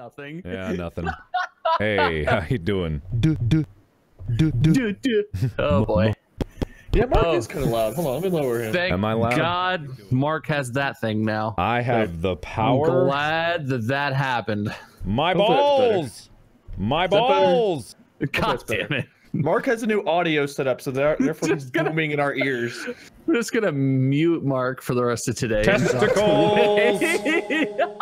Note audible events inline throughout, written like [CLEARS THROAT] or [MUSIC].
Nothing. Yeah, [LAUGHS] nothing. hey, [LAUGHS] how you doing? Oh boy. Yeah, Mark Oh. is kind of loud. Hold on, let me lower him. Thank Am I loud? God Mark has that thing now. I have the power. I'm power. glad that that happened. My Hopefully balls. My balls. God damn it. Mark has a new audio set up, so there- therefore [LAUGHS] he's Just gonna- booming in our ears. We're just gonna mute Mark for the rest of today. Testicles. [LAUGHS]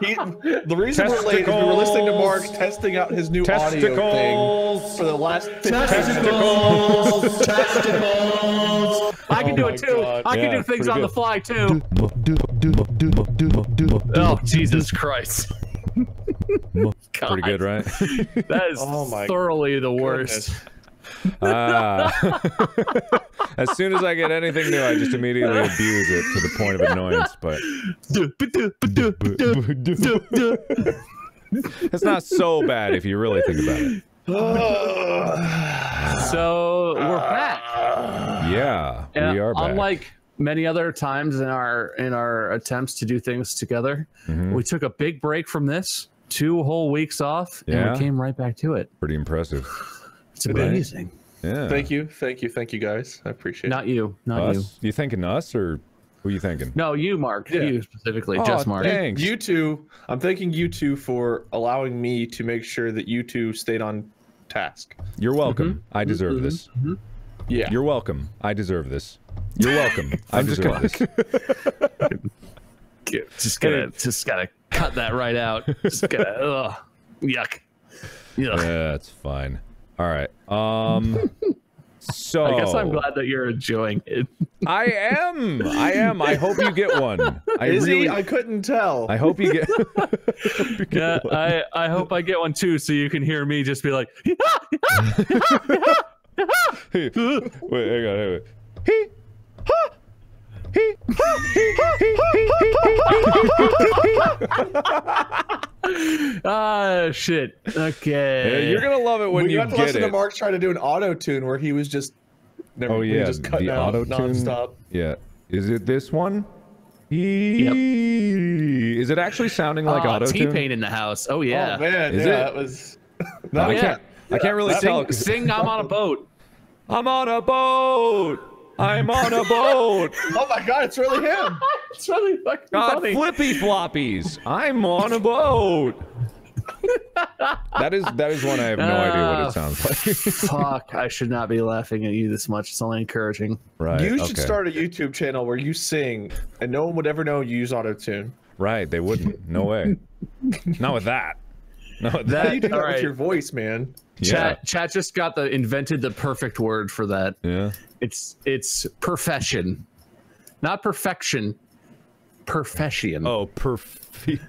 He, the reason we're late is we were listening to Mark testing out his new audio thing for the last 50 Testicles. [LAUGHS] Testicles. I can Oh do it too. God. I can Yeah, do things on the fly too. Oh Jesus Christ. Pretty good, right? That is Oh my thoroughly the worst. Goodness. Ah. [LAUGHS] as soon as I get anything new, I just immediately abuse it to the point of annoyance. But it's not so bad if you really think about it. So we're back. Yeah, And we are back. Unlike many other times in our in our attempts to do things together, Mhm. we took a big break from this, two whole weeks off, and we came right back to it. Pretty impressive. It's It is. amazing. Yeah. Thank you, thank you, thank you guys. I appreciate it. Not you, not you. Us? You thinking us or who are you thinking? No, you, Mark. Yeah. You specifically, Oh, just Mark. Thanks. You two, I'm thanking you two for allowing me to make sure that you two stayed on task. You're welcome. I deserve mhm, this. Yeah. You're welcome. I deserve this. You're welcome. [LAUGHS] I I'm just deserve gonna- [LAUGHS] this. Just gotta, just gotta cut that right out. Just gotta, [LAUGHS] ugh, yuck. Yuck. Yeah, it's fine. All right. Um. [LAUGHS] So I guess I'm glad that you're enjoying it. I am. I am. I hope you get one. I Is really. he? I couldn't tell. I hope you get. [LAUGHS] Yeah, I, I hope I get one too, so you can hear me just be like, [LAUGHS] Wait, hang on. Hang on. He. Ha. He. ah, shit. Yeah, Okay. you're gonna love it when we you got to get listen it. to Mark try to do an auto tune where he was just. Never, Oh he yeah, just cutting the auto tune. nonstop. Yeah, is it this one? Is it actually sounding like Ah, auto T tune? Pain in the house. Oh yeah. Oh man, Is yeah, it? that was. [LAUGHS] I No, yeah. can't. I can't really that- tell. Sing I'm on a boat. [LAUGHS] I'm on a boat. I'm on a boat. [LAUGHS] Oh my god, it's really him. [LAUGHS] It's really fucking God, funny. flippy floppies. I'm on a boat. [LAUGHS] that is that is one I have no idea what Ah, it sounds like. Fuck, I should not be laughing at you this much. It's only encouraging. right. you should okay. start a YouTube channel where you sing, and no one would ever know you use auto tune. Right. They wouldn't. No way. Not with that. No, with How that. do you do that all right. with your voice, man? Yeah. Chat chat just got the invented the perfect word for that. Yeah. It's it's profession. Not perfection. Profession. Oh, perf-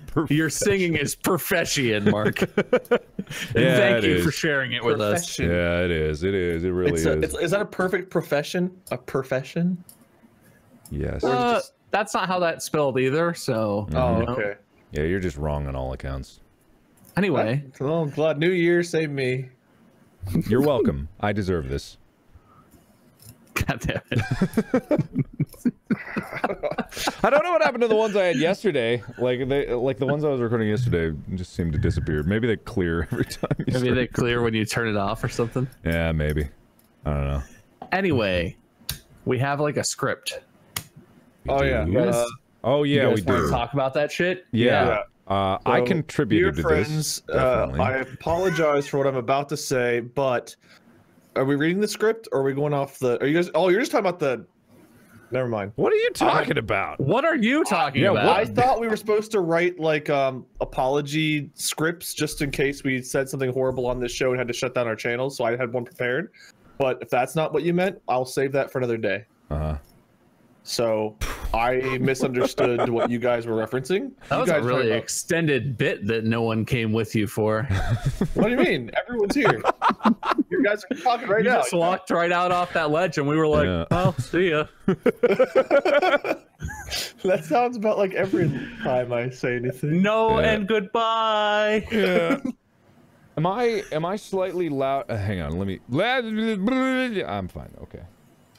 perf- Your singing is profession, Mark. [LAUGHS] and Yeah, thank it you is. for sharing it with us. Yeah, it is. It is. It really It's a, is. it's, is that a perfect profession? A profession? yes. Uh, that's not how that's spelled either. So Mm-hmm. Oh, okay. yeah, you're just wrong on all accounts. anyway, I'm glad New Year saved me. You're welcome. I deserve this. God damn it. I don't know what happened to the ones I had yesterday. Like they, like the ones I was recording yesterday, just seemed to disappear. Maybe they clear [LAUGHS] every time. You Maybe they clear when you turn it off or something. Yeah, maybe. I don't know. Anyway, we have like a script. Oh yeah. do? Uh, Oh yeah, you we guys want to do. talk about that shit? Yeah. Uh, I contributed Dear to friends, this. uh, definitely. I apologize for what I'm about to say, but are we reading the script or are we going off the? Are you guys? Oh, you're just talking about the. Never mind. What are you talking about? What are you talking Yeah, about? what- I thought we were supposed to write like um apology scripts just in case we said something horrible on this show and had to shut down our channel. So I had one prepared. But if that's not what you meant, I'll save that for another day. Uh huh. So I misunderstood what you guys were referencing. that You was a guys were really extended bit that no one came with you for. [LAUGHS] What do you mean? Everyone's here. you guys are talking right you now. just walked right out off that ledge, and we were like, Yeah. "Well, see ya." [LAUGHS] that sounds about like every time I say anything. No Yeah. and goodbye. [LAUGHS] Yeah. am I am I slightly loud? Uh, hang on, let me. I'm fine. Okay.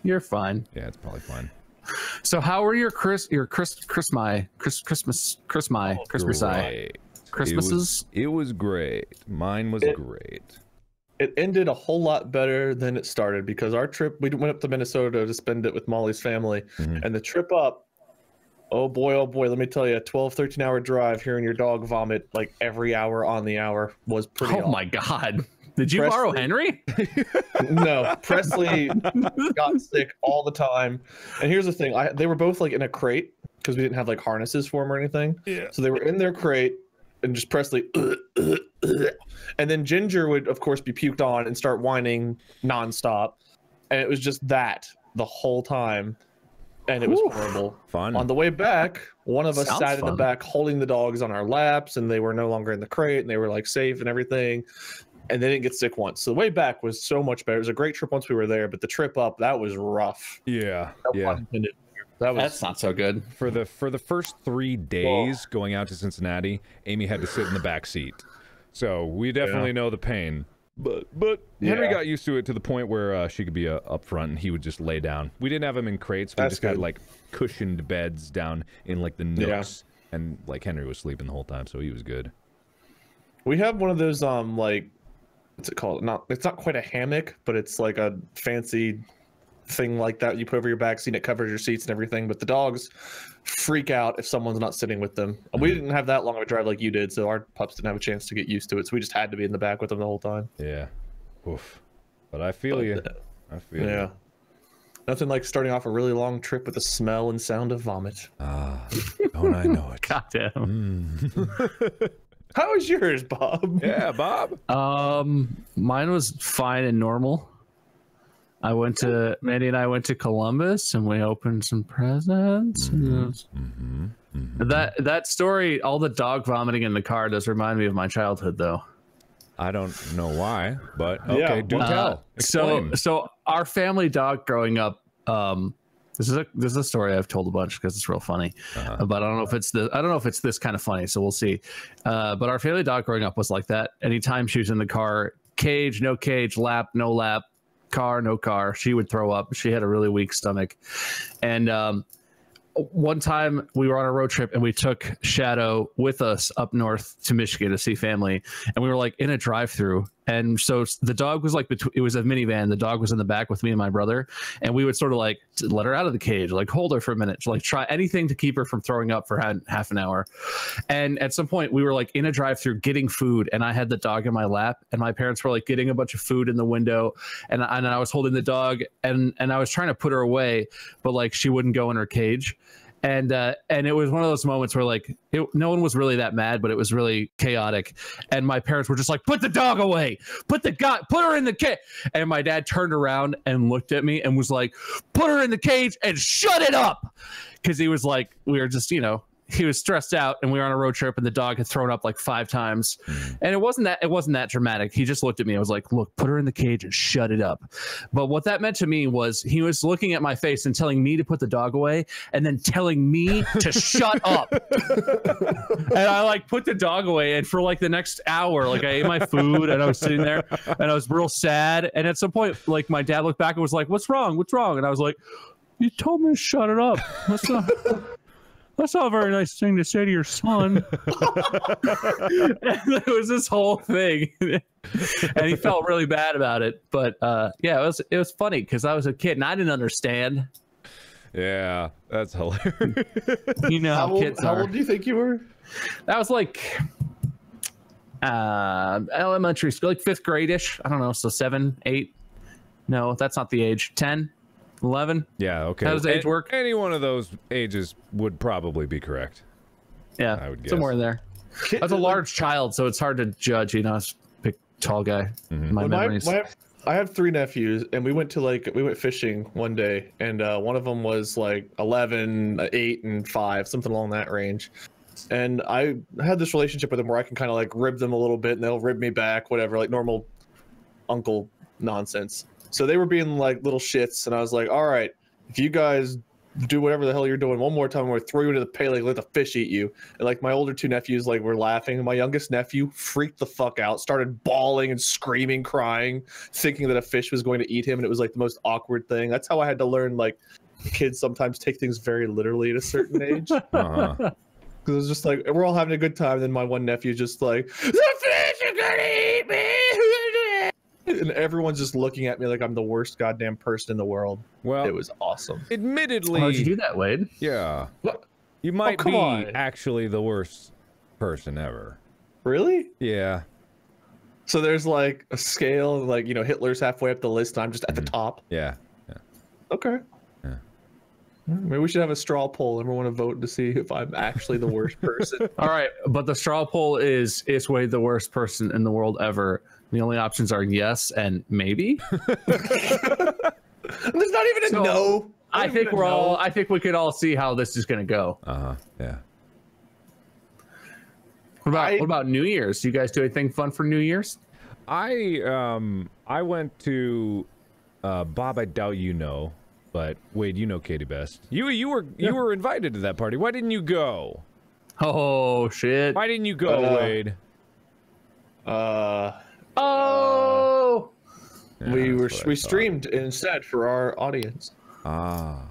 You're fine. Yeah, it's probably fine. So, how are your Chris, your Chris, Christmas, Chris, Christmas, Christmas, Christmas eye? Great. Christmases. It was great. Mine was It- great. it ended a whole lot better than it started because our trip we went up to Minnesota to spend it with Molly's family Mhm. and the trip up oh boy oh boy let me tell you a 12 13 hour drive hearing your dog vomit like every hour on the hour was pretty oh awful. my god! Did you Presley- borrow Henry? [LAUGHS] no Presley got [LAUGHS] sick all the time and here's the thing I they were both like in a crate because we didn't have like harnesses for them or anything Yeah. so they were in their crate and just Presley [CLEARS THROAT] and then Ginger would of course be puked on and start whining nonstop and it was just that the whole time and it was Whew. horrible Fun. on the way back one of us Sounds sat in the back holding the dogs on our laps and they were no longer in the crate and they were like safe and everything and they didn't get sick once so the way back was so much better it was a great trip once we were there but the trip up that was rough yeah. No Yeah. that was That's not so good. For the for the first three days going out to Cincinnati, Amy had to sit in the back seat. So we definitely know the pain. But but Henry Yeah. got used to it to the point where uh, she could be uh, up front and he would just lay down. We didn't have him in crates. We That's just had like cushioned beds down in like the Yeah. nooks. And like Henry was sleeping the whole time, so he was good. We have one of those um like what's it called? Not it's not quite a hammock, but it's like a fancy thing like that you put over your back seat. It covers your seats and everything. But the dogs freak out if someone's not sitting with them. And we didn't have that long of a drive like you did, so our pups didn't have a chance to get used to it. So we just had to be in the back with them the whole time. Yeah. Oof. But I feel you. I feel Yeah. you. Nothing like starting off a really long trip with the smell and sound of vomit. Ah, don't I know it? [LAUGHS] Goddamn. Mm. [LAUGHS] How was yours, Bob? yeah, [LAUGHS] Bob. Um, mine was fine and normal. I went to Mandy and I went to Columbus and we opened some presents. and it was- Mm-hmm. That that story, all the dog vomiting in the car, does remind me of my childhood, though. I don't know why, but okay, Yeah, do well- tell. Uh, so so our family dog growing up. Um, this is a this is a story I've told a bunch because it's real funny, Uh-huh. but I don't know if it's the I don't know if it's this kind of funny. So we'll see. Uh, but our family dog growing up was like that. Anytime she was in the car, cage, no cage, lap, no lap, car, no car, she would throw up. She had a really weak stomach, and um, one time we were on a road trip and we took Shadow with us up north to Michigan to see family, and we were like in a drive-through, and so the dog was like between. It was a minivan. The dog was in the back with me and my brother, and we would sort of like let her out of the cage, like hold her for a minute, like try anything to keep her from throwing up for half an hour. And at some point, we were like in a drive-through getting food, and I had the dog in my lap, and my parents were like getting a bunch of food in the window, and I- and I was holding the dog, and and I was trying to put her away, but like she wouldn't go in her cage and uh, and it was one of those moments where like it, no one was really that mad, but it was really chaotic. And my parents were just like, "Put the dog away! Put the god! Put her in the cage!" And my dad turned around and looked at me and was like, "Put her in the cage and shut it up," because he was like, we were just you know he was stressed out and we were on a road trip and the dog had thrown up like five times. And it wasn't that it wasn't that dramatic. He just looked at me i was like look put her in the cage and shut it up. But what that meant to me was he was looking at my face and telling me to put the dog away and then telling me to [LAUGHS] shut up. And i like put the dog away and for like the next hour like i ate my food and i was sitting there and i was real sad. And at some point like my dad looked back and was like what's wrong? What's wrong? And i was like you told me to shut it up. That's not that's not a very nice thing to say to your son. [LAUGHS] [LAUGHS] it was this whole thing, [LAUGHS] and he felt really bad about it. But uh, yeah, it was it was funny because I was a kid and I didn't understand. Yeah, that's hilarious. You know how, How old, kids how old do you think you were? that was like uh, elementary school, like fifth grade-ish. I don't know, so seven, eight. No, that's not the age. 10, 11. yeah, okay. How does age work? Any one of those ages would probably be correct. Yeah, I would guess. somewhere in there. Kid- I was a large child, so it's hard to judge. You know, I big, tall guy. My when my- memories. my- I have three nephews, and we went to like we went fishing one day, and uh, one of them was like 11, uh, 8, and 5, something along that range. And I had this relationship with them where I can kind of like rib them a little bit, and they'll rib me back, whatever, like normal uncle nonsense. So they were being like little shits, and I was like, all right, if you guys do whatever the hell you're doing one more time, I'm gonna throw you into the pail, let the fish eat you. And like my older two nephews, like were laughing. And my youngest nephew freaked the fuck out, started bawling and screaming, crying, thinking that a fish was going to eat him, and it was like the most awkward thing. That's how I had to learn like kids sometimes take things very literally at a certain age. [LAUGHS] Uh-huh. Because it's just like we're all having a good time. Then my one nephew just like, "The fish are gonna eat me," [LAUGHS] and everyone's just looking at me like I'm the worst goddamn person in the world. Well, It was awesome. admittedly, How'd you do that, Wade? yeah, What? you might oh, come be on. actually the worst person ever. Really? Yeah. So there's like a scale, like you know, Hitler's halfway up the list, and I'm just at the mm-hmm. top. Yeah. Okay. Yeah. Maybe we should have a straw poll. Everyone to vote to see if I'm actually the worst [LAUGHS] person. All right, but the straw poll is is Wade the worst person in the world ever? The only options are yes and maybe. [LAUGHS] There's not even a So, no. I Not think we're all. I think we could all see how this is going to go. Uh huh. Yeah. What about I- what about New Year's? Do you guys do anything fun for New Year's? I um I went to uh Bob. I doubt you know, but Wade, you know Katie best. You you were you were invited to that party. Why didn't you go? Oh shit! Why didn't you go, Uh, Wade? Uh, Oh, Yeah, we that's were we streamed instead for our audience. Ah,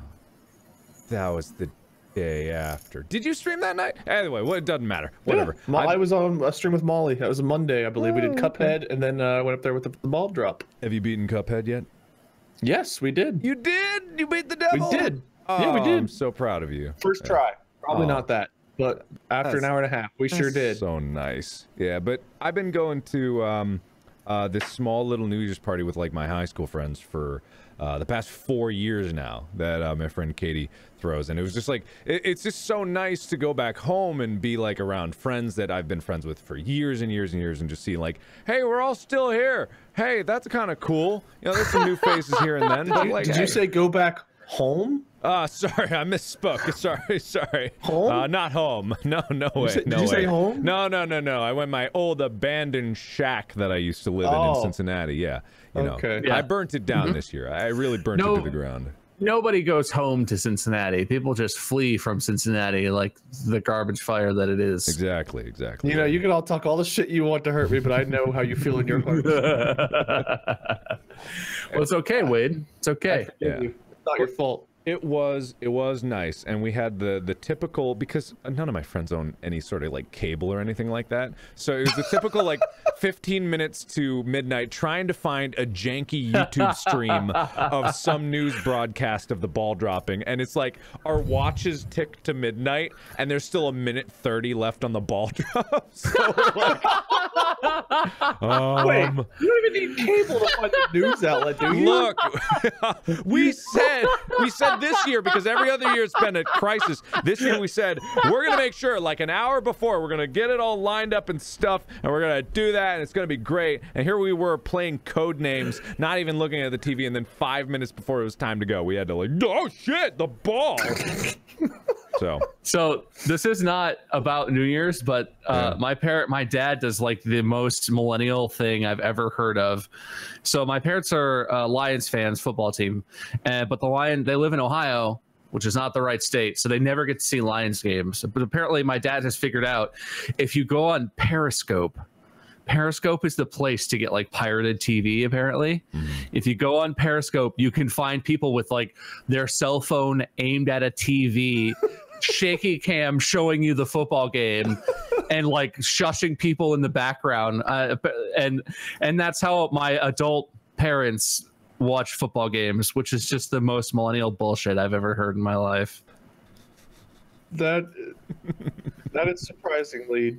that was the day after. Did you stream that night? Anyway, well, it doesn't matter. Whatever. Yeah, I, was on a stream with Molly. That was a Monday, I believe. we did Oh. Cuphead, and then uh, I went up there with the, the ball drop. have you beaten Cuphead yet? Yes, we did. You did. You beat the devil? We did. Oh, yeah, we did. I'm so proud of you. First try. Probably Oh. not that, but after an hour and a half, we sure did. So nice. Yeah, but I've been going to um, uh, this small little New Year's party with like my high school friends for uh, the past four years now that uh, my friend Katie throws, and it was just like it, it's just so nice to go back home and be like around friends that I've been friends with for years and years and years, and just see like, hey, we're all still here. Hey, that's kind of cool. You know, there's some new faces here and then. But like, did hey. you say go back home? Uh, [LAUGHS] sorry, I misspoke. Sorry, sorry. Home? Uh, not home. [LAUGHS] No, no way. say- did no you say home? No, no, no, no. I went my old abandoned shack that I used to live in in Oh. Cincinnati. Yeah, you know. Okay. Yeah. I burnt it down this year. I really burnt No. it to the ground. nobody goes home to Cincinnati. People just flee from Cincinnati like the garbage fire that it is. Exactly, exactly. You know, you can all talk all the shit you want to hurt me, but I know how you feel in your heart. [LAUGHS] well, it's okay, Wade. It's okay. Yeah. It's not your fault. It was it was nice, and we had the the typical because none of my friends own any sort of like cable or anything like that. So it was the typical like [LAUGHS] 15 minutes to midnight trying to find a janky YouTube stream of some news broadcast of the ball dropping, and it's like our watches tick to midnight, and there's still a minute 30 left on the ball [LAUGHS] drop. So like, Wait, um, you don't even need cable to find the news outlet, do you? Look, [LAUGHS] we said we said this year because every other year it's been a crisis. This year we said we're gonna make sure, like an hour before, we're gonna get it all lined up and stuff, and we're gonna do that, and it's gonna be great. And here we were playing code names, not even looking at the TV, and then five minutes before it was time to go, we had to like, oh shit, the ball. So So this is not about New Year's, but uh, Yeah. my parent, my dad does like the most millennial thing I've ever heard of. So my parents are uh, Lions fans, football team, and but the Lion they live in Ohio, which is not the right state, so they never get to see Lions games. But apparently, my dad has figured out if you go on Periscope. Periscope is the place to get like pirated TV. Apparently, if you go on Periscope, you can find people with like their cell phone aimed at a TV, shaky cam showing you the football game, and like shushing people in the background. Uh, and and that's how my adult parents watch football games, which is just the most millennial bullshit I've ever heard in my life. That that is surprisingly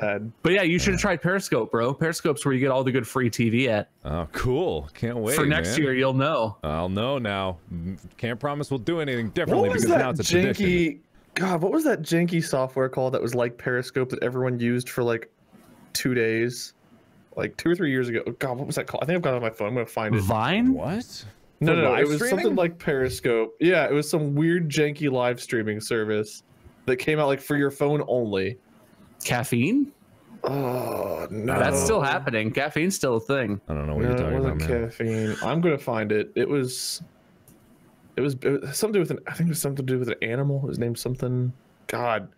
sad. But yeah, you should have tried Periscope, bro. Periscope's where you get all the good free TV at. oh, cool, can't wait For next man. year, you'll know. I'll know now. Mm, Can't promise we'll do anything differently because that now it's a tradition. janky? God, what was that janky software called that was like Periscope that everyone used for like two days, like two or three years ago? God, what was that called? I think I've got it on my phone. I'm gonna find it. Vine? What? No, no, no, it was streaming? something like Periscope. Yeah, it was some weird janky live streaming service that came out like for your phone only. Caffeine? Oh no, That's still happening. Caffeine's still a thing. I don't know what No, you're it talking wasn't about, man. caffeine. I'm gonna find it. It was, it was, it was something to do with an. I think it was something to do with an animal. His name's something. God,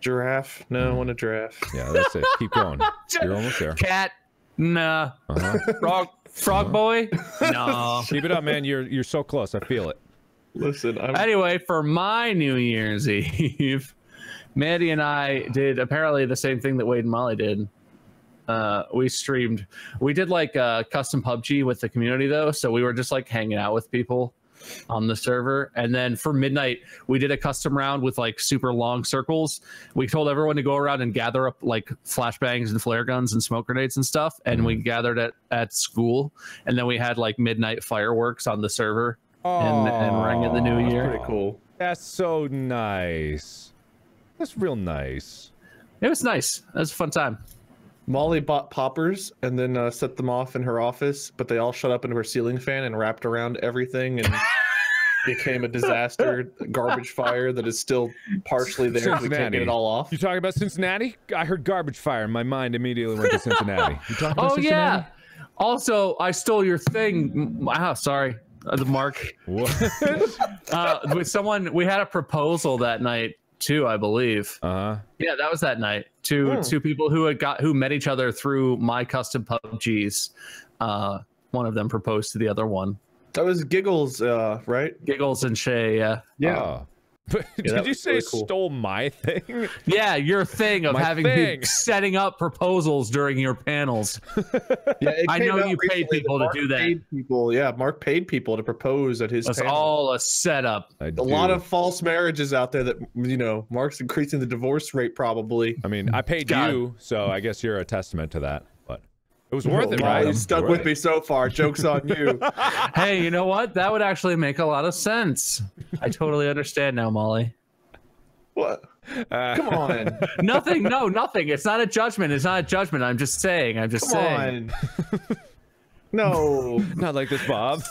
giraffe. Hmm. No, I want a giraffe. Yeah, that's it. Keep going. [LAUGHS] You're almost there. Cat? Nah. Uh-huh. Frog? Frog boy? [LAUGHS] No. Keep it up, man. You're you're so close. I feel it. Listen, I'm. Anyway, for my New Year's [LAUGHS] Eve, Mandy and I did apparently the same thing that Wade and Molly did. Uh, we streamed. We did like uh, custom PUBG with the community though, so we were just like hanging out with people on the server. And then for midnight, we did a custom round with like super long circles. We told everyone to go around and gather up like flashbangs and flare guns and smoke grenades and stuff. And we gathered at at school, and then we had like midnight fireworks on the server and, and rang in the new Aw, year. Pretty cool. That's so nice. That's real nice. It was nice. It was a fun time. Molly bought poppers and then uh, set them off in her office, but they all shut up into her ceiling fan and wrapped around everything and [LAUGHS] became a disaster, garbage fire that is still partially there. 'cause We can't Cincinnati. get it all off. You talking about Cincinnati? I heard garbage fire. and My mind immediately went to Cincinnati. You talking about Oh Cincinnati? yeah. Also, I stole your thing. Wow, sorry, uh, the mark. What? [LAUGHS] Uh, with someone, we had a proposal that night too, I believe. uh huh. Yeah, that was that night. Two Hmm. two people who had got who met each other through my custom PUBGs. Uh, one of them proposed to the other one. That was Giggles, uh, right? Giggles and Shay. Yeah, Oh. But that did you say really cool. stole my thing? [LAUGHS] yeah, your thing of My having thing. people setting up proposals during your panels. [LAUGHS] Yeah, I know out you paid people to do that. Paid people, yeah, Mark paid people to propose at his. It's panel. all a setup. I a lot of false marriages out there that you know Mark's increasing the divorce rate probably. I mean, I paid God. you, so I guess you're a testament to that. But it was worth it, Well, right? He's stuck with me so far. Jokes on you. [LAUGHS] hey, you know what? That would actually make a lot of sense. I totally understand now, Molly. what? Uh, Come on. [LAUGHS] Nothing, no, nothing. It's not a judgment. It's not a judgment. I'm just saying. I'm just Come saying. on. [LAUGHS] no. Not like this, Bob.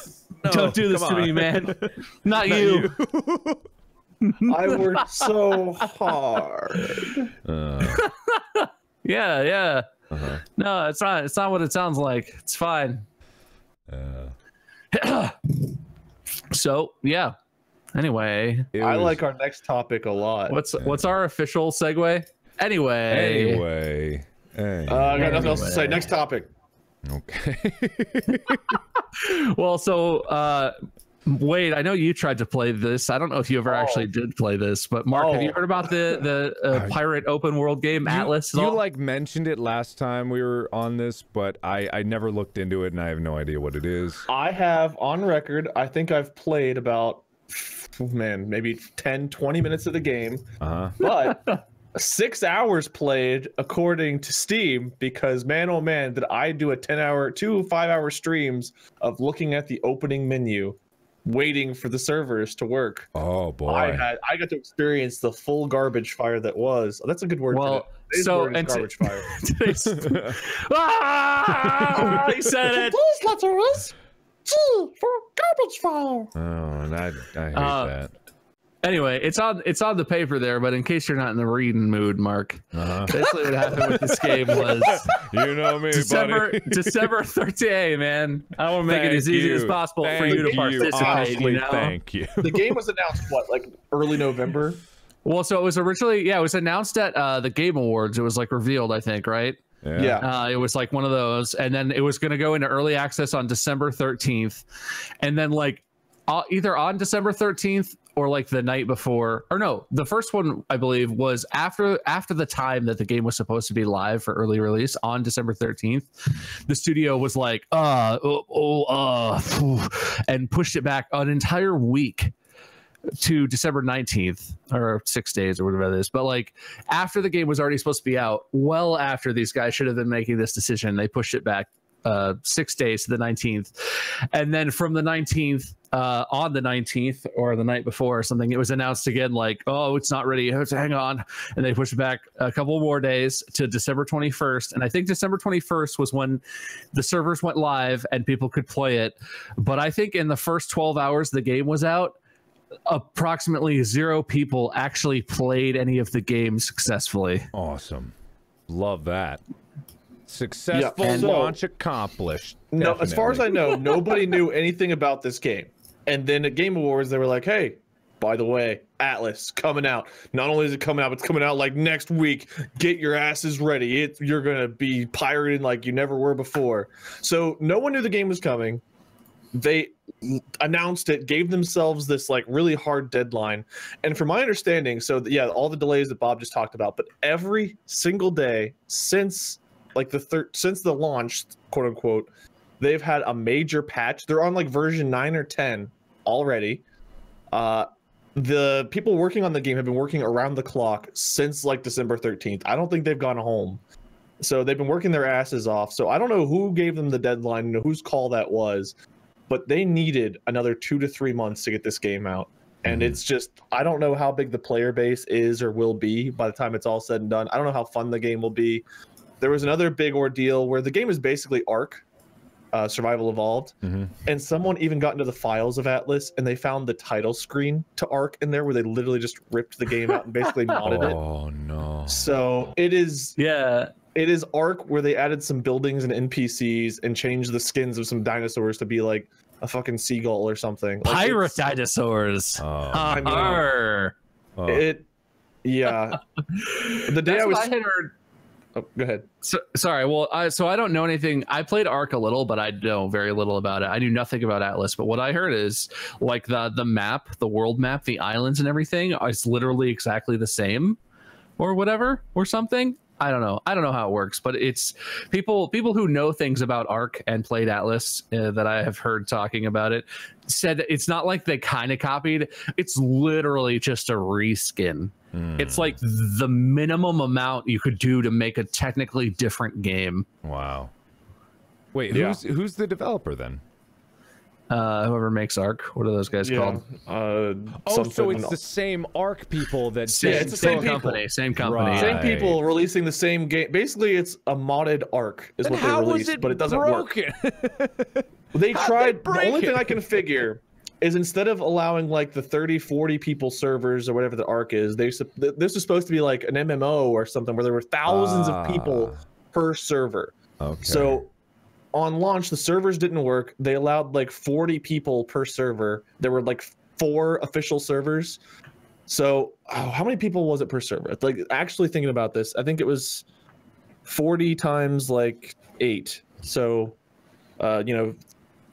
No, Don't do this to on. me, man. Not, you. I worked so hard. Uh, Yeah, yeah. Uh-huh. No, it's not. It's not what it sounds like. It's fine. Uh, So, yeah. Anyway, it I was- like our next topic a lot. what's what's our official segue? Anyway, Anyway. Hey. Uh, I got nothing else to say. Next topic. okay. [LAUGHS] [LAUGHS] well, so uh, Wade, I know you tried to play this. I don't know if you ever Oh. actually did play this, but Mark, have you Oh. heard about the the uh, [LAUGHS] pirate open world game Atlas? at You, you all? like mentioned it last time we were on this, but I I never looked into it and I have no idea what it is. I have on record, I think I've played about, man, maybe 10, 20 minutes of the game, Uh huh. but [LAUGHS] six hours played according to Steam because, man, oh man, did I do a 10 hour, two five hour streams of looking at the opening menu, waiting for the servers to work. Oh boy. I had I got to experience the full garbage fire that was. Oh, that's a good word. Well, for it. Today's so- word is and to- garbage fire. [LAUGHS] Today's- [LAUGHS] ah, he said it. These letters, G for garbage fire. oh, and I I hate Uh, that. Anyway, it's on it's on the paper there, but in case you're not in the reading mood, Mark, Uh-huh. basically what happened with this game [LAUGHS] was You know me, December buddy. [LAUGHS] December 13th. Man, I want to make it as easy as you. possible for you to participate. Honestly, you know? thank you. The game was announced what, like early November? Well, so it was originally yeah, it was announced at uh, the Game Awards. It was like revealed, I think, right? Yeah. Uh, it was like one of those, and then it was going to go into early access on December 13th, and then like either on December 13th or like the night before, or no, the first one I believe was after after the time that the game was supposed to be live for early release on December 13th. The studio was like, uh, oh, oh uh, and pushed it back an entire week to December 19th or six days or whatever it is. But like after the game was already supposed to be out, well after these guys should have been making this decision, they pushed it back uh six days to the 19th. And then from the 19th, uh on the 19th or the night before or something, it was announced again like, oh, it's not ready. Have to hang on. And they pushed back a couple more days to December 21st. And I think December 21st was when the servers went live and people could play it. But I think in the first 12 hours the game was out, approximately zero people actually played any of the games successfully. Awesome. Love that. Successful and- launch accomplished. No, as far as I know, nobody knew anything about this game. And then at Game Awards, they were like, "Hey, by the way, Atlas coming out. Not only is it coming out, it's coming out like next week. Get your asses ready. It you're gonna be pirating like you never were before." So no one knew the game was coming. they announced it, gave themselves this like really hard deadline. And from my understanding, so yeah, all the delays that Bob just talked about, but every single day since like the third since the launch, quote unquote, they've had a major patch. They're on like version 9 or 10 already. Uh the people working on the game have been working around the clock since like December 13th. I don't think they've gone home. So they've been working their asses off. So I don't know who gave them the deadline, and whose call that was, but they needed another two to three months to get this game out. And Mhm. it's just, I don't know how big the player base is or will be by the time it's all said and done. I don't know how fun the game will be. There was another big ordeal where the game is basically Ark, uh, Survival Evolved, Mhm. and someone even got into the files of Atlas and they found the title screen to Ark in there where they literally just ripped the game out and basically [LAUGHS] modded it. Oh no. So it is Yeah, it is Ark where they added some buildings and NPCs and changed the skins of some dinosaurs to be like a fucking seagull or something. Like, pirate it's- dinosaurs. Oh, I mean- oh. It, yeah. [LAUGHS] the day That's I was, what I had heard. Oh, go ahead. So, sorry. Well, I, so I don't know anything. I played Ark a little, but I know very little about it. I knew nothing about Atlas. But what I heard is like the the map, the world map, the islands, and everything is literally exactly the same, or whatever, or something. I don't know. I don't know how it works, but it's people people who know things about Ark and played Atlas uh, that I have heard talking about it said that it's not like they kind of copied. It's literally just a reskin. Mm. It's like the minimum amount you could do to make a technically different game. wow. Wait, Yeah. who's who's the developer then? Uh, whoever makes Ark, what are those guys called? Uh, Oh, so it's the same Ark people that Same, Yeah, it's the same, same company. Same company. Right. same people releasing the same game. Basically, it's a modded Ark is Then what they how released, it but it doesn't work. [LAUGHS] They How'd tried. they the break only thing? I can figure is instead of allowing like the 30, 40 people servers or whatever the ark is, they this was supposed to be like an MMO or something where there were thousands of people Ah. per server. okay. So on launch, the servers didn't work. They allowed like 40 people per server. There were like four official servers. So oh, how many people was it per server? Like actually thinking about this, I think it was 40 times like eight. So, uh, you know,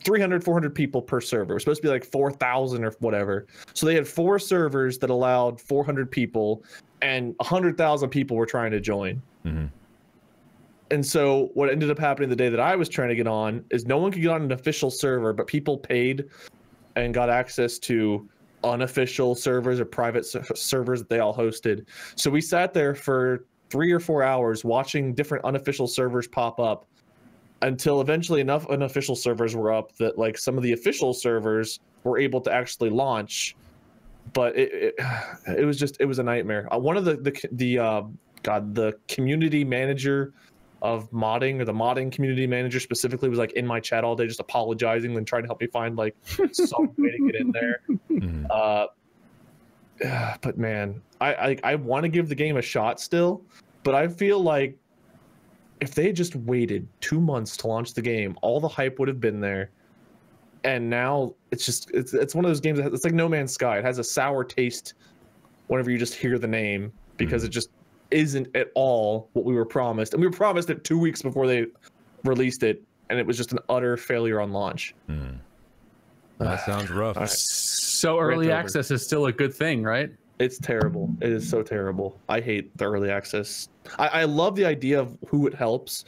300, 400 people per server. It was supposed to be like 4,000 or whatever. So they had four servers that allowed 400 people, and 100,000 people were trying to join. Mhm. And so what ended up happening the day that I was trying to get on is no one could get on an official server, but people paid and got access to unofficial servers or private ser- servers that they all hosted. So we sat there for three or four hours watching different unofficial servers pop up until eventually enough unofficial servers were up that like some of the official servers were able to actually launch. But it it, [SIGHS] it was just it was a nightmare. Uh, one of the the the uh, God the community manager of modding or the modding community manager specifically was like in my chat all day just apologizing and trying to help me find like some [LAUGHS] way to get in there. Mhm. Uh, [SIGHS] but man, I I, I want to give the game a shot still, but I feel like if they had just waited two months to launch the game, all the hype would have been there. And now it's just it's it's one of those games that it's like No Man's Sky. It has a sour taste whenever you just hear the name because it just isn't at all what we were promised. And we were promised it two weeks before they released it, and it was just an utter failure on launch. Hmm. That [SIGHS] sounds rough. All right. So early over. access is still a good thing, right? It's terrible. It is so terrible. I hate the early access. I, I love the idea of who it helps,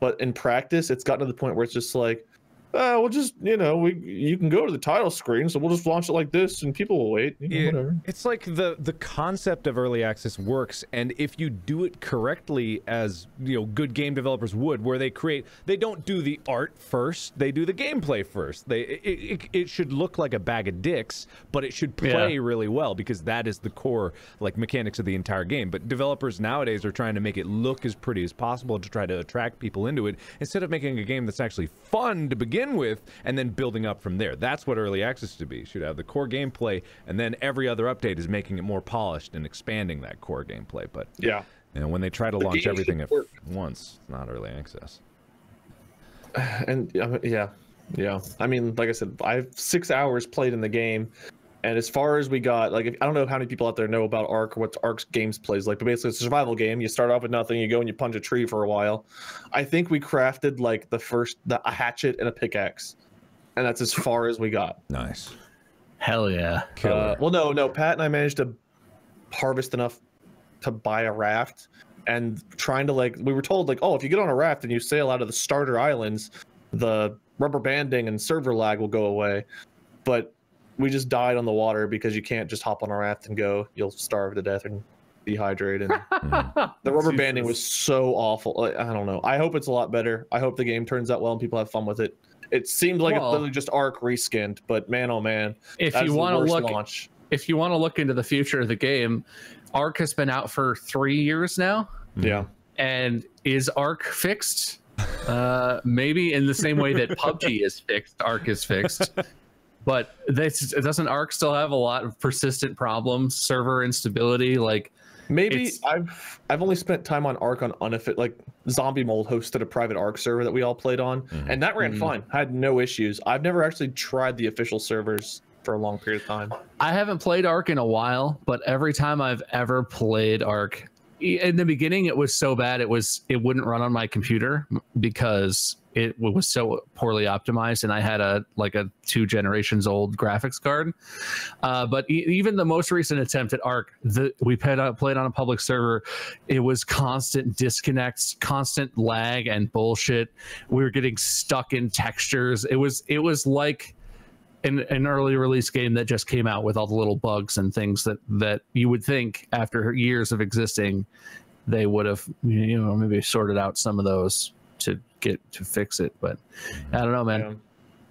but in practice, it's gotten to the point where it's just like, uh, we'll just, you know, we you can go to the title screen, so we'll just launch it like this, and people will wait. You know, Yeah, Whatever. It's like the the concept of early access works, and if you do it correctly, as you know, good game developers would, where they create, they don't do the art first, they do the gameplay first. They it, it, it should look like a bag of dicks, but it should play Yeah. really well because that is the core like mechanics of the entire game. But developers nowadays are trying to make it look as pretty as possible to try to attract people into it, instead of making a game that's actually fun to begin with and then building up from there. That's what early access should be. Should have the core gameplay, and then every other update is making it more polished and expanding that core gameplay. But Yeah. you know, when they try to The launch everything at work. once, it's not early access. [SIGHS] and yeah yeah i mean like i said i have six hours played in the game and as far as we got like if, i don't know how many people out there know about ark or what ark's games plays like but basically it's a survival game you start off with nothing you go and you punch a tree for a while i think we crafted like the first the, a hatchet and a pickaxe and that's as far as we got. Nice. Hell yeah. Uh, well, no, no. Pat and I managed to harvest enough to buy a raft, and trying to like we were told like, oh, if you get on a raft and you sail out of the starter islands, the rubber banding and server lag will go away. But we just died on the water because you can't just hop on a raft and go. You'll starve to death and dehydrate. And [LAUGHS] the rubber banding was so awful. Like, I don't know. I hope it's a lot better. I hope the game turns out well and people have fun with it. It seemed like Well- it's literally just Ark reskinned, but man, oh man, if you want to look launch. if you want to look into the future of the game, Ark has been out for three years now. Yeah. And is Ark fixed? Uh, maybe in the same way that [LAUGHS] PUBG is fixed, Ark is fixed. But this doesn't Ark still have a lot of persistent problems, server instability, like Maybe I've I've only spent time on Ark on unofficial like Zombie Mold hosted a private Ark server that we all played on, and that ran Mhm. fine. I had no issues. I've never actually tried the official servers for a long period of time. I haven't played Ark in a while, but every time I've ever played Ark, in the beginning it was so bad it was it wouldn't run on my computer because it was so poorly optimized and I had a like a two generations old graphics card. Uh, but e- even the most recent attempt at Ark, the we played on, played on a public server, it was constant disconnects, constant lag and bullshit. We were getting stuck in textures. It was it was like an, an early release game that just came out with all the little bugs and things that that you would think after years of existing they would have you know maybe sorted out some of those to get to fix it but i don't know man Yeah.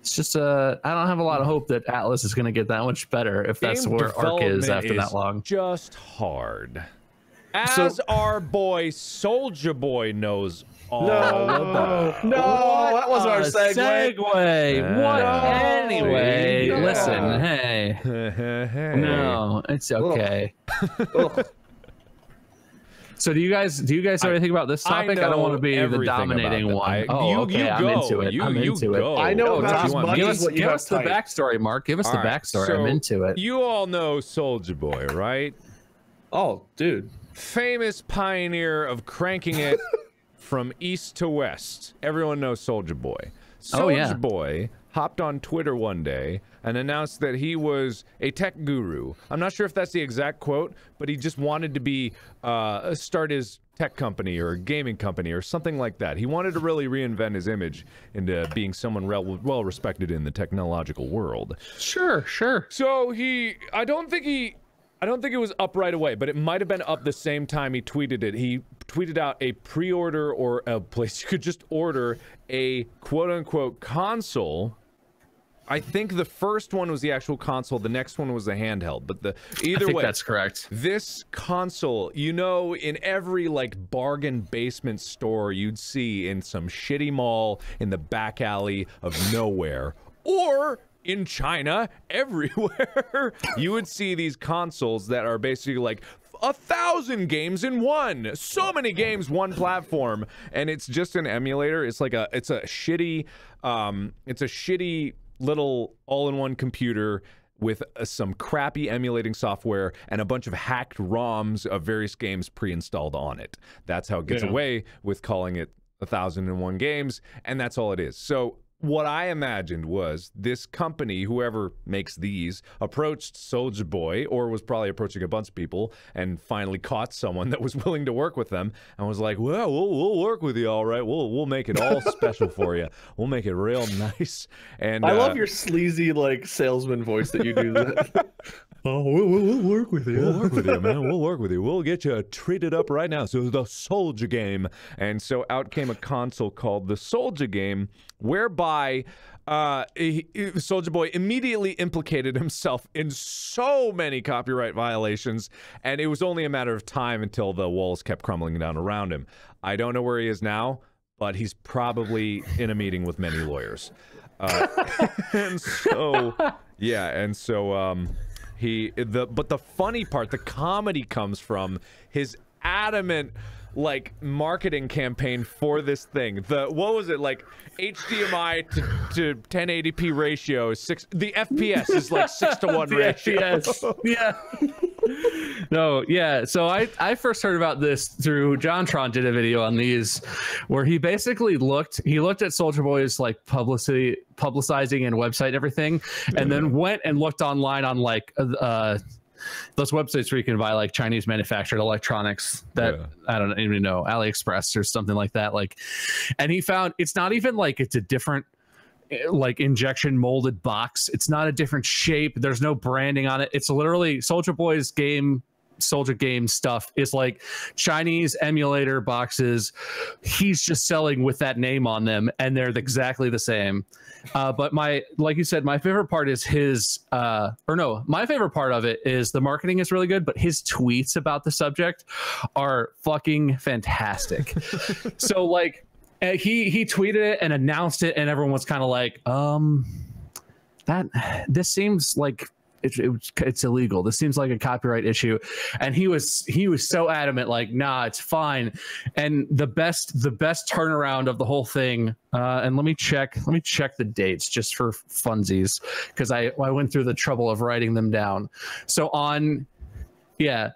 it's just uh i don't have a lot of hope that atlas is going to get that much better if that's where ark is after is that long Just hard. As So- our boy Soulja Boy knows all No, about. no, that wasn't our A segue. segue. what No. anyway No. listen [LAUGHS] hey no it's okay Ugh. So do you guys do you guys know I- anything about this topic? I, don't want to be the dominating about one. I- oh, you- okay, you I'm go. into it. You- I'm you into go. it. I know No, about Josh, as want much give us, what you give have us the backstory, Mark. Give us the All right, backstory. so I'm into it. You all know Soulja Boy, right? Oh, dude. Famous pioneer of cranking it [LAUGHS] from east to west. Everyone knows Soulja Boy. Soulja Oh, yeah. Boy hopped on Twitter one day and announced that he was a tech guru. I'm not sure if that's the exact quote, but he just wanted to be uh, start his tech company or a gaming company or something like that. He wanted to really reinvent his image into being someone well respected in the technological world. Sure, sure. So he, I don't think he, I don't think it was up right away, but it might have been up the same time he tweeted it. He tweeted out a pre-order or a place you could just order a quote-unquote console. I think the first one was the actual console. The next one was the handheld. But the I either think way, that's correct. this console, you know, in every like bargain basement store you'd see in some shitty mall in the back alley of nowhere, or in China, [LAUGHS] everywhere, you would see these consoles that are basically like a thousand games in one. So many games, one platform, and it's just an emulator. It's like a, it's a shitty, um, it's a shitty little all-in-one computer with uh, some crappy emulating software and a bunch of hacked ROMs of various games pre-installed on it. That's how it gets Yeah. away with calling it a thousand and one games, and that's all it is. So what I imagined was this company, whoever makes these, approached Soulja Boy, or was probably approaching a bunch of people, and finally caught someone [LAUGHS] that was willing to work with them, and was like, "Well, we'll, we'll work with you, all right. We'll we'll make it all [LAUGHS] special for you. We'll make it real nice." And I uh, love your sleazy like salesman voice that you do. That. [LAUGHS] oh, we'll, we'll, we'll work with you. We'll work with you, man. We'll work with you. We'll get you treated up right now. So the SouljaGame, and so out came a console called the SouljaGame, whereby uh, he- he- Soulja Boy immediately implicated himself in so many copyright violations, and it was only a matter of time until the walls kept crumbling down around him. I don't know where he is now, but he's probably in a meeting with many lawyers. Uh, [LAUGHS] and so, yeah, and so um, he the but the funny part, the comedy comes from his adamant like marketing campaign for this thing. The what was it like HDMI to, to 1080p ratio is six. The FPS is like six to one [LAUGHS] ratio. FPS. Yeah. [LAUGHS] no, yeah. So I I first heard about this through JonTron did a video on these where he basically looked he looked at Soulja Boy's like publicity publicizing and website and everything, and then went and looked online on like uh those websites where you can buy like Chinese manufactured electronics that Yeah. I don't even know AliExpress or something like that. Like, and he found it's not even like it's a different eh, like injection molded box. It's not a different shape. There's no branding on it. It's literally Soulja Boy's game. SouljaGame stuff is like Chinese emulator boxes. He's just selling with that name on them, and they're exactly the same. Uh, but my, like you said, my favorite part is his, uh, or no, my favorite part of it is the marketing is really good, but his tweets about the subject are fucking fantastic. [LAUGHS] so like, uh, he he tweeted it and announced it, and everyone was kind of like, um, that this seems like. It, it, it's illegal. This seems like a copyright issue, and he was he was so adamant, like, nah, it's fine. And the best the best turnaround of the whole thing uh, and let me check let me check the dates just for funsies because I, I went through the trouble of writing them down so on yeah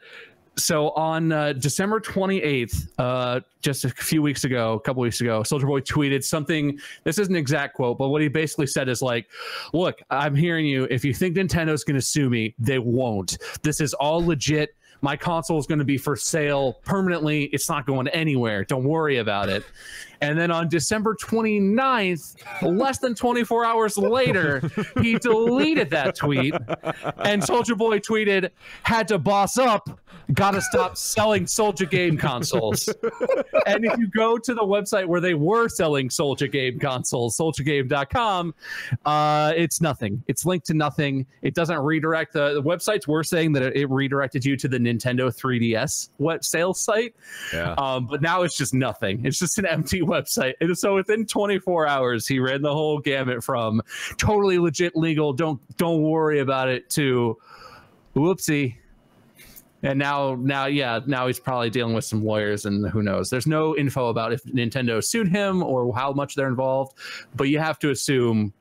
so on uh, december 28th uh, just a few weeks ago a couple weeks ago Soulja Boy tweeted something this isn't an exact quote but what he basically said is like look i'm hearing you if you think nintendo's going to sue me they won't this is all legit my console is going to be for sale permanently. It's not going anywhere. Don't worry about it. And then on December 29th, less than 24 hours later, he deleted that tweet. And Soulja Boy tweeted, had to boss up, gotta stop selling SouljaGame consoles. [LAUGHS] and if you go to the website where they were selling SouljaGame consoles, souljagame.com, uh, it's nothing. It's linked to nothing. It doesn't redirect. The, the websites were saying that it, it redirected you to the Nintendo 3DS what sales site. Yeah. Um, but now it's just nothing. It's just an empty website. And so within 24 hours, he ran the whole gamut from totally legit legal, don't don't worry about it to whoopsie. And now now yeah, now he's probably dealing with some lawyers and who knows. There's no info about if Nintendo sued him or how much they're involved, but you have to assume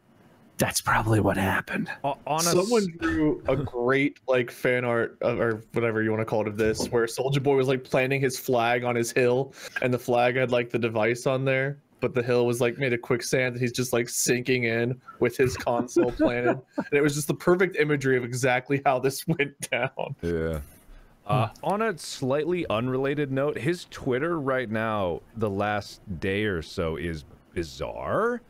that's probably what happened. O- on a s- Someone drew a great like fan art of, or whatever you want to call it of this, where Soulja Boy was like planting his flag on his hill, and the flag had like the device on there, but the hill was like made of quicksand, and he's just like sinking in with his console [LAUGHS] planted, and it was just the perfect imagery of exactly how this [LAUGHS] went down. Yeah. Uh, on a slightly unrelated note, his Twitter right now, the last day or so, is bizarre.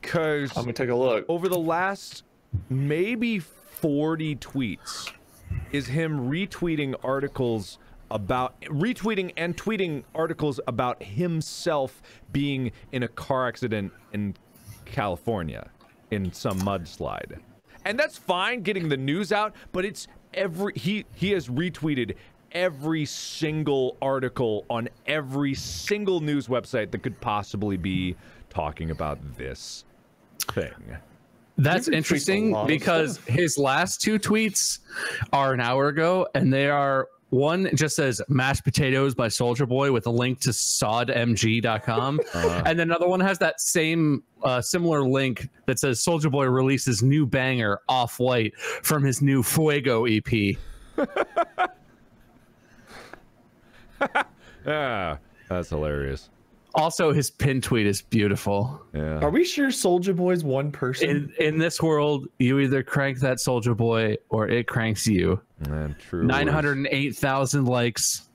Because I'm gonna take a look. over the last maybe 40 tweets is him retweeting articles about retweeting and tweeting articles about himself being in a car accident in California in some mudslide. And that's fine getting the news out, but it's every he he has retweeted every single article on every single news website that could possibly be talking about this thing. That's He retweets a interesting because his last two tweets are an hour ago, and they are one just says mashed potatoes by Soulja Boy with a link to sodmg.com. [LAUGHS] Uh, and then another one has that same uh, similar link that says Soulja Boy releases new banger off white from his new Fuego EP. yeah, [LAUGHS] that's hilarious. Also, his pin tweet is beautiful. Yeah. Are we sure Soulja Boy's one person? In in this world, you either crank that Soulja Boy or it cranks you. Man, true. Nine hundred and eight thousand likes,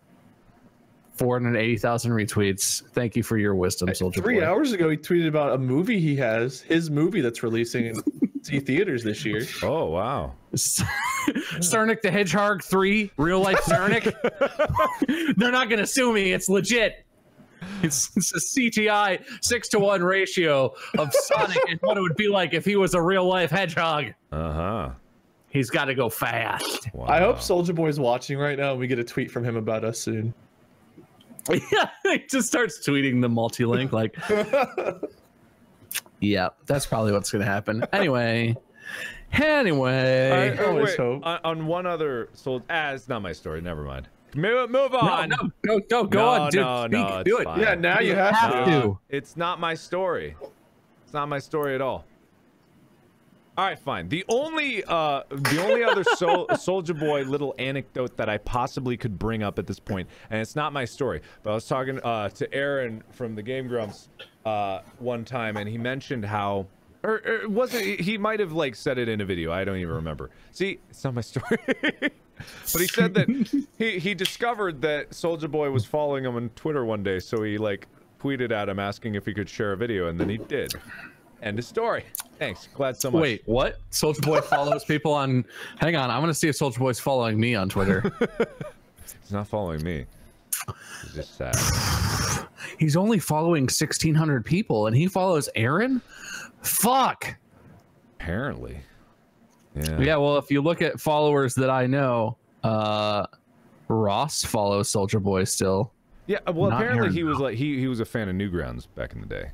four hundred eighty thousand retweets. Thank you for your wisdom, Soulja Three Boy. hours ago, he tweeted about a movie he has, his movie that's releasing in [LAUGHS] see theaters this year. Oh wow. [LAUGHS] Cernic the Hedgehog three, real life Cernic. [LAUGHS] They're not gonna sue me. It's legit. [LAUGHS] It's, it's a CTI six to one ratio of Sonic and what it would be like if he was a real life hedgehog. Uh huh. He's got to go fast. Wow. I hope Soulja Boy's watching right now and we get a tweet from him about us soon. yeah, [LAUGHS] he just starts tweeting the multi-link like, [LAUGHS] yeah, that's probably what's gonna happen. Anyway, anyway, I- oh, always wait, hope. On, on one other soul. Ah, it's not my story. Never mind. Move, move no, on. no, no, no, go No, on, dude. no, speak, no, do it. fine. Yeah, now you have, have to. to. It's not my story. It's not my story at all. All right, fine. The only uh, the only other [LAUGHS] Sol- Soulja Boy little anecdote that I possibly could bring up at this point, and it's not my story, but I was talking uh, to Aaron from the Game Grumps uh, one time, and he mentioned how, or, or wasn't he might have like said it in a video. I don't even remember. See, it's not my story. [LAUGHS] [LAUGHS] but he said that he he discovered that Soulja Boy was following him on Twitter one day, so he like tweeted at him asking if he could share a video, and then he did. End of story. Thanks. Glad so much. Wait, what? Soulja Boy follows people on. Hang on, I'm gonna see if Soulja Boy's following me on Twitter. [LAUGHS] [LAUGHS] He's not following me. He's just sad. He's only following 1,600 people, and he follows Aaron. Fuck. Apparently. Yeah. Yeah. Well, if you look at followers that I know, uh, Ross follows Soulja Boy still. Yeah. Well, Not apparently he was like he he was a fan of Newgrounds back in the day,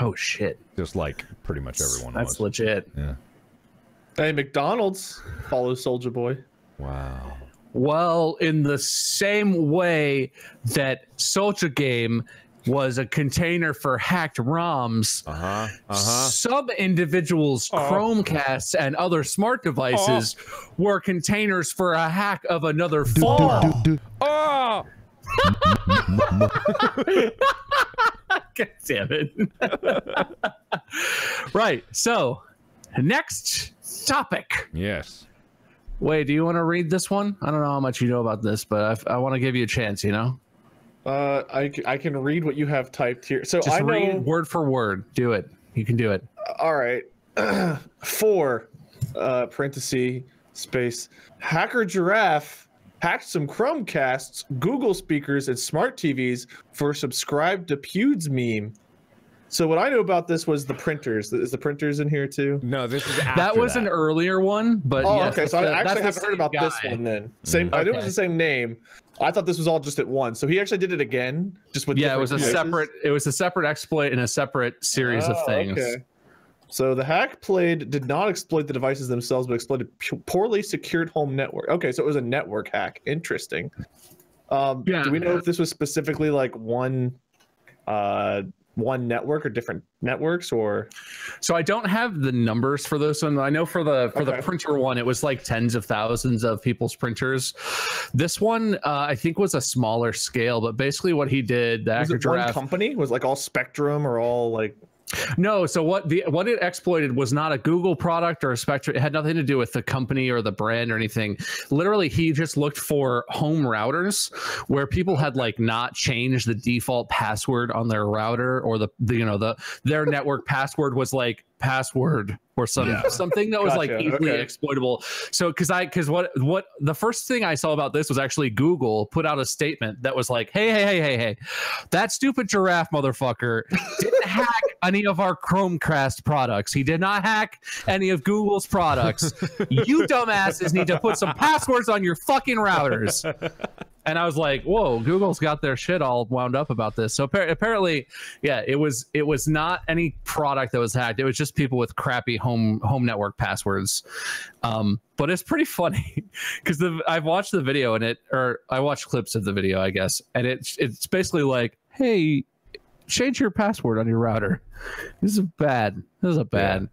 Oh shit. just like pretty much everyone That's was. legit. yeah. Hey, McDonald's follows Soulja Boy. Wow. Well, in the same way that SouljaGame was a container for hacked ROMs, Uh huh. Uh huh. some individuals' Oh. Chromecasts and other smart devices were containers for a hack of another phone. Oh. [LAUGHS] God damn it. [LAUGHS] right. So, next topic. Yes. Wait, do you want to read this one? I don't know how much you know about this, but I, I want to give you a chance, you know? Uh, I, I can read what you have typed here. So Just I read know. word for word. Do it. You can do it. All right. [CLEARS THROAT] Four, uh, parenthesis, space, hacker giraffe hacked some Chromecasts, Google speakers, and smart TVs for subscribe to Pewds meme. So what I knew about this was the printers. Is the printers in here too? No, this is after that was an earlier one, but Oh, yes, okay. So I the- actually haven't heard same about this one then. Same. I knew it was the same name. I thought this was all just at once. So he actually did it again, just with Yeah, it was a different separate. It was a separate exploit in a separate series of Oh, things. Okay. So the hack played did not exploit the devices themselves, but exploited pu- poorly secured home network. Okay, so it was a network hack. Interesting. Um, Yeah. Do we know if this was specifically like one, uh, one network or different networks or? So I don't have the numbers for this one. I know for the for the printer one, it was like tens of thousands of people's printers. This one, uh, I think, was a smaller scale. But basically, what he did, the Was it one company? Was like all Spectrum or all like? No, so what the what it exploited was not a Google product or a Spectrum. It had nothing to do with the company or the brand or anything. Literally, he just looked for home routers where people had like not changed the default password on their router or the, the you know the their network password was like password or some Yeah. [LAUGHS] something that was like easily okay. exploitable. So because I because what what the first thing I saw about this was actually Google put out a statement that was like, hey hey hey hey hey, that stupid giraffe motherfucker didn't [LAUGHS] hack any of our Chromecast products. He did not hack any of Google's products. You [LAUGHS] dumbasses need to put some passwords on your fucking routers. And I was like, "Whoa, Google's got their shit all wound up about this." So apparently, yeah, it was it was not any product that was hacked. It was just people with crappy home home network passwords. Um, but it's pretty funny [LAUGHS] because I've watched the video and it or I watched clips of the video, I guess, and it's it's basically like, "Hey, change your password on your router. This is bad. This is a bad." I'm-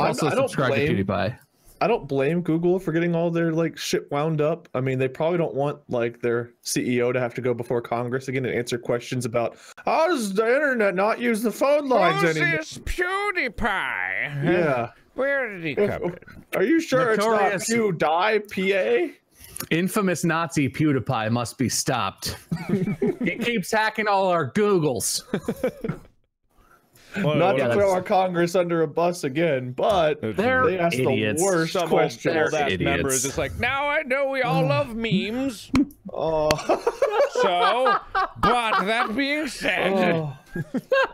Also, I don't subscribe to PewDiePie. I don't blame Google for getting all their like shit wound up. I mean, they probably don't want like their CEO to have to go before Congress again and answer questions about how does the internet not use the phone lines anymore. This PewDiePie? Yeah. Where did he If- come in? Are you sure Notorious- it's not Pew Die PA? Infamous Nazi PewDiePie must be stopped. [LAUGHS] he keeps hacking all our Googles. [LAUGHS] Well, Not to throw our Congress under a bus again, but They're they asked idiots. the worst Some question. Old ass member idiots. is just like, now I know we all [SIGHS] love memes. Oh, So, but that being said, oh.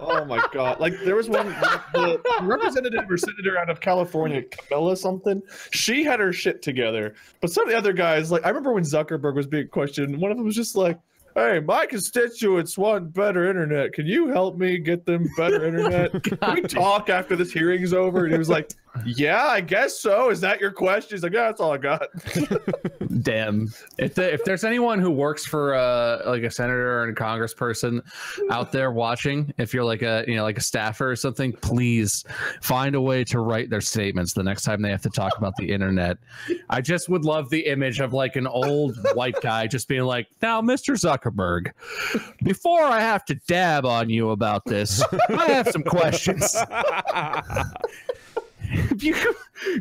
oh my god! Like there was one the representative or senator out of California, Camilla something. She had her shit together, but some of the other guys, like I remember when Zuckerberg was being questioned, one of them was just like. Hey, my constituents want better internet. Can you help me get them better internet? [LAUGHS] Can we talk after this hearing's over? And he was like, Yeah, I guess so. Is that your question? He's like, yeah, that's all I got. [LAUGHS] Damn. If the, if there's anyone who works for uh like a senator or a congressperson out there watching, if you're like a you know like a staffer or something, please find a way to write their statements the next time they have to talk about the internet. I just would love the image of like an old white guy just being like, "Now, Mr. Zuckerberg, before I have to dab on you about this, I have some questions." [LAUGHS] [LAUGHS] you,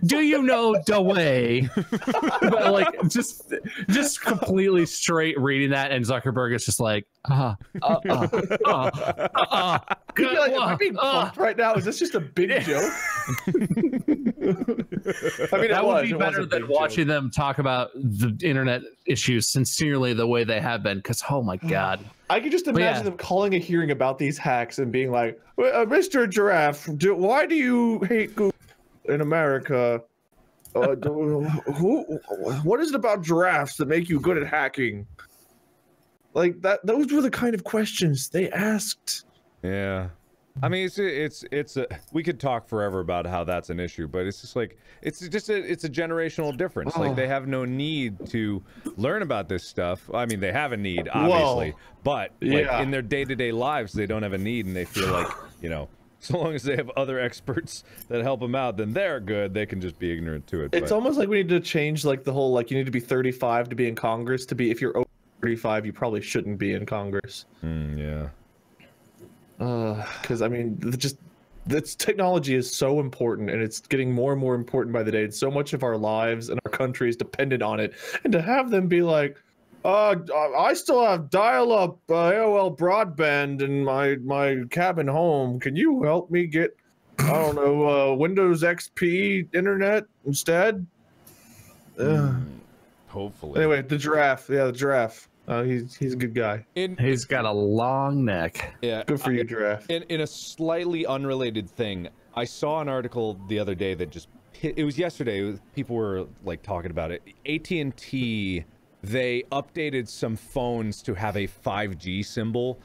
do you know Dewey? [LAUGHS] but like just just completely straight reading that and Zuckerberg is just like uh uh uh uh, uh, [LAUGHS] Could be like, am I being uh, fucked right now? Is this just a big joke? I mean, that it would was, be was better than watching joke. them talk about the internet issues sincerely the way they have been because oh my god I could just imagine yeah. them calling a hearing about these hacks and being like, "Well, uh, "Mr. Giraffe, do, why do you hate Google in America? Uh, [LAUGHS] who? What is it about giraffes that make you good at hacking?" Like that. Those were the kind of questions they asked. Yeah. I mean, it's it's it's a, we could talk forever about how that's an issue, but it's just like it's just a it's a generational difference. Like they have no need to learn about this stuff. I mean, they have a need, obviously, Whoa. but like Yeah. in their day-to-day lives, they don't have a need, and they feel like you know, so long as they have other experts that help them out, then they're good. They can just be ignorant to it. It's but- almost like we need to change like the whole like you need to be 35 to be in Congress. To be if you're over 35, you probably shouldn't be in Congress. Mm, yeah. because I mean, the- just this technology is so important, and it's getting more and more important by the day. And so much of our lives and our country is dependent on it. And to have them be like, "Uh, I still have dial-up uh, AOL broadband in my my cabin home. Can you help me get, I don't know, uh, Windows XP internet instead?" Ugh. Hopefully. Anyway, the giraffe. Yeah, the giraffe. Uh, he's he's a good guy. in he's got a long neck yeah, Good for you, giraffe. In, in a slightly unrelated thing, I saw an article the other day that just it was yesterday. people were like talking about it. AT&T they updated some phones to have a 5G symbol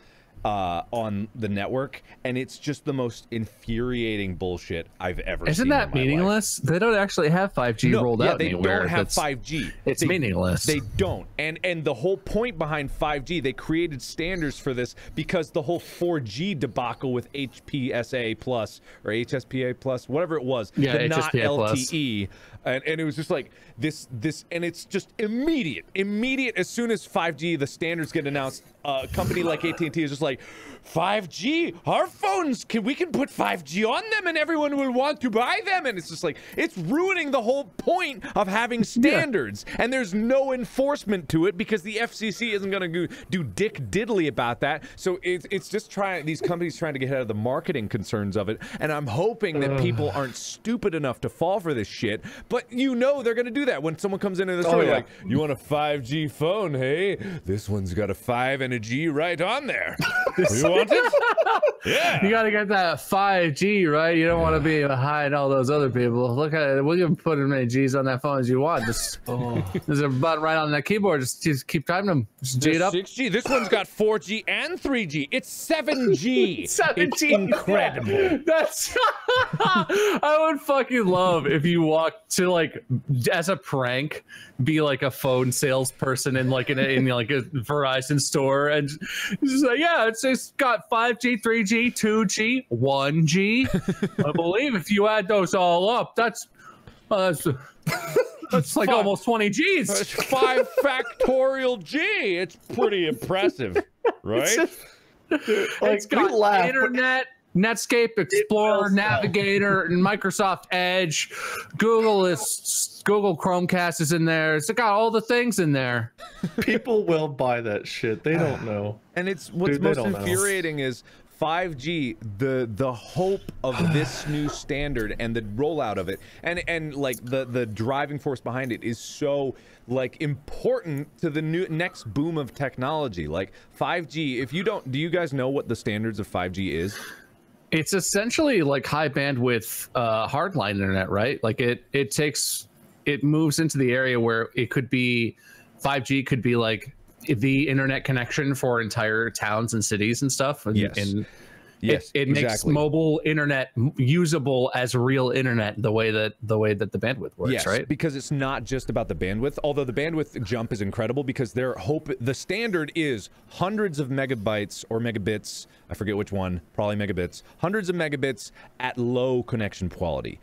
uh, on the network, and it's just the most infuriating bullshit I've ever seen. isn't that in my life. meaningless they don't actually have 5g No, rolled yeah, out they anywhere don't have That's- 5G. it's They- meaningless They don't. And and the whole point behind 5G, they created standards for this because the whole 4G debacle with HPSA plus or HSPA plus, whatever it was, Yeah, the not HSPA plus. LTE. And, and it was just like this this and it's just immediate immediate as soon as 5G the standards get announced a company like AT&T is just like 5G our phones can we can put 5G on them and everyone will want to buy them. And it's just like it's ruining the whole point of having standards. And there's no enforcement to it because the FCC isn't going to do dick diddly about that. So it's it's just trying these companies trying to get ahead of the marketing concerns of it. And I'm hoping that people aren't stupid enough to fall for this shit. But you know they're going to do that when someone comes into the oh, store yeah. like you want a 5G phone hey this one's got a 5 and a G right on there [LAUGHS] you want it [LAUGHS] yeah You got to get that 5G, right? You don't want to be behind all those other people. Look at it. We can put as many G's on that phone as you want. Just, [LAUGHS] oh. There's a button right on that keyboard. Just, just keep typing them. Just G it up. 6G. This one's got 4G and 3G. It's 7G. It's 7G. incredible. That's I would fucking love if you walked to like as a prank, be like a phone salesperson in like in, a, in like a Verizon store and just like yeah, it's, it's got 5G, 3G, 2G, 1G. I believe if you add those all up, that's uh, that's that's like Fuck. almost 20 G's. It's 5 factorial G. It's pretty impressive, [LAUGHS] right? Like, it's we got laugh, but- internet, Netscape, Explorer. Navigator, and Microsoft Edge. Google is Google Chromecast is in there. It's got all the things in there. [LAUGHS] People will buy that shit. They don't know. And it's what's Dude, most don't know. infuriating is 5G, the the hope of [SIGHS] this new standard and the rollout of it, and and like the the driving force behind it is so like important to the new next boom of technology. Like 5G, if you don't, do you guys know what the standards of 5G is? It's essentially like high bandwidth uh, hardline internet, right? Like it it takes it moves into the area where it could be 5G could be like the internet connection for entire towns and cities and stuff. And, Yes. and Yes, it, it makes exactly. mobile internet usable as real internet the way that the way that the bandwidth works, yes, right? because it's not just about the bandwidth. Although the bandwidth jump is incredible because their hope the standard is hundreds of megabytes or megabits. I forget which one. Probably megabits. Hundreds of megabits at low connection quality,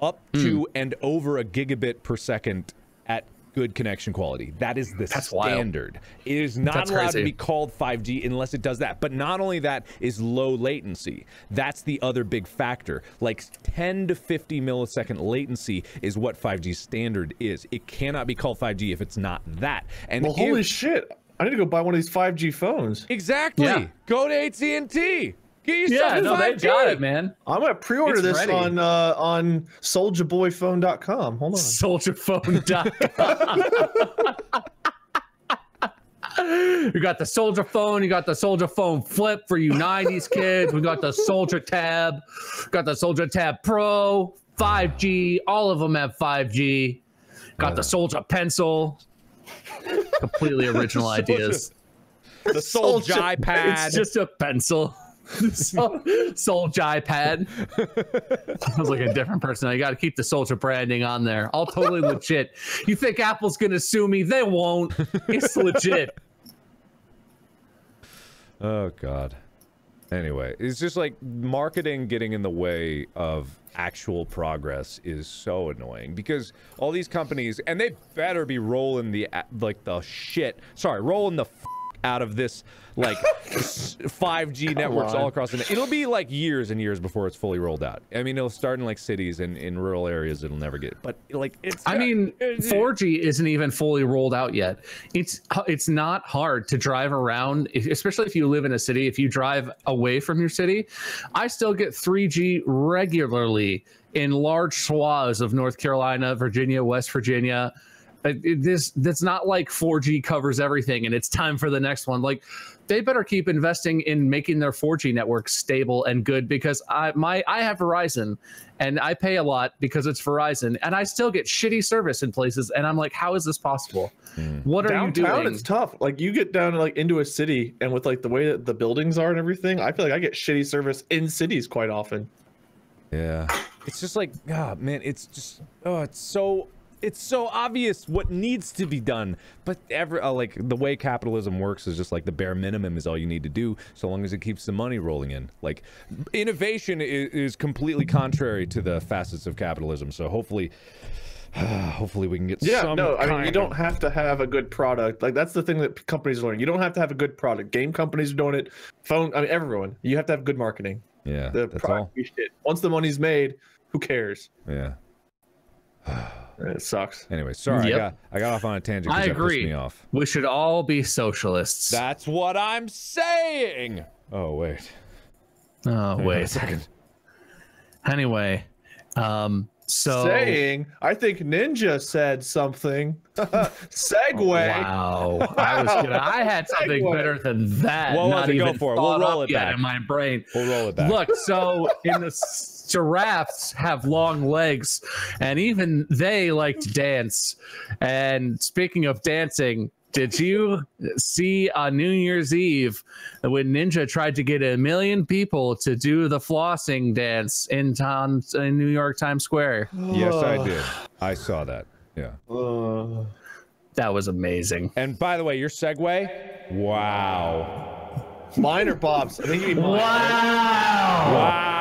up Hmm. to and over a gigabit per second at good connection quality. That is the That's wild. standard. It is not That's allowed to be called 5G unless it does that. But not only that is low latency. That's the other big factor. Like 10 to 50 millisecond latency is what 5G standard is. It cannot be called 5G if it's not that. And Well, if- holy shit! I need to go buy one of these 5G phones. exactly. Yeah. Go to AT&T. Get yourself yeah, a no, they 5G. got it, man. I'm gonna pre-order It's this ready. on uh, on souljaboyphone.com. Hold on. souljaphone.com. [LAUGHS] you got the soulja phone, you got the soulja phone flip for you 90s kids. We got the soulja tab, got the soulja tab pro, 5G. All of them have 5G. Got the soulja pencil. Completely original [LAUGHS] ideas. The Soul Soulja- iPad. It's just a pencil. [LAUGHS] Sol- Soulja iPad. Sounds like a different person. I got to keep the Soulja branding on there. All totally legit. You think Apple's gonna sue me? They won't. It's legit. Oh God. Anyway, it's just like marketing getting in the way of actual progress is so annoying because all these companies and they better be rolling the like the shit. Sorry, rolling the out of this like 5G networks all across the. It'll be like years and years before it's fully rolled out. I mean, it'll start in like cities and in rural areas. It'll never get. But like it's. I mean, 4G isn't even fully rolled out yet. It's it's not hard to drive around, especially if you live in a city. If you drive away from your city, I still get 3G regularly in large swaths of North Carolina, Virginia, West Virginia. Uh, it- this that's not like 4G covers everything, and it's time for the next one. Like they better keep investing in making their 4G network stable and good because I my I have Verizon and I pay a lot because it's Verizon and I still get shitty service in places and I'm like how is this possible? What are you Downtown, doing? it's tough. Like you get down like into a city, and with like the way that the buildings are and everything, I feel like I get shitty service in cities quite often. Yeah. It's just like, ah, man, it's just, oh, it's so, it's so obvious what needs to be done. But every, uh, like, the way capitalism works is just like the bare minimum is all you need to do, so long as it keeps the money rolling in. Like, innovation is, is completely contrary to the facets of capitalism. So hopefully, [SIGHS] hopefully we can get Yeah, some. no, I mean you don't have to have a good product. Like that's the thing that companies learn. You don't have to have a good product. Game companies are doing it. Phone, I mean everyone. You have to have good marketing. Yeah, The that's all. Once the money's made, who cares? Yeah. [SIGHS] [SIGHS] It sucks. Anyway, sorry, Yep. I got I got off on a tangent. I agree. me off. We should all be socialists. That's what I'm saying. Oh wait. oh Hang on a second. Anyway, um so Saying, I think Ninja said something. [LAUGHS] Segway. Wow. I was gonna [LAUGHS] I had something Segue. better than that. What was not it? Go for it. We'll roll it back. in my brain. We'll roll it back. Look, so in the s- [LAUGHS] giraffes have long legs, and even they like to dance. And speaking of dancing, did you see on New Year's Eve when Ninja tried to get a million people to do the flossing dance in town in New York Times Square? Yes, I did. I saw that. Yeah. Uh, That was amazing. And by the way, your segue. Wow. mine or Bob's? I think you mean mine. Wow! Wow.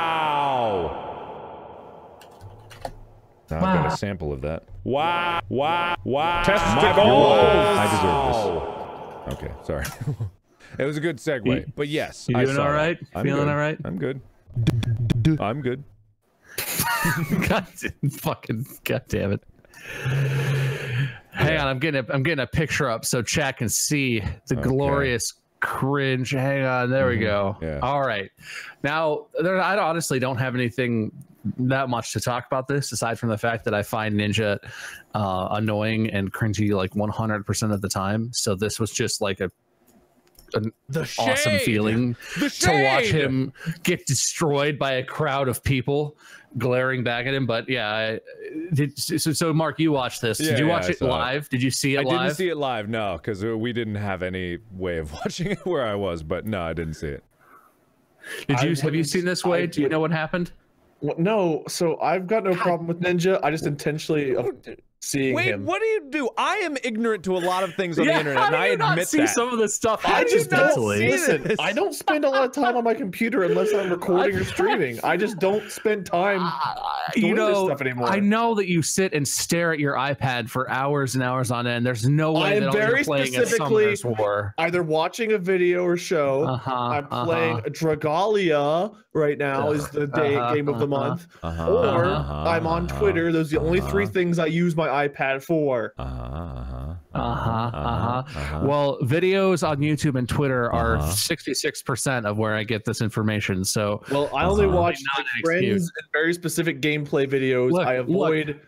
Now I've got a sample of that. Wow. Wow. Wow. Testicles! I deserve this. Okay, sorry. [LAUGHS] it was a good segue, You- but yes. you I doing all right? all that. I'm Feeling good. all right? I'm good. [LAUGHS] I'm good. God, fucking god damn it. Hang on, I'm getting a, I'm getting a picture up so chat can see the glorious cringe. Hang on, there we mm-hmm. go. yeah. All right. Now, there, I honestly don't have anything that much to talk about this aside from the fact that I find Ninja uh, annoying and cringy like 100% of the time. So this was just like a an The awesome feeling to watch him get destroyed by a crowd of people glaring back at him. But yeah, I, did, so, so Mark, you watched this. Yeah, Did you watch it saw it. live? Did you see it I live? didn't see it live, no, because we didn't have any way of [LAUGHS] watching it where I was. But no, I didn't see it. Did I you have you seen this I way? Do you know what happened? Well, no, so I've got no problem with Ninja. I just intentionally seeing Wait, him. what do you do? I am ignorant to a lot of things on the internet, how and I you not admit see that. some of the stuff How I do you just not mentally. see Listen, this? I don't spend a lot of time on my computer unless I'm recording or streaming. I just don't spend time. [LAUGHS] you doing this know, stuff anymore. I know that you sit and stare at your iPad for hours and hours on end. There's no way I am that all you're very playing specifically- Summoner's War. Either watching a video or show. Uh-huh, I'm uh-huh. playing Dragalia right now is the day Uh-huh, game of the uh-huh. month. Uh-huh, Or uh-huh, I'm on uh-huh, Twitter. Those are the only three uh-huh. things I use my iPad 4. Uh-huh, uh-huh, Uh-huh, uh-huh. uh-huh. Well, videos on YouTube and Twitter are Uh-huh. 66% of where I get this information. So Well, I only Uh-huh. watch like, friends excuse. and very specific gameplay videos. Look, I look. avoid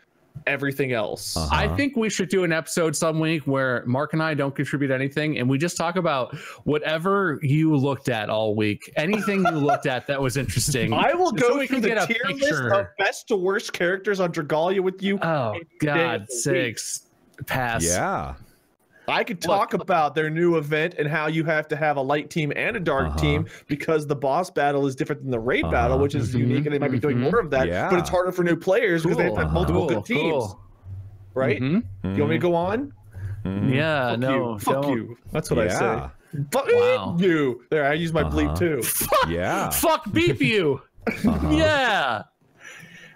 everything else. Uh-huh. I think we should do an episode some week where Mark and I don't contribute anything and we just talk about whatever you looked at all week. Anything you looked at that was interesting. [LAUGHS] I will So go we through can the get a tier list of best to worst characters on Dragalia with you. oh, any day of God the sakes. Pass. Yeah. I could talk about their new event and how you have to have a light team and a dark Uh-huh. team because the boss battle is different than the raid battle, Uh-huh. which is Mhm, unique, and they might be doing mhm. more of that. Yeah. But it's harder for new players because they have to have multiple Cool, good teams, cool. right? Mhm. You want me to go on? Mhm. Yeah, Fuck no. you. Fuck you. That's what I say. Fuck Wow. you. There, I use my bleep Uh-huh. too. [LAUGHS] Yeah. Fuck beep you. [LAUGHS] Uh-huh. Yeah.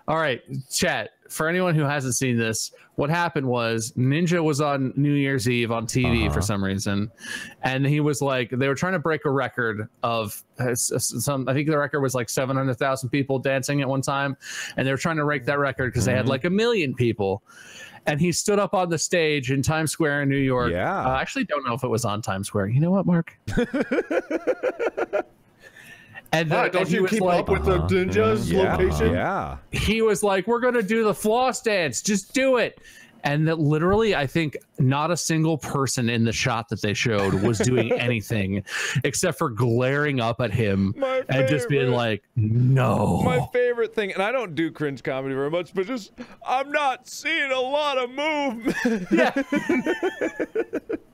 All right, chat. For anyone who hasn't seen this, what happened was Ninja was on New Year's Eve on TV Uh-huh. for some reason, and he was like, they were trying to break a record of uh, some. I think the record was like seven hundred thousand people dancing at one time, and they were trying to break that record because they had Mhm. like a million people. And he stood up on the stage in Times Square in New York. Yeah. Uh, I actually don't know if it was on Times Square. You know what, Mark? [LAUGHS] and, Ah, the- don't and he you was keep like, up with the Uh-huh. ninja's Yeah. location? Yeah. he was like, "We're gonna do the floss dance. Just do it." And that literally, I think not a single person in the shot that they showed was doing [LAUGHS] anything except for glaring up at him My and just being like, "No." My favorite thing, and I don't do cringe comedy very much, but just I'm not seeing a lot of movement. yeah, [LAUGHS]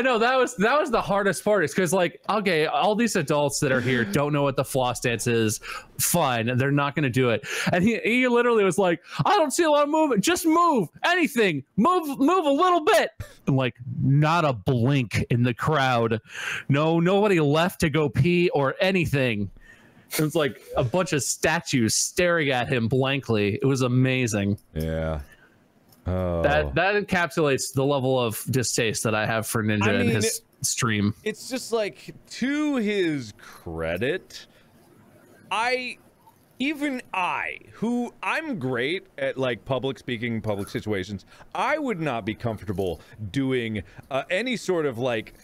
no, that was that was the hardest part. Is because like, okay, all these adults that are here [LAUGHS] don't know what the floss dance is. Fine, they're not going to do it. And he he literally was like, I don't see a lot of movement. Just move anything. Move move a little bit. And like, not a blink in the crowd. No, nobody left to go pee or anything. It was like a bunch of statues staring at him blankly. It was amazing. yeah. Oh. That that encapsulates the level of distaste that I have for Ninja I and mean, his stream. it's just like to his credit i even i who i'm great at like public speaking public situations i would not be comfortable doing uh, any sort of like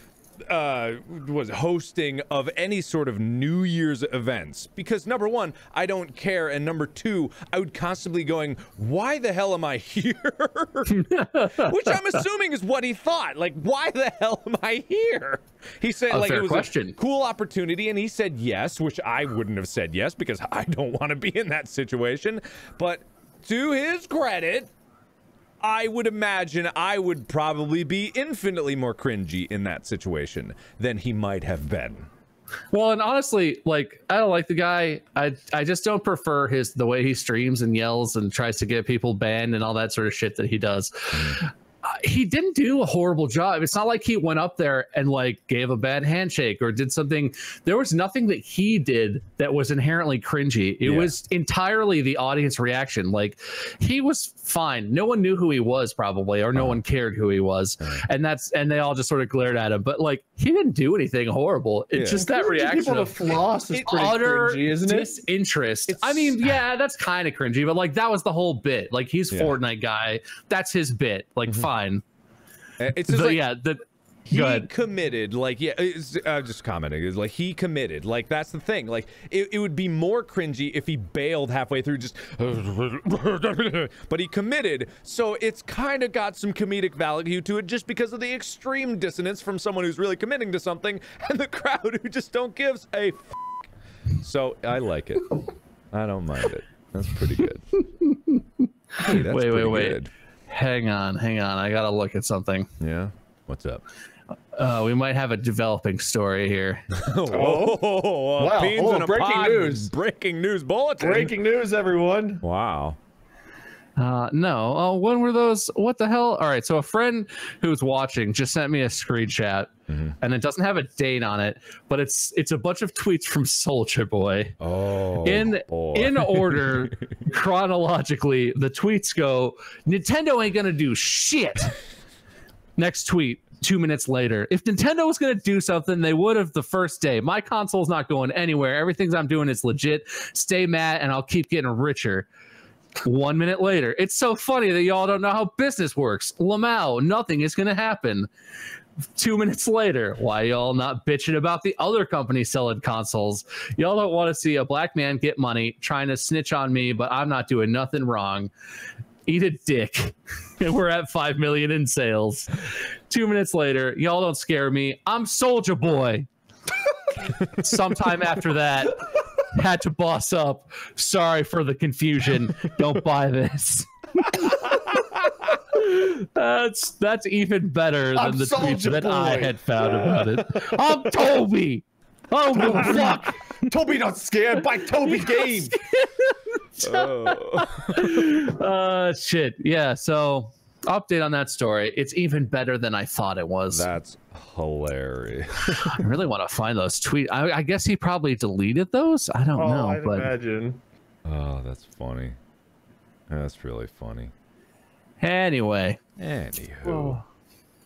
uh was hosting of any sort of new year's events. Because number one i don't care and number two i would constantly going why the hell am i here? [LAUGHS] Which i'm assuming is what he thought. Like why the hell am i here? He said A like it was question. a cool opportunity and he said yes which i wouldn't have said yes because i don't want to be in that situation. But to his credit I would imagine I would probably be infinitely more cringy in that situation than he might have been. Well, and honestly, like I don't like the guy. I I just don't prefer his the way he streams and yells and tries to get people banned and all that sort of shit that he does. Mm. Uh, he didn't do a horrible job. It's not like he went up there and like gave a bad handshake or did something. There was nothing that he did that was inherently cringy. It Yeah. was entirely the audience reaction. Like he was fine. No one knew who he was probably, or no Uh-huh. one cared who he was, and that's and they all just sort of glared at him. But like he didn't do anything horrible. It's Yeah. just that reaction People of floss is pretty utter cringy, isn't it? disinterest. It's- I mean, [SIGHS] yeah, that's kind of cringy, but like that was the whole bit. Like he's Yeah. Mm-hmm. Fortnite guy. That's his bit. Like fine. Uh, It's just The- like yeah, the he committed. Like yeah, it's, I'm just commenting. It's like he committed. Like that's the thing. Like it, it would be more cringy if he bailed halfway through. Just [LAUGHS] but he committed. So it's kind of got some comedic value to it, just because of the extreme dissonance from someone who's really committing to something [LAUGHS] and the crowd who just don't give a. F- so I like it. I don't mind it. That's pretty good. Hey, that's wait, wait, pretty wait. good. Hang on, hang on. I gotta look at something. Yeah. What's up? Uh, we might have a developing story here. [LAUGHS] oh, Wow. Oh, in a breaking pod. news. Breaking news bulletin. Breaking news, everyone. Wow. Uh, no. Oh, when were those? What the hell? All right. So a friend who's watching just sent me a screenshot, Mhm. and it doesn't have a date on it, but it's it's a bunch of tweets from Soulja Boy. Oh. in boy. in order [LAUGHS] chronologically the tweets go nintendo ain't gonna do shit next tweet two minutes later if nintendo was gonna do something they would have the first day my console's not going anywhere everything i'm doing is legit stay mad and i'll keep getting richer one minute later it's so funny that y'all don't know how business works. Lamau nothing is gonna happen. Two minutes later why y'all not bitching about the other company selling consoles? Y'all don't want to see a black man get money trying to snitch on me but i'm not doing nothing wrong. Eat a dick. [LAUGHS] And we're at 5 million in sales. Two minutes later y'all don't scare me. I'm Soulja Boy. [LAUGHS] Sometime after that had to boss up sorry for the confusion don't buy this [LAUGHS] that's that's even better than I'm the tweet Soulja that I had found about it. I'm Toby. Oh [LAUGHS] no, fuck! Toby not scared by Toby game. [LAUGHS] Oh. Uh, shit. Yeah. So, update on that story. It's even better than I thought it was. That's hilarious. [LAUGHS] I really want to find those tweets. I, I guess he probably deleted those. I don't Oh, know, I'd but imagine. Oh, that's funny. That's really funny. anyway. Anywho. Oh,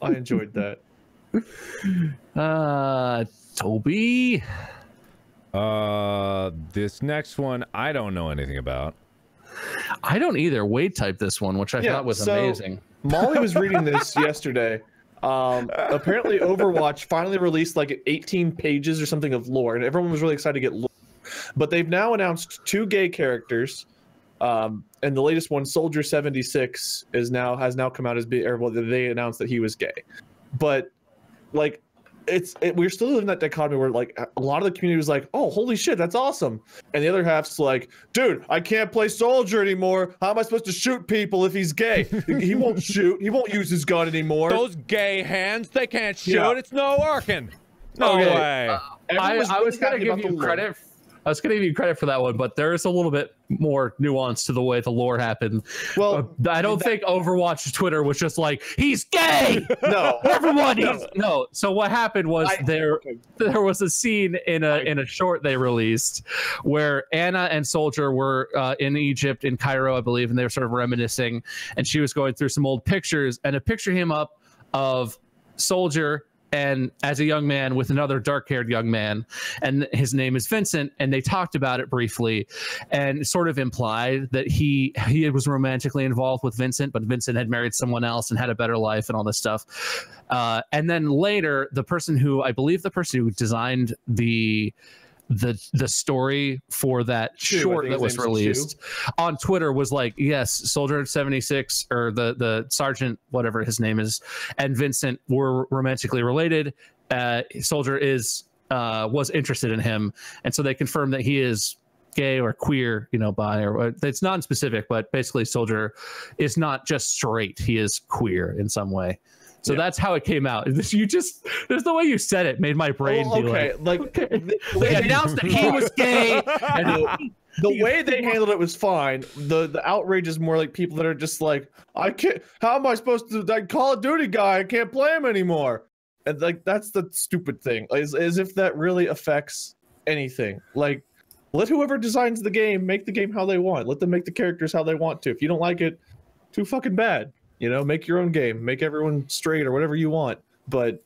I enjoyed that. [LAUGHS] [LAUGHS] Uh, Toby. Uh, this next one I don't know anything about. [LAUGHS] I don't either. Wade typed this one, which I Yeah, thought was so- amazing. [LAUGHS] Molly was reading [LAUGHS] this yesterday. Um, apparently, Overwatch finally released like 18 pages or something of lore, and everyone was really excited to get lore. But they've now announced two gay characters, um, and the latest one, Soldier 76, is now has now come out as be or well, they announced that he was gay. But like, it's it, we're still in that dichotomy where like a lot of the community was like, "Oh, holy shit, that's awesome," and the other half's like, "Dude, I can't play Soldier anymore. How am I supposed to shoot people if he's gay? [LAUGHS] he won't shoot. He won't use his gun anymore." Those gay hands, they can't shoot. Yeah. It's no working. No Okay. way. I, Everyone I was really gonna give you lore. credit. I was gonna give you credit for that one, but there is a little bit more nuance to the way the lore happened. Well, Uh, I don't think Overwatch Twitter was just like he's gay. [LAUGHS] no. Everyone is no. So what happened was I- there there was a scene in a in a short they released where Ana and Soldier were uh, in Egypt in Cairo, I believe, and they were sort of reminiscing. And she was going through some old pictures, and a picture him up of Soldier and as a young man with another dark-haired young man, and his name is Vincent. And they talked about it briefly, and sort of implied that he he was romantically involved with Vincent, but Vincent had married someone else and had a better life and all this stuff. Uh, and then later, the person who I believe the person who designed the the the story for that Chu, short that was Chu. released on Twitter was like, yes, Soldier 76 or the the sergeant, whatever his name is, and Vincent were romantically related. Uh, Soldier is uh, was interested in him, and so they confirmed that he is gay or queer, you know, bi or it's non-specific, but basically Soldier is not just straight; he is queer in some way. So Yeah. that's how it came out. [LAUGHS] You just there's the way you said it made my brain oh, be okay, like, like, [LAUGHS] the, they announced that he was gay, [LAUGHS] and uh, the, the way they handled it was fine. The the outrage is more like people that are just like, I can't. How am I supposed to? That Call of Duty guy, I can't play him anymore. And like that's the stupid thing. Is as if that really affects anything. Like, let whoever designs the game make the game how they want. Let them make the characters how they want to. If you don't like it, too fucking bad. You know, make your own game. Make everyone straight or whatever you want. But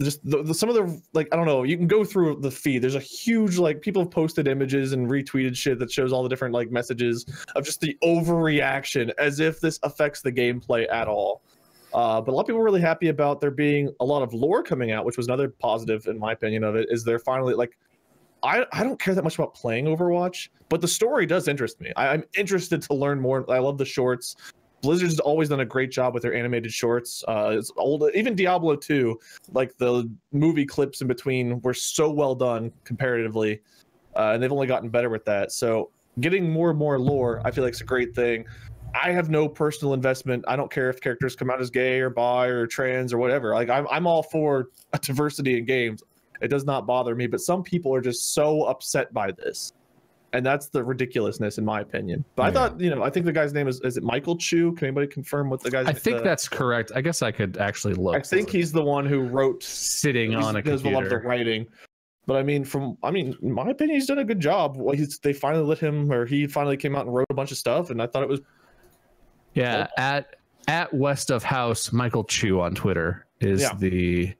just the, the, some of the like I don't know. You can go through the feed. There's a huge like people have posted images and retweeted shit that shows all the different like messages of just the overreaction as if this affects the gameplay at all. Uh, but a lot of people were really happy about there being a lot of lore coming out, which was another positive in my opinion of it. Is they're finally like, I I don't care that much about playing Overwatch, but the story does interest me. I, I'm interested to learn more. I love the shorts. Blizzard's always done a great job with their animated shorts. Uh, it's old, even Diablo 2, like the movie clips in between were so well done comparatively, uh, and they've only gotten better with that. So getting more and more lore, I feel like it's a great thing. I have no personal investment. I don't care if characters come out as gay or bi or trans or whatever. Like I'm I'm all for diversity in games. It does not bother me, but some people are just so upset by this. And that's the ridiculousness in my opinion. But I thought, you know, I think the guy's name is is it Michael Chu? Can anybody confirm what the guy's I think the- that's correct. I guess I could actually look. I think he's the one who wrote sitting on a does a lot of the writing. But I mean, from I mean, in my opinion, he's done a good job. Well, he's they finally let him, or he finally came out and wrote a bunch of stuff, and I thought it was Yeah, at at West of House, Michael Chu on Twitter is Yeah. the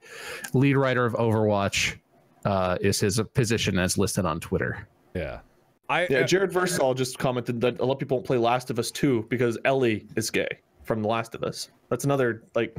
lead writer of Overwatch. Uh, is his position as listed on Twitter? Yeah. I Yeah, uh, Jared Versal just commented that a lot of people don't play Last of Us 2 because Ellie is gay from The Last of Us. That's another like.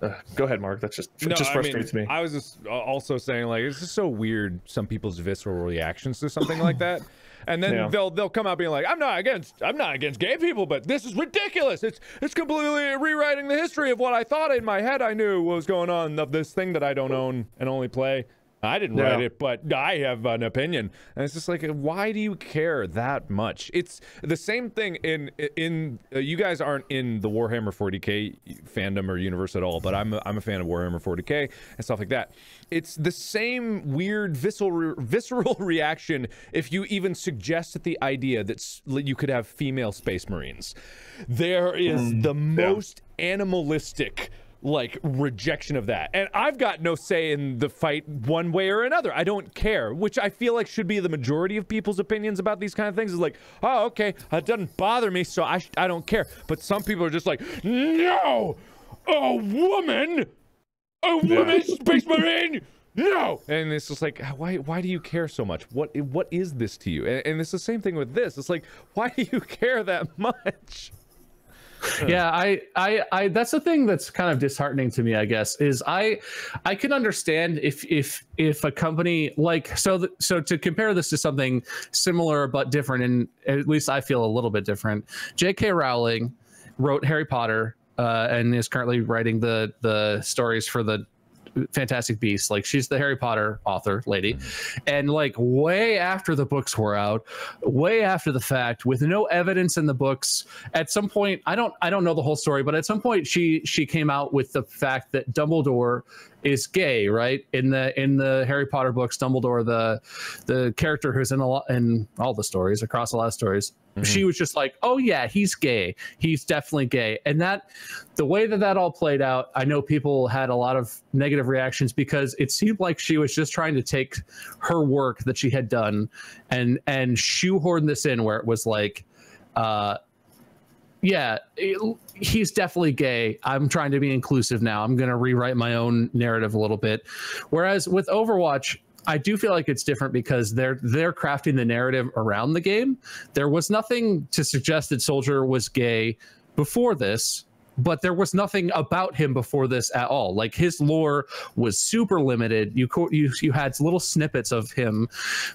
Uh, go ahead, Mark. That's just it just I mean, frustrates me. I was just also saying like it's just so weird some people's visceral reactions to something like that. And then Yeah. they'll they'll come out being like, I'm not against I'm not against gay people, but this is ridiculous. It's it's completely rewriting the history of what I thought in my head I knew was going on of this thing that I don't own and only play. I didn't write it, but I have an opinion, and it's just like, why do you care that much? It's the same thing in in uh, you guys aren't in the Warhammer 40k fandom or universe at all, but I'm a, I'm a fan of Warhammer 40k and stuff like that. It's the same weird visceral visceral [LAUGHS] reaction if you even suggested the idea that you could have female space marines. There is the most animalistic like rejection of that. And I've got no say in the fight one way or another. I don't care, which I feel like should be the majority of people's opinions about these kind of things is like, "Oh, okay, it doesn't bother me, so I sh- I don't care." But some people are just like, "No! A woman! A woman space marine!" No, and it's just like, why? Why do you care so much? What? What is this to you? And, and it's the same thing with this. It's like, why do you [LAUGHS] care that much? [LAUGHS] yeah I, I i that's the thing that's kind of disheartening to me i guess is i i can understand if if if a company like so th- so to compare this to something similar but different and at least i feel a little bit different jk rowling wrote harry potter uh, and is currently writing the the stories for the Fantastic Beasts. Like she's the Harry Potter author lady. Mm-hmm. And like way after the books were out, way after the fact, with no evidence in the books, at some point, I don't I don't know the whole story, but at some point she she came out with the fact that Dumbledore is gay, right? In the in the Harry Potter books, Dumbledore, the the character who's in a lot in all the stories, across a lot of stories, she was just like, "Oh yeah, he's gay. He's definitely gay." And that the way that that all played out, I know people had a lot of negative reactions because it seemed like she was just trying to take her work that she had done and and shoehorn this in where it was like uh yeah, it- he's definitely gay. I'm trying to be inclusive now. I'm going to rewrite my own narrative a little bit. Whereas with Overwatch, I do feel like it's different because they're they're crafting the narrative around the game. There was nothing to suggest that Soldier was gay before this, but there was nothing about him before this at all. Like his lore was super limited. You you you had little snippets of him,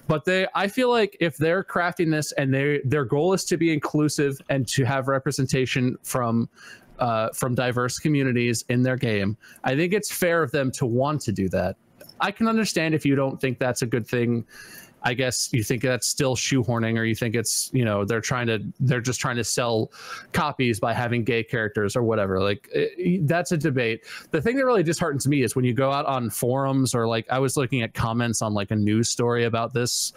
but they I feel like if they're crafting this and they their goal is to be inclusive and to have representation from uh, from diverse communities in their game, I think it's fair of them to want to do that. I can understand if you don't think that's a good thing. I guess you think that's still shoehorning, or you think it's you know they're trying to they're just trying to sell copies by having gay characters or whatever. Like eh, that's a debate. The thing that really disheartens me is when you go out on forums or like I was looking at comments on like a news story about this.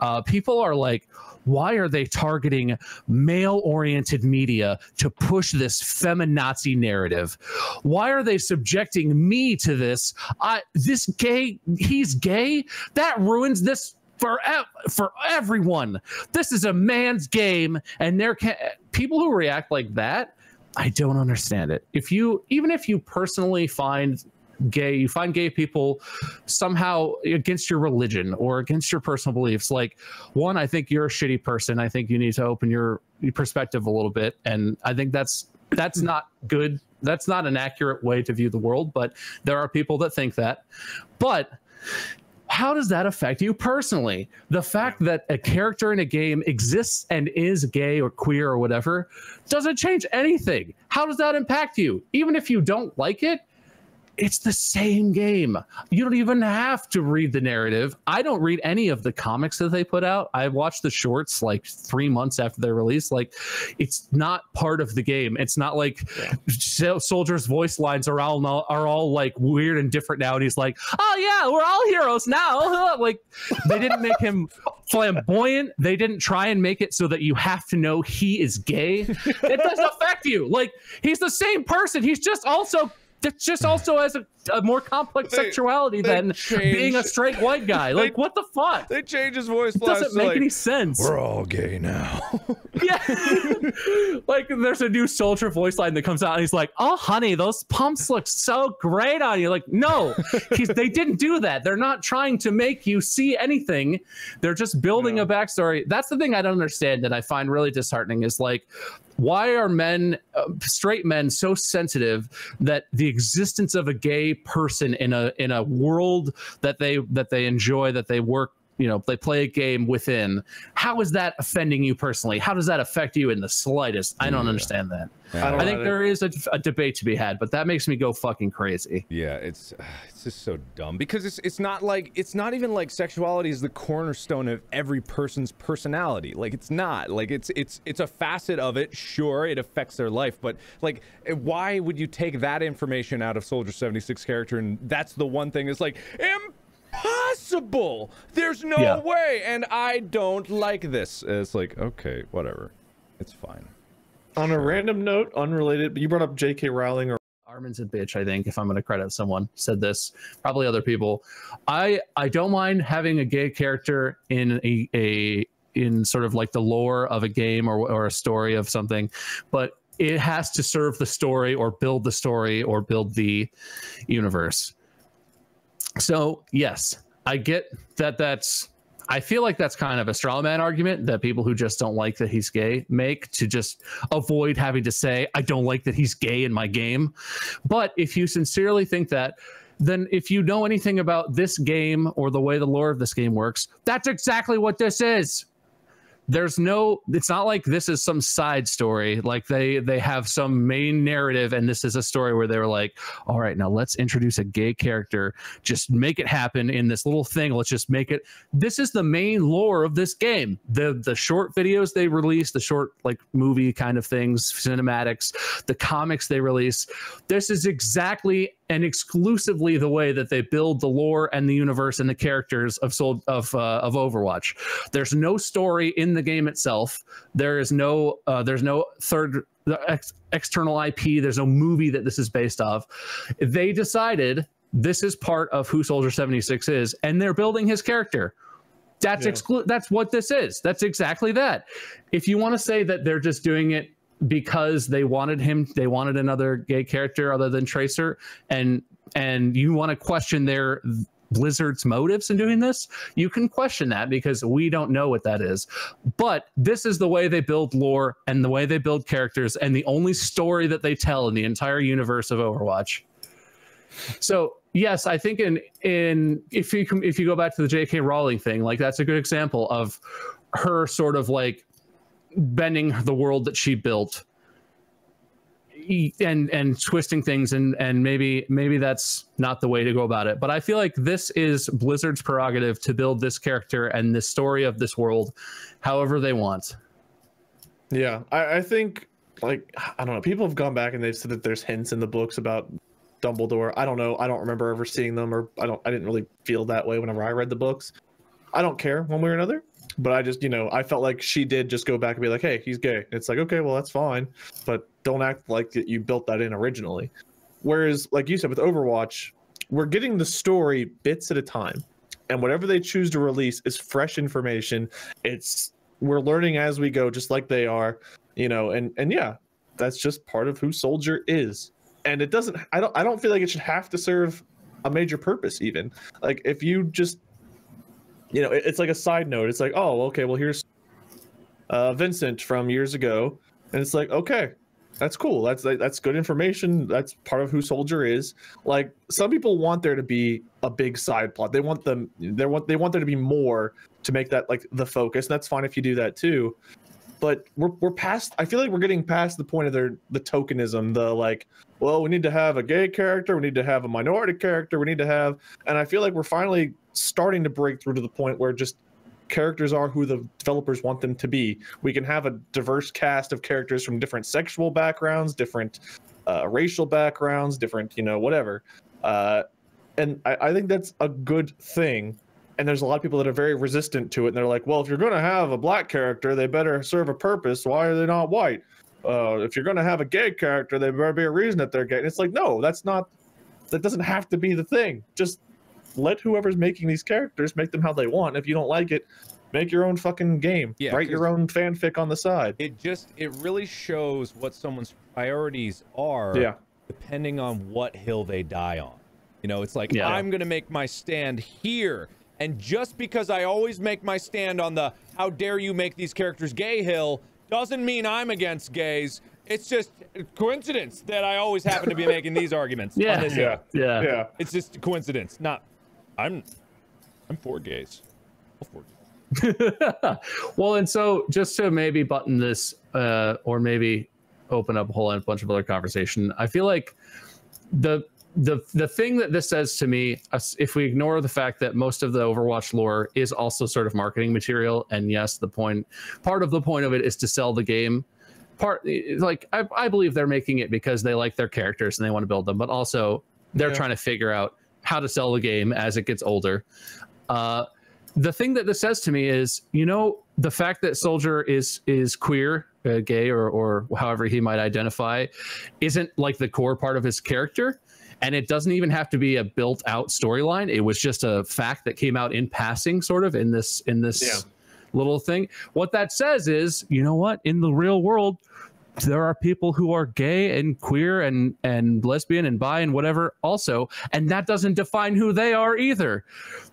Uh, people are like, why are they targeting male oriented media to push this feminazi narrative? Why are they subjecting me to this? I this gay, he's gay. That ruins this for ev- for everyone. This is a man's game, and there can people who react like that. I don't understand it. If you even if you personally find gay, you find gay people somehow against your religion or against your personal beliefs. Like one, I think you're a shitty person. I think you need to open your, your perspective a little bit, and I think that's that's not good. That's not an accurate way to view the world. But there are people that think that. But how does that affect you personally? The fact that a character in a game exists and is gay or queer or whatever doesn't change anything. How does that impact you? Even if you don't like it, it's the same game. You don't even have to read the narrative. I don't read any of the comics that they put out. I watched the shorts like three months after their release. Like, it's not part of the game. It's not like yeah. Soldier's voice lines are all are all like weird and different now. And he's like, "Oh yeah, we're all heroes now." [LAUGHS] like, they didn't make him flamboyant. They didn't try and make it so that you have to know he is gay. It doesn't [LAUGHS] affect you. Like, he's the same person. He's just also that just [SIGHS] also as a, a more complex they, sexuality they than being a straight white guy. [LAUGHS] Like, they, what the fuck? They change his voice. It doesn't make like, any sense. We're all gay now. [LAUGHS] yeah. [LAUGHS] like, there's a new soldier voice line that comes out, and he's like, "Oh, honey, those pumps look so great on you." Like, no, they didn't do that. They're not trying to make you see anything. They're just building a backstory. That's the thing I don't understand, and I find really disheartening. Is like, why are men uh, straight men so sensitive that the existence of a gay person in a in a world that they that they enjoy that they work you know they play a game within. How is that offending you personally? How does that affect you in the slightest? I don't yeah. understand that. Yeah. I, I, think there is a, a, debate to be had but that makes me go fucking crazy. Yeah it's [SIGHS] it's just so dumb. Because it's it's not like it's not even like sexuality is the cornerstone of every person's personality. Like it's not. Like it's it's it's a facet of it. Sure it affects their life but like why would you take that information out of soldier 76 character and that's the one thing? That's like impossible. There's no yeah. way. And I don't like this. It's like, okay, whatever. It's fine. On a random note, unrelated, but you brought up J.K. Rowling or Armin's a bitch, I think, if I'm going to credit someone said this, probably other people. I I don't mind having a gay character in a, a in sort of like the lore of a game or or a story of something, but it has to serve the story or build the story or build the universe. So yes, I get that. That's I feel like that's kind of a straw man argument that people who just don't like that he's gay make to just avoid having to say, I don't like that he's gay in my game. But if you sincerely think that, then if you know anything about this game or the way the lore of this game works, that's exactly what this is there's no it's not like this is some side story. Like they they have some main narrative and this is a story where they were like all right now let's introduce a gay character. Just make it happen in this little thing. Let's just make it this is the main lore of this game. The the short videos they release the short like movie kind of things cinematics the comics they release this is exactly and exclusively the way that they build the lore and the universe and the characters of Soul of uh, of Overwatch. There's no story in the game itself. There is no uh, there's no third ex- external IP. There's no movie that this is based off. They decided this is part of who Soldier 76 is, and they're building his character. That's yeah. exclu- That's what this is. That's exactly that. If you want to say that they're just doing it because they wanted him they wanted another gay character other than tracer. And and you want to question their blizzard's motives in doing this? You can question that because we don't know what that is. But this is the way they build lore and the way they build characters and the only story that they tell in the entire universe of overwatch. So yes i think in in if you if you go back to the jk rowling thing like that's a good example of her sort of like bending the world that she built and and twisting things and and maybe maybe that's not the way to go about it. But i feel like this is blizzard's prerogative to build this character and this story of this world however they want. Yeah I, I think like i don't know people have gone back and they've said that there's hints in the books about dumbledore. I don't know i don't remember ever seeing them or i don't i didn't really feel that way whenever i read the books. I don't care one way or another but I just, you know, I felt like she did just go back and be like, "Hey, he's gay." It's like, okay, well, that's fine, but don't act like you built that in originally. Whereas, like you said with Overwatch, we're getting the story bits at a time, and whatever they choose to release is fresh information. It's we're learning as we go, just like they are, you know, and and yeah, that's just part of who Soldier is. And it doesn't. I don't. I don't feel like it should have to serve a major purpose. Even like if you just you know, it's like a side note. It's like, oh, okay, well, here's uh, Vincent from years ago, and it's like, okay, that's cool. That's that's good information. That's part of who Soldier is. Like some people want there to be a big side plot. They want them. They want they want there to be more to make that like the focus. And that's fine if you do that too. but we're we're past. I feel like we're getting past the point of their the tokenism, the like, well, we need to have a gay character, we need to have a minority character, we need to have, and I feel like we're finally starting to break through to the point where just characters are who the developers want them to be. We can have a diverse cast of characters from different sexual backgrounds, different uh, racial backgrounds, different, you know, whatever. Uh, and I, I think that's a good thing. And there's a lot of people that are very resistant to it. And they're like well if you're going to have a black character they better serve a purpose. Why are they not white? Uh, if you're going to have a gay character there better be a reason that they're gay. And it's like no that's not that doesn't have to be the thing. Just let whoever's making these characters make them how they want if you don't like it make your own fucking game Yeah, write your own fanfic on the side it just it really shows what someone's priorities are Yeah. depending on what hill they die on you know it's like Yeah. i'm gonna make my stand here and just because i always make my stand on the how dare you make these characters gay hill doesn't mean i'm against gays it's just coincidence that i always happen to be making these [LAUGHS] arguments Yeah. on this hill. Yeah. yeah it's just coincidence not i'm i'm for gays All for gays. [LAUGHS] well, and so just to maybe button this, uh, or maybe open up a whole bunch of other conversation, I feel like the the the thing that this says to me, if we ignore the fact that most of the Overwatch lore is also sort of marketing material, and yes, the point part of the point of it is to sell the game. Part like I, I believe they're making it because they like their characters and they want to build them, but also they're Yeah. trying to figure out how to sell the game as it gets older. Uh, the thing that this says to me is, you know, the fact that Soldier is is queer, uh, gay, or or however he might identify, isn't like the core part of his character, and it doesn't even have to be a built out storyline. It was just a fact that came out in passing, sort of in this in this Yeah. little thing. What that says is, you know what, in the real world. There are people who are gay and queer and and lesbian and bi and whatever also, and that doesn't define who they are either.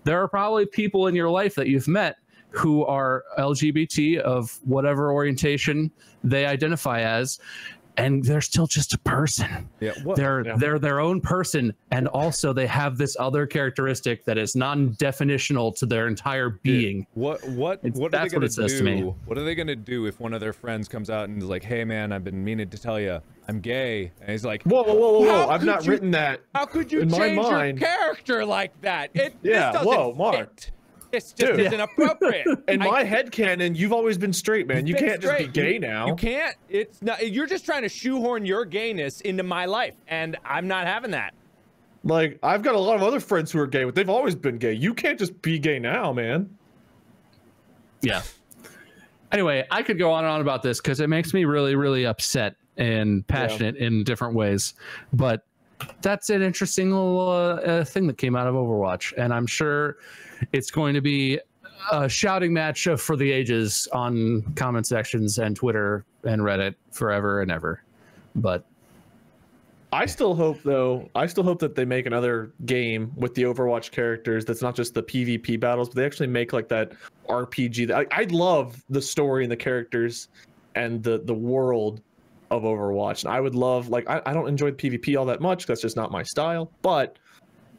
There are probably people in your life that you've met who are LGBT of whatever orientation they identify as, and they're still just a person. yeah what They're Yeah. they're their own person, and also they have this other characteristic that is non-definitional to their entire being. What what It's- what are they gonna it says do? to me. What are they gonna do if one of their friends comes out and is like, "Hey man, I've been meaning to tell you, I'm gay," and he's like, whoa whoa whoa whoa, whoa. i've not you- written that "How could you In my change mind- your character like that? It Yeah, this doesn't whoa, Mark. fit. This just Dude. isn't appropriate." [LAUGHS] in I- my head canon you've always been straight man you can't just be gay now. You can't. It's not. You're just trying to shoehorn your gayness into my life, and I'm not having that. Like I've got a lot of other friends who are gay, but they've always been gay. You can't just be gay now, man. Yeah. Anyway, I could go on and on about this because it makes me really, really upset and passionate in different ways. But that's an interesting little uh, uh, thing that came out of Overwatch, and I'm sure it's going to be a shouting match for the ages on comment sections and Twitter and Reddit forever and ever. But I still hope though. I still hope that they make another game with the Overwatch characters. That's not just the PvP battles, but they actually make like that RPG. That I, I love the story and the characters and the the world of Overwatch. And I would love like I, I don't enjoy the PvP all that much. That's just not my style. But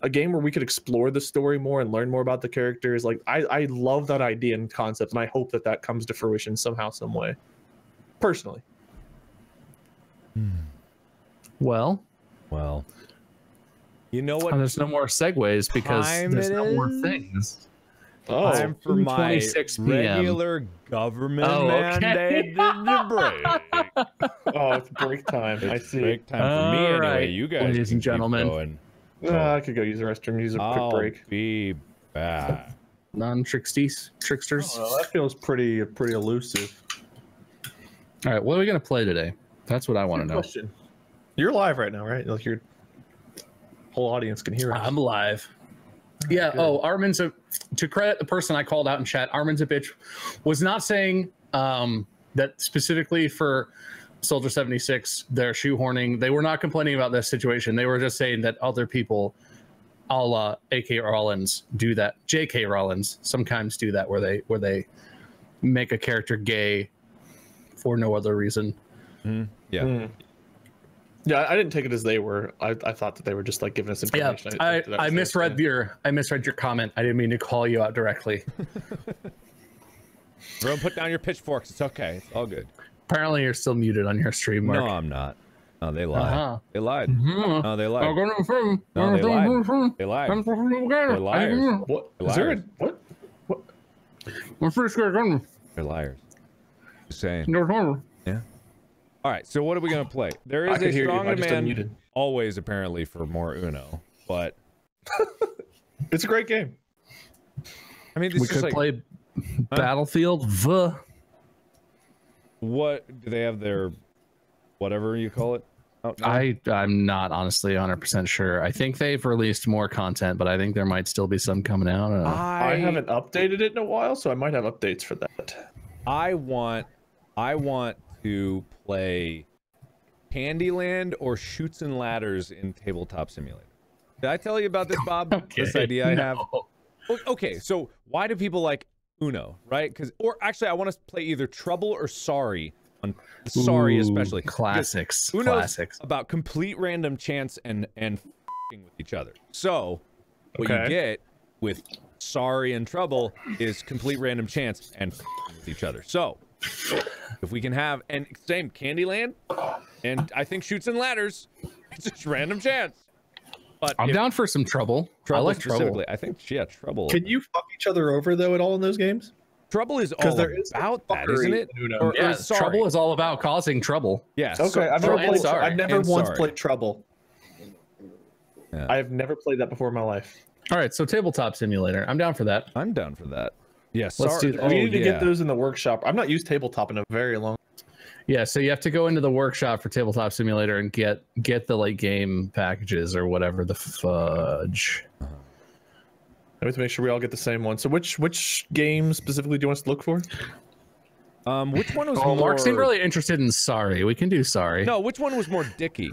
a game where we could explore the story more and learn more about the characters. Like I I love that idea and concept, and I hope that that comes to fruition somehow, some way. Personally. Hmm. well, Well, you know what? and there's no more segues because there's it no more things. Oh, Time for my 2:26 p.m. regular government Oh, okay. mandated [LAUGHS] break. oh, it's break time. I see. break time for me All anyway. right, You guys, ladies and gentlemen. going. Uh, I could go use the restroom, use a I'll quick break. be back. Non-tricksties, tricksters. Oh, that feels pretty pretty elusive. All right, what are we gonna play today? That's what I want to know. Question. You're live right now, right? Like your whole audience can hear us. I'm live. Yeah. Good. Oh, Armin's a to credit the person I called out in chat. Armin's a bitch. Was not saying um, that specifically for Soldier 76. They're shoehorning. They were not complaining about this situation. They were just saying that other people, a la AK Rollins, do that. JK Rollins sometimes do that where they where they make a character gay for no other reason. Yeah. Hmm. Yeah, I I didn't take it as they were. I, I thought that they were just like giving us information. Yeah, information. I, that I misread their your I misread your comment. I didn't mean to call you out directly. [LAUGHS] Everyone, put down your pitchforks. It's okay. It's all good. Apparently, you're still muted on your stream, Mark. No, I'm not. No, they lied. Uh-huh. They lied. Mhm. No, they lied. No, they I'm They lied. They're liars. What? They're Is there a, what? What? I'm pretty sure I'm gonna- They're liars. Just saying. no, no. Yeah. All right. So what are we gonna play? There I a hear strong demand always apparently for more Uno, but [LAUGHS] It's a great game. I mean, this We is just could like play Battlefield V. what do they have their whatever you call it? Oh, out now? I I'm not honestly 100 percent sure. I think they've released more content, but I think there might still be some coming out. I. I haven't updated it in a while, so I might have updates for that. I want I want to play Candyland or Chutes and Ladders in Tabletop Simulator. Did I tell you about this, Bob? [LAUGHS] This idea I have. no. O- Okay, so why do people like Uno, right? Because or actually, I want to play either Trouble or Sorry. On Sorry, Ooh, especially classics. Uno's Classics. about complete random chance and and fing with each other. So what you get with Sorry and Trouble is complete random chance and f***ing with each other. So if we can have and same Candyland, and I think Chutes and Ladders, it's just random chance. But I'm if down for some trouble. I Trouble like trouble. I think yeah, Trouble. Can you fuck each other over though at all in those games? Trouble is all there is about that, fuckery isn't it? Or, or Yeah, sorry. trouble is all about causing trouble. Yeah. Okay, so- I've never played. Sorry. I've never once Sorry. played Trouble. Yeah. I have never played that before in my life. All right, so tabletop simulator. I'm down for that. I'm down for that. Yeah. Let's do that. Oh, we need to yeah. get those in the workshop. I've not used tabletop in a very long. Yeah, so you have to go into the workshop for tabletop simulator and get get the late game packages or whatever the fudge. I have to make sure we all get the same one. So which which game specifically do you want us to look for? Um, which one was Oh, more? Mark seemed really interested in sorry. We can do sorry. No, which one was more dicky?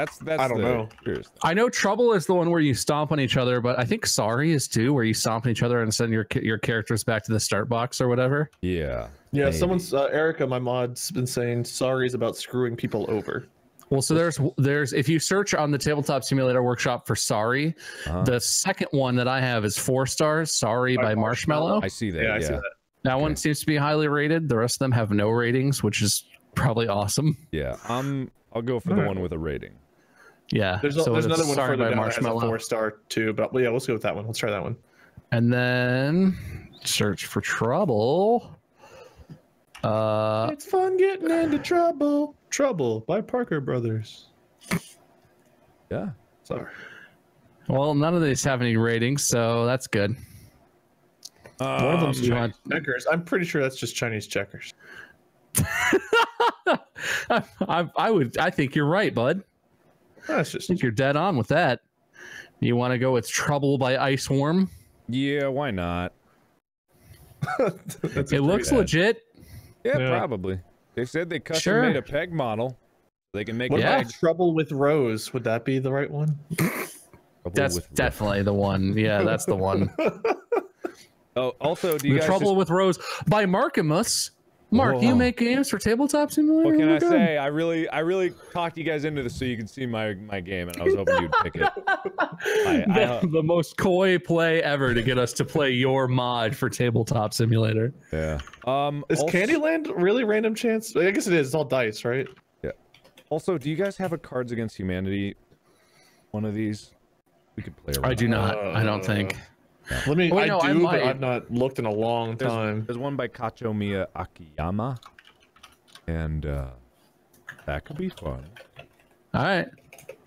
That's that's. I don't the know. I know trouble is the one where you stomp on each other, but I think sorry is too, where you stomp on each other and send your your characters back to the start box or whatever. Yeah. Yeah, Maybe. someone's uh, Erica, my mod's been saying sorry is about screwing people over. Well, so there's there's if you search on the tabletop simulator workshop for sorry, Uh-huh. the second one that I have is four stars. Sorry By by, Marshmallow. I see that. Yeah, Yeah. I see that. That one seems to be highly rated. The rest of them have no ratings, which is probably awesome. Yeah. Um, I'll go for the Alright. one with a rating. Yeah. There's, a, so there's another one sorry further by down that has a Marshmallow. four star too, but yeah, let's go with that one. Let's try that one. And then search for trouble. Uh, it's fun getting into trouble. Trouble by Parker Brothers. Yeah. Sorry. well, none of these have any ratings, so that's good. One of them's Um, you Chinese checkers. I'm pretty sure that's just Chinese checkers. [LAUGHS] I, I would. I think you're right, bud. That's I just think you're dead on with that. You want to go with Trouble by Ice Worm? Yeah. Why not? [LAUGHS] It looks ad. legit. Yeah, Yeah. Probably. They said they custom Sure. made a peg model. They can make What Yeah. about Trouble with Rose? Would that be the right one? [LAUGHS] That's with- definitely the one. Yeah, that's the one. [LAUGHS] Oh, also, do you the guys Trouble just- with Rose by Markimus. Mark, you make games for tabletop simulator. What can We're I good. say? I really, I really talked you guys into this so you can see my my game, and I was hoping you'd pick it. [LAUGHS] I, I, the, the most coy play ever to get us to play your mod for tabletop simulator. yeah. Um. Is also, Candyland really random chance? I guess it is. It's all dice, right? Yeah. Also, do you guys have a Cards Against Humanity? One of these. We could play around. I do not. I don't think. Let me. Oh, wait, I no, I do, but. I've not looked in a long There's, time. there's one by Kachomiya Akiyama, and uh, that could be fun. All right.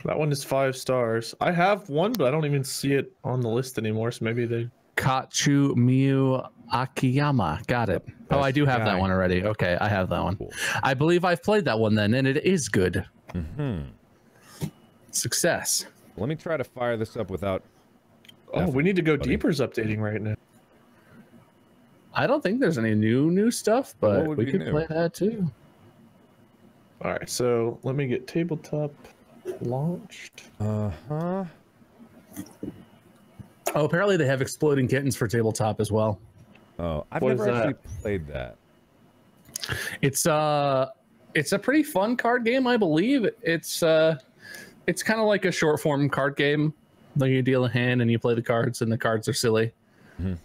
That one is five stars. I have one, but I don't even see it on the list anymore. So maybe they. Kachu Miyu Akiyama. Got it. Oh, I do have guy. that one already. Okay, I have that one. Cool. I believe I've played that one then, and it is good. Hmm. Success. Let me try to fire this up without. Oh, we need to go buddy. deeper's updating right now. I don't think there's any new new stuff, but we could new? play that too. All right, so let me get tabletop launched. Uh huh. Oh, apparently they have exploding kittens for tabletop as well. Oh, I've What is never actually that? played that. It's uh it's a pretty fun card game, I believe. It's uh it's kind of like a short form card game. Like you deal a hand and you play the cards and the cards are silly. Mhm.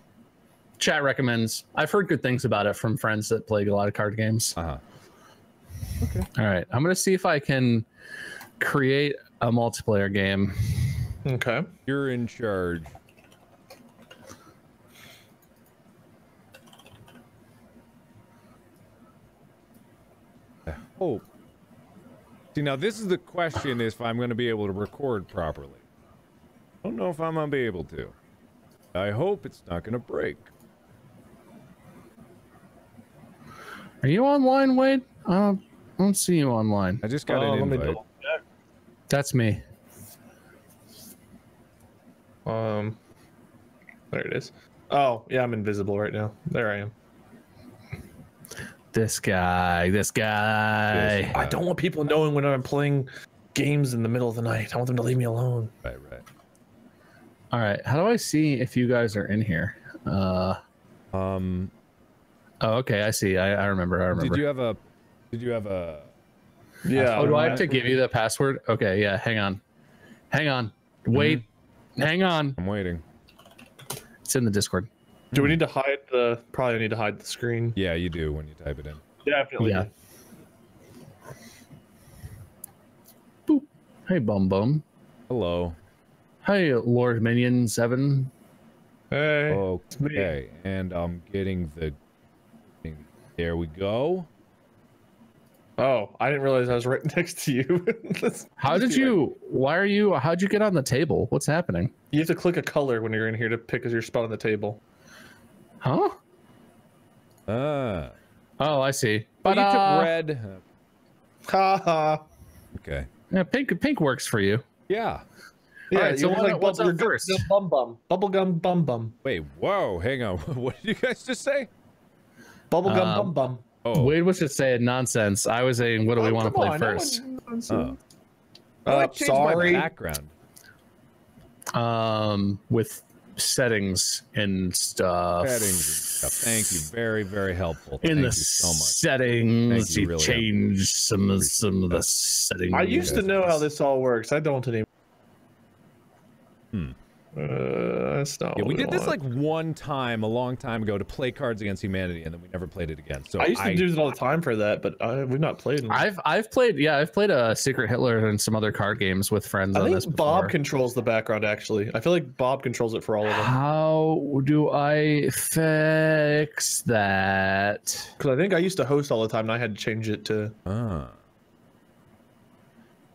chat recommends. I've heard good things about it from friends that play a lot of card games. Uh huh. All right, I'm gonna see if I can create a multiplayer game. Okay. You're in charge. I hope. See, now this is the question: if I'm going to be able to record properly. I don't know if I'm going to be able to. I hope it's not going to break. Are you online, Wade? I don't, I don't see you online. I just got Oh, an let me invite. That's me. Um, there it is. Oh, yeah, I'm invisible right now. There I am. This guy. This guy. This- I don't want people knowing when I'm playing games in the middle of the night. I want them to leave me alone. Right, right. All right. How do I see if you guys are in here? Uh. Um, Oh, okay. I see. I, I remember. I remember. did you have a? Did you have a? Yeah. Oh, do I have to give you the password? Okay, yeah, hang on. Hang on. Wait. Hang on. I'm waiting. It's in the Discord. Do we need to hide the? Probably need to hide the screen. Yeah, you do when you type it in. Definitely. Yeah. Boop. Hey, Bum Bum. Hello. Hey, Lord Minion 7. Hey. Okay, and I'm getting the. There we go. Oh, I didn't realize I was right [LAUGHS] next to you. How did be right- you, why are you, how'd you get on the table? What's happening? You have to click a color when you're in here to pick as your spot on the table. Huh? Ah. Oh, I see. But But you uh, took red. Ha ha. Okay. yeah, pink, pink works for you. Yeah. Yeah, Alright, so you're what- what's bubble- up first? Bum bum. Bubblegum bum bum. Wait. Whoa. Hang on. [LAUGHS] What did you guys just say? Bubblegum Um, bum bum. Oh. Wade was just saying nonsense. I was saying, what do we Oh, want to play on, first? was- Oh. Oh, I Uh, sorry. my background. um with settings and stuff Settings and stuff. Thank you. Very, very helpful. in Thank the you so much. settings Thank you, you really. change some of some of the settings I used to know how this all works. I don't anymore. Hmm. Uh, that's not Yeah, what we did this like one time a long time ago to play Cards Against Humanity, and then we never played it again. So I used to do it all the time for that, but I, we've not played. In, I, i've i've played yeah i've played a secret hitler and some other card games with friends on this think Bob before. controls the background. Actually, I feel like Bob controls it for all of them. how do i fix that Because I think I used to host all the time, and I had to change it to. Ah.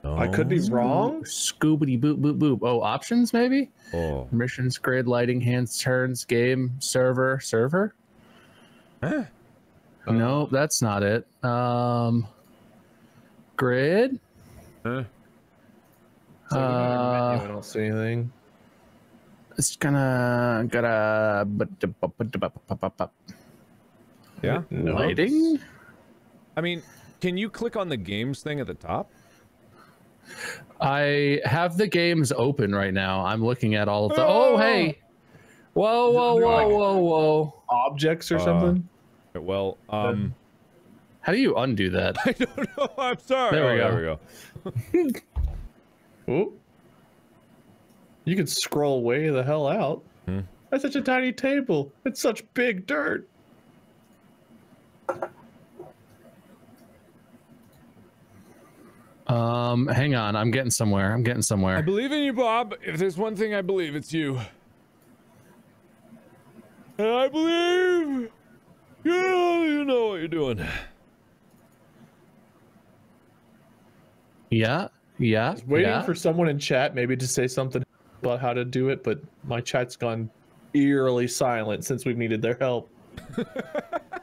I could be wrong. scoobity boop boop boop oh options maybe Oh. permissions grid lighting hands turns game server server Huh? Nope, that's not it. Um, grid. Huh? So I'm in the Uh, I don't see anything. it's gonna gotta Yeah. Lighting. I mean, can you click on the games thing at the top? I have the games open right now. I'm looking at all of the. Oh, hey! Whoa, whoa, whoa, whoa, whoa! Objects or Uh, something. Well, um, How do you undo that? [LAUGHS] I don't know. I'm sorry. There we Oh, go. There we go. [LAUGHS] Ooh. You can scroll way the hell out. Hmm. That's such a tiny table. It's such big dirt. Um, hang on. I'm getting somewhere. I'm getting somewhere. I believe in you, Bob. If there's one thing I believe, it's you. And I believe you know, you know what you're doing. Yeah, yeah, Waiting yeah. for someone in chat maybe to say something about how to do it, but my chat's gone eerily silent since we've needed their help. [LAUGHS]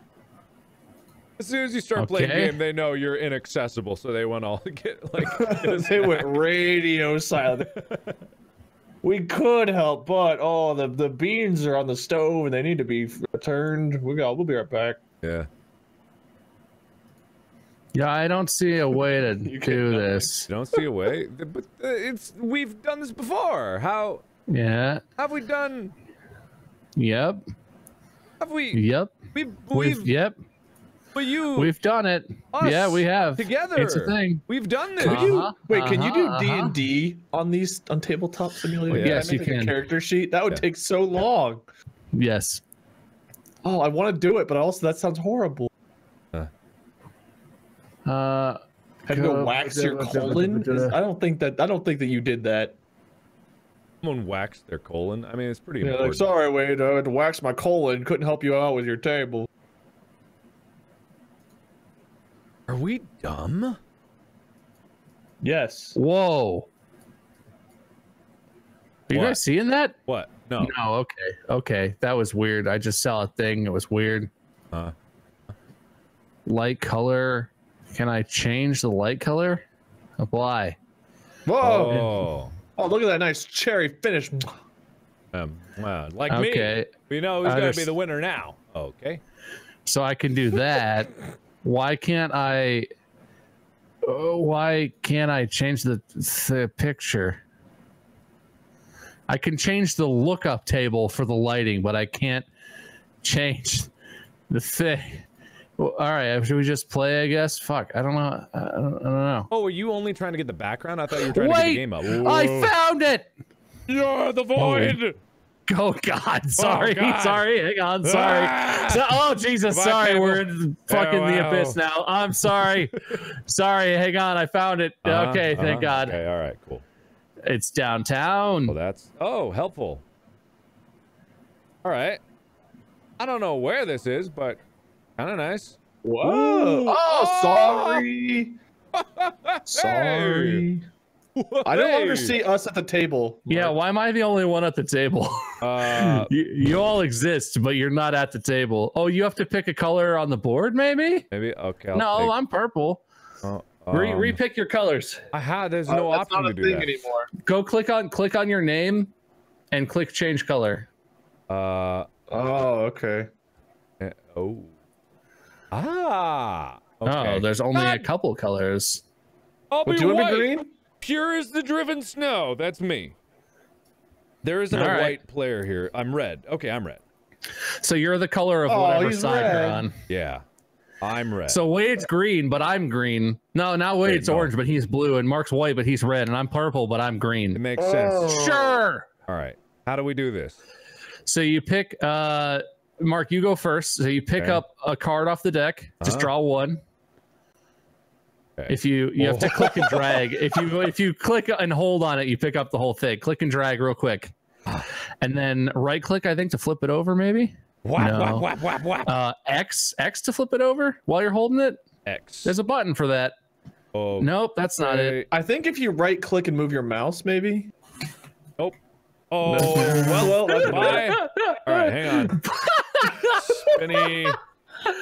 As soon as you start playing Okay. game, they know you're inaccessible, so they want all to [LAUGHS] get like. [LAUGHS] they went radio silent. [LAUGHS] We could help, but oh, the the beans are on the stove and they need to be returned. We got. We'll be right back. yeah. Yeah, I don't see a way to You do this. You don't see a way, but uh, it's we've done this before. How Yeah. have we done? Yep. Have we? Yep. We've, We've we've, yep. But you We've done it. yeah, we have. together. It's a thing. We've done this. Could you Uh-huh, wait? Can you do uh-huh, D and D on these on tabletop simulator? Oh, Can yes, you make, a can. character sheet that would Yeah. take so long. Yes. Oh, I want to do it, but also that sounds horrible. Uh, Have to go Go- wax your colon? Is- I don't think that. I don't think that you did that. Someone waxed their colon. I mean, it's pretty Yeah, like, sorry, Wade, I had to wax my colon. Couldn't help you out with your table. Are we dumb? Yes. whoa. Are you What? guys seeing that? What? No. No, okay. Okay. That was weird. I just saw a thing. It was weird. Uh, Light color. Can I change the light color? Apply. Whoa! oh. Oh, look at that nice cherry finish. Um, wow. Like me. Okay. We know who's going to be the winner now. Okay. So I can do that. [LAUGHS] why can't I? uh, Why can't I change the the picture? I can change the lookup table for the lighting, but I can't change the thing. Well, all right, should we just play? I guess. Fuck, I don't know. I don't, I don't know. Oh, were you only trying to get the background? I thought you were trying to get the game up. I found it. You're the void. Oh [LAUGHS] God, sorry, God. sorry. Hang on, sorry. Ah! So- oh Jesus, Goodbye, sorry. cable. We're in fucking the wow. abyss now. I'm sorry. [LAUGHS] sorry. Hang on, I found it. Uh-huh, okay, thank uh-huh. God. Okay, all right, cool. It's downtown. Well, that's oh helpful. All right. I don't know where this is, but kind of nice. Whoa! Ooh. Oh, sorry. [LAUGHS] Sorry. I no longer Hey. see us at the table. yeah, why am I the only one at the table? [LAUGHS] Uh, you, you all exist, but you're not at the table. Oh, you have to pick a color on the board, maybe? maybe okay. I'll no, take- I'm purple. uh, Re- um, repick your colors. I had. There's Uh, no that's option to do that. anymore. Go click on click on your name, and click change color. Uh, Oh, okay. eh, oh. Ah. Okay. Oh, there's only a couple colors. I'll Well, be do you want white. to be green? Pure as the driven snow. That's me. There isn't a All right. white player here. I'm red. Okay, I'm red. So you're the color of Oh, whatever he's side you're on. Yeah, I'm red. So Wade's green, but I'm green. No, not Wade's no. orange, but he's blue, and Mark's white, but he's red, and I'm purple, but I'm green. it makes Oh. sense. Sure. All right. How do we do this? So you pick uh Mark, you go first. So you pick Okay. up a card off the deck. Just Uh-huh. draw one. Okay. If you you have to Oh. click and [LAUGHS] drag. If you if you click and hold on it, you pick up the whole thing. Click and drag real quick. And then right click, I think, to flip it over, maybe. Whap, No. whap, whap, whap, whap. Uh X X to flip it over while you're holding it. X. There's a button for that. Oh, Nope, that's not it. I think if you right click and move your mouse, maybe. Nope. Oh, well, that's bye. All right, hang on. [LAUGHS] Spinny.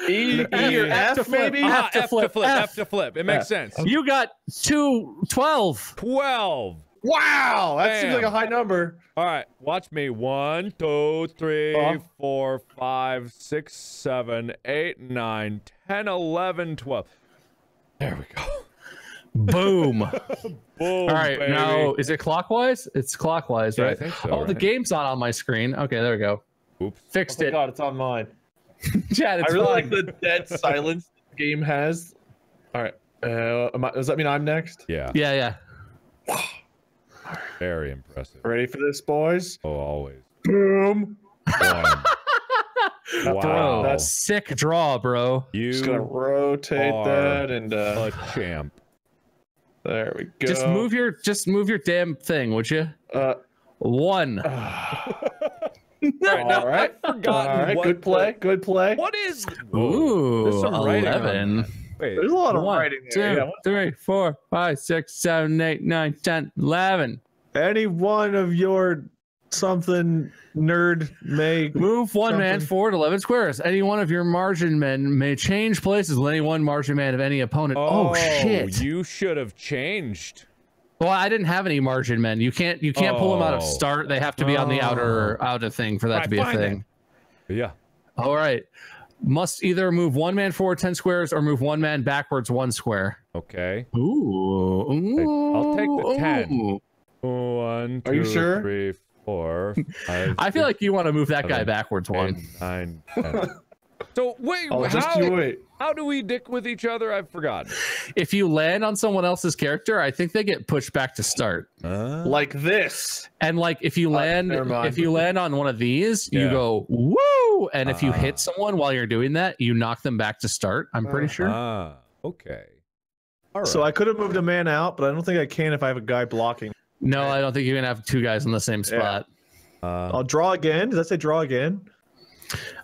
E, e or F to F, flip. maybe. F Ah, to F flip, to flip. F. F to flip. It makes sense. You got two twelve. 12. Wow, that seems like a high number. All right, watch me. One, two, three, Uh. four, five, six, seven, eight, nine, ten, eleven, twelve. There we go. Boom. [LAUGHS] Boom, All right, baby. now is it clockwise? It's clockwise, Yeah, I right? think so, oh, the game's not on my screen. Okay, there we go. Oops. Oh Fixed my it. god, it's on mine. [LAUGHS] Chad, it's I really fine. like the dead [LAUGHS] silence the game has. All right. Uh, I, does that mean I'm next? Yeah, Yeah, yeah. [SIGHS] very impressive. Ready for this, boys? Oh, always. Boom. One. [LAUGHS] Bro, wow. that's- sick draw, bro. You just gonna rotate that and uh, a champ. there we go. Just move your just move your damn thing, would you? Uh, One. [SIGHS] [LAUGHS] All right, all right. I've forgotten All right. Good play. the- Good play. what is? Ooh, there's some eleven. Wait, There's a lot of One, writing two. Yeah. three, four, five, six, seven, eight, nine, ten, eleven. Any one of your something nerd may Move one man Something. forward 11 squares. Any one of your margin men may change places with any one margin man of any opponent. Oh, oh shit. You should have changed. Well, I didn't have any margin men. You can't you can't pull them out of Oh. start. They have to be on the outer Oh. outer thing for that Right, to be a fine thing. Yeah. All right. Must either move one man forward 10 squares or move one man backwards one square. Okay. Ooh. ooh I'll take the 10. ooh. One, Are you two, sure? three, four, [LAUGHS] five, I feel six, like you want to move that guy seven, backwards eight, one. nine, ten. [LAUGHS] So wait, Oh, how? just you wait. How do we dick with each other? I've forgotten. If you land on someone else's character, I think they get pushed back to start. Uh, Like this. And like if you land never mind. if you land on one of these, Yeah. you go woo, and if you Ah. hit someone while you're doing that, you knock them back to start. I'm pretty Uh, sure. Ah, okay. All right. So I could have moved a man out, but I don't think I can if I have a guy blocking. no, I don't think you can have two guys in the same Yeah. spot. uh, I'll draw again. Does that say draw again?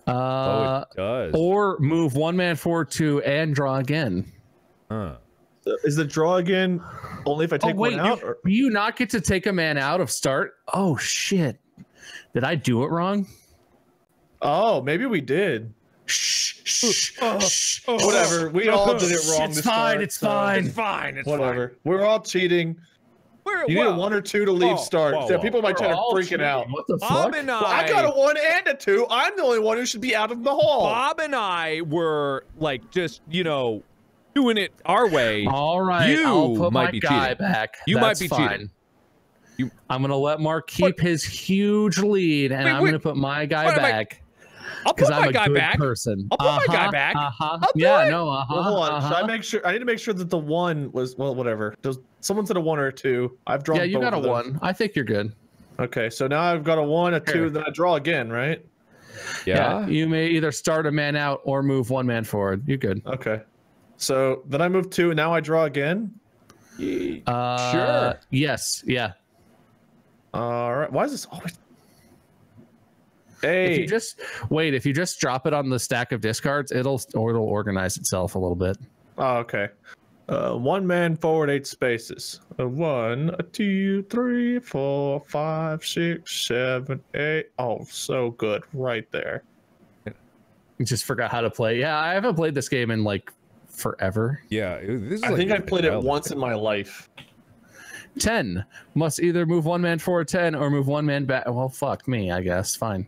Oh, Uh, it does. or move one man forward two and draw again. Huh. Is the draw again only if I take oh wait, one out? you, you not get to take a man out of start? Oh shit! Did I do it wrong? Oh, maybe we did. Shh, shh, Oh, shh. Whatever. We all did it wrong. It's fine, start, it's so- fine. fine. It's Whatever. We're all cheating. We're, You need a one or two to leave whoa, start. whoa, Yeah, whoa. people might try to We're all freaking cheating. out. What the Bob fuck? and I, Well, I got a one and a two. I'm the only one who should be out of the hall. Bob and I were like just you know doing it our way. All right, You I'll put might my be guy cheating. back. You might be fine. cheating. You- I'm gonna let Mark keep his huge lead, and Wait, I'm wait. gonna put my guy What I- back I'll put because I'm my a guy back. person. I'll put my guy Uh-huh, back. Uh-huh. Yeah, it. no, uh-huh. Well, hold on. Should I uh-huh. make sure? I need to make sure that the one was well, whatever. Does someone said a one or a two? I've drawn. Yeah, you both got a them. one. I think you're good. Okay, so now I've got a one, a two, Here. then I draw again, right? Yeah. You may either start a man out or move one man forward. You're good. Okay. So then I move two, and now I draw again. Uh, Sure. Yes. Yeah. All right. Why is this always? If you just wait, if you just drop it on the stack of discards, it'll or it'll organize itself a little bit. oh, okay. Uh, one man forward, eight spaces. A one, a two, three, four, five, six, seven, eight. Oh, so good, right there. You just forgot how to play. Yeah, I haven't played this game in like forever. Yeah. it- This is I like think I really played it once in my life. 10 must either move one man forward 10 or move one man back. Well, fuck me, I guess. Fine.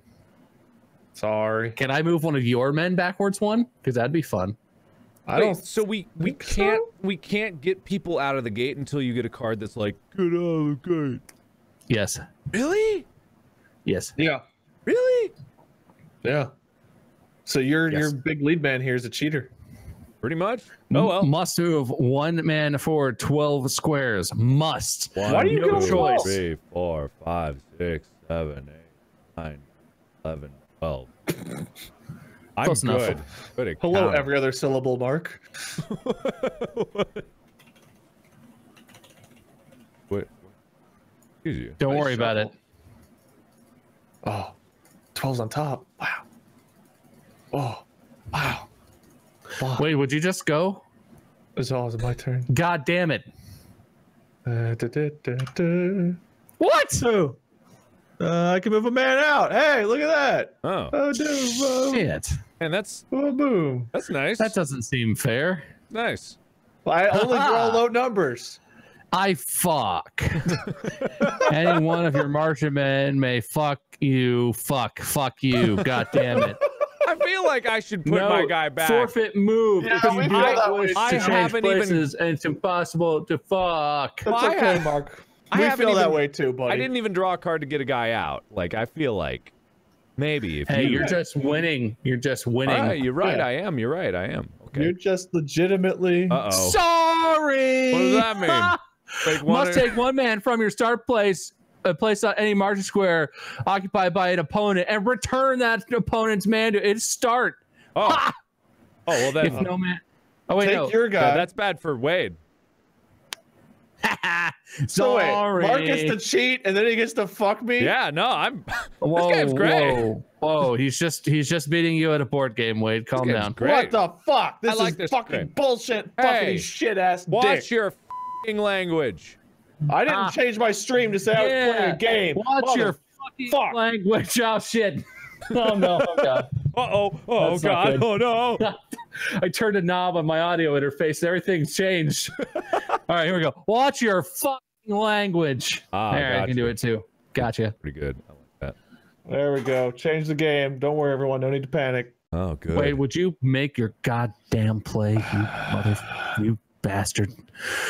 Sorry, Can I move one of your men backwards one? Because that'd be fun. I Wait, don't. so we we can't we can't get people out of the gate until you get a card that's like get out of the gate. Yes. Really? Yes. Yeah, Really? yeah. So your Yes. your big lead man here is a cheater. Pretty much. Oh well. Must move one man forward 12 squares. Must. Why do you no go choice. false? Three, four, five, six, seven, eight, nine, eleven, twelve. [LAUGHS] I'm Close enough. good. Good Hello, counting. every other syllable mark. [LAUGHS] What? Excuse you. Don't Nice worry about it. Oh, 12's on top. Wow. Oh, wow. Wow. Wait, would you just go? It's always my turn. God damn it. Uh, da, da, da, da. What? Two. Uh, I can move a man out. Hey, look at that. Oh, Oh, dude. Boom. Shit. and that's Boom, boom. that's nice. That doesn't seem fair. nice. I only [LAUGHS] draw low numbers. I fuck. Any one of your Martian men may fuck you. Fuck. Fuck you. God damn it. I feel like I should put my guy back. Forfeit move. Yeah, if you we do feel not that wish way I to too. change haven't even- places, and it's impossible to fuck. That's I okay, have- Mark. I We haven't feel that way too, buddy. I didn't even draw a card to get a guy out. Like I feel like maybe if Hey, you. you're just winning. You're just winning. All right, you're right. Yeah. I am. You're right. I am. Okay. You're just legitimately. Uh oh. Sorry. What does that mean? [LAUGHS] Like Must take one man from your start place, a place on any margin square occupied by an opponent, and return that opponent's man to its start. Oh. Ha! Oh well, then If no man. Oh wait, Take no. your yeah, guy. that's bad for Wade. [LAUGHS] so wait, Mark gets to cheat and then he gets to fuck me. Yeah, no, I'm. [LAUGHS] Whoa, game's great. Whoa, whoa, he's just he's just beating you at a board game. Wade, calm game's down. great. What the fuck? This like is this fucking game. bullshit. Hey, fucking shit ass Watch dick. your fing language. I didn't Ah. change my stream to say I was playing a game. Watch your fucking fuck. language. [LAUGHS] Oh shit. [LAUGHS] Oh no. Oh god. Uh oh. Oh That's god. Oh no. [LAUGHS] I turned a knob on my audio interface. Everything's changed. [LAUGHS] All right, here we go. Watch your fucking language. Ah, there, I can do it too. Gotcha. Pretty good. I like that. There we go. Change the game. Don't worry, everyone. No need to panic. Oh, good. Wait, would you make your goddamn play, you [SIGHS] mother, you bastard?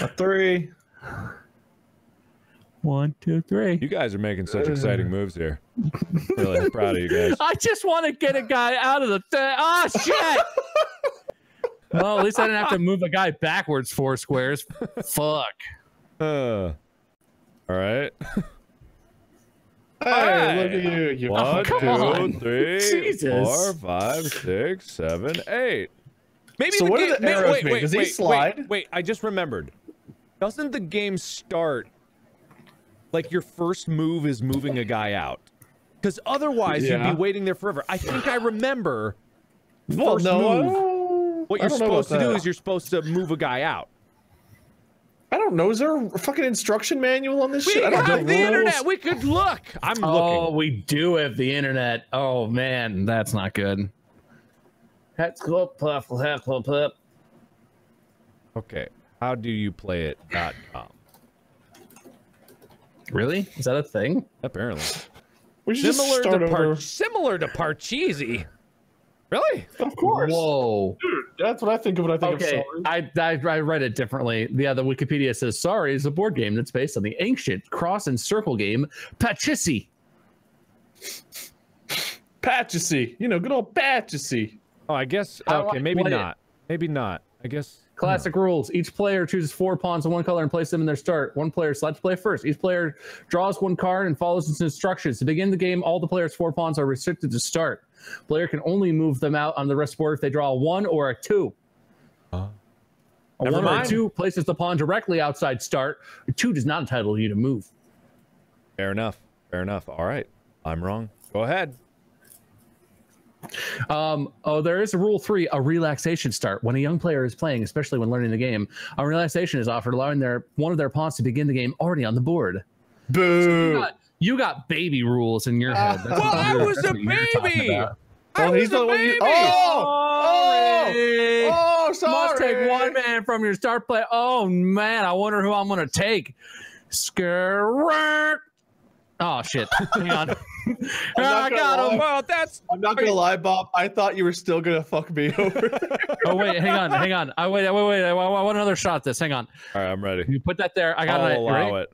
A three. One, two, three. You guys are making such exciting moves here. Really [LAUGHS] proud of you guys. I just want to get a guy out of the. Th- oh shit! [LAUGHS] Well, at least I didn't have to move a guy backwards four squares. Fuck. Uh, all right. Hey, look at you. you One, come two, on. three, Jesus. four, five, six, seven, eight. Maybe So the what do game, the arrows wait, mean? wait, Does he slide? Wait, wait, I just remembered. Doesn't the game start like your first move is moving a guy out? Because otherwise you'd be waiting there forever. I think I remember well, first no, move. don't- what you're don't know about supposed to do is you're supposed to move a guy out. I don't know. Is there a fucking instruction manual on this We shit? I don't have the rules. internet. We could look. I'm Oh, looking. we do have the internet. Oh man, that's not good. That's cool. Puff, puff, puff, puff. Okay. How do you play it? Dot com. Really? Is that a thing? Apparently. We should just Similar start to over. Par- similar to Parcheesi. Really? Of course. Whoa. Dude, that's what I think of when I think Okay, of sorry. I, I I read it differently. Yeah, the Wikipedia says Sorry is a board game that's based on the ancient cross and circle game Pachisi. Patchesy. You know, good old Patchesy. Oh, I guess. Okay, I maybe play it? not. Maybe not. I guess. Classic rules. Each player chooses four pawns of one color and places them in their start. One player selects play first. Each player draws one card and follows its instructions. To begin the game, all the player's four pawns are restricted to start. Player can only move them out on the rest board if they draw a one or a two. Uh, A Never one or a two places the pawn directly outside start. A two does not entitle you to move. fair enough. Fair enough. All right. I'm wrong. Go ahead. Um, oh, there is a rule three, a relaxation start. When a young player is playing, especially when learning the game, a relaxation is offered, allowing their one of their pawns to begin the game already on the board. You Boo. got, you got baby rules in your head. That's Well, I was a what you're talking baby. about. I Oh, he's a the one you- Oh! Sorry. Oh, sorry. Must take one man from your start play. Oh man, I wonder who I'm gonna take. Skirt. Oh shit. Hang on. [LAUGHS] not I ah, gonna got him. Well, that's. I'm not gonna lie, Bob. I thought you were still gonna fuck me over. [LAUGHS] Oh wait, hang on, hang on. I wait, wait, wait. I want I want another shot. at This. Hang on. All right, I'm ready. You put that there. I got I'll it. allow it.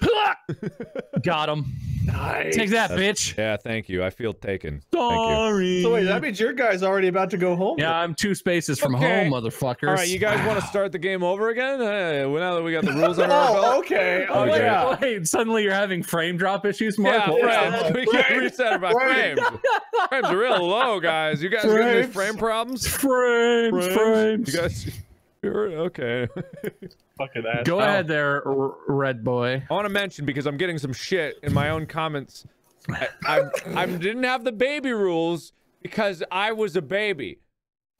[LAUGHS] Got him. nice. Take that, bitch. Yeah, thank you. I feel taken. Thank you. Sorry. So wait, that means your guy's already about to go home. Yeah, I'm two spaces from Okay. home, motherfuckers. All right, you guys want to start the game over again? Uh, well, now that we got the rules [LAUGHS] under our Oh, belt. okay. Oh, Oh, wait, yeah. wait, suddenly you're having frame drop issues, Mark? Yeah, What was yeah. frames. We can't reset our Frames. frames. Frames are real low, guys. You guys getting these Frames. frame problems? Frames, frames. You guys, you're okay. Fucking ass. Go Oh. ahead there, R- Red Boy. I want to mention because I'm getting some shit in my own comments. I, I, I didn't have the baby rules because I was a baby.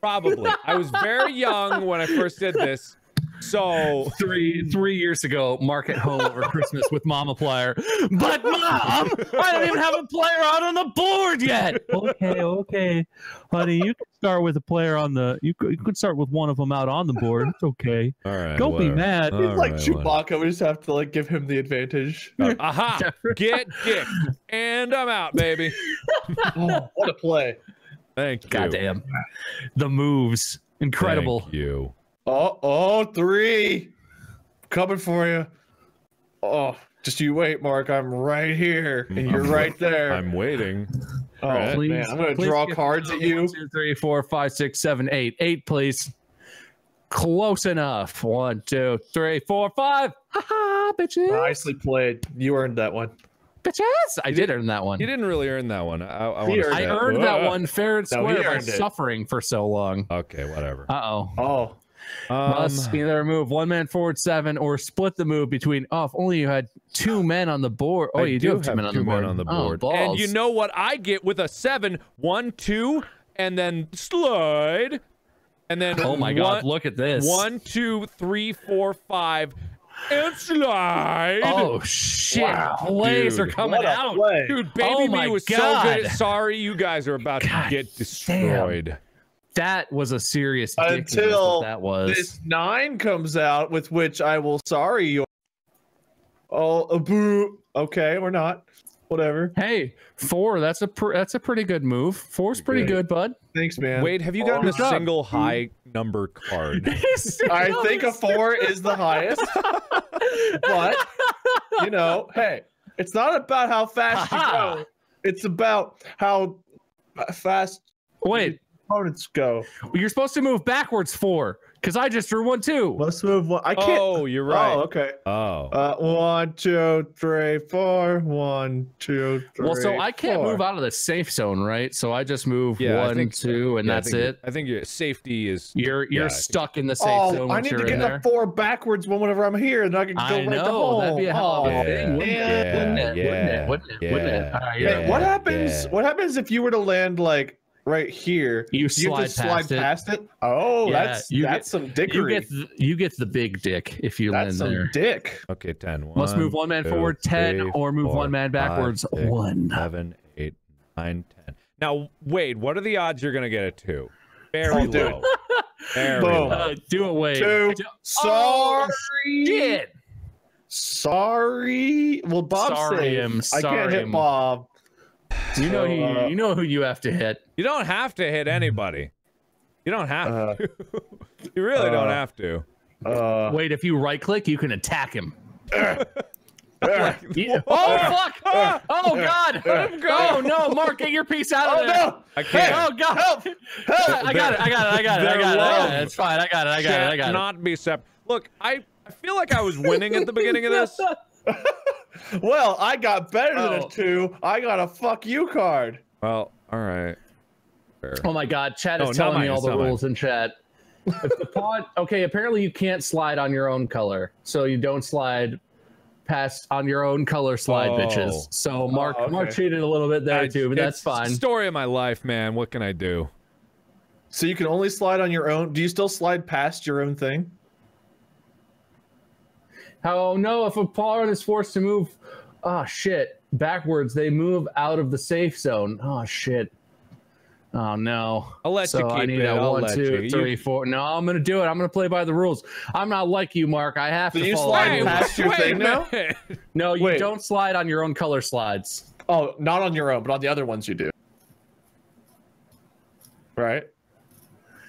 Probably. I was very young when I first did this. So Three three years ago, Mark at home over Christmas with Mama Plier. But Mom, I don't even have a player out on the board yet. Okay, okay, honey, you can start with a player on the. You could, you could start with one of them out on the board. It's okay. all right. Don't be mad. He's All like right, Chewbacca. We just have to like give him the advantage. whatever. Uh, [LAUGHS] Aha! Get dick, and I'm out, baby. oh, what a play. Thank you. Goddamn, the moves, incredible. Thank you. Oh, oh, three. Coming for you. Oh, just you wait, Mark. I'm right here, [LAUGHS] and you're right there. I'm waiting. oh Alright. Please, man, I'm gonna draw cards at you. One, two, three, four, five, six, seven, eight. Eight, please. Close enough. One, two, three, four, five. Ha ha, bitches. Nicely played. You earned that one. Bitches. I did earn that one. You didn't really earn that one. I, I He earned say I earned that one fair and No, square by earned it. suffering for so long. Okay, whatever. Uh oh. Oh, Um, Must either move one man forward seven or split the move between. Oh, if only you had two [SIGHS] men on the board. Oh, I you do, have two men on the board. on the Oh, board. balls. and you know what I get with a seven? One, two, and then slide. And then Oh my one, God! Look at this. One, two, three, four, five, and slide. Oh shit! Wow, Plays are coming what a out. play. Dude, baby Oh me my was so good. Sorry, you guys are about God to get destroyed. That was a serious dick move, is what Until that was. this nine comes out, with which I will sorry you. Oh, uh, a boo. Okay, we're not. Whatever. Hey, four. That's a pr- that's a pretty good move. Four's pretty Good. good, bud. Thanks, man. Wade, have you gotten a Good job. single high number card? [LAUGHS] I think a four is the highest, [LAUGHS] but you know, hey, it's not about how fast you Ha-ha. go. It's about how fast. Wait, opponents go. Well, you're supposed to move backwards four because I just drew one too. Let's move one. I can't. Oh, you're right. Oh, okay. Oh. Uh, one, two, three, four. One, two, three. well, so I can't four. move out of the safe zone, right? So I just move Yeah, one, think- two, and Yeah, that's think- it. I think your safety is. You're you're Yeah, stuck in the safe Oh, zone I need to you're get in the four backwards one whenever I'm here, and I can go I right to know home. that'd be a hell of a Oh, thing, wouldn't yeah. it? Wouldn't it? Yeah, Wouldn't it? Wouldn't it? Wouldn't it? yeah, All right, Hey, yeah. what happens? yeah. What happens if you were to land like right here? You Do you have to slide slide past it. past it. Oh, Yeah, that's you that's some You dickery. get the, you get the big dick if you that's land some there. dick. Okay, 10. Must move one man two, forward ten three, or move four, one man backwards six, one. seven, eight, nine, ten. Now, Wade, what are the odds you're going to get a two? Very Oh, dude. low. Very Boom. low. Uh, do it, Wade. Two. Do- Sorry. Shit. Sorry. Well, Bob Sorry, safe. I'm can't sorry, hit Bob. You know who So, uh, you, you know who you have to hit. You don't have to hit anybody. You don't have Uh, to. [LAUGHS] you really don't uh, have to. Uh, Wait, if you right click, you can attack him. [LAUGHS] uh, Yeah. Oh fuck! Oh god! [LAUGHS] him go. Oh no, Mark, get your piece out of oh there. no! I can't. Oh god! Help! Help! I got it! I got it! I got it! I They're got it! I got it! It's fine. I got it! I got it! I got it! Not be sep. Look, I, I feel like I was winning at the beginning of this. [LAUGHS] Well, I got better than Oh. a two. I got a fuck you card. Well, all right. Fair. Oh my god, Chad is No, not telling me all the not mine. rules in chat. If the pawn, [LAUGHS] okay, apparently you can't slide on your own color, so you don't slide past on your own color slide, Oh. bitches. So Mark, oh, okay. Mark cheated a little bit there I- too, but that's it's fine. Story of my life, man. What can I do? So you can only slide on your own. Do you still slide past your own thing? Oh no, if a pawn is forced to move, oh shit, backwards, they move out of the safe zone. Oh shit. Oh no. I'll let so you keep I need it. a I'll one, let two, you. three, four. No, I'm gonna do it. I'm gonna play by the rules. I'm not like you, Mark. I have So to you follow slide the rules. past your thing now? No, you Wait. don't slide on your own color slides. Oh, not on your own, but on the other ones you do. Right?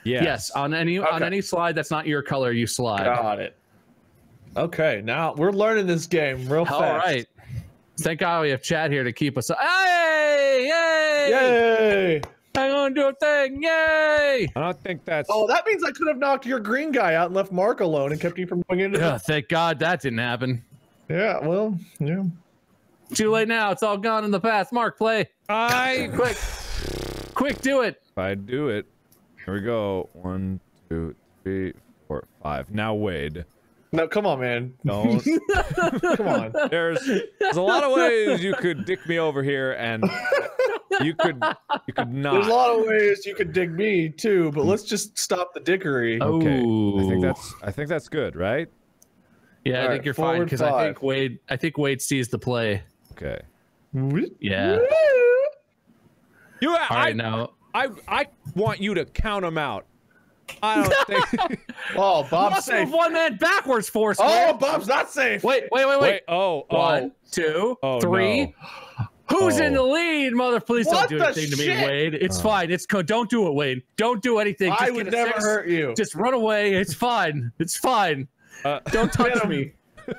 Yes. Yes, on any on any slide that's not your color, you slide. Got it. Okay, now we're learning this game real fast. All right. Thank God we have Chad here to keep us. Hey, yay! Yay! I'm gonna do a thing. Yay! I don't think that's. Oh, that means I could have knocked your green guy out and left Mark alone and kept you from going into Yeah, the... thank God that didn't happen. Yeah, well, yeah. Too late now. It's all gone in the past. Mark, play I [LAUGHS] quick, quick, do it. If I do it, here we go. One, two, three, four, five. Now Wade. No, come on, man. [LAUGHS] Don't. Come on. there's there's a lot of ways you could dick me over here, and you could you could not. There's a lot of ways you could dig me too, but let's just stop the dickery. Okay. I think that's I think that's good, right? Yeah, I All think right, you're fine because I think Wade. I think Wade sees the play. Okay. Yeah. You, All I, right, now. I, I want you to count them out. I don't [LAUGHS] think. Oh, Bob's Must safe. move one man backwards for Oh, Bob's not safe. Wait, wait, wait, wait. Wait. Oh. Oh. One, two, Oh, three. no. Who's Oh. in the lead, mother? Please What don't do the anything to me. Wade. It's fine. It's co- don't do it, Wade. Don't do anything. Just I would never six. hurt you. Just run away. It's fine. It's fine. Uh, Don't [LAUGHS] touch Get me. [LAUGHS]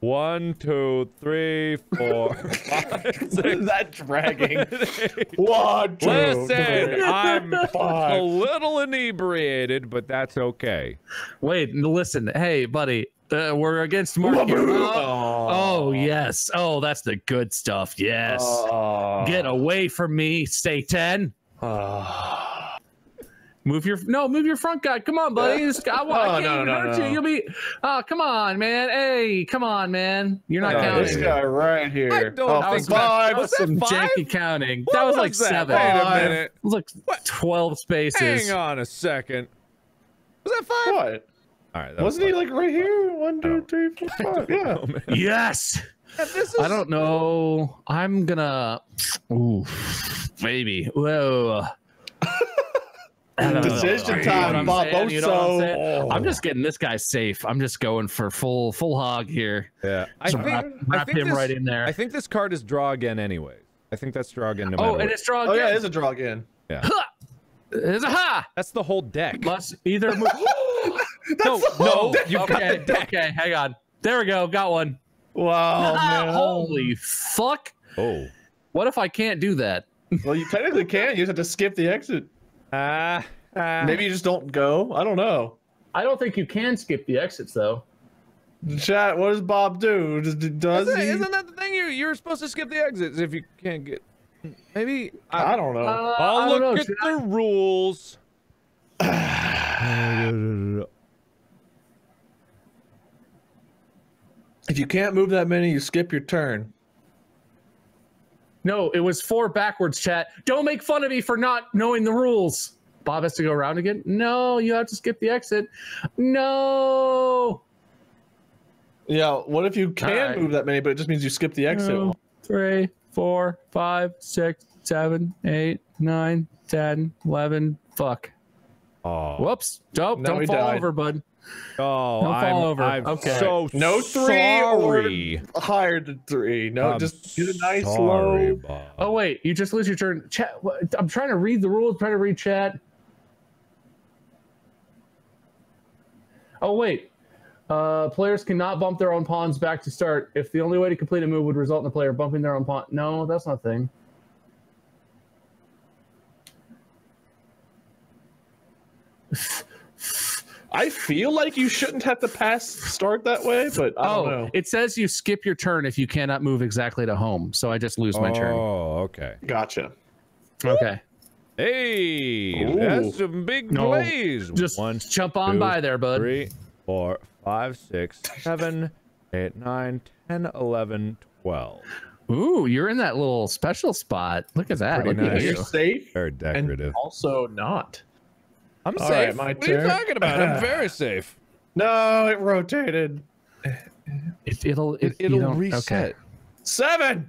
one, two, three, four, [LAUGHS] five, What is [LAUGHS] six. that dragging? [LAUGHS] One, two, Listen, three. I'm a little inebriated, but that's okay. Wait, listen. Hey, buddy. Uh, we're against Mark. Oh, Oh, oh, yes. Oh, that's the good stuff. Yes. Oh. Get away from me, Satan. Oh. Move your no, move your front guy. Come on, buddy. This guy, I, want- [LAUGHS] I Oh, can't no, even no, hurt no. you. You'll be. Oh, come on, man. Hey, come on, man. You're not No, counting. this guy right here. I don't oh, That was five. Was that some five? janky counting. What that was, was like that? seven. Wait a minute. It was like What? twelve spaces. Hang on a second. Was that five? What? All right. That Wasn't he like right here? One, two, oh. three, four, [LAUGHS] five. Yeah. five. Yes. this is, I don't know. I'm gonna. Ooh, maybe. Whoa. I don't know. Decision You know time, what I'm Bob saying? You know I'm Oso. I'm oh. just getting this guy safe. I'm just going for full full hog here. Yeah. I Just think, wrap, I think him this, right in there. I think this card is draw again anyway. I think that's draw again no oh, and what. it's draw again. Oh yeah, it is a draw again. Yeah. It's a ha. That's the whole deck. Must either move. [LAUGHS] no, the whole no, deck. you've got okay, the deck. okay, hang on. There we go. Got one. Wow, man. Holy fuck! Oh. What if I can't do that? Well, you technically can. You just have to skip the exit. Ah, ah. Maybe you just don't go. I don't know. I don't think you can skip the exits though. Chat. What does Bob do? Does, does Isn't, he? isn't that the thing? You you're supposed to skip the exits if you can't get. Maybe I, I don't know. Uh, I'll I look know. at the rules. [SIGHS] if you can't move that many, you skip your turn. No, it was four backwards, chat. Don't make fun of me for not knowing the rules. Bob has to go around again. No, you have to skip the exit. No. Yeah. What if you can Alright. move that many, but it just means you skip the exit? Two, three, four, five, six, seven, eight, nine, ten, eleven. Fuck. Oh, Whoops. Don't don't he fall died. over, bud. Oh Don't I'm, over. I'm Okay. so No three or- Higher than three. No, I'm just get a nice sorry, low. Bob. Oh wait, you just lose your turn. Chat. I'm trying to read the rules. Trying to read chat. Oh wait. Uh, players cannot bump their own pawns back to start if the only way to complete a move would result in the player bumping their own pawn. No, that's not a thing. I feel like you shouldn't have to pass start that way, but I don't oh, know. it says you skip your turn if you cannot move exactly to home. So I just lose my turn. Oh, okay. Gotcha. Okay. Hey, Ooh. that's some big No, plays. Just One, jump on two, by there, bud. three, four, five, six, seven, [LAUGHS] eight, nine, ten, eleven, twelve. Ooh, you're in that little special spot. Look at that. Pretty Look at you. You're safe Very and decorative. also not. I'm All safe. right, my what are you talking about? I'm [LAUGHS] very safe. No, it rotated. It, it'll it, It, you it'll don't- reset. Okay. Seven.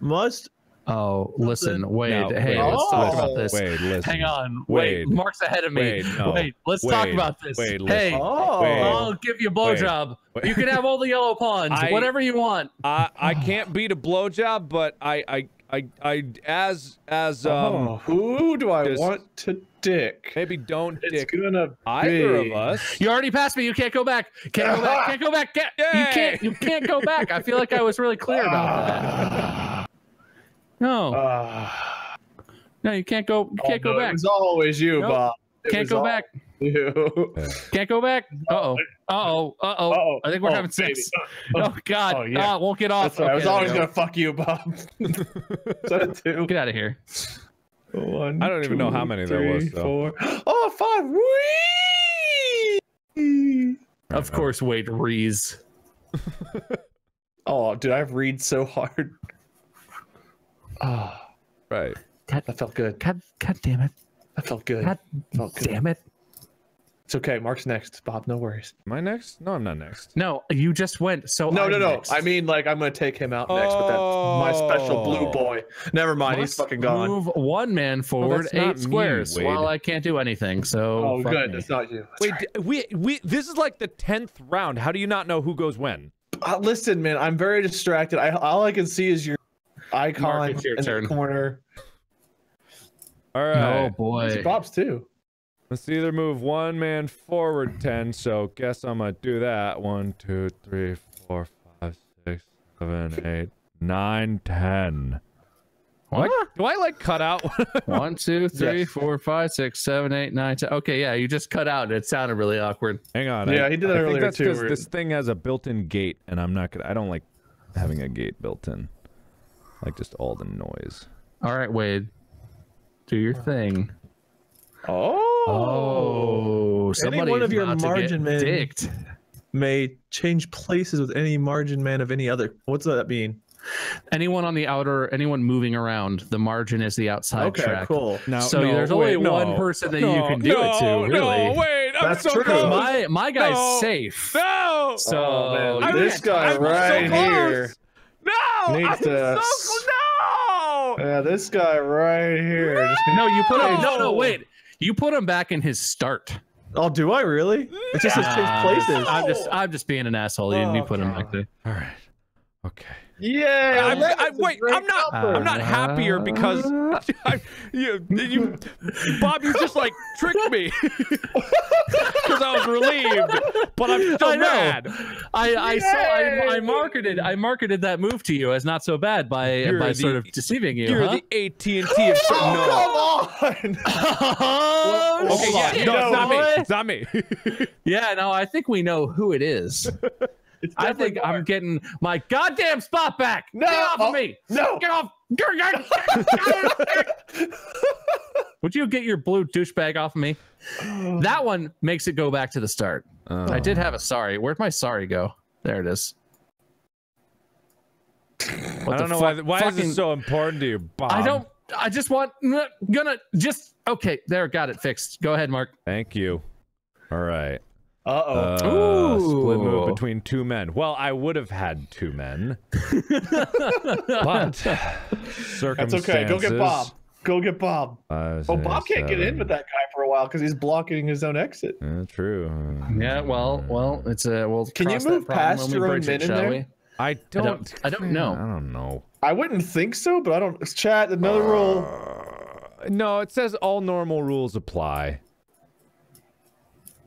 Must. Oh, listen, Wade. No, hey, Wade, let's talk Oh. about this. Wade, listen. Hang on. Wade. Wait, Mark's ahead of me. Wade, no. Wait, let's talk about this. Wade, hey. Oh. Wade. I'll give you a blowjob. Wait. You can have all the yellow pawns, [LAUGHS] I- whatever you want. I I can't beat a blowjob, but I I I I as as um oh, who do I just- want to dick? maybe don't It's dick gonna either be... of us. You already passed me. You can't go back. Can't go back. Can't go back. Can't, you can't. You can't go back. I feel like I was really clear about [LAUGHS] that. No, Ah. no, you can't go. You can't Oh, go no, back. It was always you, Nope. Bob. It Can't go back. You. [LAUGHS] Can't go back. Uh oh. Uh oh. Uh oh. Uh-oh. I think we're Oh, having baby. sex. Oh God. Oh, yeah. Ah, it won't get off. That's right. I was always go. gonna fuck you, Bob. [LAUGHS] Is that a? Get out of here. One, I don't even know how two, many there was, three, though. four. [GASPS] Oh, five. Whee! Of course, Wade Rees. [LAUGHS] Oh, dude, I've read so hard. Oh, [SIGHS] Right. that felt good. God, God damn it. That felt good. God felt good. damn it. It's okay. Mark's next. Bob, no worries. Am I next? No, I'm not next. No, you just went. So No, I'm no, no. next. I mean, like, I'm gonna take him out next but that my special blue Oh. boy. Never mind. He's fucking gone. Move one man forward that's not eight me, squares. Wade. Well, I can't do anything. So Oh, good. me. It's not you. That's Wait, right. d- we we this is like the tenth round. How do you not know who goes when? Uh, listen, man. I'm very distracted. I all I can see is your icon it's your in turn. the corner. All Oh boy. It's Bob's too. Let's either move one man forward ten. So guess I'm gonna do that. One, two, three, four, five, six, seven, eight, nine, ten. Do I, What? do I like cut out? [LAUGHS] One, two, three, Yes. four, five, six, seven, eight, nine, ten. Okay, yeah, you just cut out. and It sounded really awkward. Hang on. Yeah, I, he did I that think earlier, that's too, 'cause where- This thing has a built-in gate, and I'm not gonna. I don't like having a gate built in. Like just all the noise. All right, Wade, do your thing. Oh. Oh, somebody one of your about to get margin men- dicked. May change places with any margin man of any other. What's that mean? Anyone on the outer, anyone moving around, the margin is the outside Okay, track. cool. No, So there's only one person that you can do it to, really. No, wait, I'm That's so true. close. My my guy's No. safe. No. So Oh, man, you this guy I'm right so here. No. Needs I'm to- so close. No. Yeah, this guy right here. Just No, you put him. No, No. no, wait. You put him back in his start. Oh, do I really? It just says change Uh, places. I'm just I'm just being an asshole. You, you Oh, put him back there. All right. Okay. Yeah. I'm, I, wait, I'm not. I'm not happier because [LAUGHS] I, you, you, Bob, you just like tricked me [LAUGHS] because I was relieved, but I'm still I mad. I I saw I, I marketed I marketed that move to you as not so bad by You're by the- sort of deceiving you. You're huh? the AT and T of [LAUGHS] no. Oh, come on. oh, Okay, yeah, shit, no, it's not me. It's not me. Yeah, no, I think we know who it is. It's I definitely think I'm getting my goddamn spot back. No, Get off oh, of me. no. Get off. [LAUGHS] Would you get your blue douchebag off of me? [SIGHS] That one makes it go back to the start. Oh. I did have a sorry. Where'd my sorry go? There it is. What I don't the know why. fuck- Why is fucking- this so important to you, Bob? I don't. I just want. Gonna just. Okay, there. Got it fixed. Go ahead, Mark. Thank you. All right. Uh-oh. Uh, split move between two men. Well, I would have had two men, [LAUGHS] but circumstances. That's okay. Go get Bob. Go get Bob. Five, Oh, Bob six, can't get in with that guy for a while because he's blocking his own exit. Uh, true. Yeah. Well. Well. It's a. We'll. Can you move past your own bridge men in shall there? we? I don't. don't- I don't know. I don't know. I wouldn't think so, but I don't. Chat another rule. Uh, no, it says all normal rules apply.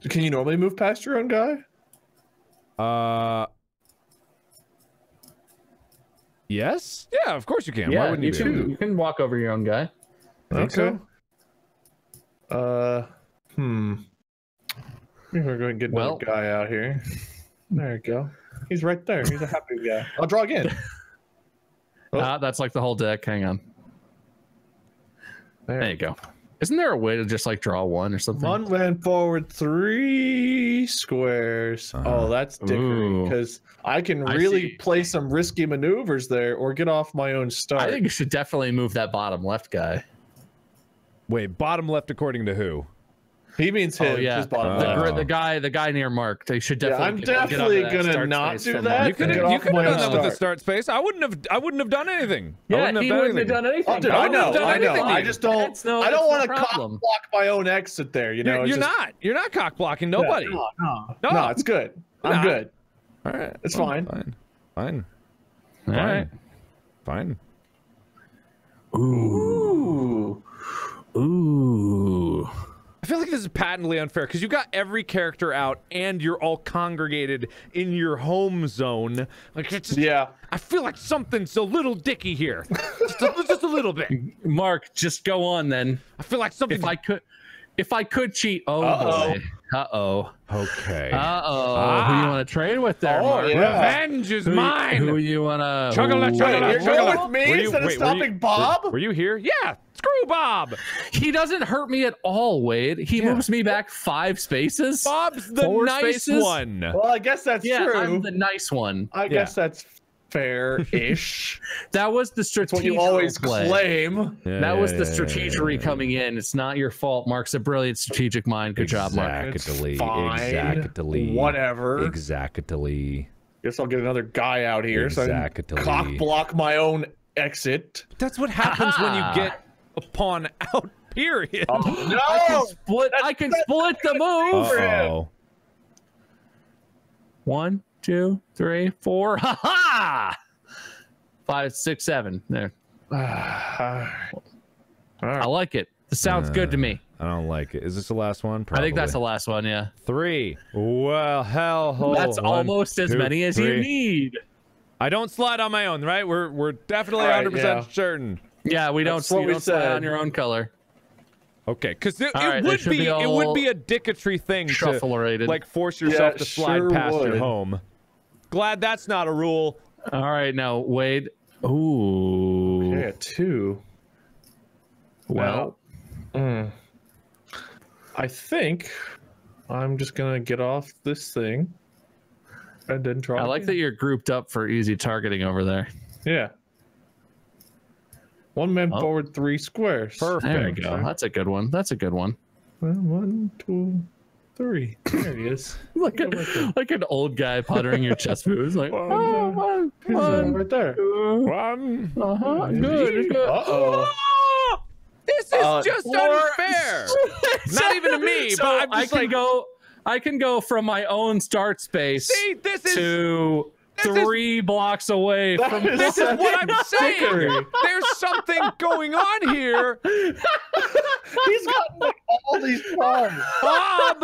Can you normally move past your own guy? Uh. Yes. Yeah, of course you can. Why Yeah. wouldn't You you? be can. You can walk over your own guy. I Think so? Uh, hmm. We're going to get another guy out here. There you go. He's right there. He's a happy guy. [LAUGHS] I'll draw again. Oh. Ah, that's like the whole deck. Hang on. There. There you go. Isn't there a way to just like draw one or something? One went forward three squares. Uh-huh. Oh, that's different because I can really see. play some risky maneuvers there or get off my own start. I think you should definitely move that bottom left guy. Wait, bottom left according to who? He means him. oh yeah, his bottom the, Uh, left. the guy, the guy near Mark. They should Yeah, definitely. I'm get- get definitely that gonna not do that. You could have off you could have done that with the start. start space. I wouldn't have I wouldn't have done anything. I Yeah, wouldn't have he done wouldn't anything. have done anything. Oh, dude, I I wouldn't have know, done I know. anything I just don't. That's no- I don't want to cock block my own exit there. You know, You're, you're just- not. You're not cock blocking nobody. No, no, No. no, It's good. I'm good. All right. It's fine. Fine. Fine. All right. Fine. Ooh. Ooh. I feel like this is patently unfair because you've got every character out and you're all congregated in your home zone. Like it's just, Yeah. I feel like something's a little dicky here. just, a, just a little bit. [LAUGHS] Mark, just go on then. I feel like something. If I could, if I could cheat. Oh Uh-oh. boy. Uh oh. okay. Uh oh. Ah. Who you want to trade with there, Oh, yeah. Revenge is Who, mine. Who you want to? Chugga-la, Wait, chugga-la, you're chugga-la. going with me Were you- instead of wait, were you- stopping Bob? Were, were you here? Yeah. Screw Bob. He doesn't hurt me at all, Wade. He Yeah. moves me back five spaces. Bob's the Four nice spaces? one. well, I guess that's yeah, true. I'm the nice one. I guess that's fair-ish. [LAUGHS] That was the strategy. what you always play. claim. Yeah, That was yeah, the yeah, yeah, strategery yeah, yeah. coming in. It's not your fault. Mark's a brilliant strategic mind. Good job, Mark. It's Exactly. fine. Exactly. Whatever. Exactly. Guess I'll get another guy out here so Exactly. can cock block my own exit. That's what happens when you get a pawn out. Period. Oh, [LAUGHS] no! I can split. I can split the move. Uh-oh. One, two, three, four. [LAUGHS] Ha ha! Five, six, seven. There. [SIGHS] I like it. This sounds good to me. Uh, I don't like it. Is this the last one? I think that's the last one. Yeah. three. Well, hell, ho, That's one, almost as two, many as you need. I don't slide on my own, right? We're we're definitely Right, 100% yeah. certain. Yeah, we don't. What you we don't slide on your own color. Okay, because it, All it right, would be, be it would be a dicketry thing to like force yourself Yeah, to slide sure past your home. Glad that's not a rule. All right, now Wade. Ooh. Yeah, two. Well, Mm. I think I'm just gonna get off this thing and then try. I like that you're grouped up for easy targeting over there. Yeah. One man Oh. forward, three squares. Perfect. There we go. That's a good one. That's a good one. One, two, three. There he is. [LAUGHS] Like a, like an old guy pottering your chess moves. Like One, oh, one, one, right there. two. One. Uh-huh. Good. good. Uh-oh. Oh, [LAUGHS] this is Uh, just or- unfair. [LAUGHS] Not even to me, So but I'm I can like, go. I can go from my own start space see, this is to This is- three blocks away from. is This is what I'm saying. There's something going on here. [LAUGHS] He's got like all these problems. Bob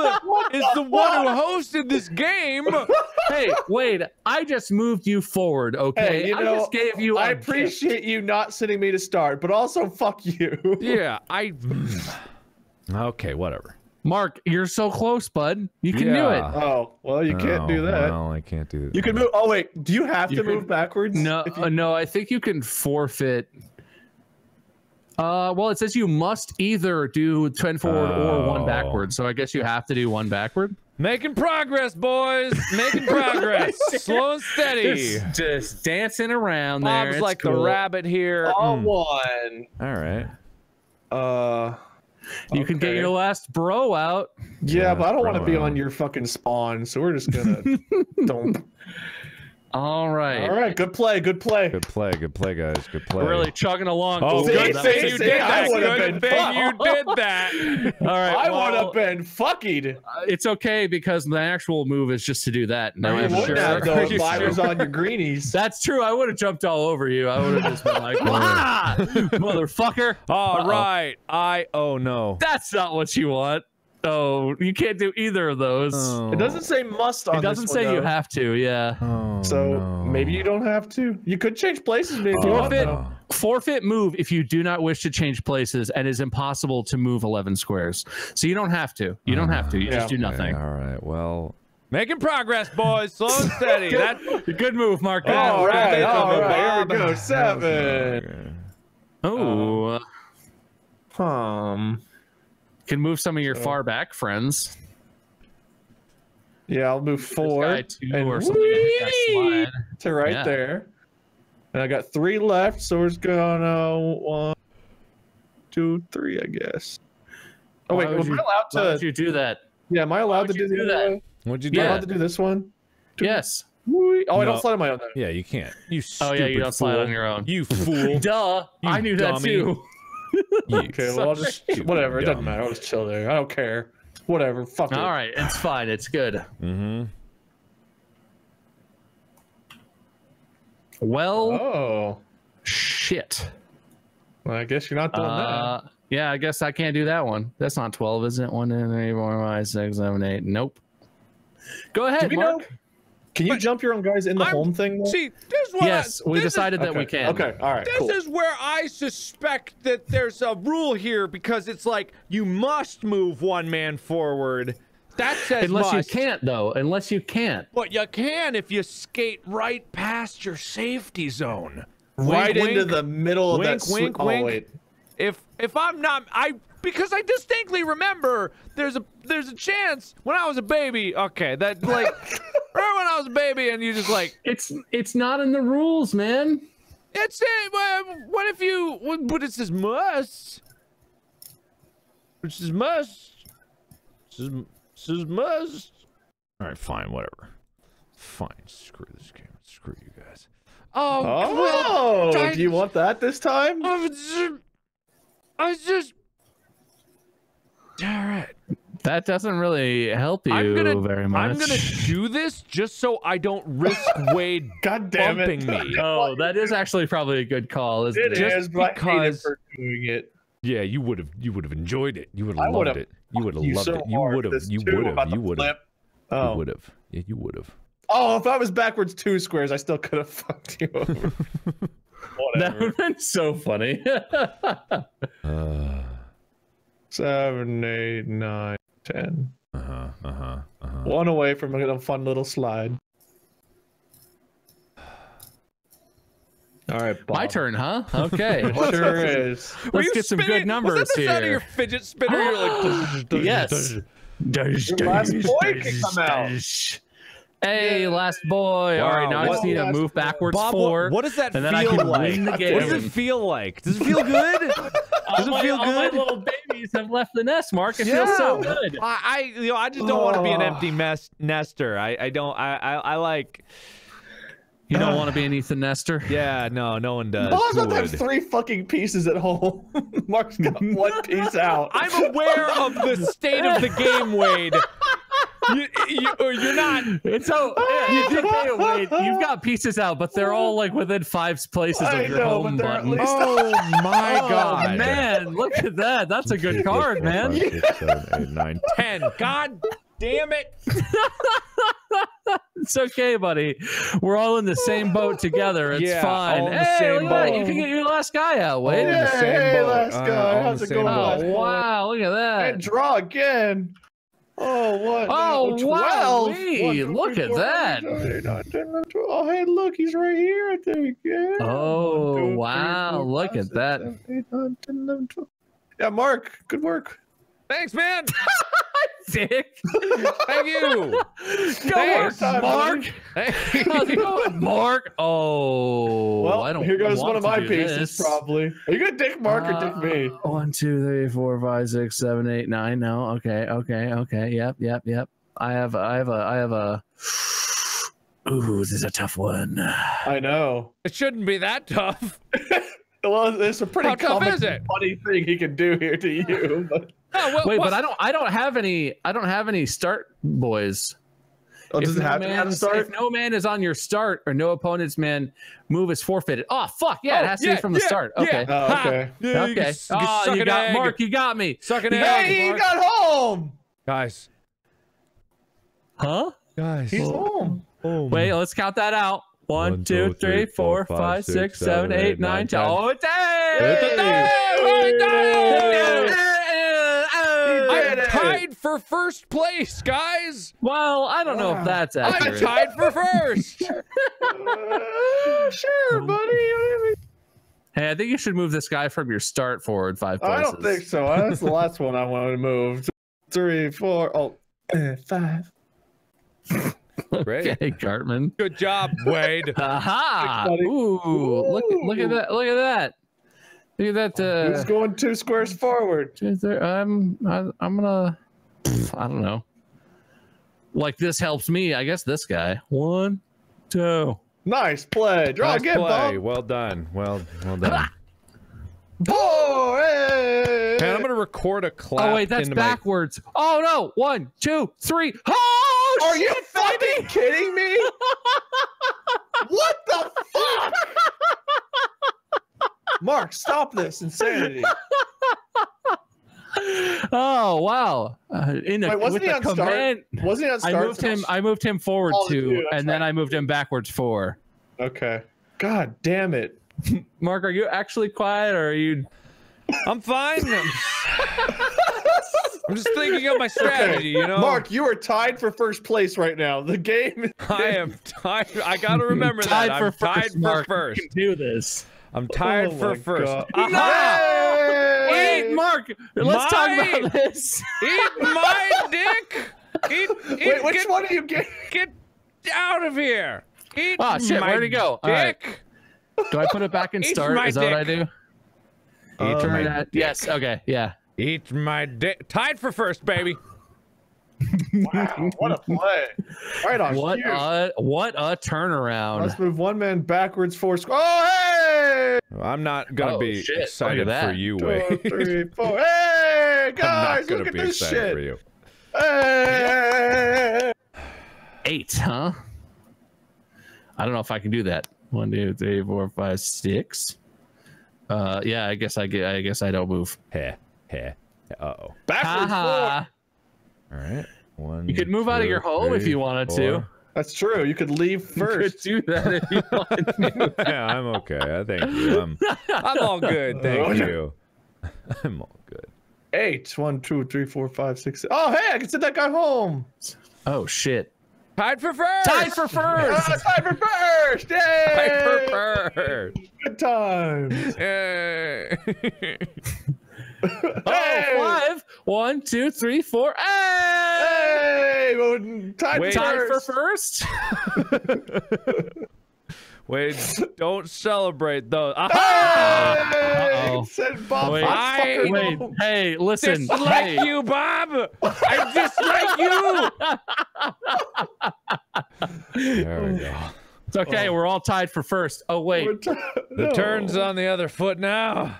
is the one who hosted this game. [LAUGHS] hey, Wade, I just moved you forward. Okay, Hey, you I know, just gave you. I appreciate you not sending me to start, but also fuck you. Yeah, I. [LAUGHS] Okay, whatever. Mark, you're so close, bud. You can do it. Oh, well, you can't do Oh, that. No, I can't do that. You can move. Oh wait, do you have You to can- move backwards? No, you- uh, no. I think you can forfeit. Uh, well, it says you must either do ten forward or one backward. So I guess you have to do one backward. Making progress, boys. Making progress. [LAUGHS] Slow and steady. Just, just dancing around there. Bob's It's like the rabbit here. all Mm. one. All right. Uh, You can get your last bro out. yeah, but I don't want to be on your fucking spawn, so we're just gonna [LAUGHS] don't. All right. All right, good play, good play. Good play. Good play, guys. Good play. We're really chugging along. Oh, See, good see, thing you see, did I that. would've Good been thing you did that. [LAUGHS] All right. I would have been fucking. uh, It's okay because the actual move is just to do that. No, you I'm wouldn't sure. have though. Are [LAUGHS] if you I was sure? on your greenies. That's true. I would have jumped all over you. I would have just been like, "Wah, [LAUGHS] motherfucker!" All Uh-oh. right. I. Oh no. That's not what you want. Oh, you can't do either of those. Oh. It doesn't say must on it doesn't this say one, you though. have to. Yeah. Oh, So no. maybe you don't have to. You could change places maybe. if Forfeit. though. Forfeit move if you do not wish to change places and is impossible to move 11 squares. So you don't have to. You don't have to. You just do nothing. All right. Well, making progress, boys. Slow and steady. [LAUGHS] that. Good move, Mark. Oh, all what right, think of all it, right. Here we go. Seven. Oh, Um. Can move some of your So- far back friends. Yeah, I'll move four guy and or something. like that whee! slide. to right Yeah. there. And I got three left, so we're just gonna one, two, three, I guess. Oh Why wait, would was you- I allowed Why to? would you do that? yeah, am I allowed to do, do that? way? What'd you Am do? I Yeah. allowed to do this one? Yes. Whee! Oh, I No. don't slide on my own. Then. Yeah, you can't. You Oh yeah, you don't slide on your own. You fool. [LAUGHS] Duh. You I knew that too. You Okay, well I'll just Stupid whatever. It doesn't matter. I'll just chill there. I don't care. Whatever. Fuck it. All right, it's fine. It's good. Mm-hmm. Well, Oh, shit. well, I guess you're not doing Uh, yeah, I guess I can't do that one. That's not 12, is it? 1, 2, 3, 4, 5, 6, 7, 8. Nope. Go ahead, Mark. know? Can you But- jump your own guys in the I'm- home thing? though? See, this is what Yes, I, we this is- decided that okay. we can. Okay. All right. This Cool. is where I suspect that there's a rule here because it's like you must move one man forward. That says Unless must. you can't, though. Unless you can't. But you can if you skate right past your safety zone. right Wink, into wink. the middle of Wink, that. swi- wink, oh, wink. If if I'm not I because I distinctly remember there's a there's a chance when I was a baby. Okay, that like [LAUGHS] remember when I was a baby and you just like It's it's not in the rules, man. it's eh, it. What if you? what- But it says must. It says must. It says, it says must. All right, fine, whatever. Fine, screw this game. Screw you guys. Oh, Oh, well, I- do you want that this time? I was just, I was just. All right. That doesn't really help you I'm gonna, very much. I'm [LAUGHS] gonna do this just so I don't risk Wade [LAUGHS] God damn it! bumping me. [LAUGHS] Oh, that is actually probably a good call, isn't It it? Just is, but I hate it because- for doing it. Yeah, you would have, you would have enjoyed it. You would have loved it. You would have loved so it. You would have. You would have. You would have. flip. You Oh. would have. Yeah, you would have. oh, if I was backwards two squares, I still could have fucked you over. That would have been so funny. Uh Seven, eight, nine, ten. huh. Uh huh. Uh huh. One away from a fun little slide. All right, Bob. My turn, huh? Okay. [LAUGHS] Sure is. Let's get some good numbers was that the sound of here. your fidget spinner? You're like, [GASPS] yes. Your last boy can come out. Hey, last boy. All right, Wow, now I just need to move backwards Bob, four. what, what does that and then I feel can like? win the What does it feel like? Does it feel good? [LAUGHS] all Does it my, feel all my good? little babies have left the nest, Mark. It feels so good. I, I, you know, I just don't want to be an Oh. empty mess nester. I, I don't. I, I, I like. You don't want to be an Ethan Nestor? Yeah, no, no one does. Bob's Who about to have three fucking pieces at home. [LAUGHS] Mark's got one piece out. [LAUGHS] I'm aware of the state of the game, Wade. [LAUGHS] you, you, or you're not. It's so [LAUGHS] you did say it, Wade. You've got pieces out, but they're all like within five places I of your know, but home button. least- Oh [LAUGHS] my Oh, god, man, look at that. That's a good card, man. Five, six, seven, eight, nine, [LAUGHS] ten. God damn it! It's okay, buddy. We're all in the same boat together. It's Yeah, fine. all in the hey, same look at that. boat. You can get your last guy out, Wade. in the Yeah, hey, boat. last Uh, guy. all in How's it going? Oh wow, look at that. And draw again. Oh what? Oh, now? wow, 12. wee, look three, at four, that. five, six, seven, eight, nine, 10, 11, 12. Oh hey, look, he's right here. I think. Yeah. Oh, One, two, oh, three, wow, four, look five, at six, that. seven, eight, nine, 10, 11, Yeah, Mark. Good work. Thanks, man. [LAUGHS] Dick. Thank you. [LAUGHS] Go Thanks. work, Mark. How's it going, Mark? Oh, Well, I don't. Know. Here goes want one of my pieces. this. Probably. Are you gonna dick Mark or dick me? Uh, One, two, three, four, five, six, seven, eight, nine. No, okay, okay, okay. Yep, yep, yep. I have, I have a, I have a. [SIGHS] Ooh, this is a tough one. I know. It shouldn't be that tough. [LAUGHS] Well, it's a pretty How tough common is it? funny thing he can do here to you. But Oh, what, Wait, what- but I don't, I don't have any, I don't have any start boys. oh, does If it no have to have man- a start? If no man is on your start or no opponent's man move is forfeited. Oh fuck yeah, it Oh, has to be from the yeah, start. yeah. Okay. Oh, okay. Yeah, you Okay. can you can Oh, suck you got egg. Mark. You got me. Suck an You egg. got Hey, he Mark. got home. Guys, Huh? guys. He's home. home. Wait, let's count that out. One, One, two, two, three, three, four, four, five, five, six, six, seven, seven, eight, eight, nine, nine, ten. ten. Oh, it's I'm did it. Tied for first place, guys. Well, I don't know if Wow. that's I'm tied for first. Uh, [LAUGHS] sure, buddy. Hey, I think you should move this guy from your start forward five places. I don't think so. That's the last one I wanted to move. Three, four, oh, uh. [LAUGHS] Great. Okay, Cartman. Good job, Wade. Aha! Thanks. Ooh, look, look at that! Look at that! Look at that! Who's Uh, going two squares forward? there- I'm, I, I'm gonna. I don't know. Like this helps me. I guess this guy. One, two. Nice play. Draw Nice again, play. Bob. Well done. Well, well done. Four. Hey. Man, I'm gonna record a clap. Oh wait, that's into backwards. Oh no! One, two, three. Oh, Are you fucking baby! kidding me? [LAUGHS] what the fuck? Mark, stop this insanity. Oh wow! Uh, in a, Wait, wasn't he the on start? Wasn't he on start? I moved him. I moved him forward Oh, two, dude, that's and then. I moved him backwards four. Okay. God damn it. [LAUGHS] Mark, are you actually quiet, or are you? I'm fine. I'm... [LAUGHS] I'm just thinking of my strategy. You know, Mark, you are tied for first place right now. The game is [LAUGHS] I am tied. I gotta remember tied that. for I'm first, tied for Mark. first. You can do this. I'm tied Oh for first. God. Aha! Yay! Wait, Mark. Let's talk about [LAUGHS] this. Eat my dick! Eat, eat, Wait, which get, one are you getting? get out of here! Eat Ah, shit, my where'd it go? All right. Dick! Do I put it back in Eat start? Is that what I do? Eat Uh, my that- dick. Yes. Okay. Yeah. Eat my dick. Tied for first, baby. Wow, what a play. Right on What cue. a what a turnaround. Let's move one man backwards, four squares. Oh, hey! I'm not gonna Oh, be shit, look at excited for you, Two, Wade. three, [LAUGHS] four. Hey, I'm guys, not gonna look at be this excited shit. for you. Hey! Eight, huh? I don't know if I can do that. One, two, three, four, five, six. Uh, yeah, I guess I get. I guess I don't move. Heh, heh. Uh oh. Backwards four. Haha. All right. One. You could move out of your home if you wanted to. That's true. You could leave You could first. do that if you [LAUGHS] wanted to. yeah, I'm okay. I thank you. I'm, I'm all good. Oh, [LAUGHS] Thank yeah. you. [LAUGHS] I'm all good. Eight. One, two, three, four, five, six. Oh, hey, I can send that guy home. Oh shit! Tied for first. Tied for first. Ah, time for first. Yay! Tied for first. Good times. Yay. Oh, Hey! five. One, two, three, four. Hey! Hey, well, tied Wait. for Tied for first. first. [LAUGHS] Wait, don't celebrate those. Aha! Hey! Uh-oh. Send Bob Wait, Foxfucker Wait, hey, listen. Dislike Hey. you, Bob. I dislike you. There we go. It's okay. Oh. We're all tied for first. Oh wait. We're The no. turn's on the other foot now.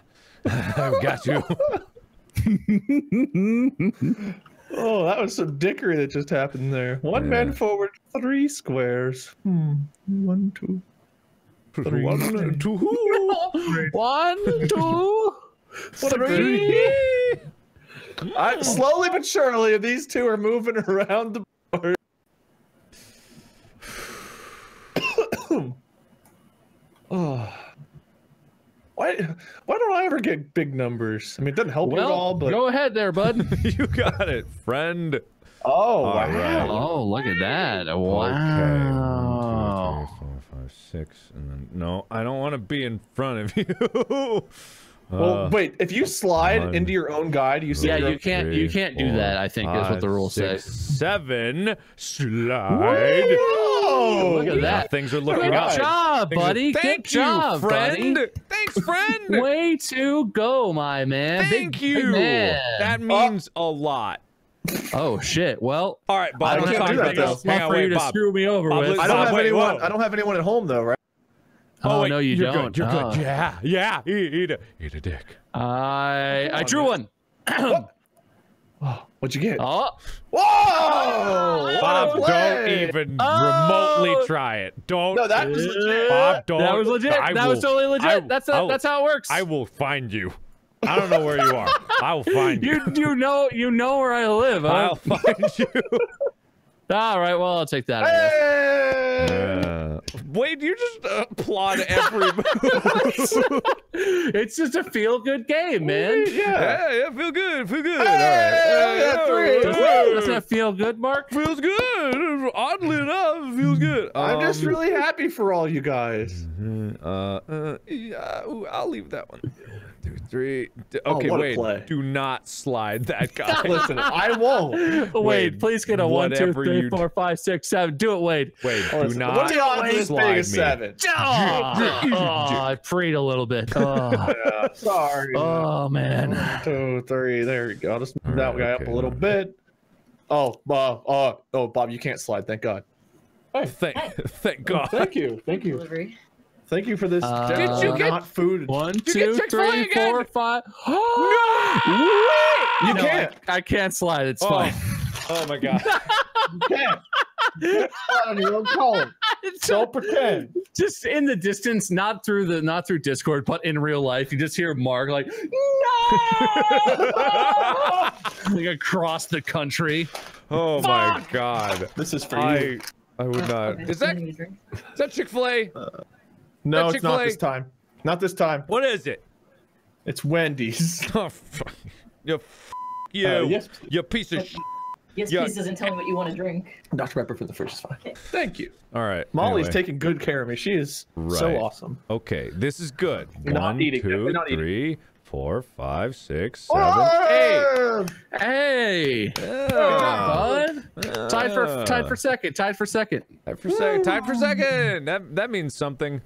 I've [LAUGHS] got you. Oh, that was some dickery that just happened there. One Yeah. man forward, three squares. Hmm. One, two. Three, One, two, [LAUGHS] One, two, What a three. [LAUGHS] I, slowly but surely, these two are moving around the board. [COUGHS] [COUGHS] oh. Why, why don't I ever get big numbers? I mean, it doesn't help you at all, but go ahead there, bud. [LAUGHS] you got it, friend. oh All wow! right. Oh, look at that! Okay. Wow. One, two, three, four, five, six, and then no, I don't want to be in front of [LAUGHS] you. Well, Uh, wait. If you slide one, into your own guide, you see. Yeah, you can't. You can't do four, that. I think is what the five, rules say. Seven. Slide. Whoa! Look at that. things are looking Good up. job, Things are- buddy. Thank Good you, job, friend. buddy. Thanks, friend. Way to go, my man. Thank big, you. Big man. That oh. means a lot. Oh shit. Well, All right, I Bob. don't let's can't talk do about that, this. though. Hang not on, for you wait, to Bob. screw me over Bob, with. let's- I don't Bob, have wait, anyone. whoa. I don't have anyone at home though, right? Oh, wait, no, you you're don't. Good, you're Oh. good. Yeah, yeah. Eat, eat, a, eat a dick. I I drew one. [CLEARS THROAT] Oh, what'd you get? Oh, Whoa! Oh. What a Bob, don't even Oh. remotely try it. Don't. No, that was legit. Bob, don't. that was legit. I that was totally legit. I- that's I'll- that's how it works. I will find you. I don't know where you are. I will find [LAUGHS] you. you you know you know where I live. Huh? I'll find you. [LAUGHS] All right. Well, I'll take that. I. Hey! Uh, Wade, you just uh, applaud every [LAUGHS] move. it's just a feel good game, man. Yeah. yeah, yeah, feel good, feel good. Hey, All right. yeah, three. Doesn't that, doesn't that feel good, Mark? feels good. Oddly enough, it feels good. I'm just Um, really happy for all you guys. [LAUGHS] Uh, uh, yeah, ooh, I'll leave that one. Two, three. D- Oh, Okay, wait. Do not slide that guy. [LAUGHS] Listen, I won't. [LAUGHS] Wade, Wade, please get a one, two, whatever you four, five, six, seven. Do it, Wade. Wait, do Listen, not what are the odds of this slide me. a seven? Oh, [LAUGHS] oh, I prayed a little bit. Oh, Yeah, sorry. oh man. One, two, three. There we go. I'll just move that guy okay, up a little alright. bit. Oh, Bob. Oh, oh, Bob, you can't slide. Thank God. Thank, thank oh, God. Thank you. Thank you. delivery. Thank you for this. Uh, Did you get- not food? One, get two, Chick-fil-A again? four, five. [GASPS] You No, can't. I, I can't slide. It's Oh. fine. [LAUGHS] Oh my God. You can't. You can't slide on your own column. Don't pretend. just in the distance, not through the not through Discord, but in real life, you just hear Mark like no, [LAUGHS] like across the country. Oh my God. This is for you. I I would not. Is that give me a drink. is that Chick Fil A? No, it's not this time. Not this time. What is it? It's Wendy's. [LAUGHS] Oh, fuck. You, f- you, Uh, yes. you piece of. Sh- Yes, Yeah. please doesn't tell me what you want to drink. Dr. Pepper for the first is fine. Thank you. All right. Molly's anyway. taking good care of me. She is so awesome. Okay, this is good. You're not One, eating it. two, You're not eating three, four, five, six, seven, eight. Oh! Hey, Yeah. bud. Tied for tied for second. Tied for second. Tied for second. Tied for second. That that means something.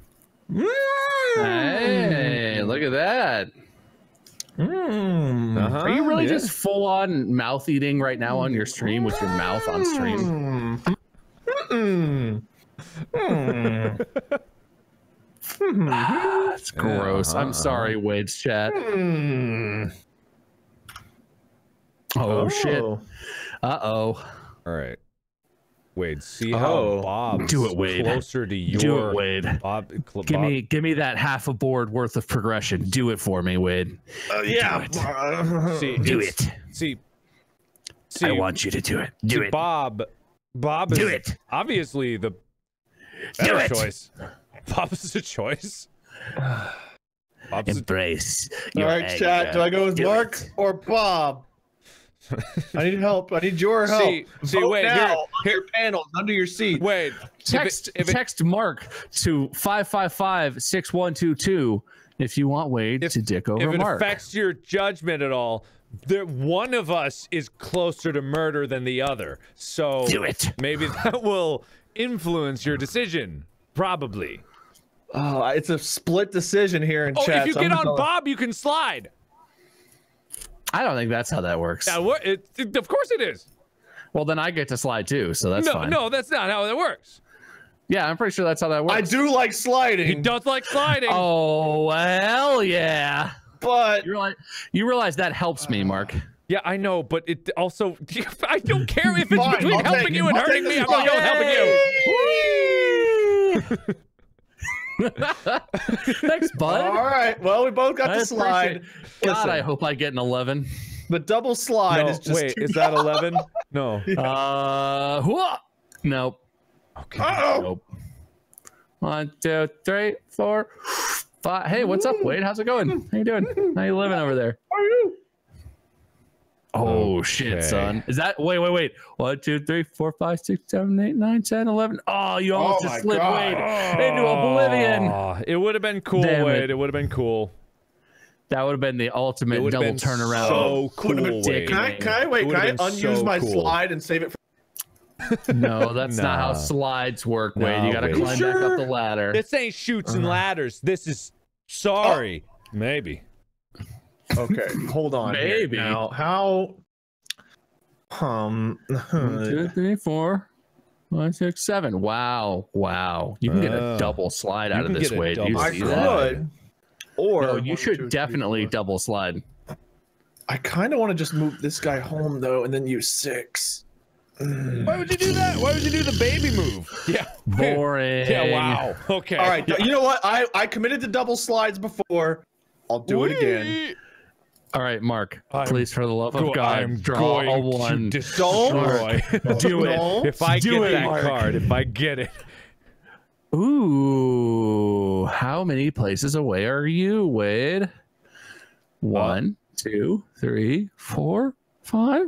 Hey, look at that. Mm. Uh-huh, Are you really yeah. just full on mouth eating right now on your stream with your mouth on stream? Mm. Mm. Mm. That's gross. uh-huh, I'm sorry, Wade's chat. Mm. Oh, shit. Oh. Uh oh. All right. Wade, see how Oh. Bob Do it, Wade. closer to your Do it, Wade. Bob. Cl- Give Bob- me give me that half a board worth of progression. Do it for me, Wade. Uh, yeah. [LAUGHS] See, Do it. See, see, I want you to do it. Do see, it. Bob. Bob is Do it. obviously the Do better it. choice. [LAUGHS] Bob is a choice. [SIGHS] Bob's Embrace. All your right, chat. anger. Do I go with Do Mark it. or Bob? I need help. I need your help. See- see, Vote wait, now here- under here- your panels, under your seat. Wade. Text if it, if it, text Mark to 555-6122 if you want Wade If- to dick over if it Mark. affects your judgment at all, there one of us is closer to murder than the other. So Do it. maybe [LAUGHS] that will influence your decision. Probably. Oh, it's a split decision here in Oh, chat. if you so I'm get on gonna- Bob, you can slide. I don't think that's how that works. Now, what? It, it- of course it is. Well, then I get to slide too, so that's no, fine. no, that's not how it works. Yeah, I'm pretty sure that's how that works. I do like sliding, He does like sliding. Oh well, yeah! but You realize, you realize that helps me, Mark. Yeah, I know, but it also [LAUGHS] I don't care if it's Fine, between I'll helping you and I'll hurting me. I'm gonna go helping you. [LAUGHS] [LAUGHS] Thanks, [LAUGHS] bud. All right. Well, we both got I the slide. God, Listen, I hope I get an 11. the double slide No, is just wait, too is that [LAUGHS] eleven? No. Uh, whoa. Nope. Okay. Uh-oh. Nope. One, two, three, four, five. Hey, what's up, Wade? How's it going? How you doing? How you living over there? How are you? Oh shit, son. Is that wait, wait, wait. One, two, three, four, five, six, seven, eight, nine, ten, eleven. Oh, you almost Oh just my slid God. Wade into oblivion. Oh, it would have been cool, Damn Wade. it. It, would have been cool. That would have been the ultimate double been turnaround. so cool, Would've been Wade. Can I, can I wait? It Can I been unuse so my cool. slide and save it? For, [LAUGHS] [LAUGHS] no, that's not how slides work, Wade. No, you gotta Wade. climb back up the ladder. This ain't Chutes and uh-huh. ladders. This is sorry. Oh. Maybe. Okay, hold on. here. Maybe. Now, how? Um. [LAUGHS] One, two, three, four, five, six, seven. Wow, wow. You can get a Oh. double slide You out of this way. Do you double I see slide. that? could. Or No, you one, should two, definitely four. double slide. I kind of want to just move this guy home though, and then use six. Mm. Why would you do that? Why would you do the baby move? Yeah. [LAUGHS] Boring. Yeah, wow. Okay. All right, you know what? I I committed to double slides before. I'll do it again. All right, Mark. I'm please, for the love of God, I'm draw going a one. to destroy. Do it. Don't. if I Do get it, that Mark. card, if I get it. Ooh, how many places away are you, Wade? Uh, one, two, three, four, five,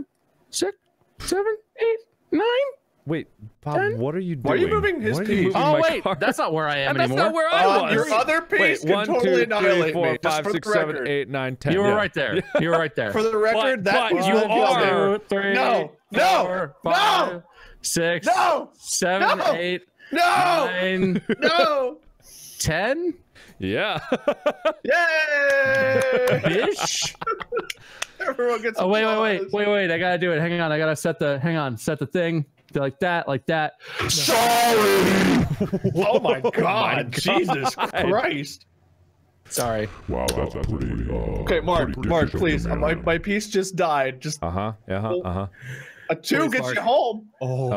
six, seven, eight, nine. Wait, Bob, Ten? what are you doing? Why are you moving his Why piece? Oh wait, card? that's not where I am that's anymore. not where I Uh, was. your other piece Wait, can one, totally two, three, annihilate four, me. just five, for the record. eight, nine, ten. you were yeah. right there. You were right there. For the record, that but was you one are. Two, three, No, no, four, no, five, six, No, seven, no, eight, no, nine, [LAUGHS] no! ten. Yeah. [LAUGHS] Yay! Ish. [LAUGHS] Everyone gets. Oh wait, wait, wait, wait, wait! I gotta do it. Hang on, I gotta set the. Hang on, set the thing like that, like that. Sorry. [LAUGHS] oh my god! God. Jesus Christ! Sorry. Wow, that's pretty. Uh, Okay, Mark, pretty Mark, please. you, uh, My my piece just died. Just Uh huh. Uh huh. Uh huh. a two Please, gets Mark. you home. Oh,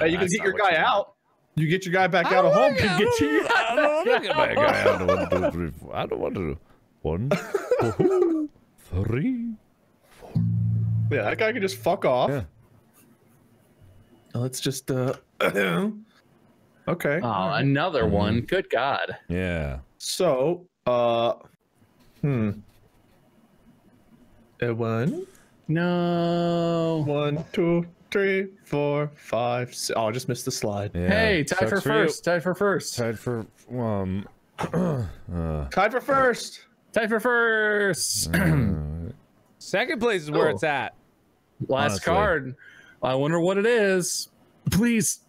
hey, you can get your guy you out. You get your guy back out of home. You get your I don't want to get back. I don't want to do three. four. I don't want to do one, two, three. Yeah, that guy can just fuck off. Yeah. Let's just uh. [CLEARS THROAT] okay. Oh, another one. Good God. Yeah. So, uh, hmm. Uh, one, No. one, two, three, four, five. Six. Oh, I just missed the slide. yeah. Hey, tied for Sucks you. first. Tied for first. Tied for um. [CLEARS THROAT] uh, Tied for first. Tied for first. [CLEARS THROAT] second place is where Oh. it's at. Last honestly. card. I wonder what it is. Please.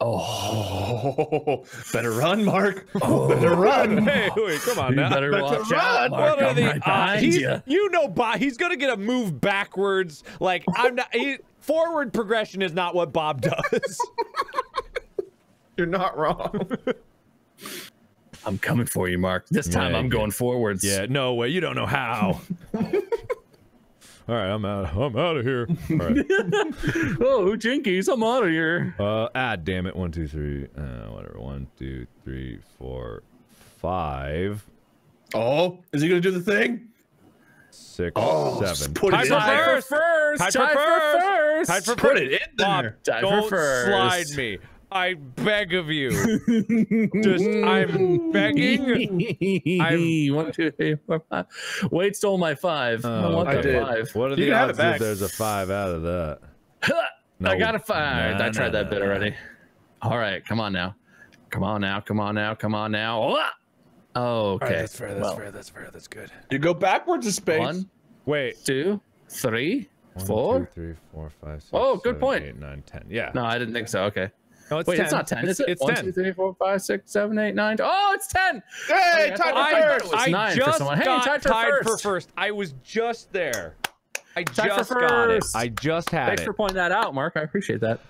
Oh, [LAUGHS] better run, Mark. Oh. Better run. [LAUGHS] Hey, wait, come on You now. better watch run. out, Mark. What are I'm the right odds? behind He's- you. You know, Bob. He's gonna get a move backwards. Like I'm not. He, forward progression is not what Bob does. [LAUGHS] You're not wrong. I'm coming for you, Mark. This time Yeah, I'm yeah. going forwards. yeah. No way. You don't know how. All right, I'm out. I'm out of here. All right. [LAUGHS] Oh, Jinkies, I'm out of here. Uh, ah, damn it. One, two, three. Uh, whatever. One, two, three, four, five, Oh, is he gonna do the thing? six, Oh, just seven. put it Tied in for there. first. first. Tied for Tied first. first. Tied for Put it in Bob, there. Tied for don't first. slide me. I beg of you. Just, I'm begging. I'm- [LAUGHS] One, two, three, four, five. Wade stole my five. I Oh, want I that did. five. What are You the have it odds that back. there's a five out of that? [LAUGHS] I got a five. Nah, I tried nah, that bit nah. already. All right, come on now. Come on now. Come on now. Come on now. Ah! Oh, okay. That's fair. That's well, fair. That's fair. That's good. You go backwards a space. One, Wait. two, three, One, four. two, three, four, five, six, Oh, good seven, point. eight, nine, ten. Yeah. No, I didn't think so. Okay. No, it's Wait, 10. it's not 10, It's, is it? It's One, 10. two, three, four, five, six, seven, eight, nine. Oh, it's 10. Hey, Okay, tied for first. it I nine for just someone. Hey, tied for tied for first. first. I was just there. I Tied just got it. I just had Thanks it. for pointing that out, Mark. I appreciate that.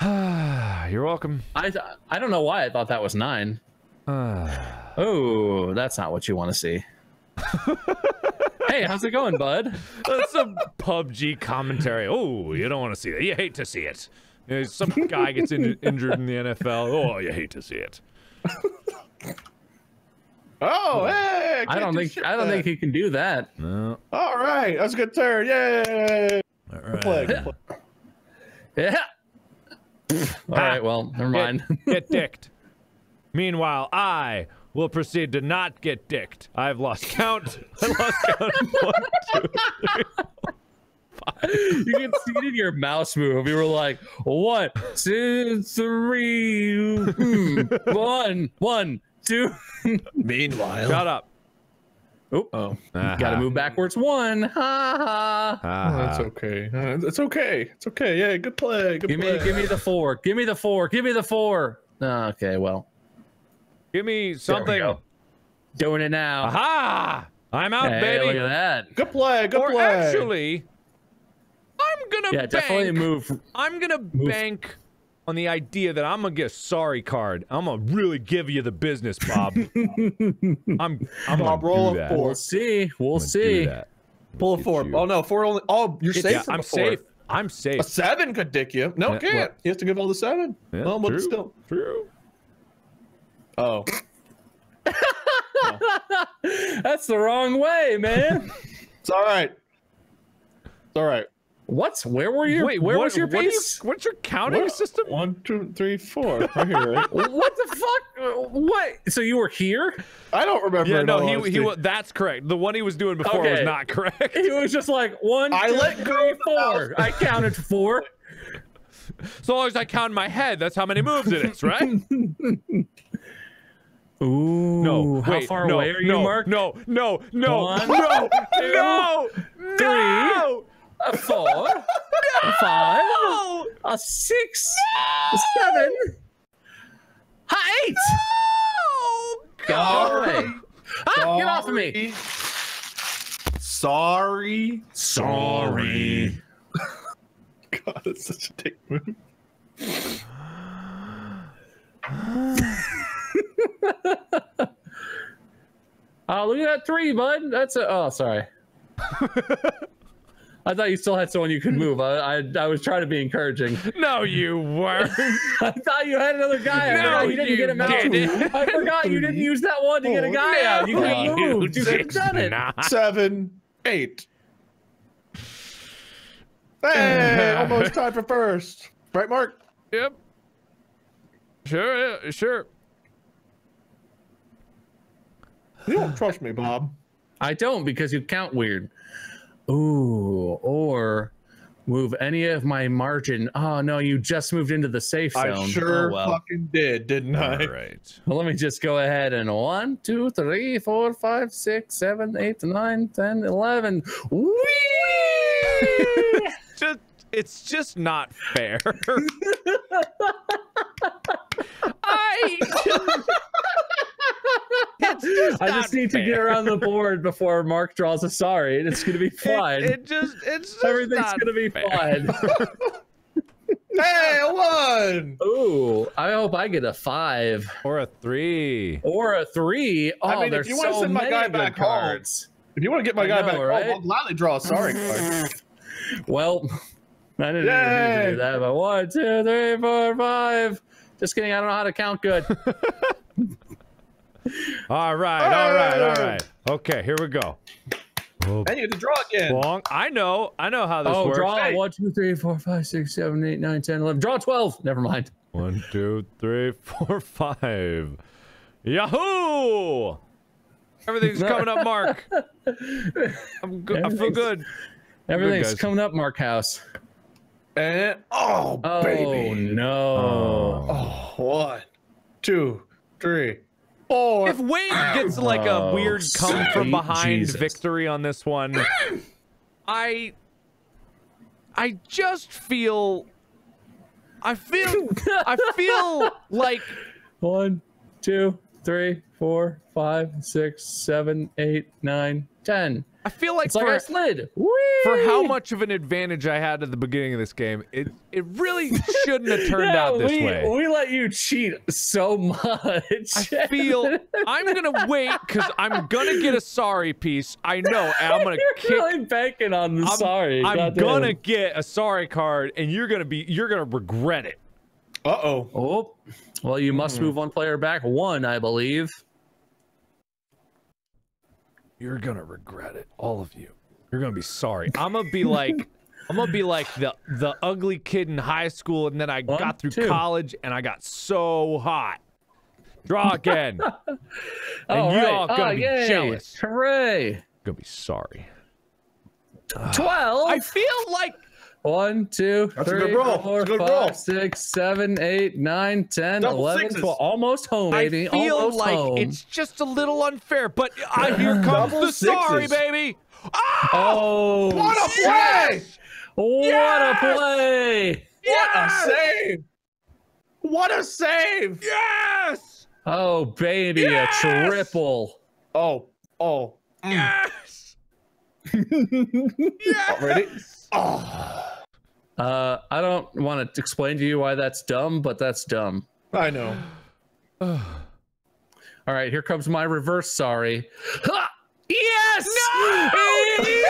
[SIGHS] You're welcome. I th- I don't know why I thought that was nine. [SIGHS] Oh, that's not what you want to see. hey, [LAUGHS] Hey, how's it going, bud? That's some PUBG commentary. Oh, you don't want to see that. You hate to see it. You know, some guy gets in, [LAUGHS] injured in the NFL. Oh, you hate to see it. Oh, hey! I don't think I don't think he can do that. No. All right, that's a good turn. Yay! All right. Good play. Good play. Yeah. [LAUGHS] All right. Well, never mind. [LAUGHS] Get, get dicked. Meanwhile, I will proceed to not get dicked. I've lost count. I lost count. One, two, three. You can see it in your mouse move. You were like one, two, three, hmm, one, one, two. Meanwhile, Shut up. Oh, oh, got to move backwards. One. Ha ha. Uh-huh. that's okay. Uh, It's okay. It's okay. Yeah, good play. Good Give play. me, give me the four. Give me the four. Give me the four. Okay, well, Give me there we something. go. Doing it now. Aha! I'm out, Hey, baby. look at that. Good play. Good or play. actually, I'm gonna Yeah, bank. definitely move. I'm gonna bank on the idea that I'm gonna get a sorry card. I'm gonna really give you the business, Bob. [LAUGHS] I'm I'm Bob, gonna roll do a that. four. We'll see. We'll I'm gonna do see. pull a Get four. you. Oh no, four only. Oh, you're safe. Yeah, from I'm four. safe. I'm safe. A seven could dick you. No, Yeah, can't. what? You have to give all the seven. Yeah, well, but true. still. True. Oh, [LAUGHS] That's the wrong way, man. it's all right. It's all right. What's where were you? Wait, where what, was your what do you- piece? what's your counting What? system? One, two, three, four. Right here, right? [LAUGHS] what the fuck? What? So you were here? I don't remember. Yeah, no, all he he honesty. wa- that's correct. The one he was doing before was not correct. He was just like one, I two, let three, four. I counted four. [LAUGHS] So long as I count in my head, that's how many moves it is, right? [LAUGHS] Ooh. No, How wait, far no, away are you, no, Mark? No, no, no, One, no, two, no, no, A four. [LAUGHS] A five. A six. A seven. A eight. No! Right. Ah, get off of me. Sorry. Sorry. God, that's such a dick move. [LAUGHS] Oh, look at that three, bud. That's a. Oh, sorry. [LAUGHS] I thought you still had someone you could [LAUGHS] move. I, I, I was trying to be encouraging. no, you weren't. [LAUGHS] I thought you had another guy. I No, forgot you didn't you get him out. didn't. I forgot you didn't use that one to get a oh, guy No, out. You could have you moved. You could have did done it. not. Seven, eight. Hey, [LAUGHS] almost time for first. Right, Mark? Yep. Sure, yeah, sure. You don't trust me, Bob. I don't because you count weird. Ooh, or move any of my margin. Oh no, you just moved into the safe zone. I sure oh, well. fucking did, didn't I? All right. Well, let me just go ahead and one, two, three, four, five, six, seven, eight, nine, ten, eleven. Whee! [LAUGHS] Just, it's just not fair. [LAUGHS] I. [LAUGHS] it's just [LAUGHS] I just need to get around the [LAUGHS] board before Mark draws a sorry, and it's gonna be It- fine. It, just, it's just Everything's not gonna be fair. fine. Hey, I won! Ooh, I hope I get a five Or a three. or a three. Oh, I mean, if there's you wanna so send my guy good back home- cards. If you want to get my I guy know, back right? home, I'll gladly draw a sorry card. Well, I didn't even mean to do that, but one, two, three, four, five. Just kidding. I don't know how to count good. All right, all right, all Okay, here we go. Oh, And you get to draw again. Long. I know. I know how this oh, works. draw Hey. one, two, three, four, five, six, seven, eight, nine, ten, eleven. Draw twelve. Never mind. One, two, three, [LAUGHS] four, five. Yahoo! Everything's coming up, Mark. [LAUGHS] I'm good. I feel good. Everything's guys. coming up, Mark House. And oh, baby. Oh baby. no! Oh, one, two, three, four. If Wade gets like a Oh, weird come from behind Jesus. victory on this one, I I just feel I feel I feel [LAUGHS] like One, two, three, four, five, six, seven, eight, nine, ten. I feel like It's like for, I slid. for how much of an advantage I had at the beginning of this game, it it really shouldn't have turned Yeah, out this we, way. We let you cheat so much. I feel [LAUGHS] I'm gonna wait because I'm gonna get a sorry piece. I know, and I'm gonna You're kick. really banking on the I'm, sorry. I'm goddamn. gonna get a sorry card, and you're gonna be you're gonna regret it. Uh oh. Oh, well, you must move one player back. One, I believe. You're gonna regret it, all of you. You're gonna be sorry. I'm gonna be [LAUGHS] like, I'm gonna be like the the ugly kid in high school, and then I One, got through two. college, and I got so hot. Draw [LAUGHS] again. and All you right. all gonna Oh, be yay. jealous. Hooray! Gonna be sorry. Twelve. I feel like One, two, That's a good roll. four, a good five, roll. six, seven, eight, nine, 10, Double 11, sixes. 12. Almost home, I baby. feel Almost like home. it's just a little unfair, but I, here [LAUGHS] comes Double the sorry, sixes. baby. Ah! Oh, What a shit. play! What Yes! a play! What a save! What a save! Yes! Oh, baby, Yes! a triple. Oh, oh. Yes! [LAUGHS] yes! Ready? Oh, Uh, I don't want to explain to you why that's dumb, but that's dumb. I know. [SIGHS] All right, here comes my reverse sorry. Ha! Yes! Yes! yes!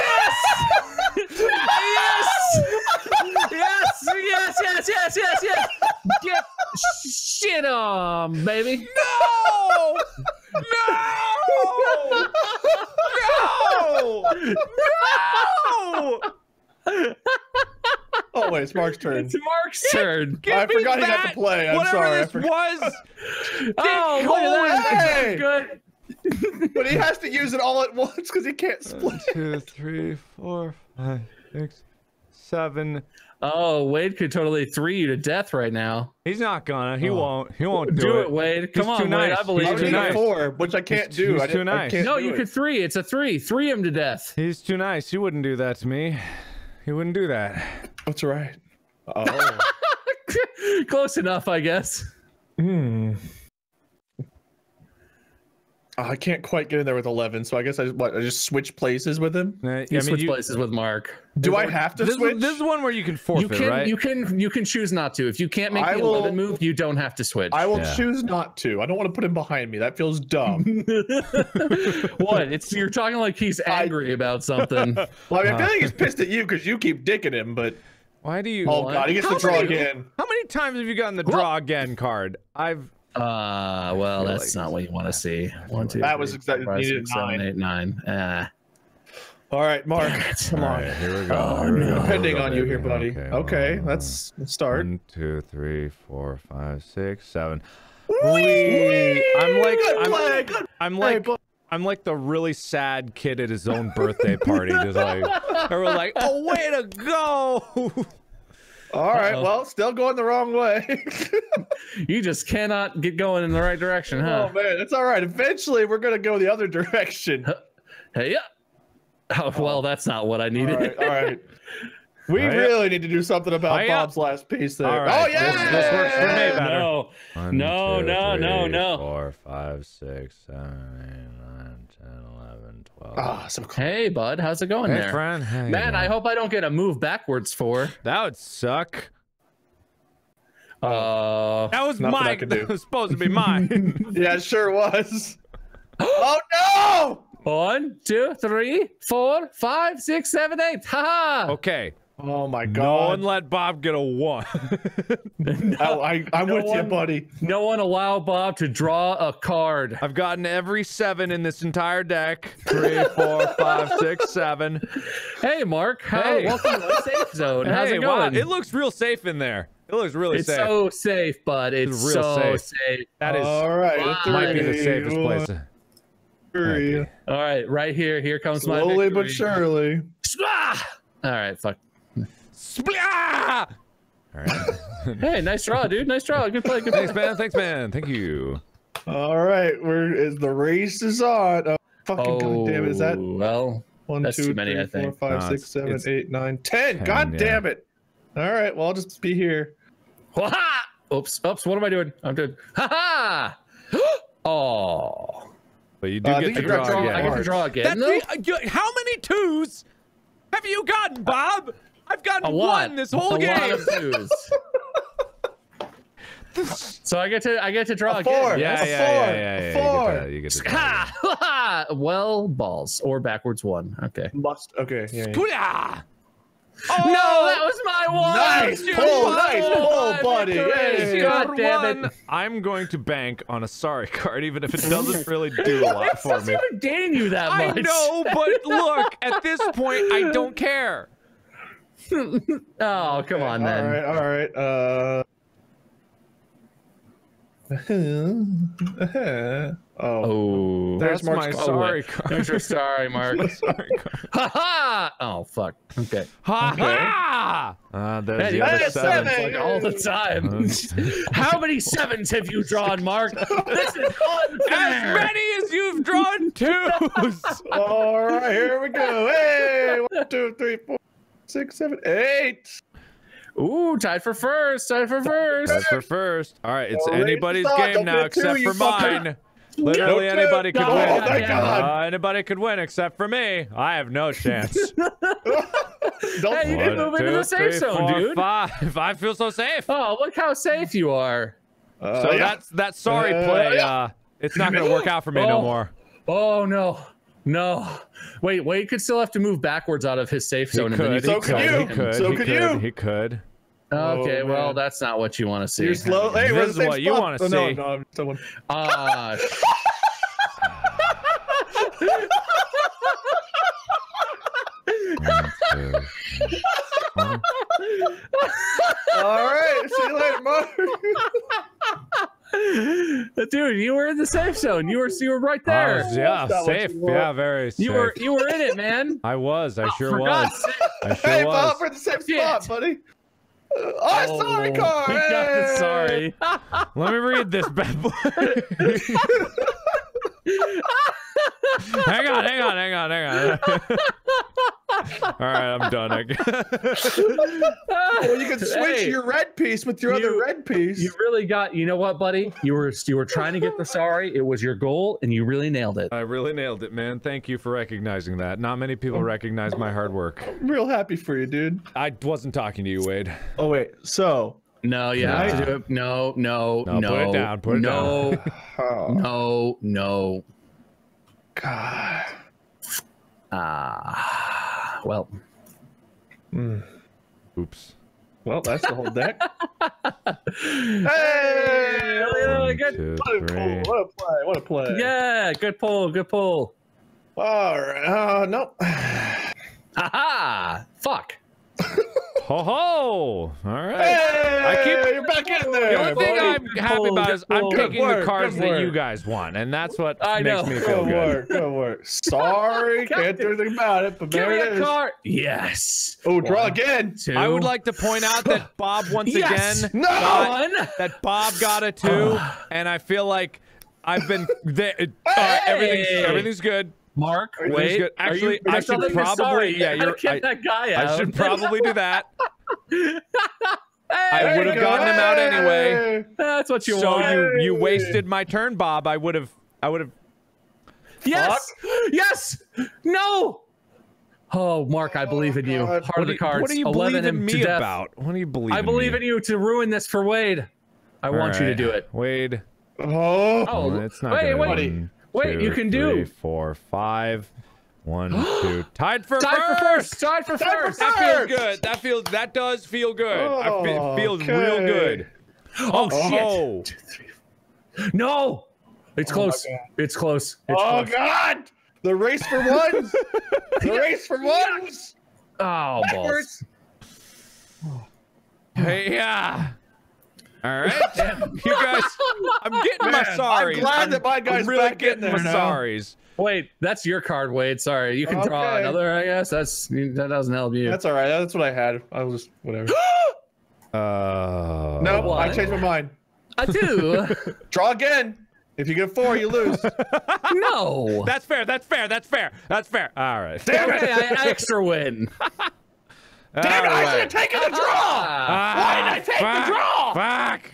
Yes! Yes! Yes! Yes! Yes! Get shit on, baby. No! No! No! No! [LAUGHS] [LAUGHS] Oh wait, it's Mark's turn. It's Mark's turn. Give I me forgot he got to play. I'm Whatever sorry, I this forgot. was. [LAUGHS] Oh, look holy at that. Hey! Good. [LAUGHS] But he has to use it all at once because he can't split. Two, three, four, five, six, seven. Oh, Wade could totally three you to death right now. He's not gonna. He Oh. won't. He won't do, Do it. it, Wade. Come He's on, too Wade. I believe I He's too you. nice. four, which I can't He's- do. he's I too didn't- I nice. can't No, you it. could three. It's a three. Three him to death. He's too nice. He wouldn't do that to me. He wouldn't do that. That's right. [LAUGHS] Oh. Close enough, I guess. Hmm. Oh, I can't quite get in there with eleven, so I guess I what I just switch places with him. Uh, I You mean, switch you- places with Mark. Do I have to this, switch? is, this is one where you can You forfeit, can, right? you can, you can choose not to. If you can't make I the will- eleven move, you don't have to switch. I will Yeah. choose not to. I don't want to put him behind me. That feels dumb. [LAUGHS] what? It's you're talking like he's angry about something. [LAUGHS] well, I mean, I feel like he's pissed at you because you keep dicking him. But Why do you? oh What? god, he gets How to draw many- again. How many times have you gotten the draw again card? I've. Uh, well, that's like not what you want to see. One, two, That was exactly- four, five, needed six, seven, nine. eight, nine. Ah. All right, Mark, come All on. right, here we go. Oh, here we no. go, Depending go, on you here, buddy. Okay, Okay, hold on. let's, let's start. One, two, three, four, five, six, seven. Whee! Whee! I'm like, Good I'm, play, good I'm like, bu- I'm like the really sad kid at his own birthday party, just like, [LAUGHS] everyone like, oh, way to go! [LAUGHS] All right, Uh-oh. well, still going the wrong way. [LAUGHS] You just cannot get going in the right direction, huh? oh man, it's all right. Eventually, we're gonna go the other direction. Hey, yeah. Oh, oh, well, that's not what I needed. right, all right. [LAUGHS] We All right. really need to do something about Hiya. Bob's last piece there. All right, Oh yeah, this- this works for me better. no. One, No, two, no, no, three, no. Four, five, six, seven, eight, nine, 10, 11, 12. Ah, so close. Hey, bud, how's it going hey, there? friend. How you Man, I hope I don't get a move backwards for. that would suck. Uh, That was mine. could That was supposed to be mine. [LAUGHS] [LAUGHS] Yeah, it sure was. oh no! one, two, three, four, five, six, seven, eight. Ha ha. okay. Oh my god. No god. one let Bob get a one. [LAUGHS] Oh, I, I'm No with you, buddy. No one allow Bob to draw a card. I've gotten every seven in this entire deck. Three, four, five, six, seven. Hey, Mark. How, Hey. Welcome to the safe zone. How's hey, it wow, it looks real safe in there. It looks really it's safe. It's so safe, bud. It's, real so safe. safe. that is All right, Wow. three, might be the safest one, place. three. Might All right, right here. Here comes my Slowly but surely. Ah! All right, fuck. Splah! All right. [LAUGHS] Hey, nice draw, dude. Nice draw. Good play. Good play. Thanks, man. Thanks, man. Thank you. All right, we're is the race is on. Oh, fucking goddamn it! Is that Oh, well? one, that's two, too many, three, I think. four, five, No, six, it's- seven, it's eight, nine, ten. 10, God yeah. damn it! All right, well I'll just be here. Wah! Oops. Oops. What am I doing? I'm doing. Ha ha! Oh. But you do Uh, get think to you draw got draw- I again. get to draw again. That's though? the, uh, you- how many twos have you gotten, Bob? I've gotten one this whole a game. lot of twos. [LAUGHS] so I get to I get to draw A again. four. yeah, yeah, A yeah, four. yeah, yeah, yeah. Four. You get to, you get to draw. [LAUGHS] Well, balls or backwards one. Okay. Must. Okay. Yeah. yeah. Kuya! Oh! No, that was my one. Nice You pull, won. nice pull, buddy. victory. Hey. God damn it. I'm going to bank on a sorry card, even if it doesn't really do a lot [LAUGHS] It for doesn't me. even gain you that much. I know, but look, at this point, I don't care. [LAUGHS] Oh, come on, then. All right. All right. Uh. [LAUGHS] oh. Oh. There's That's Mark's my card. sorry [LAUGHS] card. There's your sorry, Mark. sorry card. ha ha! Oh, fuck. Okay. Ha ha! Uh, there's Hey, the other seven. seven. Like all the time. How many sevens have you drawn, Mark? This is As many as you've drawn twos. All right. Here we go. Hey. One, two, three, four, six, seven, eight. Ooh, tied for first. Tied for first. Tied for first. All right, it's anybody's stop. game Don't now except you for fucker. mine. Literally Don't anybody could win. Oh, thank God. Uh, anybody could win except for me. I have no chance. [LAUGHS] Don't. Hey, you can One, move into two, the safe three, zone, four, dude. Five. I feel so safe. Oh, look how safe you are. Uh, So yeah. that's that sorry Uh, play. yeah. Uh, it's not gonna work out for me no Oh. more. Oh no. No. Wait, Wade could still have to move backwards out of his safe He zone. and then could. So He could could. you. He could. So He could could. you. He could. Okay, Oh, well, that's not what you want to see. You're slow. Hey, we're in the This is same what you wanna Oh, no, see. no, I'm still one. Ah, sh- [LAUGHS] All right. See you later, Mark. [LAUGHS] dude, you were in the safe zone. You were you were right there. was- yeah, That's safe. you. Yeah, very safe. You were you were in it, man. [LAUGHS] I was. I sure For was. I sure hey, was. Bob, we're in the same Shit. spot, buddy. Uh, oh, [LAUGHS] sorry, car. We got the Hey. sorry. Let me read this bad boy. [LAUGHS] hang on, hang on, hang on, hang on. [LAUGHS] All right, I'm done. I guess. Well, you can switch Hey, your red piece with your other red piece. You really got. You know what, buddy? You were you were trying to get the sorry. It was your goal, and you really nailed it. I really nailed it, man. Thank you for recognizing that. Not many people oh. recognize my hard work. I'm real happy for you, dude. I wasn't talking to you, Wade. Oh wait, so No, you have to do it. No, no, No, no. put it down, put it down. [LAUGHS] no, oh, no, no. God. Ah, well. Hmm. Oops. Well, that's the whole deck. [LAUGHS] Hey, hey! good. Two, What a pull! What a play! What a play! Yeah, good pull, good pull. All right. Uh, no. Haha! [SIGHS] Fuck. Ho ho! All right. Hey, I keep- you're back in there. The only thing. I'm Good happy about is I'm work, the cards that you guys want, and that's what I makes know. me feel Good good. work. Good work. Sorry, [LAUGHS] can't do anything about it, but Give there it a is. card. Yes. Oh, draw One, again. Two. I would like to point out that [LAUGHS] Bob once Yes! again No. got- that Bob got a two, [SIGHS] and I feel like I've been there. Uh, everything's everything's good. Mark, Everything's wait. good. are Actually, you, I should probably- sorry. yeah, You gotta you're- I- that guy out. I should probably do that. [LAUGHS] I would have gotten him out anyway. That's what you so want. you you wasted my turn, Bob. I would have I would have. Yes. Yes. No. Oh, Mark, I oh believe in you. God. Heart of the cards. What do you believe in me about? What do you believe? I believe me? in you to ruin this for Wade. I want you to do it. Wade. Oh, Oh, it's not wait, gonna- wait, one, wait, two, you can three, do. four, five. [GASPS] Tied for Tied for first. first. Tied for Tied for first. That feels good. That feels. That does feel good. I fe- Oh, feels okay. real good. Oh, oh. shit. Oh. No. It's Oh, close. It's close. It's oh close. God! The race for ones. the [LAUGHS] race for ones. Oh, balls. Hey, [SIGHS] yeah. All right. [LAUGHS] you guys, I'm getting my Man, sorries. I'm glad I'm- that my guy's I'm really back in getting there my now. sorries. Wait, that's your card, Wade. Sorry. You can draw another, I guess. That's that doesn't help you. That's all right. That's what I had. I was just whatever. [GASPS] Uh, no, I changed my mind. I do. [LAUGHS] [LAUGHS] Draw again. If you get a four, you lose. no. That's fair. That's fair. That's fair. That's fair. All right. Damn okay, it! I extra win. Damn it! All I should have taken the draw. Ah. Why did I take the draw? Fuck.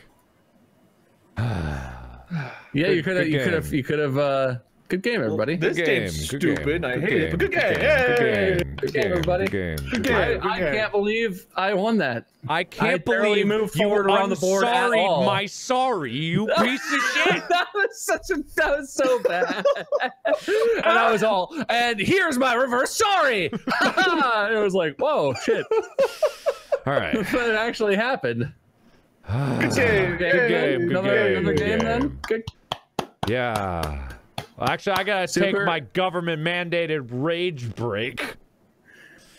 [SIGHS] Yeah, Good- you could have. You could have. You could have uh, Good game, everybody. This Good game's game, good stupid. game, I good hate it, but good game, game. good game, good game, everybody. Good game, Good good I, game. game. I game. can't believe I won that. I can't barely believe moved you forward around the board at unsorried all. my sorry, you [LAUGHS] piece of shit. [LAUGHS] that was such a that was so bad. [LAUGHS] and I was all, and here's my reverse sorry. it was like, whoa, shit. All right. But it actually happened. [SIGHS] Good game. Good game, good another, game, another good game, then. Good. Yeah. Well, actually, I gotta take my government mandated rage break.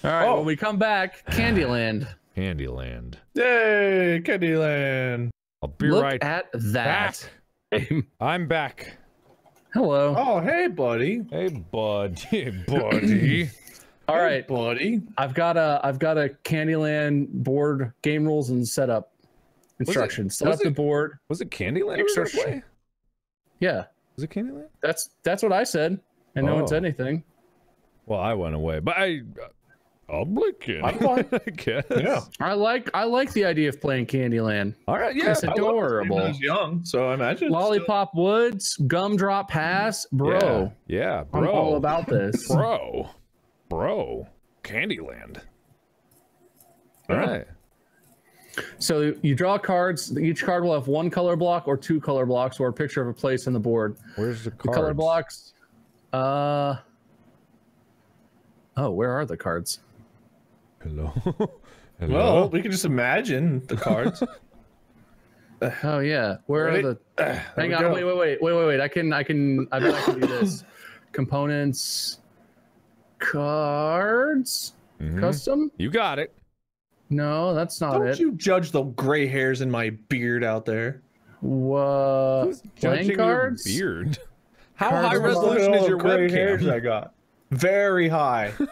All right, Oh. when we come back, Candyland. [SIGHS] Candyland. Yay, Candyland. I'll be Look right at that. [LAUGHS] I'm back. Hello. Oh, hey, buddy. Hey, [LAUGHS] buddy, buddy. [CLEARS THROAT] All Hey, right, buddy. I've got a I've got a Candyland board game rules and setup instructions. Set was up the board. Was it Candyland? we were gonna Extra- play? Yeah, Was it Candyland? that's that's what I said, and no one Oh. said anything. Well, I went away, but I. Uh, I'll play Candyland. I'm fine. [LAUGHS] I guess. Yeah. I like I like the idea of playing Candyland. All right. Yeah. It's I loved it when adorable. I was young, so I imagine. it's Lollipop Woods, Gumdrop Pass, bro. Yeah. yeah I'm bro. all about this. Bro. Bro. Candyland. All Yeah. right. So you draw cards. Each card will have one color block or two color blocks or a picture of a place on the board. Where's the The color blocks. Uh. Oh, where are the cards? Hello. [LAUGHS] Hello. Well, we can just imagine the cards. [LAUGHS] Oh yeah, where Ready? are the? There Hang on, go. wait, wait, wait, wait, wait, wait. I can, I can, I bet I can do this. [LAUGHS] Components, cards, Mhm. custom. You got it. No, that's not Don't it. you judge the gray hairs in my beard out there. What? Who's playing judging cards? your beard? [LAUGHS] How Cards high resolution is your the gray hairs I got. Very high. [LAUGHS]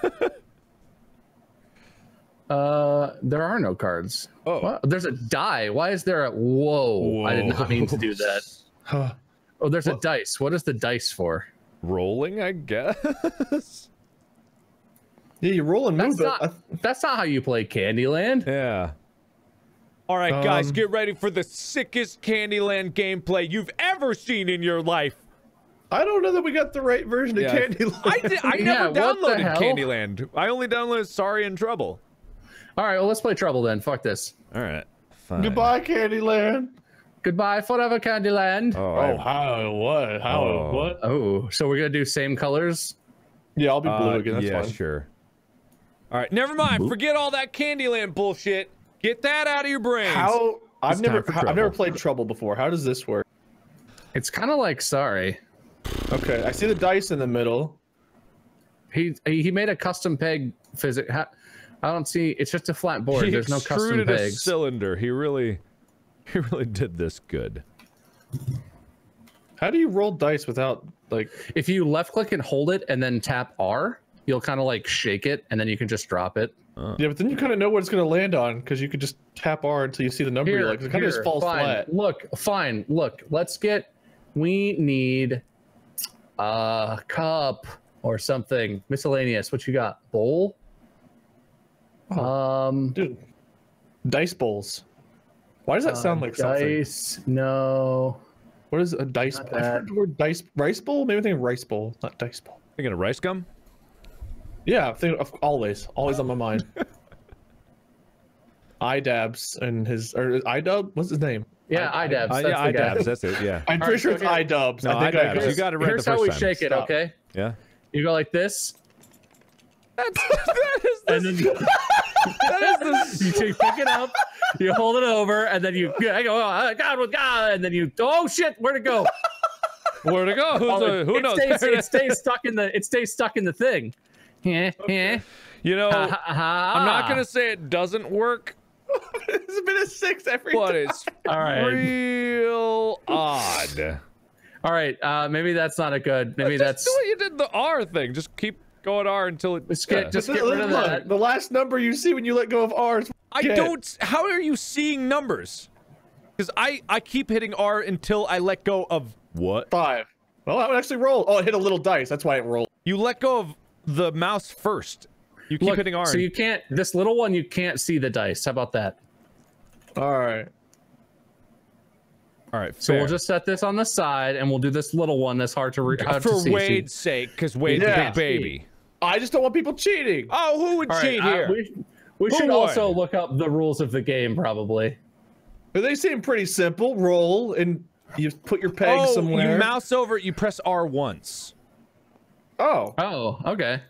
Uh, there are no cards. Oh. What? There's a die. Why is there a? Whoa! I did not mean to do that. Huh. Oh, there's a dice. What is the dice for? Rolling, I guess. [LAUGHS] yeah, you roll and That's move, but not. That's not how you play Candyland. yeah. All right, guys, Um, get ready for the sickest Candyland gameplay you've ever seen in your life. I, I don't know that we got the right version of Candyland. I, did, I never [LAUGHS] what the downloaded? Candyland. I only downloaded Sorry in Trouble. All right. Well, let's play Trouble then. Fuck this. All right. Fine. Goodbye, Candyland. Goodbye forever, Candyland. Oh, Oh, how? What? How? Oh. What? Oh, so we're gonna do same colors? Yeah, I'll be blue uh, again. That's yeah, fine. sure. All right, never mind. Forget all that Candyland bullshit. Get that out of your brain. How? I've It's never, time I've never played Trouble before. How does this work? It's kind of like sorry. Okay, I see the dice in the middle. He he made a custom peg physic. I don't see. It's just a flat board. he There's no custom extruded a cylinder. He really, he really did this good. How do you roll dice without like? If you left click and hold it and then tap R, you'll kind of like shake it and then you can just drop it. Yeah, but then you kind of know what it's going to land on because you could just tap R until you see the number you Here, like. It kind of just falls fine. flat. Look, fine. Look, let's get. We need a cup or something miscellaneous. What you got? Bowl. Oh. Um. Dude, dice bowls. Why does that sound uh, like something? dice. No. What is a dice? Not bowl? I've heard the word dice rice bowl. Maybe I'm thinking rice bowl, not dice bowl. Thinking of rice gum? Yeah, I'm thinking of always, always on my mind. [LAUGHS] iDabs and his or iDub. What's his name? Yeah, I- iDabs. Uh, that's yeah, the guy. iDabs. That's it. Yeah. [LAUGHS] I'm All pretty right, sure it's here- iDubs. No, I think I iDabs. got You it. got it right Here's the how we time. shake it. Stop. Okay. Yeah. You go like this, That's [LAUGHS] that is and then you, that is the you take- pick it up, you hold it over, and then you I go oh, God with God, and then you oh shit, where'd it go? where to go? Who's Oh, the- it, who it knows? Stays, it it is. stays stuck in the it stays stuck in the thing. Yeah, [LAUGHS] yeah. You know. I'm not gonna say it doesn't work, [LAUGHS] it's been a six every but time. it's [LAUGHS] All right. real odd. All right, uh, maybe that's not a good. Maybe Just that's do what you did the R thing. Just keep going R until it. Let's get- yeah. just- get rid of look, that. The last number you see when you let go of R is I get. don't. How are you seeing numbers? Because I I keep hitting R until I let go of what? five. Well, that would actually roll. Oh, it hit a little dice. That's why it rolled. You let go of the mouse first. You keep Look, hitting R. So you can't. This little one, you can't see the dice. How about that? All right. All right. So we'll just set this on the side, and we'll do this little one that's hard to, re- hard to for see. Wade's sake, because Wade's a big baby. I just don't want people cheating. Oh, who would All right, cheat here? we we should would? also look up the rules of the game, probably. But they seem pretty simple. Roll and you put your peg oh, somewhere. you mouse over it. You press R once. Oh, Oh, okay.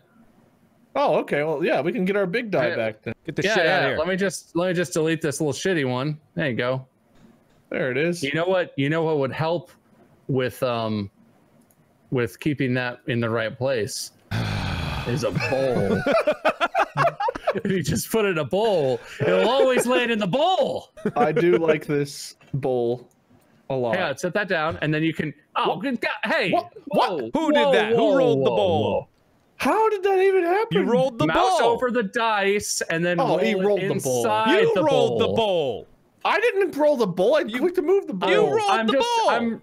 oh, okay. Well, yeah, we can get our big die Yeah. back then. Get the yeah, shit out yeah. of here. Let me just let me just delete this little shitty one. There you go. There it is. You know what? You know what would help with um with keeping that in the right place is a bowl. [LAUGHS] if you just put it in a bowl, it'll always land in the bowl. I do like this bowl a lot. Yeah, set that down, and then you can. Oh, good God. hey! What? What? whoa, Who did whoa, that? Who whoa, rolled the whoa, bowl? whoa. How did that even happen? You rolled the Mouse ball. over the dice, and then Oh, roll he rolled the bowl. inside You the rolled bowl. the bowl. I didn't roll the bowl. I clicked to move the bowl. You rolled I'm the just, bowl. I'm,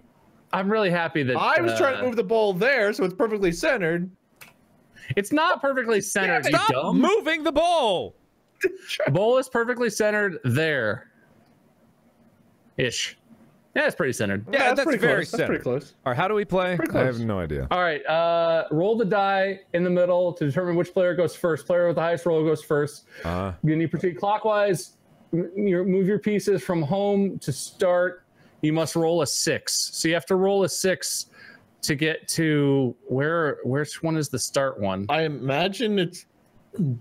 I'm really happy that I was trying to uh, move the bowl there, so it's perfectly centered. It's not perfectly centered. you Stop dumb. moving the bowl. The bowl is perfectly centered there. Ish. Yeah, it's pretty centered. Yeah, that's pretty very close. That's pretty centered. close. All right, how do we play? Pretty I have no idea. All right. Uh, roll the die in the middle to determine which player goes first. Player with the highest roll goes first. Uh, You need to proceed clockwise. M- You move your pieces from home to start. You must roll a six. So you have to roll a six to get to where? Which one is the start one? I imagine it's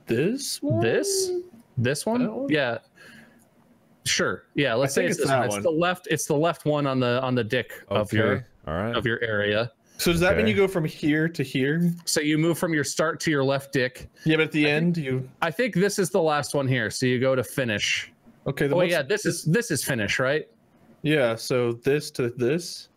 this one. This? This one? One? Yeah. Sure. Yeah. Let's say it's, it's this one. that It's the left. It's the left one on the on the dick of your All right. of your area. So does that mean you go from here to here? So you move from your start to your left dick. Yeah, but at the end you. I think this is the last one here. So you go to finish. Okay. then Oh what's- yeah, this is this is finish, right? Yeah. So this to this.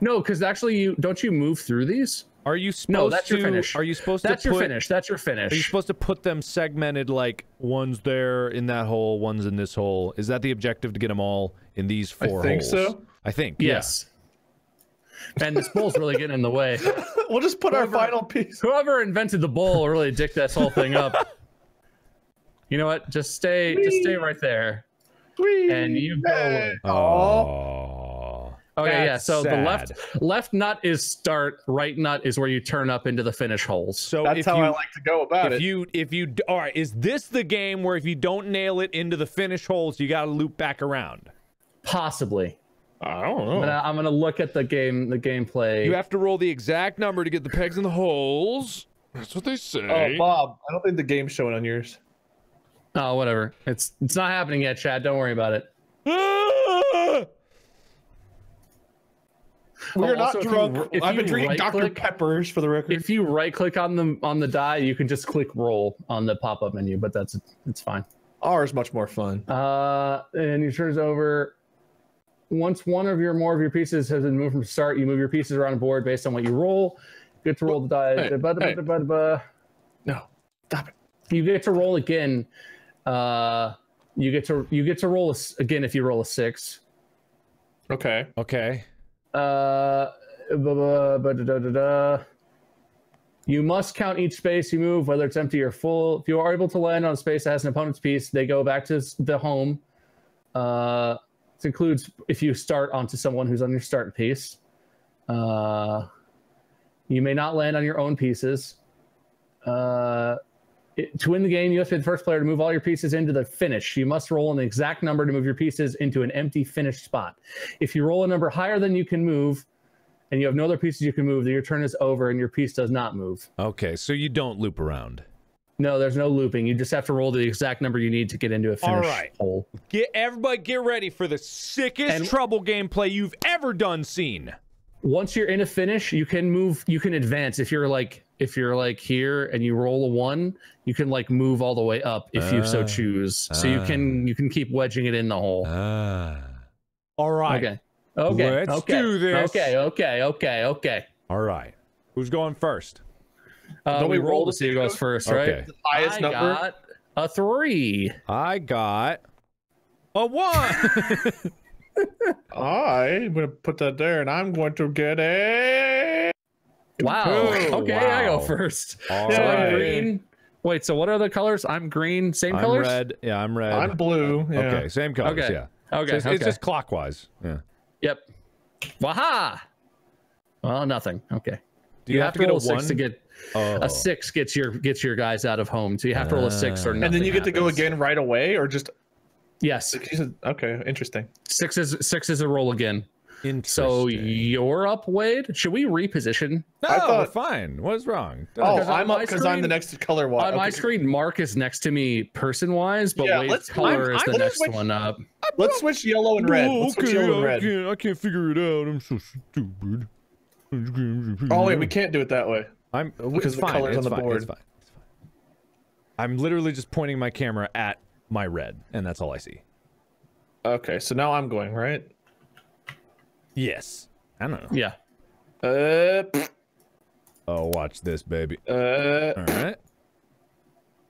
No, because actually you don't you move through these? Are you supposed that's to? your finish. Are you supposed That's to your put? finish. That's your finish. Are you supposed to put them segmented like one's there in that hole, one's in this hole? Is that the objective to get them all in these four I think holes? so. I think. yeah. Yes. And this bull's really getting in the way. [LAUGHS] we'll just put our final piece. Whoever invented the bowl really dicked this whole thing up. You know what? Just stay, just stay right there. And you go away. Oh. Okay, yeah. That's So the left left nut is start, right nut is where you turn up into the finish holes. So That's how you, I like to go about if it. If you if you all right, is this the game where if you don't nail it into the finish holes, you got to loop back around? Possibly. I don't I'm know. gonna, I'm gonna look at the game, the gameplay. You have to roll the exact number to get the pegs in the holes. That's what they say. Oh, Bob, I don't think the game's showing on yours. oh, whatever. It's it's not happening yet, Chad. Don't worry about it. [LAUGHS] Ah! We're not also, if you drunk. if I've been you drinking Dr. right-click- Peppers for the record. If you right click on the on the die, you can just click roll on the pop up menu, but that's it's fine. Ours much more fun. Uh, and your turn's over. Once one of your more of your pieces has been moved from start, you move your pieces around the board based on what you roll. You get to roll the die. Hey, Ba- ba- hey. ba- ba- ba. No, stop it. You get to roll again. Uh, you get to you get to roll a s again if you roll a six. Okay. Okay. Uh, da- da- da. You must count each space you move, whether it's empty or full. If you are able to land on a space that has an opponent's piece, they go back to the home. Uh, this includes if you start onto someone who's on your start piece. Uh, you may not land on your own pieces. Uh, it- to win the game, you have to be the first player to move all your pieces into the finish. You must roll an exact number to move your pieces into an empty finished spot. If you roll a number higher than you can move, and you have no other pieces you can move, then your turn is over and your piece does not move. Okay. So you don't loop around. No, there's no looping. You just have to roll the exact number you need to get into a finish right. hole. Get everybody get ready for the sickest And- trouble gameplay you've ever done seen. Once you're in a finish, you can move. You can advance. If you're like if you're like here and you roll a one, you can like move all the way up if you so Ah. choose. So you Ah. can you can keep wedging it in the hole. Ah. All right. Okay. Okay. Let's okay. do this. Okay. Okay. Okay. Okay. All right. Who's going first? Uh, Don't we we roll roll to see who goes first, Okay. right? Highest I number. got a three. I got a one. I'm going to put that there, and I'm going to get a. Wow. Two. [LAUGHS] Okay, I go first. All so I'm green. Wait, so what are the colors? I'm green. Same I'm colors? red. Yeah, I'm red. I'm blue. Yeah. Okay, same colors. Okay. Yeah. Okay. It's, okay. it's just clockwise. Yeah. Yep. Waha. Well, nothing. Okay. Do you, have, to get a roll six to get oh. a six gets your gets your guys out of home. So you have to roll a six or nothing. and then you get to go again right away, or just Yes, okay, interesting. six is six is a roll again. So you're up, Wade. Should we reposition? no, I thought- fine. What's wrong? Oh, Because I'm up because I'm the next color wise. On my screen, Mark is next to me person wise, but Yeah, Wade's color I'm- is I'm the next switch- one up. Let's switch yellow and red. Let's switch yellow and I red. can't, I can't figure it out. I'm so stupid. Oh wait, we can't do it that way. I'm Because the fine, color's on the fine, board. It's fine. It's fine. I'm literally just pointing my camera at my red, and that's all I see. Okay, so now I'm going right. Yes. I don't know. Yeah. Uh, pff, Oh, watch this, baby. uh. All right.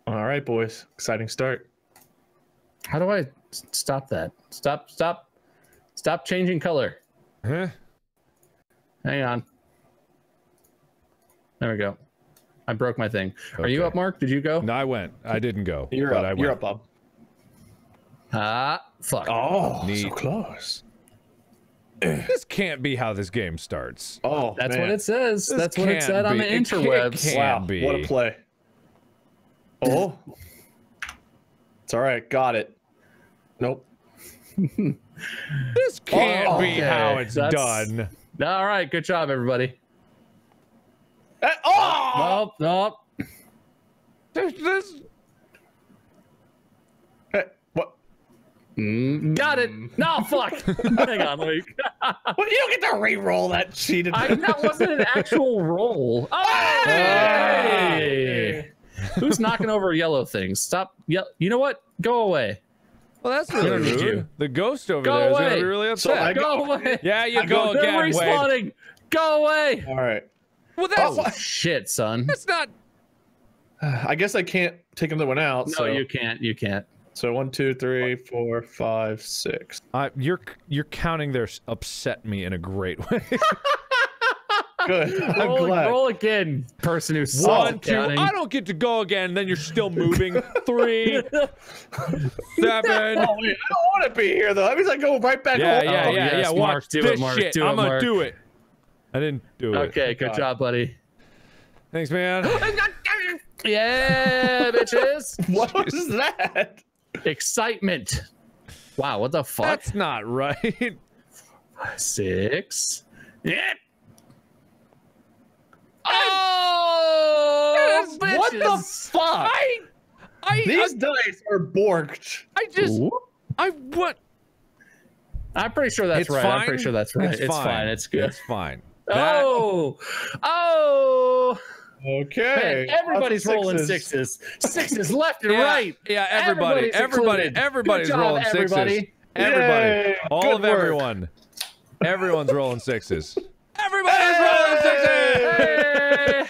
All right, boys. Exciting start. How do I stop that? Stop! Stop! Stop changing color. Huh? Hang on. There we go. I broke my thing. Are you up, Mark? Did you go? No, I went. I didn't go. You're but I up. went. You're up, Bob. Ah, fuck. Oh, so Neat. close. This can't be how this game starts. Oh, That's man. what it says. This That's what it can't said on the It can't- interwebs. can't Wow, be. what a play. Oh, it's all right. Got it. Nope. [LAUGHS] This can't Oh, be how it's That's- done. All right, good job, everybody. Eh, oh, Nope, nope. This, this, Eh, what? Mm, got it. No, [LAUGHS] fuck. Hang on, wait. [LAUGHS] Well, you don't get to re-roll that cheated. I, [LAUGHS] that wasn't an actual roll. Oh, hey! Who's knocking over yellow things? Stop. Ye- you know what? Go away. well, that's don't really rude. you. The ghost over Go there is gonna be really So upset. I Go away. yeah, you I go go- They're again, Wade. respawning. Go away. All right. Well, that's Oh shit, son. that's not. [SIGHS] I guess I can't take another one out. No, so you can't. You can't. So one, two, three, four, five, six. Uh, you're you're counting there upset me in a great way. [LAUGHS] Good. [LAUGHS] I'm Roll, glad. roll again, person who's One, two. counting. I don't get to go again. Then you're still moving. [LAUGHS] Three, seven. Oh, wait, I don't want to be here though. That means I go right back Yeah, home. yeah, Oh, yeah, yes, yeah. Mark, Watch do it, Mark, shit. do it, I'm gonna Mark. do it. I didn't do it. Okay, good God. job, buddy. Thanks, man. Yeah, bitches. What was that? Excitement. Wow, what the fuck? That's not right. [LAUGHS] Six. Yeah. Oh, What the fuck? I, I, These dice are borked. I, I just, Ooh. I what? I'm pretty sure that's it's right. fine. I'm pretty sure that's right. It's, fine. It's good. It's fine. That- Oh, oh! Okay. Man, everybody's of rolling sixes. sixes. [LAUGHS] Sixes left and yeah, right. Yeah, everybody, everybody, everybody's job, rolling sixes. everybody. Everybody, Yay, all of work. everyone, everyone's rolling sixes. [LAUGHS] Everybody's rolling sixes. Hey!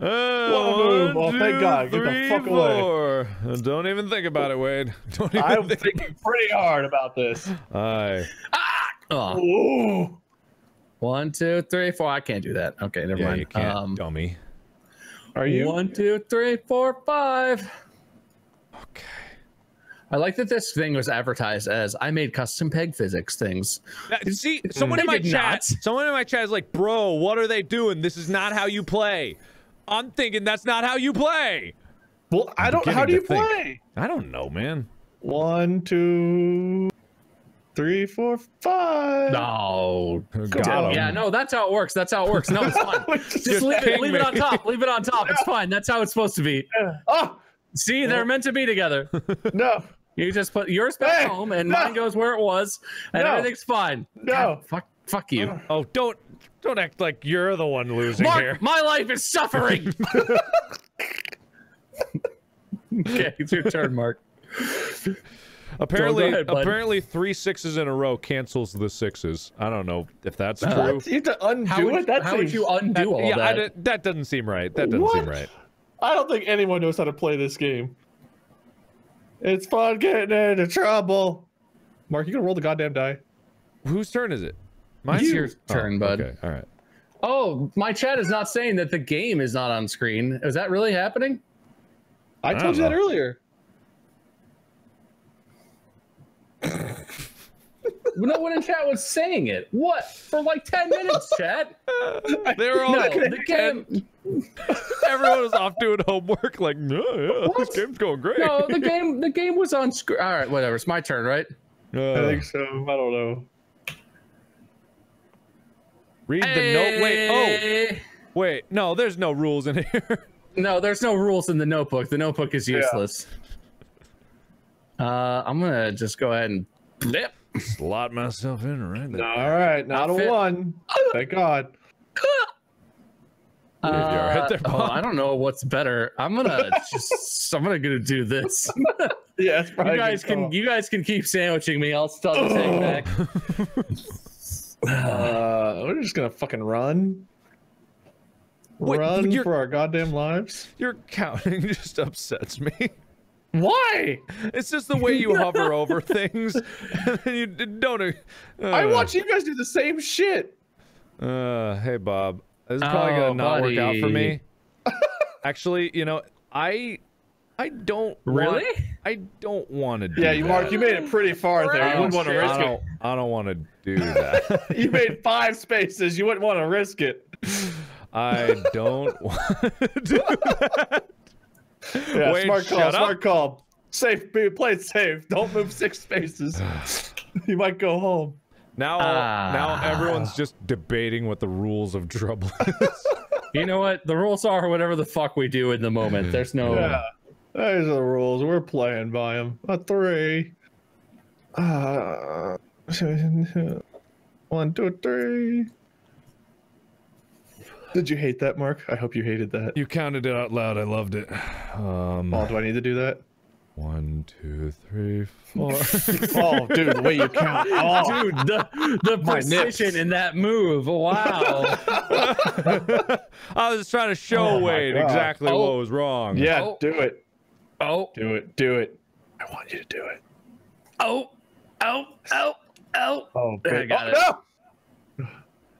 Uh, Well, thank God. Get the three, fuck away. Don't even think about it, Wade. Don't even I'm think. thinking pretty hard about this. Aye. Oh, Ooh. One, two, three, four. I can't do that. Okay, never Yeah, mind. you can't, Um, dummy. Are you? One, two, three, four, five. Okay. I like that this thing was advertised as I made custom peg physics things. Uh, See, someone in my chat, not. someone in my chat is like, "Bro, what are they doing? This is not how you play." I'm thinking that's not how you play. Well, I don't. How do you think. play? I don't know, man. One, two, three, four, five. No. Got him. Yeah, no, that's how it works. That's how it works. No, it's [LAUGHS] fine. Just- Just leave it, leave it on top. Leave it on top. It's fine. That's how it's supposed to be. Uh, oh See, they're meant to be together. [LAUGHS] no, You just put yours back Hey, home, and no. mine goes where it was, and No. everything's fine. No. God, fuck, fuck you, uh. Oh, don't don't act like you're the one losing Mark. here. My life is suffering. [LAUGHS] okay, it's your turn, Mark. Apparently, ahead, apparently, three sixes in a row cancels the sixes. I don't know if that's true. what? You have to undo How would, it. That how would you undo all yeah, that? d- that doesn't seem right. That doesn't seem right. I don't think anyone knows how to play this game. It's fun getting into trouble. Mark, you gonna roll the goddamn die? Whose turn is it? Mine. It's your oh, turn, bud. Okay, all right. Oh, my chat is not saying that the game is not on screen. Is that really happening? I I told you don't that earlier. No one in chat was saying it. What for like ten minutes, chat? [LAUGHS] They were all No, the at game. Everyone was off doing homework. Like, no, yeah, this game's going great. No, the game. The game was on screen. All right, whatever. It's my turn, right? Uh, I think so. I don't know. read the note. Wait. Oh, wait. No, there's no rules in here. [LAUGHS] No, there's no rules in the notebook. The notebook is useless. Uh, I'm gonna just go ahead and blip. Slot myself in right there. All right, not a Outfit. one. Thank God. you are right there, Uh, oh, I don't know what's better. I'm gonna [LAUGHS] just. I'm gonna gonna do this. [LAUGHS] Yeah, it's probably you guys a good can. You guys can keep sandwiching me. I'll stop the thing back. [LAUGHS] Uh, we're just gonna fucking run. Wait, run for our goddamn lives. Your counting just upsets me. Why? It's just the way you [LAUGHS] hover over things, and [LAUGHS] then you don't. Uh, I watch you guys do the same shit. Uh, hey Bob, this is probably Oh, gonna not work out for me. [LAUGHS] Actually, you know, I, I don't want- Really? I don't want to do. Yeah, you that. Mark, you made it pretty far there. You wouldn't want to risk I it. I don't want to do that. You made five spaces. You wouldn't want to risk it. I don't want to do that. Yeah, Wade, smart call. shut Smart up. call. Safe. Be play it safe. Don't move six spaces. [SIGHS] [LAUGHS] you might go home. Now, Ah. now everyone's just debating what the rules of trouble [LAUGHS] is. You know what? The rules are whatever the fuck we do in the moment. There's no. Yeah. There's the rules. We're playing by them. A three. Uh, [LAUGHS] one, two, three. Did you hate that, Mark? I hope you hated that. you counted it out loud. I loved it. Um, Oh, do I need to do that? one, two, three, four. [LAUGHS] Oh, dude, the way you count. Oh, [LAUGHS] Dude, the, the precision in that move. Wow. [LAUGHS] I was trying to show Oh Wade exactly Oh. what was wrong. yeah, Oh. do it. oh, Do it. Do it. I want you to do it. oh, oh, oh, oh. Oh, I babe. got oh it. no!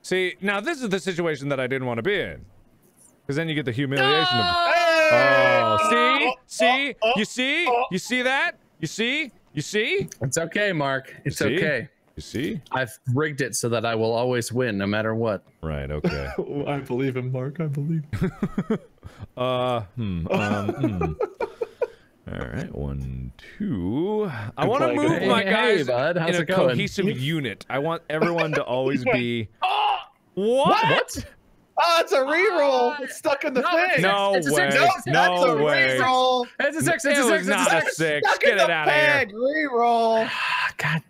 See, now this is the situation that I didn't want to be in, because then you get the humiliation of. Hey! Oh, see, see, oh, you see, oh. you see that, you see, you see, It's okay, Mark. It's See? okay. you see. I've rigged it so that I will always win no matter what. Right. Okay. Oh, [LAUGHS] I believe him, Mark. I believe. [LAUGHS] Uh. Hmm. Um. hmm. [LAUGHS] All right. One, two. I want to move Hey, my hey, guys bud. How's in a going? cohesive unit. I want everyone to always [LAUGHS] went, be. What? What? Oh, it's a reroll. Ah. It's stuck in the No, thing. No It's a way. six. No, It's a that's No a way. reroll. It's a six. It It's a was six. It's a not a six. six. Stuck Get in it the out of here. peg. Reroll. [SIGHS] God.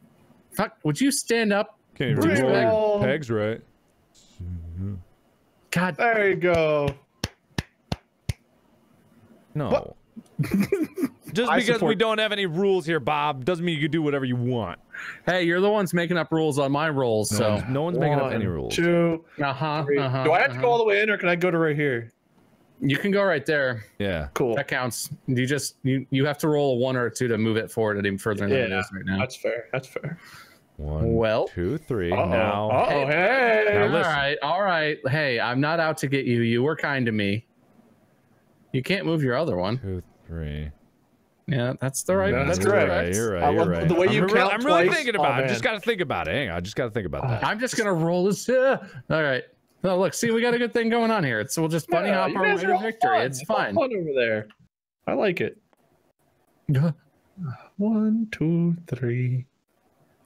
Fuck. Would you stand up? Can't Reroll. even roll pegs right. God. There you go. No. What? Just I because we don't have any rules here, Bob, doesn't mean you can do whatever you want. Hey, you're the ones making up rules on my rolls. No, So. one's, no one's making up any rules. Two. Uh huh. three. Uh-huh, Do I have to uh-huh. go all the way in, or can I go to right here? You can go right there. Yeah. Cool. That counts. You just you you have to roll a one or a two to move it forward any further than it Yeah, is right now. That's fair. That's fair. One, Well. two, three. Uh-oh. Now. Uh-oh. Hey. Now all listen. right, all right. Hey, I'm not out to get you. You were kind to me. You can't move your other one. Two, three. Yeah, that's the right. That's that's you're right. right. You're right. You're right. the way you I'm, re- count I'm really twice. thinking Oh, about it. man. Just got to think about it. Hang on. I just got to think about that. I'm just gonna roll this. Uh, [LAUGHS] all right. No, look. See, we got a good thing going on here. It's we'll just bunny Yeah, hop you our way to victory. fun. It's Have fine. Fun over there. I like it. [LAUGHS] One, two, three.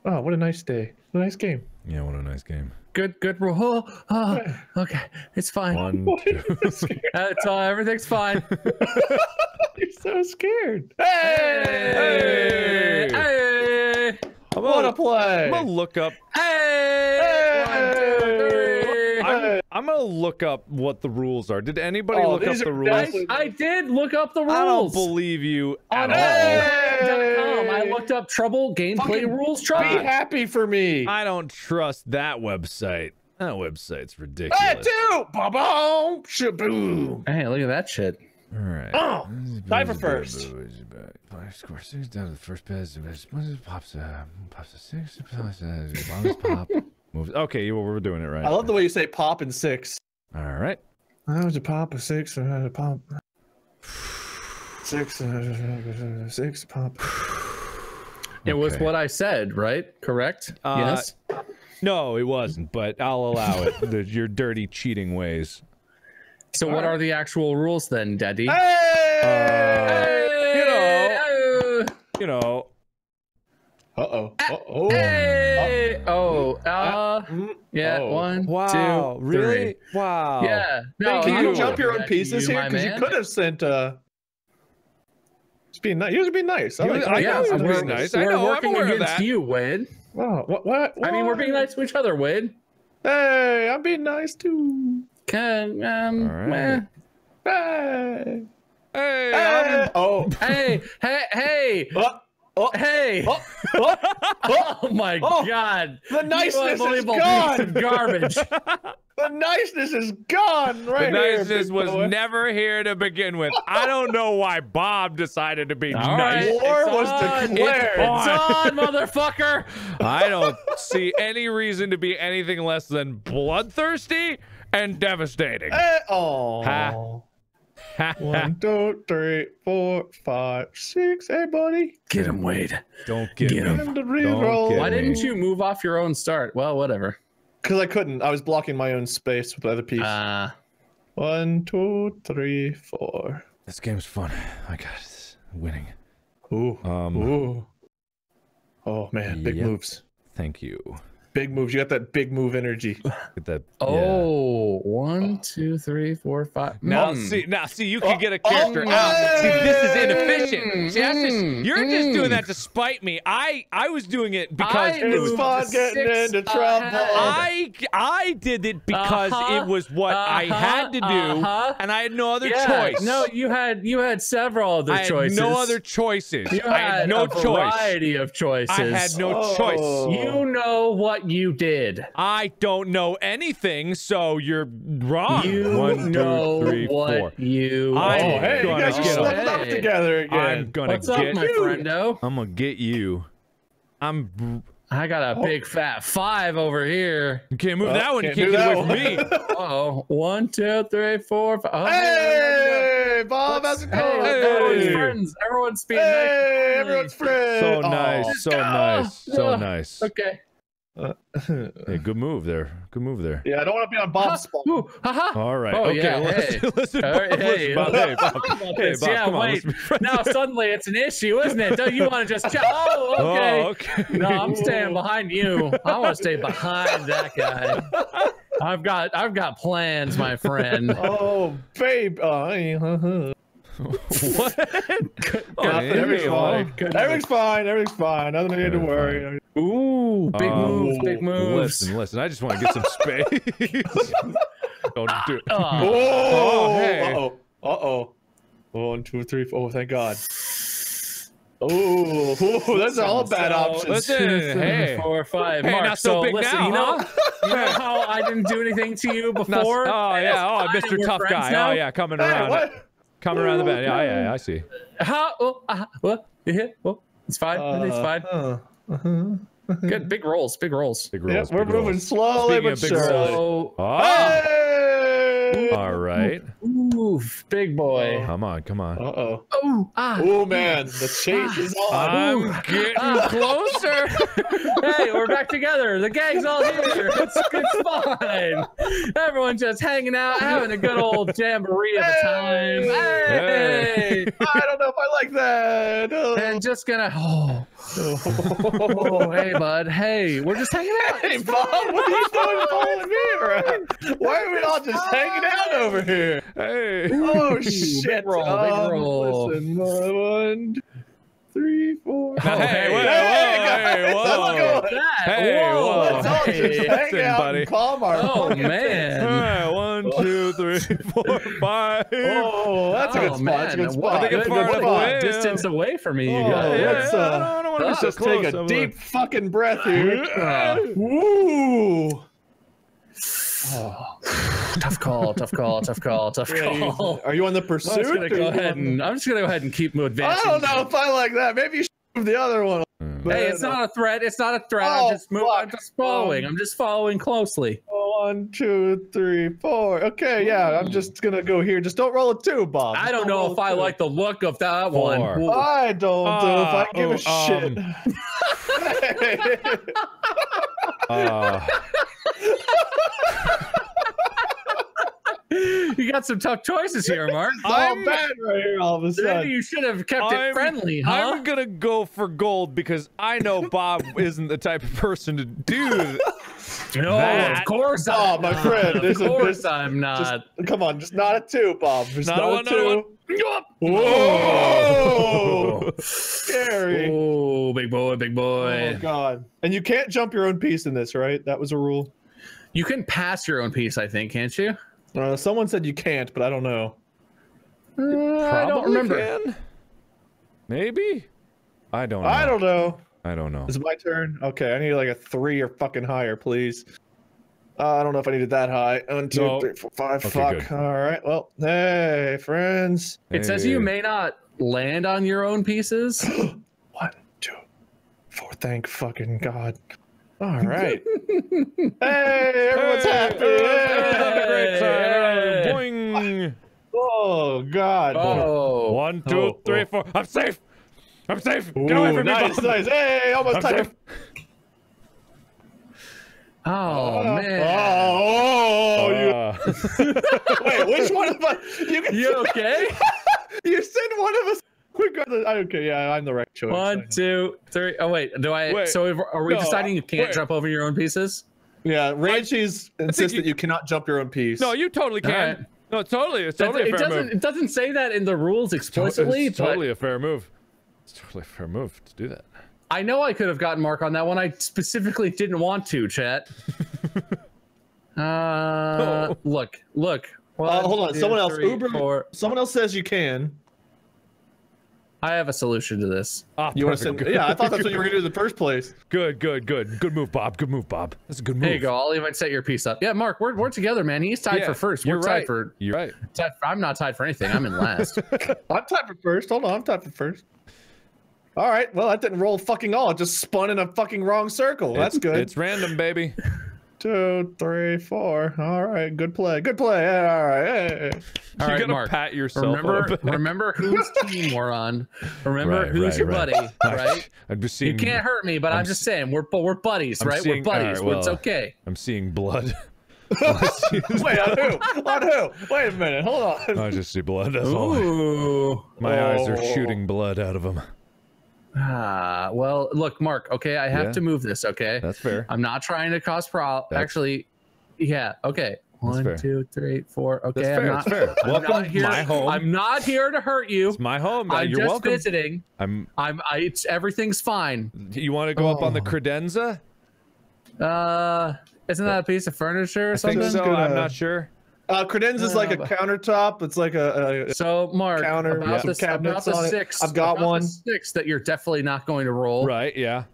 Oh, what a nice day. What a nice game. Yeah, what a nice game. Good, good roll. Oh, oh, okay, it's fine. One, two. are you so scared? [LAUGHS] Uh, it's all, everything's fine. [LAUGHS] You're so scared. Hey, Hey! hey, I'm What a gonna, play! I'm gonna look up. hey. One, two, three. I'm, I'm gonna look up what the rules are. Did anybody Oh, look up the rules? definitely- I did look up the rules. I don't believe you at on all. Hey! I looked up trouble gameplay Fucking rules. Be Trouble. happy for me. I don't trust that website. That website's Hey, ridiculous. two! Ba-boom! Shaboom! Hey, look at that shit. All right. Oh! Diver first. Five score six down to the first pass. Pops a pops a six. Pops a bonus pop. [LAUGHS] Moves. Okay, well, we're doing it right. I love the way you say pop and six. All right. That was a pop, a six, a pop. Six, uh, six, pop. It was what I said, right? Correct? Uh, yes. No, it wasn't, but I'll allow it. the, your dirty cheating ways. So what are the actual rules then, Daddy? Hey! you know, Hey! you know, Uh oh. Uh oh. Hey! Oh, uh, Mm, yeah, oh. one, wow, two, really? three. Wow. Yeah. Hey, No, can you you- jump your own You, pieces here? Because you could have sent. uh Just being nice. You was being nice. I He like was- I Yeah, know he was we're, being nice. I we're know, I'm working aware of against that. you, Wade. Oh, what, what? I mean, we're being nice to each other, Wade. Hey, I'm being nice too. Can, um, All right. Hey. Hey, Hey. I'm- Oh. hey, hey, hey, Oh. [LAUGHS] Oh. hey! Oh. Oh. Oh. [LAUGHS] Oh my Oh, God! The niceness is gone. garbage. [LAUGHS] The niceness is gone right here. niceness big was boy. never here to begin with. I don't know why Bob decided to be All nice. right, War it's was on. declared. It's on, motherfucker. [LAUGHS] I don't see any reason to be anything less than bloodthirsty and devastating. Hey, oh. Ha. One, [LAUGHS] two, three, four, five, six. Hey, buddy. Get him, Wade. don't get Get me. him. And the Don't reroll. get Why me. didn't you move off your own start? Well, whatever. Because I couldn't. I was blocking my own space with the other piece. Uh, One, two, three, four. This game's fun. I got this. Winning. Ooh. Um, Ooh. Oh man, big Yep. moves. thank you. Big moves. You got that big move energy. [LAUGHS] Get that. yeah. oh, one, two, three, four, five. Now Mm. see, now see, you can Oh, get a character oh, out. See, this is hey! inefficient. See, that's just, Mm, you're just doing mm. that to spite me. I I was doing it because I it It's was. moved fun getting into trouble. I I did it because Uh-huh, it was what I had to do, uh-huh. and I had no other Yeah, choice. No, you had you had several other I had choices. no other choices. You I had no a choice. variety of choices. I had no Oh. choice. You know what you did. I don't know anything, so you're wrong. You One, two, three, what four. you. I- Oh, hey, you gonna guys are get 'em. slipping up Hey. together again. I'm gonna What's get up, my you. friendo? I'm gonna get you. I'm. I got a Oh. big fat five over here. You can't move Oh, that one. You can't can't do get away that from me. [LAUGHS] Oh, one, two, three, four, five. Oh, Hey, Bob, how's it Hey, going? look, Hey. everyone's friends. Everyone's being Hey, nice. everyone's friends. So Oh. nice, so nice, so nice. Okay. Hey, good move there. Good move there. Yeah, I don't want to be on Bob's spot. Ooh, haha. All right. Oh, okay. yeah, Listen, hey. [LAUGHS] listen, All Bob, right, hey, Bob, hey, Bob. Hey, Bob, yeah, come on, wait. let's be. Now suddenly it's an issue, isn't it? Don't you want to just? Ch- [LAUGHS] oh, okay. Oh, okay. No, I'm staying behind you. I want to stay behind that guy. I've got I've got plans, my friend. Oh, babe. Oh, uh-huh. [LAUGHS] what? Oh, everything's fine. Everything's fine. Everything's fine. Nothing need to worry. Ooh, big Um, moves, big moves. Listen, listen. I just want to get some [LAUGHS] space. Don't do it. Oh, Oh, hey. Uh-oh. Uh-oh. One, two, three, four. Oh, thank God. Oh, ooh, [LAUGHS] that's all bad So, options. Listen, two, three, hey. four, five. Hey, Mark, not so big listen, now, you know, huh? you know how I didn't do anything to you Not- before? oh yeah, oh it's fine, Mr. Tough Guy. now? Oh yeah, coming Hey, around, what? Coming around the bend. Yeah, yeah, yeah, I see. How? Oh, uh, what? Yeah, well, it's fine. it's Uh, fine. uh, uh-huh. Good, big rolls, big rolls. Big Yep, rolls. we're moving rolls. slowly Speaking but big surely. rolls. So, Oh, Hey! all right. oof, big boy. Come on, come on. Uh-oh. Oh, ah. Oh, man. The chase is on. I'm getting Ah. closer. [LAUGHS] hey, we're back together. The gang's all here. It's, it's fine. Everyone's just hanging out, having a good old jamboree of a time. Hey! I don't know if I like that. Oh. And just gonna, oh, [LAUGHS] oh, hey, bud. Hey, we're just hanging out. Hey, Bob, what are you doing following me around? Why are we all just hanging out over here? Hey. Oh, shit. big roll, big Um, roll. Listen, uh, one, three, four. Oh, hey, hey. whoa, Hey, whoa, hey, let's whoa. go. That. Hey, Whoa. whoa. Let's all Hey. just hang Listen, out buddy. and calm our Oh, man. All right, one, two, three, [LAUGHS] four, five. Oh, that's a good Oh, spot. That's a good spot. I think I'm Good, far enough away. Distance away from me, you Oh, guys. yeah, let's, yeah, uh, I don't, I don't want to be Let's so just close. take a I'm, deep fucking breath here. Uh, Woo! tough call, tough call, tough call, tough Yeah, call. are you on the I'm pursuit? just gonna go ahead and I'm just gonna go ahead and keep I don't know if I like that. Maybe you should move the other one. Hmm. Hey, it's not a threat. It's not a threat. Oh, I'm just moving. I'm just following. I'm just following closely. One, two, three, four. Okay, yeah, I'm just gonna go here. Just don't roll a two, Bob. I Just don't know if I two. like the look of that Four. one. Ooh. I don't do if I Ah, give a oh, shit. [LAUGHS] [LAUGHS] Uh, [LAUGHS] [LAUGHS] You got some tough choices here, Mark. [LAUGHS] All I'm- bad right here all of a Maybe sudden. you should have kept it I'm- friendly, huh? I'm gonna go for gold because I know [LAUGHS] Bob isn't the type of person to do. no, that. of course. Oh, I'm my not. friend, Of course, there's- I'm not. Just come on, just not a two, Bob. Just Not not, a a one, not a one. two. Whoa! Scary. Oh, big boy, big boy. Oh god. And you can't jump your own piece in this, right? That was a rule. You can pass your own piece, I think, can't you? Uh, someone said you can't, but I don't know. Uh, I don't remember. can. Maybe. I don't. Know. I don't know. I don't know. Is it my turn? Okay, I need like a three or fucking higher, please. Uh, I don't know if I needed that high. One, two, No. three, four, five. Okay, Fuck. good. All right. Well, hey, friends. It says you may not land on your own pieces. [GASPS] One, two, four. Thank fucking God. All [LAUGHS] right. hey, everyone's Hey, happy. everyone's having a great Hey. time. Boing. Oh God. Oh, One, two, Oh, three, oh. four. I'm safe. I'm safe. Ooh, Get away from nice, me, Bob. nice. Hey, almost I'm touched safe. oh man. Oh, you. Uh, [LAUGHS] Wait, which one of us? You, can, You okay? [LAUGHS] you said one of us. We got the. Okay, yeah, I'm the right choice. One, two, three. Oh wait, do I? Wait, so if, are we no, deciding you can't wait. jump over your own pieces? Yeah, Ranchies insists you- that you cannot jump your own piece. no, you totally can. Alright. No, totally. It's totally it a fair doesn't. move. It doesn't say that in the rules explicitly, it's totally but a fair move. It's totally a fair move to do that. I know I could have gotten Mark on that one. I specifically didn't want to. Chat. [LAUGHS] uh, Oh. look, look. Uh, hold on, two, someone else. three, Uber. four. Someone else says you can. I have a solution to this. Ah, You want to perfect. send? Yeah, I thought that's what you were gonna do in the first place. [LAUGHS] Good, good, good. Good move, Bob. Good move, Bob. That's a good move. There you go. I'll even set your piece up. Yeah, Mark, we're, we're together, man. He's tied Yeah, for first. You're We're tied right. for, You're right. tied for. I'm not tied for anything. I'm in last. [LAUGHS] I'm tied for first. Hold on, I'm tied for first. All right. Well, that didn't roll fucking all. It just spun in a fucking wrong circle. That's It's- good. It's random, baby. [LAUGHS] Two, three, four. All right. Good play. Good play. Yeah, all right. Hey, hey. All you right, gotta Mark. pat yourself Remember, up. remember whose [LAUGHS] team we're on. Remember Right, who's right, your buddy, [LAUGHS] right? I'm just seeing. You can't hurt me, but I'm, I'm just saying we're we're buddies, I'm right? seeing- we're buddies. alright, it's okay. I'm seeing blood. [LAUGHS] Wait, on who? On who? Wait a minute. Hold on. I just see blood. That's all. I- Ooh. My eyes are Oh. shooting blood out of them. Ah, well, look, Mark. Okay, I have Yeah. to move this. Okay, That's fair. I'm not trying to cause problem. Actually, yeah. Okay. One, fair. two, three, four. Okay, That's I'm fair. not. It's fair. I'm Welcome not to here, my home. I'm not here to hurt you. It's my home. I'm You're just welcome. visiting. I'm. I'm. I, it's everything's fine. You want to go up on the Oh. credenza? Uh, isn't that a piece of furniture or I something? think so. Gonna- I'm not sure. Uh, credenza is like a Uh, countertop. It's like a, a So, Mark, Counter, about, some the, about cabinets the on it. six, I've got about the one. six that you're definitely not going to roll. Right. Yeah.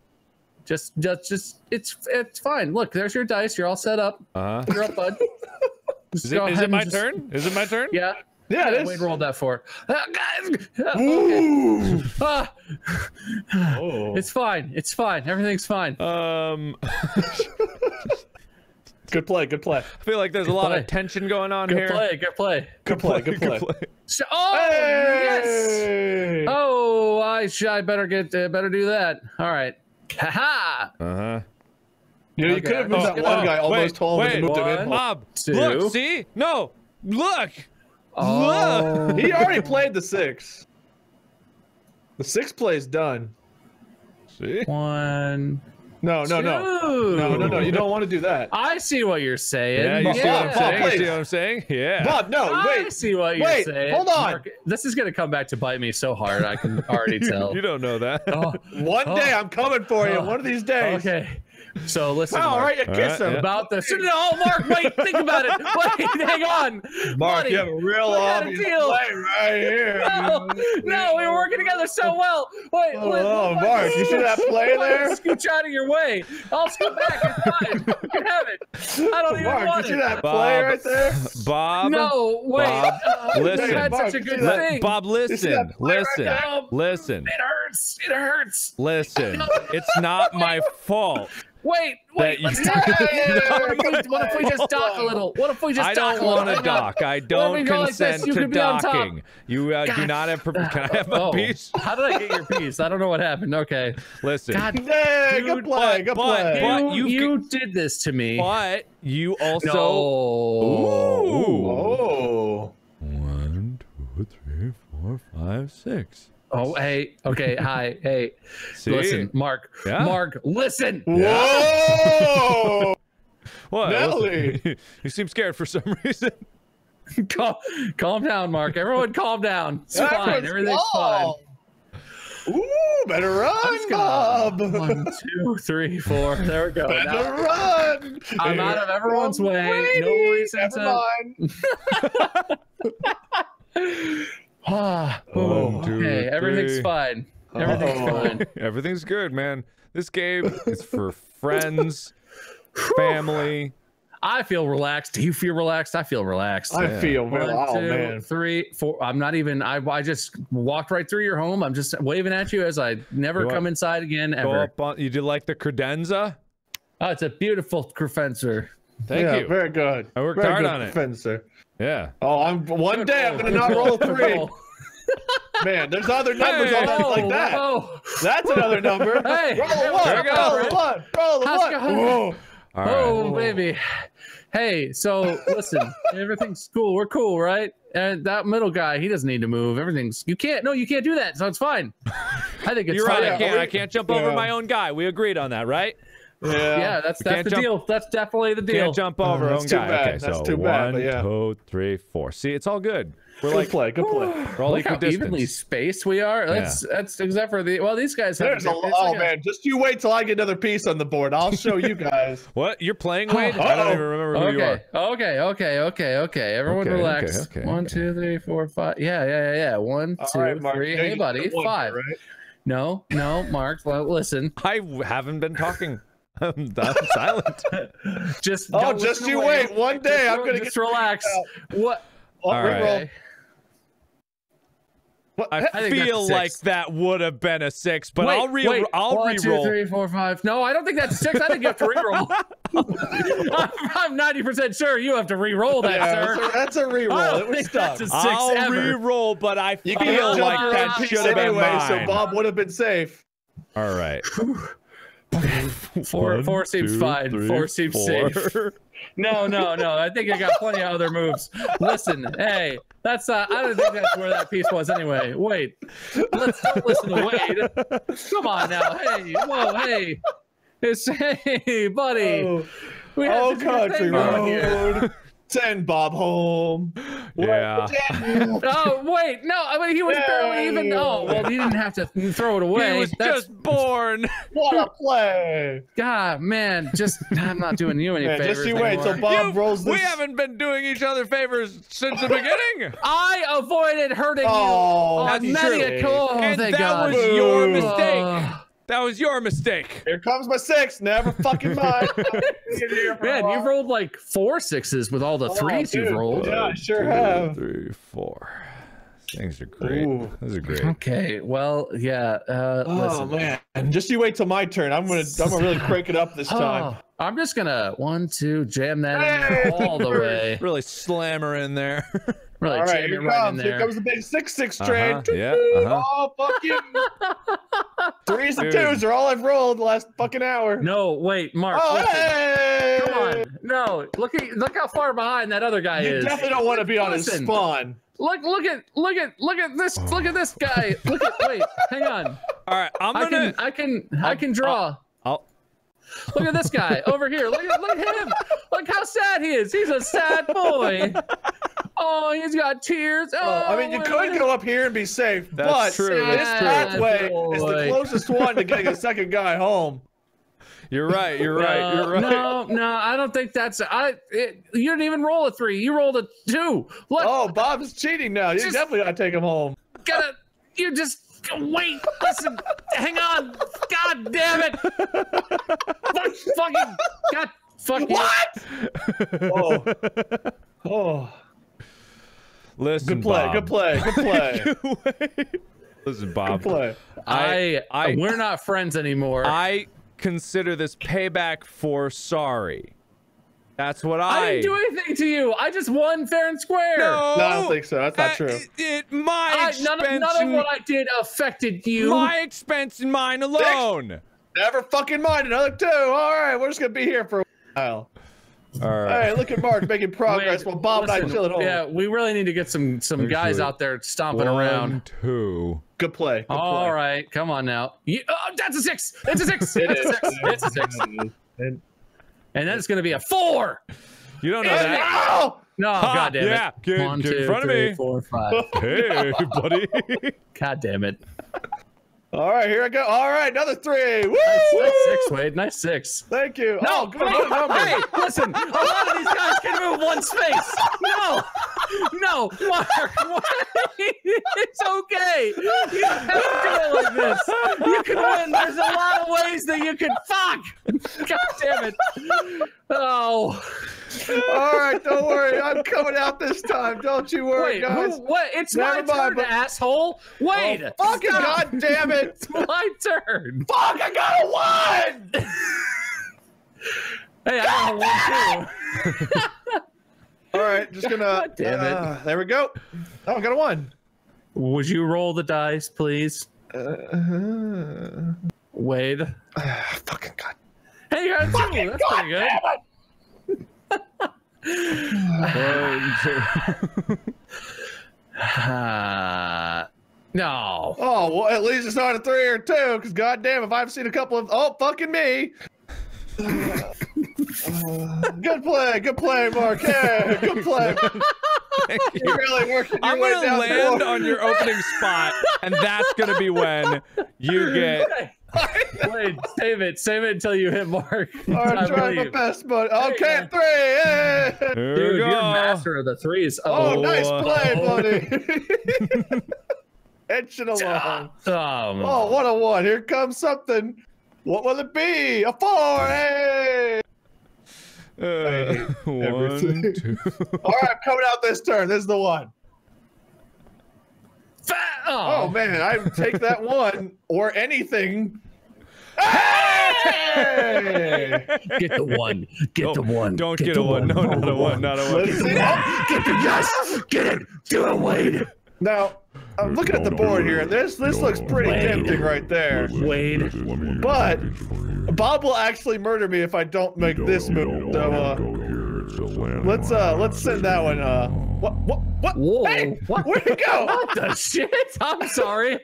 Just, just, just, it's, it's fine. Look, there's your dice. You're all set up. Uh huh. You're up, bud. [LAUGHS] Is it, go is ahead it my just- turn? Is it my turn? Yeah. yeah, it Wade is. rolled that for. Ah, guys. Ah, okay. Ooh. Ah, Oh. [LAUGHS] it's fine. It's fine. Everything's fine. Um, [LAUGHS] Good play. Good play. I feel like there's a lot play. of tension going on here. Good here. play. Good play. Good play. Good play. So, oh yes. Oh, I should. I better get. Uh, better do that. All right. Ha ha. Uh huh. You, know, you could have moved I'm that just one gonna- guy almost home wait, and moved him in. one. Bob, Two. look, see? No, look. Oh. He already played the six. The six play's done. See? One. No, no, no. two. No, no, no. You don't want to do that. [LAUGHS] I see what you're saying. Yeah, you see what I'm Bob, saying? You see what I'm saying? Yeah. Bob, no, wait I wait. see what you're Wait, saying. hold on. Mark, this is gonna come back to bite me so hard. I can [LAUGHS] already tell. you don't know that. Oh, One Oh. day I'm coming for you. Oh. One of these days. okay. So listen. All Mark, right, you kiss Alright, him. yeah. About this. No, Mark. Wait. Think about it. [LAUGHS] Wait. Hang on. Mark, Buddy, you have a real we had a obvious deal. play right here. [LAUGHS] No, no, we were working together so well. Wait, Oh, wait, oh, wait, Mark, you see that play [LAUGHS] wait, there? Scooch out of your way. I'll scoot back. It's fine. You can have it. I don't even Mark, you want see it. that Bob, play right there? Bob. No, wait. Bob, uh, listen. You had Mark, such a good see thing. Bob, see that listen, right listen, listen. It hurts. hurts. It hurts. Listen, it's not my fault. Wait, wait. Let's [LAUGHS] talk. what, if we, what if we just dock a little? What if we just I dock don't want to dock. I [LAUGHS] don't go like consent to can be on top. docking. You uh, do not have. per- Can I [LAUGHS] have my Oh, piece? How did I get your piece? I don't know what happened. Okay. Listen, God, Hey, good Dude, play, but- good but- play. but- you, you you did this to me. but you also. no. Ooh. oh. One, two, three, four, five, six. Oh, hey. Okay. [LAUGHS] Hi. Hey. See? Listen, Mark. Yeah? Mark, listen. Whoa! [LAUGHS] What? Nelly. [LAUGHS] you seem scared for some reason. calm, calm down, Mark. Everyone, calm down. It's That fine. was Everything's fine. Ooh, better run, I'm just gonna- Bob. One, two, three, four. There we go. better Now, run. I'm out of everyone's oh, way. No Waiting. reason Never to. Mind. Ah, One, oh, two, okay, everything's fine. Everything's Uh-oh. fine. [LAUGHS] Everything's good, man. This game is for [LAUGHS] friends, family. I feel relaxed. Do you feel relaxed? I feel relaxed. I Yeah. feel One, real. Oh two, man. three, four. I'm not even. I, I just walked right through your home. I'm just waving at you as I never You come inside again Go ever. up on. You did like the credenza? Oh, it's a beautiful credenza. Thank yeah, you. Very good. I worked very hard good on it. Fencer. Yeah. Oh, I'm one day I'm gonna not roll three. [LAUGHS] Man, there's other numbers on that Whoa, like that. whoa. That's another number. [LAUGHS] Hey, roll a one. there. Roll a one. Roll a How's one. it? Whoa. All right. Oh, baby. Hey, so listen, [LAUGHS] everything's cool. We're cool, right? And that middle guy, he doesn't need to move. Everything's you can't. No, you can't do that. So it's fine. I think it's You're right. I can't. I can't jump over my own guy. We agreed on that, right? Yeah. Yeah, that's can't that's the jump- deal. That's definitely the deal. Can't jump over that's own too guy. bad. Okay, That's so too bad, one, but yeah. two, three, four. See, it's all good. We're Good like play. Good play. we're [SIGHS] all Look how equidistant. evenly spaced we are. That's that's except for the well, these guys have. There's a, it's oh like a- man, just you wait till I get another piece on the board. I'll show you guys. [LAUGHS] What? You're playing Wade? I don't even remember who you are. Okay, okay, okay, okay, okay. Everyone Okay, relax. okay, okay, One, okay. two, three, four, five. Yeah, yeah, yeah, yeah. One, All two, right, Mark, three. you Hey, get buddy. the one, Five. right? No, no, Mark. Well, listen. I w- haven't been talking. [LAUGHS] I'm, I'm silent. [LAUGHS] Just Oh, don't just you to Wade. wait. One day Just, I'm gonna just get relax. What? Oh, All right. reroll. Okay. What? I, I feel like that would have been a six, but Wait, I'll re wait. I'll One, re-roll. three, four, five. No, I don't think that's six. I think you have to re-roll. [LAUGHS] I'm 90% sure you have to re-roll that, Yeah, sir. that's a, that's a I reroll. don't It was think stuck. that's a six I'll ever. re-roll, but I You feel can jump like that should piece have been anyway, mine. so Bob would have been safe. All right. [LAUGHS] Four, One, four seems two, fine. three, four seems four. safe. [LAUGHS] No, no, no. I think I got plenty of other moves. Listen, hey, that's uh, I don't think that's where that piece was anyway. Wait, let's don't listen to Wade. Come on now, hey, whoa, hey, it's [LAUGHS] hey, buddy. Oh, we have oh to do country thing over here. road. Send Bob home. Yeah. [LAUGHS] Oh wait, no, I mean he was barely even. Oh well, he didn't have to throw it away. He was That's, just born. [LAUGHS] What a play. God, man, just I'm not doing you any Man, favors just you wait till. Bob You- rolls this. we haven't been doing each other favors since the beginning. [LAUGHS] I avoided hurting Oh, you on that's many true. a call. Oh, And thank that God. was your mistake. Uh, That was your mistake. Here comes my six. Never fucking mind. [LAUGHS] man, you've rolled like four sixes with all the Oh, threes you've rolled. Yeah, I sure Two, have. Three, four. Things are great. Ooh. Those are great. Okay, well, yeah. Uh, Oh listen. man! And just you wait till my turn. I'm gonna I'm gonna really crank it up this [LAUGHS] time. Oh, I'm just gonna one, two, jam that in Hey! all the way. [LAUGHS] Really slam her in there. [LAUGHS] Really All right, jam it here right in comes. Here comes the big six six train. Uh-huh, yeah, uh-huh. Oh fucking threes and Dude. twos are all I've rolled the last fucking hour. No, wait, Mark. Oh listen. hey! Come on. No, look at look how far behind that other guy You is. You definitely don't want to be on his spawn. Look, look at, look at, look at this, look at this oh. guy. Look at, wait, hang on. All right, I'm I gonna. can, I can, I can draw. I'll, Look at this guy over here. Look at, look at him. Look how sad he is. He's a sad boy. Oh, he's got tears. Oh, Oh, I mean, you oh, could go up here and be safe, That's but true, this that's true. pathway is the closest one to getting a second guy home. You're right. You're right. No, You're right. No, no, I don't think that's. I. It, you didn't even roll a three. You rolled a two. Look, Oh, Bob's cheating now. You Just- definitely gotta take him home. gotta. You just wait. Listen. hang on. God damn it. Fuck, fucking. God. Fuck you. Oh, oh, Listen, good play, [LAUGHS] Bob. good play, good play. You wait. Listen, Good Bob. play. I, I- we're not friends anymore. I consider this payback for sorry. That's what I. I didn't do anything to you. I just won fair and square. No, No, I don't think so. That's not Uh, true. It, it- my I, expense. none, of- none of what I did affected you. my expense and mine alone. Never fucking mind another two. All right, we're just gonna be here for a while. All right. Hey, look at Mark making [LAUGHS] progress Wait, while Bob and I listen, chill at home. Yeah, we really need to get some some guys Actually, out there stomping One, around. two. Good play. Good All play. right, come on now. You, oh, that's a six. It's a six. [LAUGHS] It It's a six. It's a six. And, And then it's gonna be a four. You don't know and, that. ow! No, Ha, god damn yeah, it. get- One, get in two, front of me. four, five. Hey, [LAUGHS] buddy. [LAUGHS] God damn it. All right, here I go. All right, another three. Woo! Nice, nice six, Wade. Nice six. Thank you. No, oh, good, good number. hey, listen. A lot of these guys can move one space. No, no, Mark. [LAUGHS] It's okay. You have to do it like this. You can win. There's a lot of ways that you can. Fuck. God damn it. Oh, All right, don't worry. I'm coming out this time. Don't you worry, wait. guys. Who, what? It's Never my turn, but- asshole. Wait. Oh, fucking god damn it. [LAUGHS] It's my turn. Fuck, I got a one. [LAUGHS] Hey, I got a one too. [LAUGHS] All right, just gonna. God damn it. uh, there we go. Oh, I got a one. Would you roll the dice, please, Uh, Wade? ah, [SIGHS] fucking god. Hey, you got a two. That's pretty good. One. [LAUGHS] Uh, no. Oh, well, at least it's not a three or two, because goddamn, if I've seen a couple of. Oh, fucking me. Uh, [LAUGHS] good play, good play, Mark. Yeah, good play. [LAUGHS] You're really working your I'm gonna land on your opening spot, and that's gonna be when you get. Wait, save it. Save it until you hit Mark. [LAUGHS] All right, I I'm trying my best, but okay, go. three. Yeah. There Dude, we you're go. master of the threes. Oh, Oh, nice play, oh. buddy. Etching along. Um, Oh, what a one! Here comes something. What will it be? A four! Hey! Uh, [LAUGHS] one, two. All right, I'm coming out this turn. This is the one. Fa- Oh oh, man, I would take that [LAUGHS] one or anything. Hey! get the one. Get the one. Don't get, a one. No, not a one. Not a one. Let's see. Get the yes. Get it. Do it, Wade. Now, I'm looking at the board here, and this this looks pretty Wait. tempting right there. Wade. But Bob will actually murder me if I don't make this move. So uh, let's uh let's send that one. Uh, what what what? Whoa. Hey, What? where'd it go? [LAUGHS] What the shit? I'm sorry.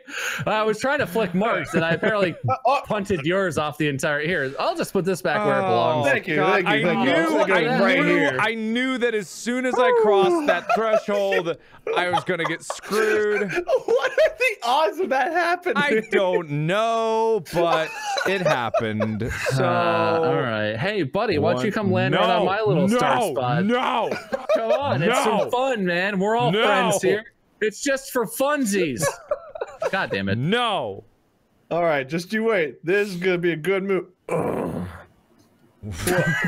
I was trying to flick Mark's and I apparently [LAUGHS] Uh, oh, punted yours off the entire. Here, I'll just put this back where it belongs. Thank you, God, thank you, I you. knew, I it right knew. I knew that as soon as I crossed that threshold, [LAUGHS] I was gonna get screwed. [LAUGHS] what are the odds of that happening? I don't know, but it happened. [LAUGHS] So, Uh, all right. Hey, buddy, why don't you come land no, right on my little no, start spot? No, [LAUGHS] Come on, it's No. some fun, man. We're all No. friends here. It's just for funsies. God damn it. no. All right, just you wait. This is gonna be a good move. One,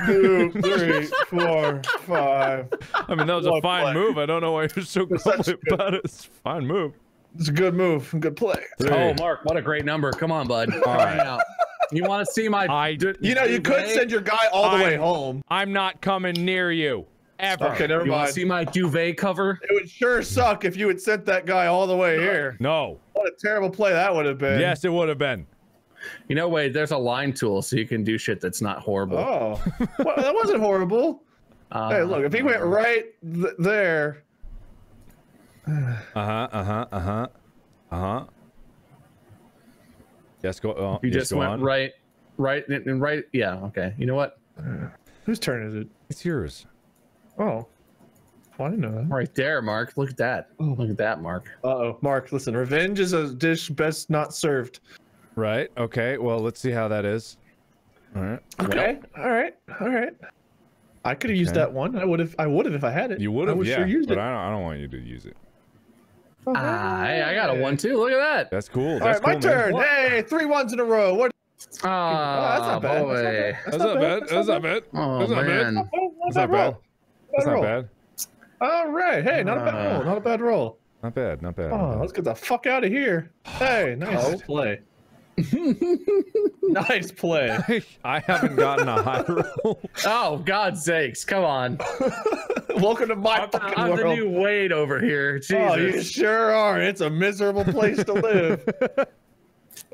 two, three, four, five. I mean, that was a fine play. move. I don't know why you're so It's such grumbling good- about it. It's a fine move. It's a good move. Good play. Oh, Mark, what a great number. Come on, bud. All right. You want to see my. I, You know, you could send your guy all the way I'm- home. I'm not coming near you ever. Okay, never You want to see my duvet cover? It would sure suck if you had sent that guy all the way here. No. What a terrible play that would have been. Yes, it would have been. You know, Wade, there's a line tool so you can do shit that's not horrible. Oh, well, that wasn't horrible. [LAUGHS] Uh, Hey, look, if he went right th- there, Uh huh. Uh huh. Uh huh. Uh huh. Yes, go. Uh, You yes, just go went on. right, right, and and right. Yeah, okay. You know what? whose turn is it? It's yours. Oh, well, I didn't know that. Right there, Mark. Look at that. Oh, look at that, Mark. Uh oh, Mark, listen, revenge is a dish best not served. Right. Okay. Well, let's see how that is. All right. Okay, all right, all right. I could have used that one. I would have. I would have if I had it. You would have, would yeah. sure used but it. I don't. I don't want you to use it. Ah, hey, I got a one too. Look at that. That's cool. All That's right, my cool, man. turn. What? Hey, three ones in a row. What? Oh, that's not bad. boy. That's That's not bad. That's not bad. Oh That's not bad. That's not bad. That's not bad. All right. Hey, not a bad Ah. roll. Not a bad roll. Not bad, not bad. Oh, not let's get the fuck out of here. Hey, nice play. [LAUGHS] nice play. I haven't gotten a high roll. Oh, God's sakes! Come on. [LAUGHS] Welcome to my I'm, fucking I'm the new Wade over here. Jesus. Oh, you sure are. It's a miserable place to live. [LAUGHS]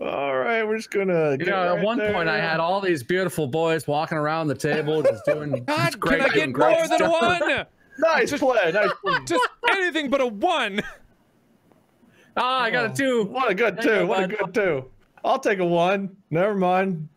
All right, we're just gonna. You get know, at right one point, I had all these beautiful boys walking around the table, just doing God, great, can I get more than stuff. one? nice play. Nice play. Just anything but a one. Ah, I got a two. What a good Hang two. on, What a good two. I'll take a one. Never mind.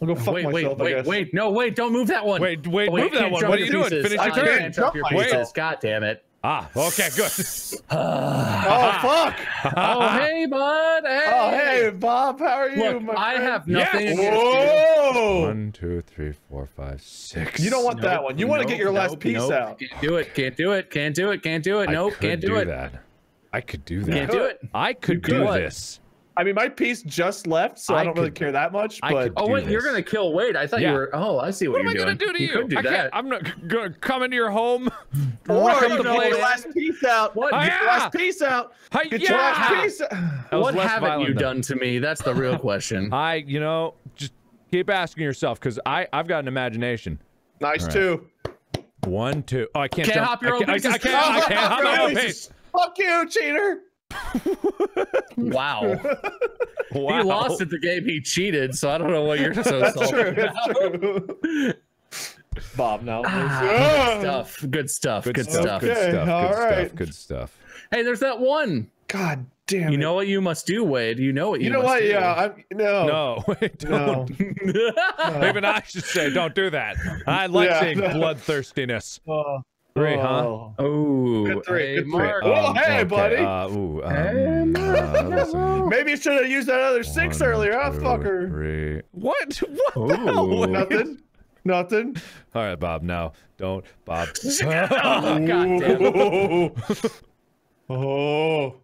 I'll go fuck Wait, wait, myself. I wait, guess. wait! No, wait! Don't move that one. Wait, wait, Oh, move that one. What are your you doing? Finish your turn. can't jump your pieces. God damn it! Ah, okay, good. [SIGHS] Oh fuck. Oh, hey, bud. Hey. Oh hey, Bob. How are you? Look, my I have nothing Yes. Whoa. One, two, three, four, five, six. You don't want that one. You want to get your last nope, piece nope. out. Can't do it. Can't do it. Can't do it. Can't do it. I Nope. could Can't do, it. that. I could do that. Can't do it. I could could. do What? this. I mean, my piece just left, so I, I don't really care that much. I But Oh do wait, you're gonna kill Wade. I thought Yeah. you were. Oh, I see what, What am I gonna do to you? could do I that. can't, I'm not gonna come into your home. [LAUGHS] or you the can get last piece out. What? Get yeah. last piece out. Hi- Get your last piece. Out. What haven't violent you than- done to me? That's the real question. [LAUGHS] I, you know, just keep asking yourself because I, I've got an imagination. Nice All right. two. One, two. Oh, I can't, Can't jump. hop your I own can't, I, paces. I can't, I can't hop my own pace. Fuck you, cheater. Wow. [LAUGHS] Wow. He lost at the game. He cheated, so I don't know what you're so That's salty true. about. That's true. Bob, now. Ah, Ah. good stuff. Good stuff. Good, Good, stuff. stuff. Good Okay, stuff. Good all stuff. Good stuff. Hey, there's that one. God damn You it. know what you must do, Wade. You know what you, You know must what? do. Yeah, I'm no. No, [LAUGHS] wait, don't. [LAUGHS] Even I should say, don't do that. I like Yeah. seeing bloodthirstiness. Oh, Three, huh? oh. Oh, Good three, hey, good three. Mark. Oh, hey, okay, buddy. Uh, ooh, Hey, um, uh. Maybe you should have used that other six One, earlier, huh, fucker? Three. What? [LAUGHS] What the hell? Nothing. Nothing. All right, Bob. Now, don't, Bob. [LAUGHS] Oh, God damn it. [LAUGHS] Oh.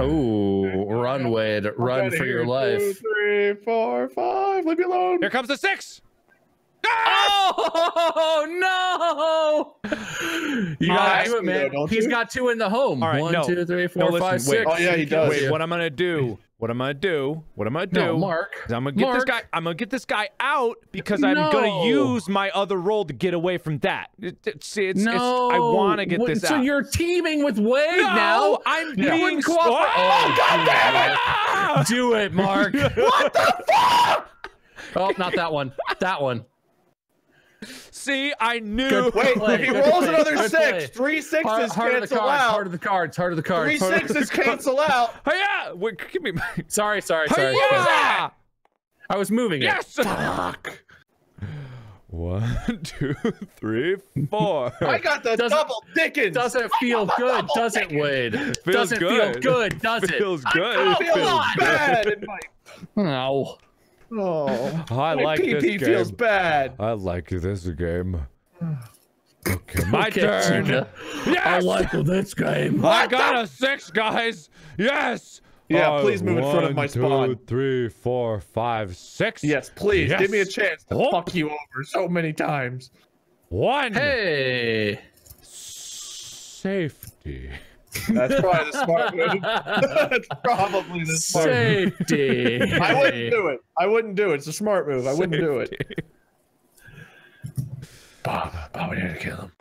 Oh, run, Wade. Run for your Two, life. three, four, five. Leave me alone. Here comes the six. Oh [LAUGHS] no! You gotta Ah, do it, man. don't He's you? got two in the home. All right, One, no. two, three, No, listen, five, six. Oh, yeah, he does. Wait, yeah. what I'm gonna do? What am I gonna do? What am I gonna do? No, Mark. I'm gonna get this guy. I'm gonna get this guy out because I'm gonna use my other role to get away from that. It- it- see, it's, No, it's, I want to get this so out. So you're teaming with Wade no, now. I'm You being spo- cooperate. Oh, God damn it! Do it, Mark. [LAUGHS] what the fuck? Oh, not that one. That one. See, I knew. Wait, play, if he rolls play, another good six, play. three sixes Heart, heart of the cancel cards. out. Heart of the cards. Heart of the cards. Three heart of the sixes [LAUGHS] cards. cancel out. Hey, yeah, wait, give me my. [LAUGHS] Sorry, sorry, sorry. Hey, sorry. yeah! I was moving it. Yes. Fuck. One, [LAUGHS] two, three, four. I got the Doesn't- double Dickens. Doesn't feel good, does it, Wade? Feels Doesn't feel good. good, does Feels it? good. I It feel feels bad. in my- No. Oh, I my like this PP feels game. bad. I like this game. [SIGHS] Okay, my Okay, turn. Gina. Yes! I like this game. I got a six, guys. Yes. Yeah, Uh, please move in front of my spawn. Two, three, four, five, six. Yes, please give me a chance to Oh. fuck you over so many times. One. Hey. Safety. That's probably the smart move. [LAUGHS] That's probably the smart move. Safety. I wouldn't do it. I wouldn't do it. It's a smart move. I wouldn't do it. Bob, Bob, we need to kill him.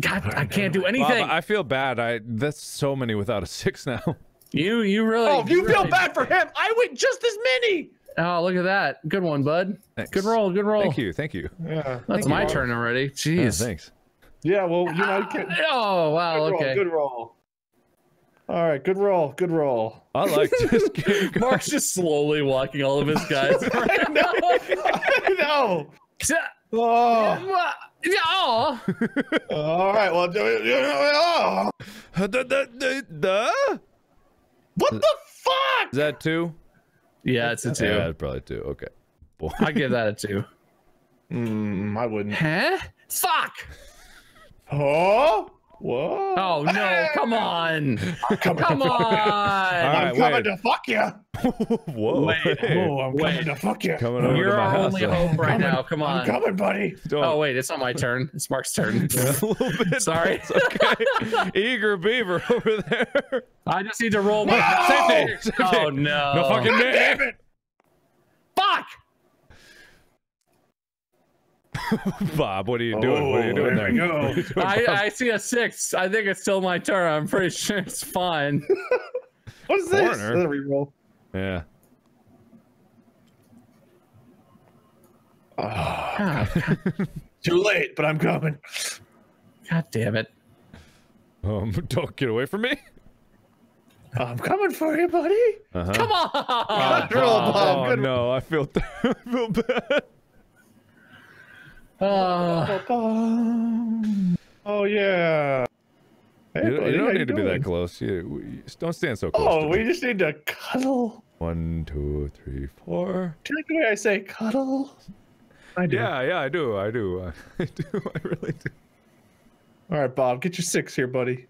God, I can't do Bob, anything. I feel bad. I that's so many without a six now. [LAUGHS] you, you really. Oh, if you feel really- bad for him, I went just as many. Oh, look at that. Good one, bud. Thanks. Good roll. Good roll. Thank you. Thank you. Yeah. That's my turn already. Yeah, Jeez. thanks. Yeah. Well, you know, you can't. Ah, oh, wow. Good roll. Okay. Good roll. All right. Good roll. Good roll. I like [LAUGHS] this game. Mark's just slowly walking all of his [LAUGHS] guys. I know. I know. [LAUGHS] Oh. Yeah. All right. Well, do it. Oh. the, the, the, the? What the fuck? Is that two? Yeah, it's a two. Yeah, that's probably two. Okay. Boy. I give that a two. Mm, I wouldn't. Huh? Fuck. Oh. Whoa. Oh no! Come on! [LAUGHS] Come on! I'm right, coming wait. to fuck you. [LAUGHS] Whoa. Wait. hey, Oh, I'm wait. coming to fuck you. coming over You're to my our house. only uh, hope right now. Come on. I'm coming, buddy. don't- Oh wait, it's not my turn. It's Mark's turn. [LAUGHS] a little bit. Sorry. It's okay. Eager beaver over there. I just need to roll my. No! Safety, safety. Oh no! No fucking God damn it. fuck! [LAUGHS] Bob, what are you doing? what are you Oh, doing there there? we go. [LAUGHS] You doing, I, I see a six. I think it's still my turn. I'm pretty [LAUGHS] sure it's fine. What is this? Foreigner. Another reroll. Yeah. God, Too late, but I'm coming. God damn it! Um, don't get away from me. I'm coming for you, buddy. Uh-huh. Come on! Good roll, Bob. Oh no, I feel I feel bad. Uh. Oh yeah. Hey, You, buddy, you don't need to be that close. You, we, don't stand so close. Oh, to we me. just need to cuddle. One, two, three, four. Do you like the way I say cuddle? I do. Yeah, yeah, I do. I do. [LAUGHS] I do. I really do. All right, Bob, get your six here, buddy.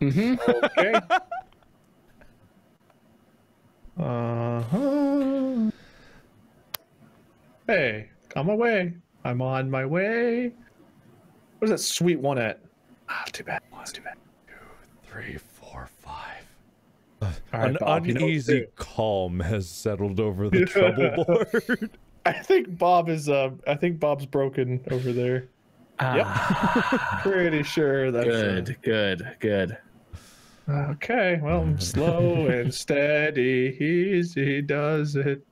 Mm-hmm. Okay. [LAUGHS] uh huh. Hey, on my way. I'm on my way. Where's that sweet one at? Ah, too bad. That's too bad. Three, four, five. All right, An Bob, you know uneasy calm has settled over the [LAUGHS] trouble board. [LAUGHS] I think Bob is. Uh, I think Bob's broken over there. Ah, [LAUGHS] Pretty sure that's. uh, good, good, good. Okay, well, slow and steady, easy does it.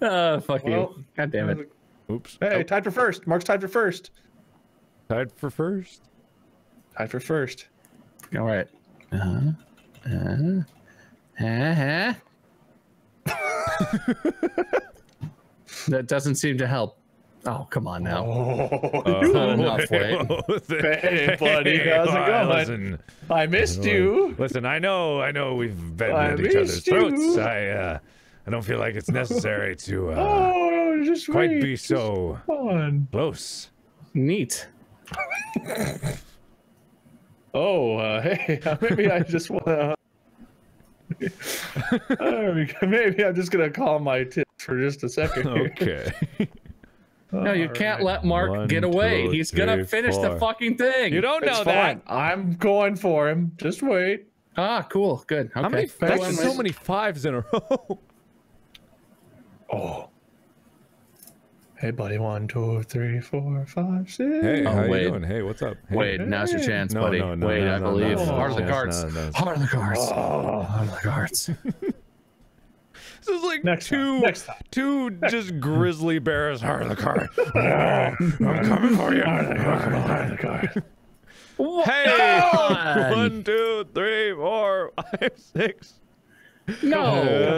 Uh, fuck Well, you. God damn it. Oops. Hey, tied for first. Mark's tied for first. Tied for first. Tied for first. All right. Uh-huh. Uh-huh. Uh-huh. [LAUGHS] that doesn't seem to help. Oh, come on now. Oh, [LAUGHS] Uh, enough, wait. [LAUGHS] Hey, buddy, how's it uh, going? Listen, I missed you. listen. I know, I know. We've been I at each other's missed throats. I, uh, I don't feel like it's necessary to uh, Oh, just quite wait. be just so fun. close. Neat. [LAUGHS] Oh, uh, [LAUGHS] hey, maybe I just want [LAUGHS] to. maybe I'm just gonna call my tits for just a second. here. Okay. No, you All can't right. let Mark One, get away. two, He's gonna three, finish the fucking thing. you don't It's know fine. that. I'm going for him. Just wait. Ah, cool. Good. Okay. How many? That's so many fives in a row. Oh. Hey, buddy. One, two, three, four, five, six. Hey, Oh, how wait. you doing? Hey, what's up? Hey. Wait, now's your chance, buddy. no, no, Wait, no, I believe. no, Heart of the no, cards. no, no. Heart of the cards. Oh. Heart of the cards. [LAUGHS] This is like Next time, two, next time. two just grizzly bears. Heart of the car. [LAUGHS] I'm coming for you. Heart of the card. Hey, on. [LAUGHS] one, two, three, four, five, six, No.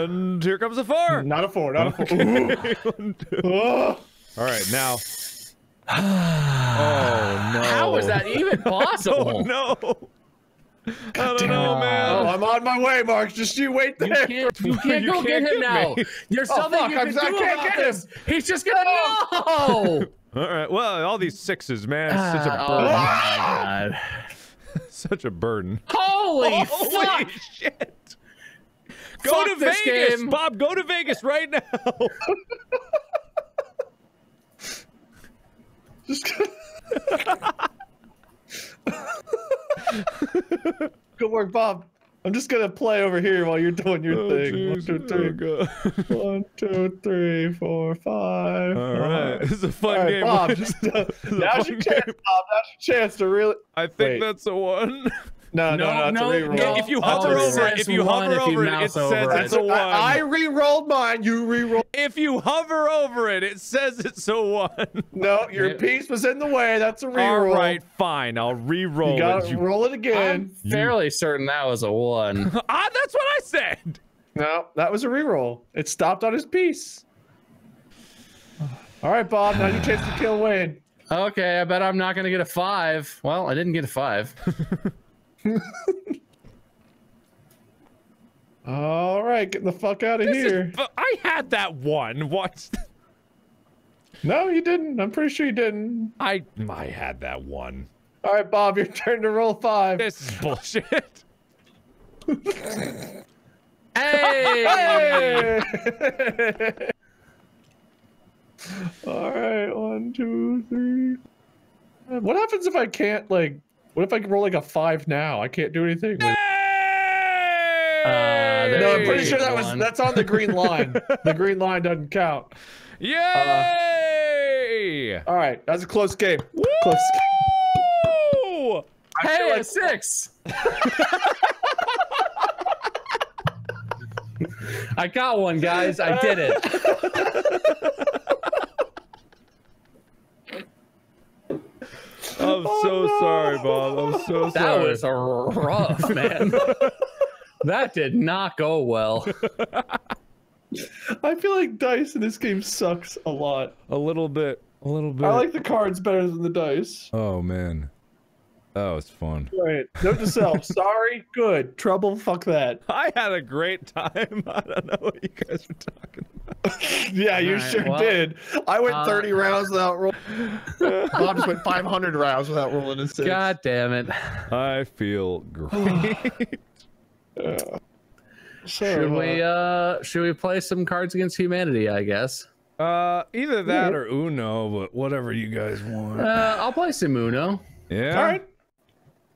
and here comes a four. Not a four. Not a four. One, two. Oh. All right, now. [SIGHS] Oh no! How is that even Oh [LAUGHS] possible? no! I don't damn know, Oh, man. I'm on my way, Mark. Just you wait You there. can't, you [LAUGHS] can't You go can't get him get now. me. There's Oh, something fuck, you I'm can sorry, do I can't about get him. this. He's just gonna no. [LAUGHS] All right. Well, all these sixes, man. It's such a Ah, burden. oh my god. Such a burden. Holy Holy fuck! shit! Go Fuck to Vegas, game. Bob. Go to Vegas right now. Just [LAUGHS] Good work, Bob. I'm just gonna play over here while you're doing your Oh, thing. One, jeez. two, Oh, three. God. [LAUGHS] One, two, three, four, five. All right. This is a fun right, game. Bob. [LAUGHS] Just, uh, This is a now's your chance. Bob. Now's your chance to really. I think Wait. that's a one. No, no, No, no. It's no, no. if you Oh, hover it over it, if you hover if you over it, it mouse says over it's a one. I, I re-rolled mine. You re-rolled. [LAUGHS] If you hover over it, it says it's a one. No, your Yeah. piece was in the way. That's a All re-roll. right, fine. I'll re-roll You gotta You- roll it I'm again. fairly certain that was a one. [LAUGHS] ah, that's what I said. No, that was a re-roll. It stopped on his piece. All right, Bob. Now you [SIGHS] chance to kill Wayne. Okay, I bet I'm not gonna get a five. Well, I didn't get a five. [LAUGHS] All right, get the fuck out of This is- here. I had that one. What? [LAUGHS] No, you didn't. I'm pretty sure you didn't. I I had that one. All right, Bob, your turn to roll five. This is bullshit. [LAUGHS] Hey! [LAUGHS] Hey! All right, one, two, three. What happens if I can't like? What if I roll like a five now? I can't do anything. With... Uh, No, I'm pretty sure that go. was that's on the green line. [LAUGHS] the green line doesn't count. Yay! All right, that's a close game. Close. Woo! Hey, like- a six. [LAUGHS] I got one, guys. I did it. [LAUGHS] I'm so oh, sorry, Bob. I'm so That sorry. That was a rough, man. [LAUGHS] that did not go well. I feel like dice in this game sucks a lot. a little bit. A little bit. I like the cards better than the dice. Oh man, that was fun. Right. Note to self. [LAUGHS] Sorry. Good. Trouble. Fuck that. I had a great time. [LAUGHS] I don't know what you guys are talking about. Yeah, you Alright, sure well, did. I went uh, 30 rounds without rolling. [LAUGHS] Bob just went 500 rounds without rolling a six. God damn it. I feel great. [SIGHS] So, Should we uh should we play some Cards Against Humanity, I guess? uh, either that or Uno, but whatever you guys want. Uh I'll play some Uno. yeah. All right.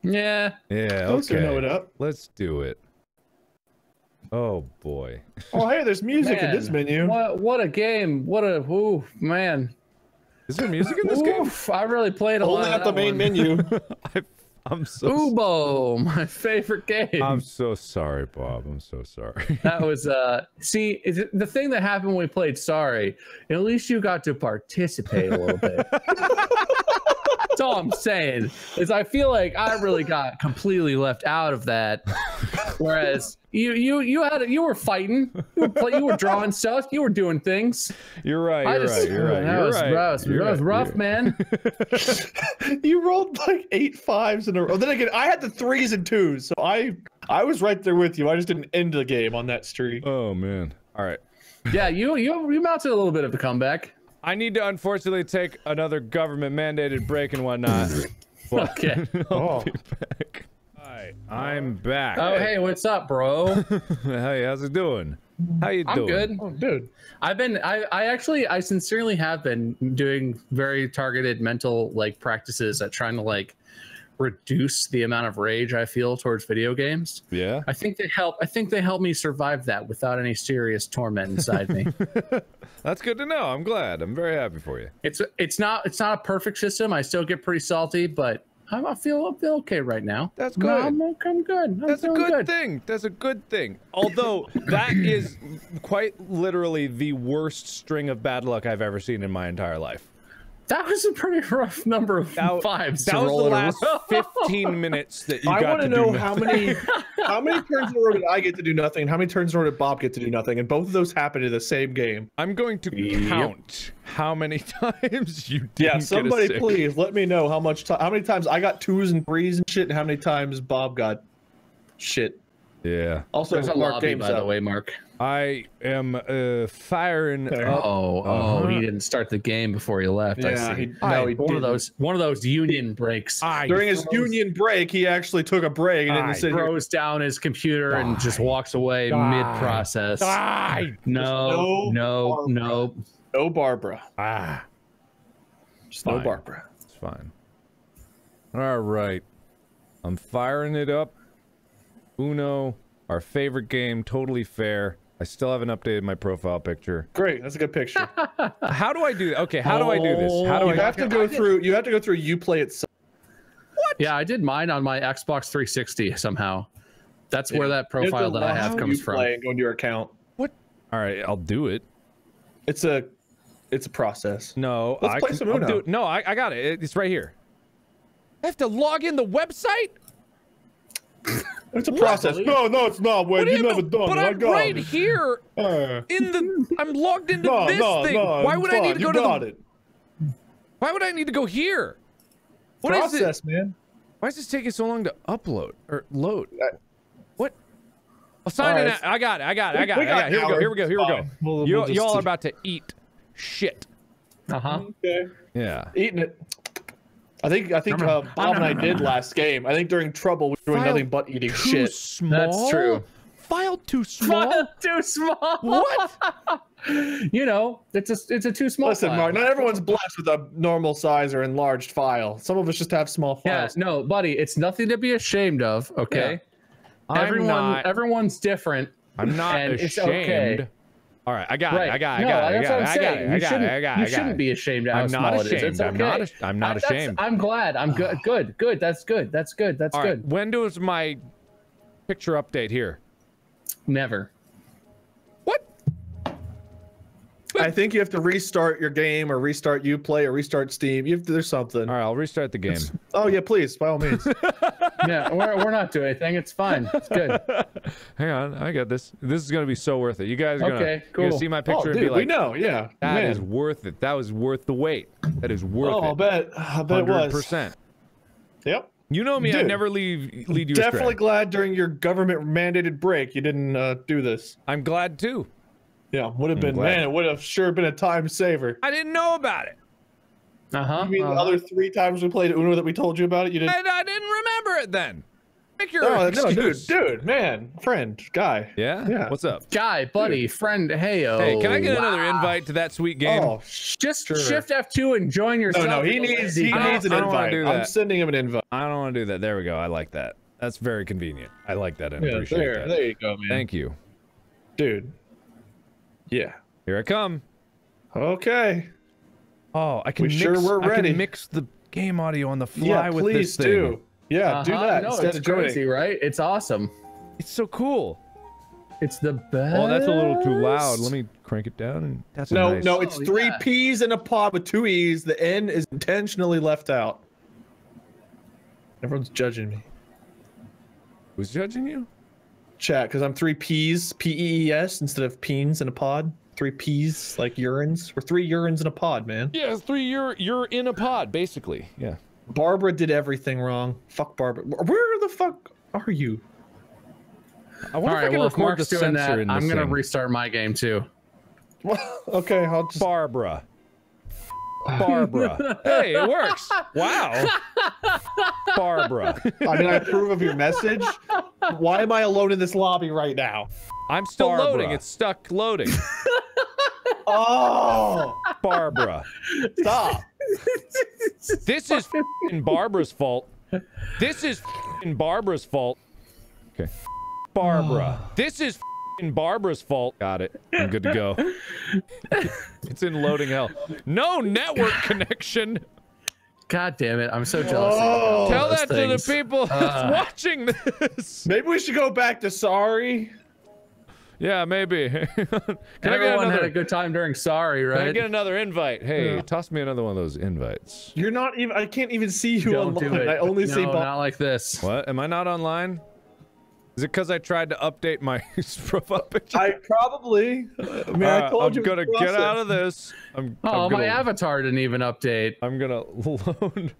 Yeah. Yeah. Let's Okay. know it up. Let's do it. Oh boy. [LAUGHS] Oh, hey, there's music in this menu. What what a game. What a ooh man. Is there music in this game? I really played a lot. Only of at the main one. menu. [LAUGHS] [LAUGHS] I, I'm so. Uno, my favorite game. I'm so sorry, Bob. I'm so sorry. that was uh see is it- the thing that happened when we played sorry at least you got to participate a little bit that's all i'm saying is i feel like i really got completely left out of that whereas you you you had you were fighting you were, play, you were drawing stuff you were doing things You're right. I You're just- right. You're right. that You're was right. rough, You're that was right, rough you're- man [LAUGHS] you rolled like eight fives in a row. Then again, I had the threes and twos, so I I was right there with you. I just didn't end the game on that streak. Oh man. All right. yeah you you you mounted a little bit of a comeback I need to unfortunately take another government mandated break and whatnot. But [LAUGHS] okay [LAUGHS] I'll Oh. be back. Hi, I'm back. oh hey what's up bro [LAUGHS] hey, how's it doing? How you doing? i'm doing? good Oh, dude. I've been I, I actually I sincerely have been doing very targeted mental like practices at trying to like reduce the amount of rage I feel towards video games. Yeah. I think they help I think they help me survive that without any serious torment inside me. [LAUGHS] That's good to know. I'm glad. I'm very happy for you. It's it's not it's not a perfect system. I still get pretty salty, but I'm, I feel I feel okay right now. That's No, good. I'm, I'm good. I'm That's a feeling good, thing. That's a good thing. Although that is quite literally the worst string of bad luck I've ever seen in my entire life. That was a pretty rough number of That, fives. that to was roll the last 15 minutes that you I got want to to do know nothing. how many [LAUGHS] how many turns in a row did I get to do nothing, and how many turns in a row did Bob get to do nothing, and both of those happened in the same game. I'm going to Yep. count how many [LAUGHS] times you didn't Yeah, get a somebody six. please let me know how much ti how many times I got twos and threes and shit, and how many times Bob got shit. Yeah, Also, There's a Mark lobby, Games by the way, Mark. I am uh, firing. Okay. up. Oh, Uh-huh. oh, he didn't start the game before he left. I Yeah, see. he, I- no, he one didn't. of those, one of those union breaks. I During his union break, he actually took a break and I didn't sit here. throws down his computer and just walks away mid-process. Die. No, no no, Barbara. no. No Barbara. Ah, Just no Barbara. it's fine. All right, I'm firing it up. Uno, our favorite game, totally fair. I still haven't updated my profile picture. Great, that's a good picture. [LAUGHS] How do I do that? Okay, how do I do this? How do oh, you I? have to go through. You have to go through. You play it. What? Yeah, I did mine on my Xbox 360 somehow. That's where that You have to profile that I have comes you from. Play and go into your account. What? All right, I'll do it. It's a, it's a process. No, Let's I play can, some Uno. do it. No, I, I got it. It's right here. I have to log in the website. It's a process. No, no, it's not. Wait, What do you you never mean? done But it. I I'm got right it. here Uh, in the. I'm logged into [LAUGHS] no, this no, thing. no. Why would I need to you go to got the? it. Why would I need to go here? What What is it? process, man. Why is this taking so long to upload or load? Uh, What? I'll sign All in. right. I got it. I got it. I got We it. I got got it. Here we go. Here we go. Here we go. We'll- you, we'll just- y'all are about to eat shit. Uh huh. Okay. Yeah. Eating it. I think I think uh, Bob and I did last game. I think during trouble we were doing File nothing but eating Too shit. small. That's true. File too [LAUGHS] small. File too small. What? [LAUGHS] you know, it's a it's a too small. Listen, file. Mark, not everyone's blessed with a normal size or enlarged file. Some of us just have small files. Yeah, files. no, buddy, it's nothing to be ashamed of. Okay, I'm everyone not. everyone's different. I'm not and it's ashamed. okay. All right, I got Right? it. I got it. no, I got it. I got it. I'm got it. You I got shouldn't. it. I got. You shouldn't it. be ashamed I'm not ashamed. I'm not. ash- I'm not ashamed. I'm glad. I'm good. [SIGHS] Good. Good. That's good. That's good. That's All right. good. When does my picture update here? Never. I think you have to restart your game or restart UPlay or restart Steam. You have to, there's something. All right, I'll restart the game. Oh yeah, please, by all means. [LAUGHS] Yeah, we're, we're not doing anything. It's fine. It's good. [LAUGHS] Hang on, I got this. This is gonna be so worth it. You guys are gonna, Okay, you're gonna see my oh, picture and be like, we know. Yeah, "That man. is worth it. That was worth the wait. That is worth it. oh, I it. bet. I bet it was. percent. Yep. You know me. I never leave lead you Definitely astray. glad during your government mandated break you didn't uh, do this. I'm glad too. Yeah, would have been man. It would have sure been a time saver. I didn't know about it. Uh huh. You mean the other three times we played Uno that we told you about it? You didn't. And I didn't remember it then. Make your No, no, dude, excuse. dude, man, friend, guy. Yeah? Yeah. What's up? Guy, buddy, friend. Hey, Hey, can I get another invite to that sweet game? Oh, Just Sure. shift F2 and join no, yourself. no, no, he needs he I needs an don't- don't invite. I'm sending him an invite. I don't want to do that. There we go. I like that. That's very convenient. I like that and Yeah, appreciate there, that. there you go, man. Thank you. dude. Yeah. Here I come. Okay. Oh, I can We mix, sure we're ready. I ready. can mix the game audio on the fly Yeah, with please this thing. do. Yeah, do Uh-huh, that No, instead it's of joining. crazy, right? It's awesome. It's so cool. It's the best. Oh, that's a little too loud. Let me crank it down. And that's a No, nice. no, it's Oh, three yeah. P's in a pod with two E's. The N is intentionally left out. Everyone's judging me. Who's judging you? Chat, because I'm three P's, P E E S, instead of peens in a pod. Three P's, like urines. We're three urines in a pod, man. Yeah, three. You're you're in a pod, basically. Yeah. Barbara did everything wrong. Fuck Barbara. Where the fuck are you? I All wonder if I right, can well, record Mark's the doing sensor that, in this I'm gonna thing. restart my game too. [LAUGHS] okay, I'll just. Barbara. Barbara. hey, it works. Wow. [LAUGHS] Barbara. I mean, I approve of your message. Why am I alone in this lobby right now? I'm still Barbara. loading. It's stuck loading. [LAUGHS] Oh, Barbara. stop. This is in Barbara's fault. This is in Barbara's fault. Okay. Barbara. This is in Barbara's fault. Got it. I'm good to go. [LAUGHS] it's in loading hell. No network [LAUGHS] connection. God damn it! I'm so jealous. Oh. Tell that things. to the people [LAUGHS] that's uh. watching this. Maybe we should go back to sorry. Yeah, maybe. Can I get Everyone had a good time during Sorry, Can I right? get another invite? Hey, Yeah. toss me another one of those invites. You're not even. I can't even see you Don't do online. it. I only no, see. Bob. not like this. What? Am I not online? Is it because I tried to update my [LAUGHS] profile picture? I probably. I mean, I Uh, told I'm you. gonna get out of this. I'm, Oh, I'm my gonna, avatar didn't even update. I'm gonna load.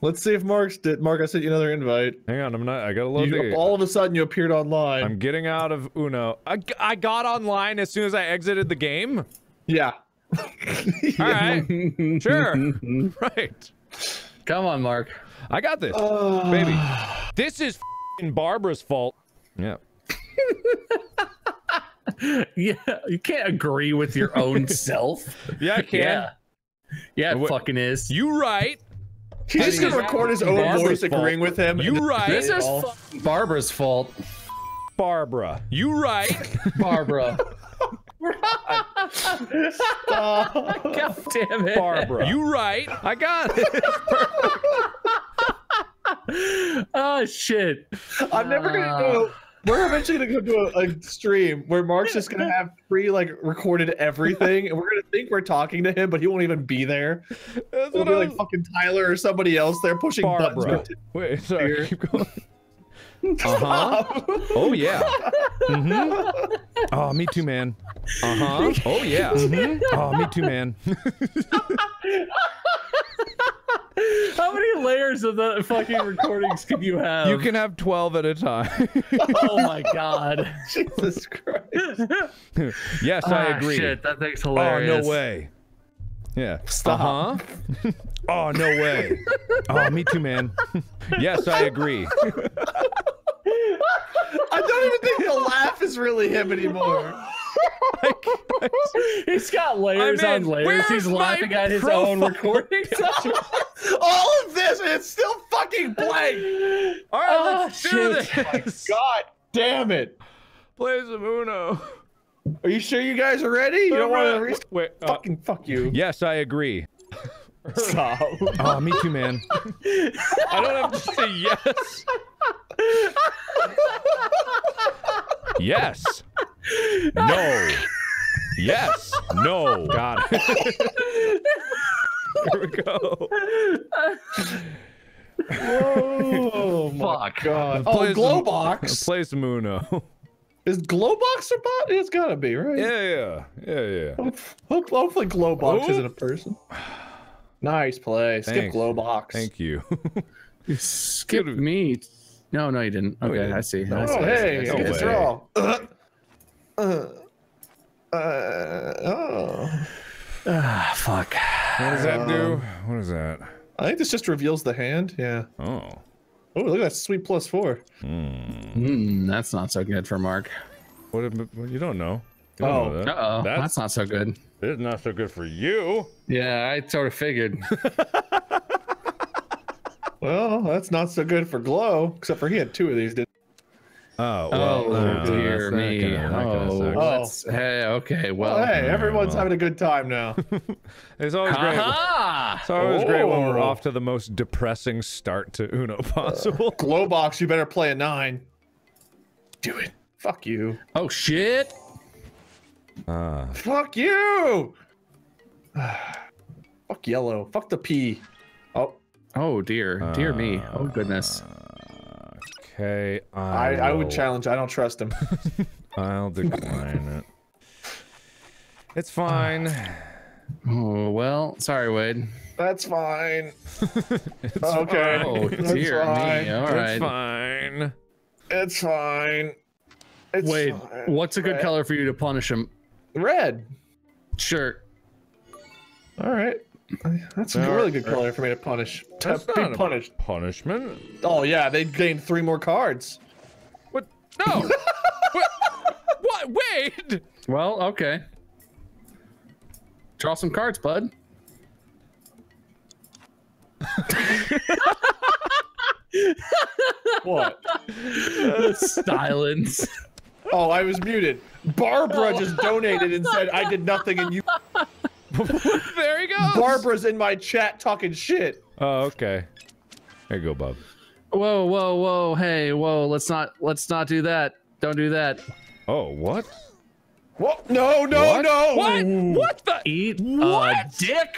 Let's see if Mark's did. Mark, I sent you another invite. Hang on, I'm not. I gotta load You, the. all of a sudden, you appeared online. I'm getting out of Uno. I I got online as soon as I exited the game. Yeah. [LAUGHS] All right, sure, [LAUGHS] right. Come on, Mark. I got this, Uh, baby. This is in Barbara's fault. Yeah. [LAUGHS] Yeah, you can't agree with your own [LAUGHS] self. Yeah, I can. Yeah. Yeah, it Wha- fucking is. You right. He's just gonna record his own Barbara's voice fault. agreeing with him. You right. This is Barbara's fault. Barbara. You right. [LAUGHS] Barbara. God damn it. Barbara. You right. I got it. Oh, shit. I'm never gonna do. We're eventually gonna go to a, a stream where Mark's just gonna have pre like recorded everything, and we're gonna think we're talking to him, but he won't even be there. That's It'll what be I like fucking Tyler or somebody else there pushing Barbara. buttons. Wait, sorry. Keep going. Uh huh. Oh yeah. hmm Oh, me too, man. Uh huh. Oh yeah. Mhm. Oh, me too, man. [LAUGHS] How many layers of the fucking recordings can you have? You can have twelve at a time. [LAUGHS] Oh my god. [LAUGHS] Jesus Christ. yes, I Ah, agree. Shit, that thing's hilarious. Oh hilarious. no way. Yeah. Stop. Uh-huh. [LAUGHS] oh no way. Oh, me too, man. [LAUGHS] yes, I agree. I don't even think the laugh is really him anymore. He's got layers I'm on layers. He's laughing at his own recording. [LAUGHS] All of this, and it's still fucking blank. All right, Oh, let's do shit. this. God damn it. Play some Uno. Are you sure you guys are ready? You don't want to re- Wait. uh, fucking fuck you. yes, I agree. Stop. [LAUGHS] Oh, me too, man. I don't have to say yes. yes. No. Yes. No. Got [LAUGHS] it. Here we go. Oh my Fuck. god. Play Oh, some- Glowbox. Play some Uno. Is Glowbox a bot? It's gotta be, right? Yeah, yeah, yeah, yeah. Hope- Hopefully Glowbox Oh. isn't a person. Nice play. Skip Thanks. Glowbox. Thank you. [LAUGHS] You skipped Good. me. No, no, you didn't. No, you Okay, didn't. I see. No I see. Oh, way. hey, No it's way. draw. Uh, uh, uh, oh. Ah, fuck. What does that do? Um, What is that? I think this just reveals the hand. Yeah. Oh. Oh, look at that sweet plus four. Hmm, that's not so good for Mark. What? if- You don't know. You don't Oh. know that. Uh oh, That's- that's not so good. It's not so good for you. Yeah, I sort of figured. [LAUGHS] Well, that's not so good for Glow, except for he had two of these. Didn't Oh, Oh, oh no, dear that's- me. kinda- oh, sucks. Oh. let's- hey, okay, well. well, hey, everyone's well. having a good time now. [LAUGHS] It's always great. Aha! It's always great when we're Oh. off to the most depressing start to Uno uh, possible. [LAUGHS] Glowbox, you better play a nine. Do it. Fuck you. Oh shit! Ah, Fuck you. [SIGHS] Fuck yellow. Fuck the P. Oh, Oh dear, dear me. Oh goodness. Uh. Okay. I, I would challenge. I don't trust him. [LAUGHS] [LAUGHS] I'll decline it. It's fine. Oh well, sorry, Wade. That's fine. [LAUGHS] It's Okay. Oh That's dear fine. me. All It's fine. It's fine. It's Wade, fine. what's a good Red. color for you to punish him? Red. Sure. All right. That's a really good color for me to punish. To That's be not a- punished. Punishment? Oh yeah, they gained three more cards. What? No. [LAUGHS] what? What? Wait. Well, okay. Draw some cards, bud. [LAUGHS] What? [LAUGHS] Silence. oh, I was muted. Barbara just donated and said I did nothing, and you. [LAUGHS] there he goes. Barbara's in my chat talking shit. Oh, okay. There you go, Bob. Whoa, whoa, whoa! Hey, whoa! Let's not let's not do that. Don't do that. Oh, what? What? No, no, What? no. What? What the? Eat What? a dick.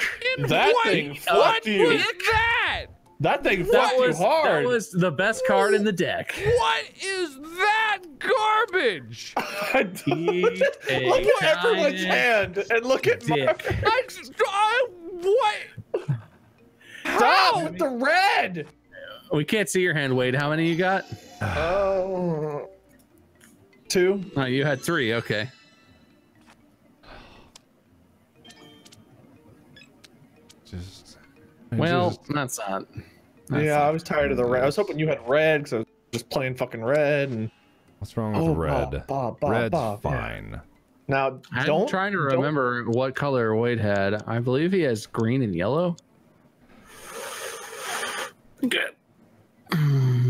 That what? thing What fucked you. was that? That thing That fucked you was hard. that was the best card in the deck. What is that garbage? [LAUGHS] Eat a look at everyone's hand and look at dick. Mark. I, I what? Stop with the red. We can't see your hand, Wade. How many you got? Oh. Two. Oh, you had three. Okay. I Well, just- that's not. that's yeah, not- I was tired of the red. I was hoping you had red because I was just playing fucking red. And what's wrong with oh, red? Bob, Bob, Bob, Red's Bob, yeah. fine. Now I'm don't trying to don't- remember what color Wade had. I believe he has green and yellow. Good.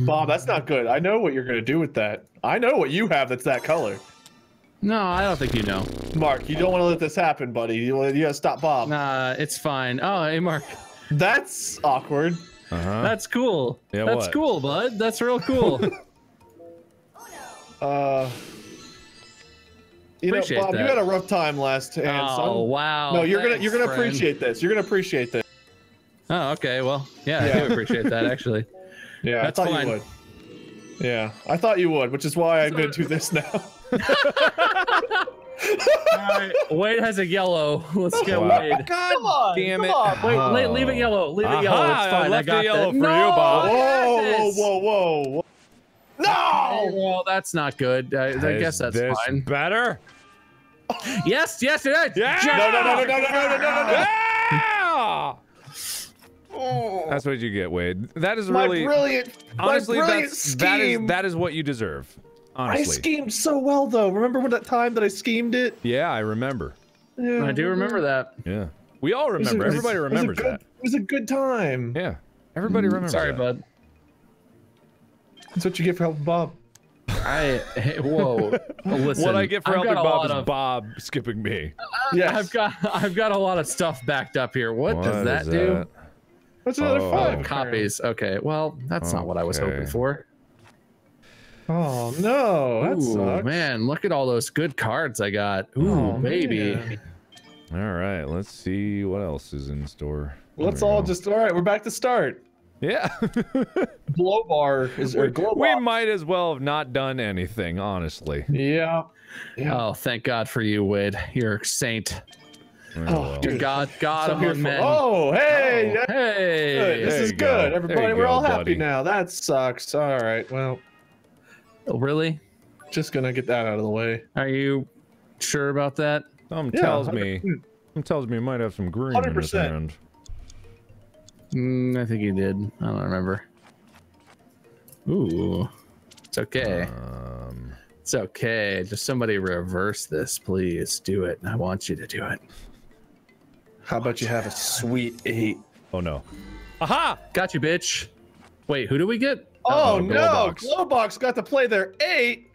Bob, that's not good. I know what you're gonna do with that. I know what you have that's that color. No, I don't think you know. Mark, you don't want to let this happen, buddy. You, you gotta stop Bob. Nah, it's fine. Oh, hey, Mark. That's awkward. Uh huh. That's cool. Yeah, That's what? cool, bud. That's real cool. [LAUGHS] Uh, you know, Appreciate Bob, you had a rough time last hand. oh, son. wow. No, you're gonna you're gonna friend. appreciate this. You're gonna appreciate this. Oh, okay. Well, yeah, I do appreciate that [LAUGHS] actually. Yeah, That's I thought fine. you would. Yeah, I thought you would, which is why I'm gonna do this now. [LAUGHS] All right, Wade has a yellow. Let's get Wow. Wade. God damn it. Wait, le- leave it yellow. Leave it yellow. It's fine. I, left got it yellow that. for you, Bob. Whoa, whoa, whoa, whoa, whoa! Oh, No! well, that's not good. I, I guess that's this fine. better? Yes, yes, it is. Yeah! No, no, no, no, no, no, no, no, no, no, no! Ah! That's what you get, Wade. That is my really brilliant, honestly my brilliant that's that is scheme. that is what you deserve. I schemed so well though. Remember when that time that I schemed it? Yeah, I remember. Yeah, I do remember that. Yeah. We all It was a- remember. Everybody it was a remembers good- that. It was a good time. Yeah. Everybody mm. remembers Sorry, that. bud. That's what you get for helping Bob. I hey, whoa. [LAUGHS] Listen, what I get for I've helping Bob is of- Bob skipping me. Yes. I've got I've got a lot of stuff backed up here. What, does that do? that? That's another Oh. five. Copies. Okay. Well, that's not what I was hoping for. Oh no, that Ooh, sucks. man, look at all those good cards I got. Ooh, Oh, baby. man. All right, let's see what else is in store. Let's all go. just all right. We're back to start. Yeah. [LAUGHS] Glow bar is or we, glow we box. might as well have not done anything, honestly. Yeah. Yeah. Oh, thank God for you, Wade. You're a saint. Oh, Oh, well. You're God, God I'm among men. Oh, hey, oh, that's hey. good. This is you go. good. Everybody, we're go, all buddy. happy now. That sucks. All right. Well, Oh, really? just gonna get that out of the way. Are you sure about that? Something Yeah, tells me 100%. something tells me it might have some green in his hand. Mm, I think he did. I don't remember. Ooh, it's okay. Um, It's okay. Just somebody reverse this, please. Do it. I want you to do it. How about you have a sweet eight? oh no. Aha! Got you, bitch. Wait, who do we get? Oh, Uh-oh, no! Glowbox. Glowbox got to play their eight.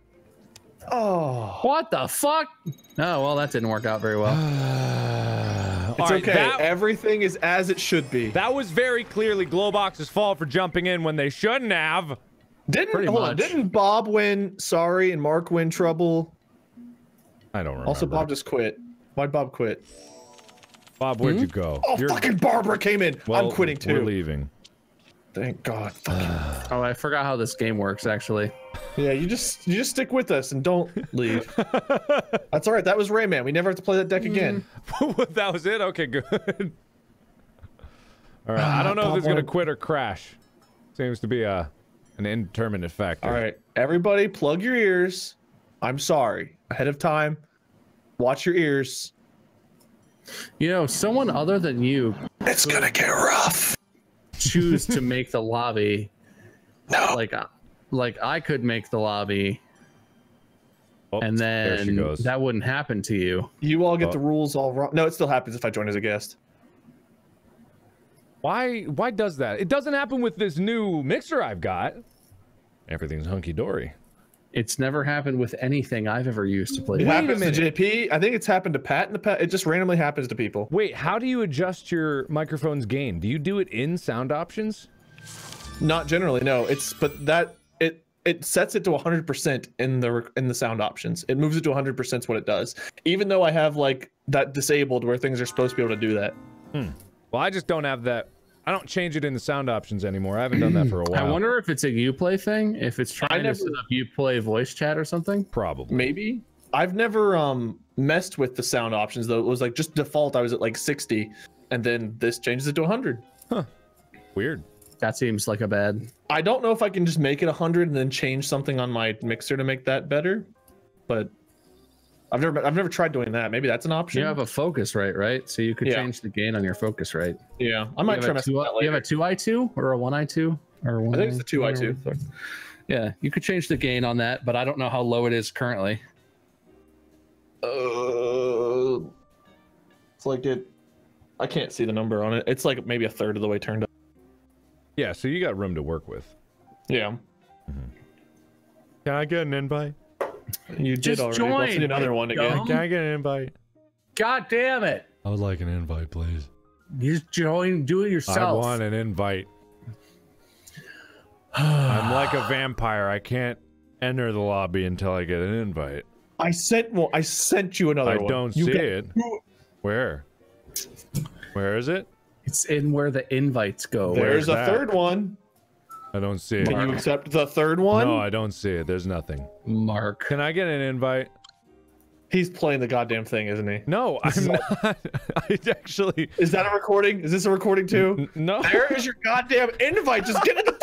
Oh, What the fuck? Oh, well, that didn't work out very well. [SIGHS] it's All right, okay. That, Everything is as it should be. that was very clearly Glowbox's fault for jumping in when they shouldn't have. Didn't Pretty hold on, didn't Bob win sorry and Mark win trouble? I don't remember. Also, Bob just quit. Why'd Bob quit? Bob, where'd you hmm? go? Oh, You're... fucking Barbara came in. well, I'm quitting too. We're leaving. Thank God. Fuck. [SIGHS] Oh, I forgot how this game works, actually. Yeah, you just you just stick with us and don't leave. [LAUGHS] That's all right. That was Rayman. We never have to play that deck mm. again. [LAUGHS] that was it? Okay, good. [LAUGHS] All right. I don't know if Bob it's going to quit or crash. Seems to be a an indeterminate factor. All right, everybody, plug your ears. I'm sorry ahead of time. Watch your ears. You know, someone other than you It's gonna get rough. Choose to make the lobby. [LAUGHS] No. Like, uh, like I could make the lobby, Oh, and then that wouldn't happen to you. You all get Oh. the rules all wrong. No, it still happens if I join as a guest. Why why does that? It doesn't happen with this new mixer I've got. Everything's hunky dory. It's never happened with anything I've ever used to play. It Wait happens to. JP. I think it's happened to Pat in the past. It just randomly happens to people. Wait, how do you adjust your microphone's gain? Do you do it in sound options? Not generally, no. It's but that it it sets it to 100% in the in the sound options. It moves it to 100% is what it does. Even though I have like that disabled where things are supposed to be able to do that. Hmm. Well, I just don't have that. I don't change it in the sound options anymore. I haven't done that for a [CLEARS THROAT] while. I wonder if it's a Uplay thing. If it's trying never- to set up Uplay voice chat or something. Probably. Maybe. I've never um messed with the sound options though. It was like just default I was at like 60 and then this changes it to 100. Huh. Weird. That seems like a bad. I don't know if I can just make it 100 and then change something on my mixer to make that better, but I've never I've never tried doing that. Maybe that's an option. You have a Focusrite, right? So you could Yeah. change the gain on your Focusrite. yeah, I might try have, a messing two, with that you have a two i two or a one i two or one I think it's the two i two. Yeah, you could change the gain on that, but I don't know how low it is currently. Uh, it's like it. I can't see the number on it. It's like maybe a third of the way turned up. Yeah, so you got room to work with. Yeah, Can I get an invite? You did Just already. I'll join, send you another one again. dumb. Can I get an invite? God damn it! I would like an invite, please. You just join, do it yourself. I want an invite. [SIGHS] I'm like a vampire. I can't enter the lobby until I get an invite. I sent. Well, I sent you another I one. don't You see it. Where? Where is it? It's in where the invites go. There's a that? third one. I don't see it. Can you accept the third one? No, I don't see it. There's nothing. Mark. Can I get an invite? He's playing the goddamn thing, isn't he? No, [LAUGHS] I'm not. [LAUGHS] I actually. Is that a recording? Is this a recording too? N- No. There is your goddamn invite. Just get in the fucking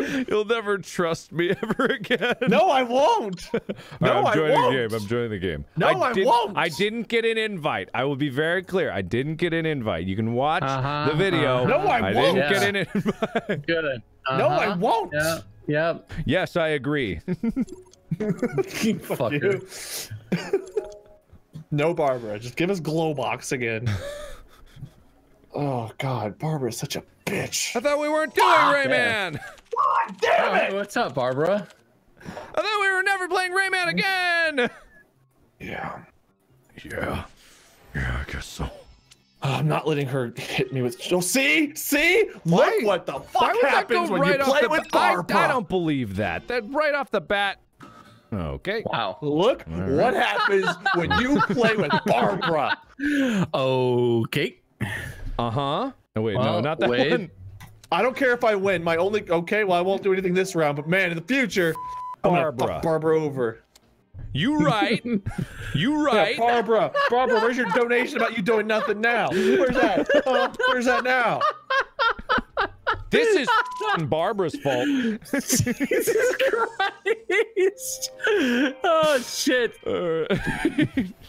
game. [LAUGHS] You'll never trust me [LAUGHS] ever again. No, I won't. [LAUGHS] No, I'm I joining won't. the game. I'm joining the game. No, I didn't- won't. I didn't get an invite. I will be very clear. I didn't get an invite. You can watch Uh-huh, the video. uh-huh. No, I didn't won't. get an invite. Good. No, I Uh-huh. won't. Yeah. Yep. yes, I agree. Fuck you. no, Barbara. Just give us Glowbox again. Oh God, Barbara's such a bitch. I thought we weren't doing Rayman. God damn it! Oh, what's up, Barbara? I thought we were never playing Rayman again. Yeah. Yeah. Yeah, I guess so. Oh, I'm not letting her hit me with. Oh, see, see, look what the Why fuck would that happens go when right you off play the with bat? I, Barbara. I don't believe that. That right off the bat. Okay. Wow. Look what happens when you play with [LAUGHS] Barbara. Okay. Uh huh. Oh wait, no, not that wait. one. I don't care if I win. My only okay. Well, I won't do anything this round, but man, in the future, I'm gonna Barbara. Barbara over. You right. [LAUGHS] You right. Yeah, Barbara, Barbara, where's your donation about you doing nothing now? Where's that? Uh, where's that now? This is Barbara's fault. Jesus Christ. Oh shit. Uh, [LAUGHS]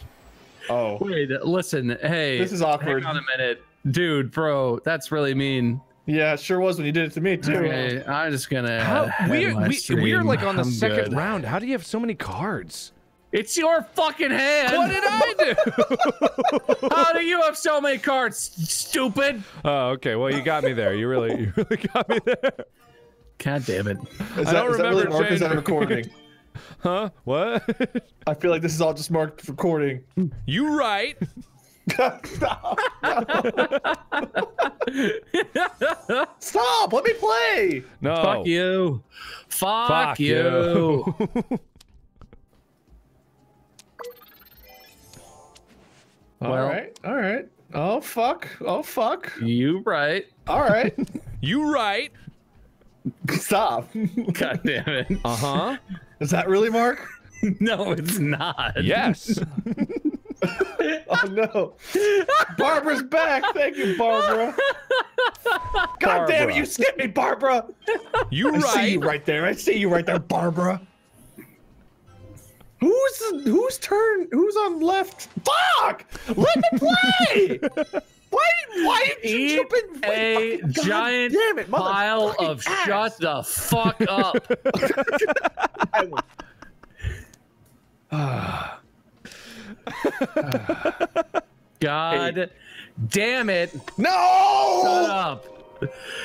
Oh, Wait, listen. Hey. This is awkward. Hang on a minute. Dude, bro, that's really mean. yeah, it sure was when you did it to me too. Okay, I'm just gonna. how, we're, we, we're like on the I'm second good. round. How do you have so many cards? It's your fucking hand. What did I do? [LAUGHS] How do you have so many cards, stupid? oh, okay. Well, you got me there. You really, you really got me there. God damn it. Is I don't is that really remember marked that changing- recording? [LAUGHS] Huh? What? I feel like this is all just marked recording. you right. Stop! Stop! Let me play. No. Fuck you. Fuck, Fuck you. you. [LAUGHS] All Well- right, all right. Oh fuck! Oh fuck! You right. All right. [LAUGHS] you right. Stop. God damn it. Uh huh. Is that really Mark? [LAUGHS] No, it's not. Yes. [LAUGHS] Oh no. Barbara's back. Thank you, Barbara. [LAUGHS] God damn it! You skipped me, Barbara. You I see you right. right there. I see you right there, Barbara. Who's whose turn? Who's on left? Fuck! Let me play. [LAUGHS] why? Why did you Eat jump in? a fucking- giant damn it, pile of ass. shut the fuck up. I will- [LAUGHS] God damn it. No! Shut No! up.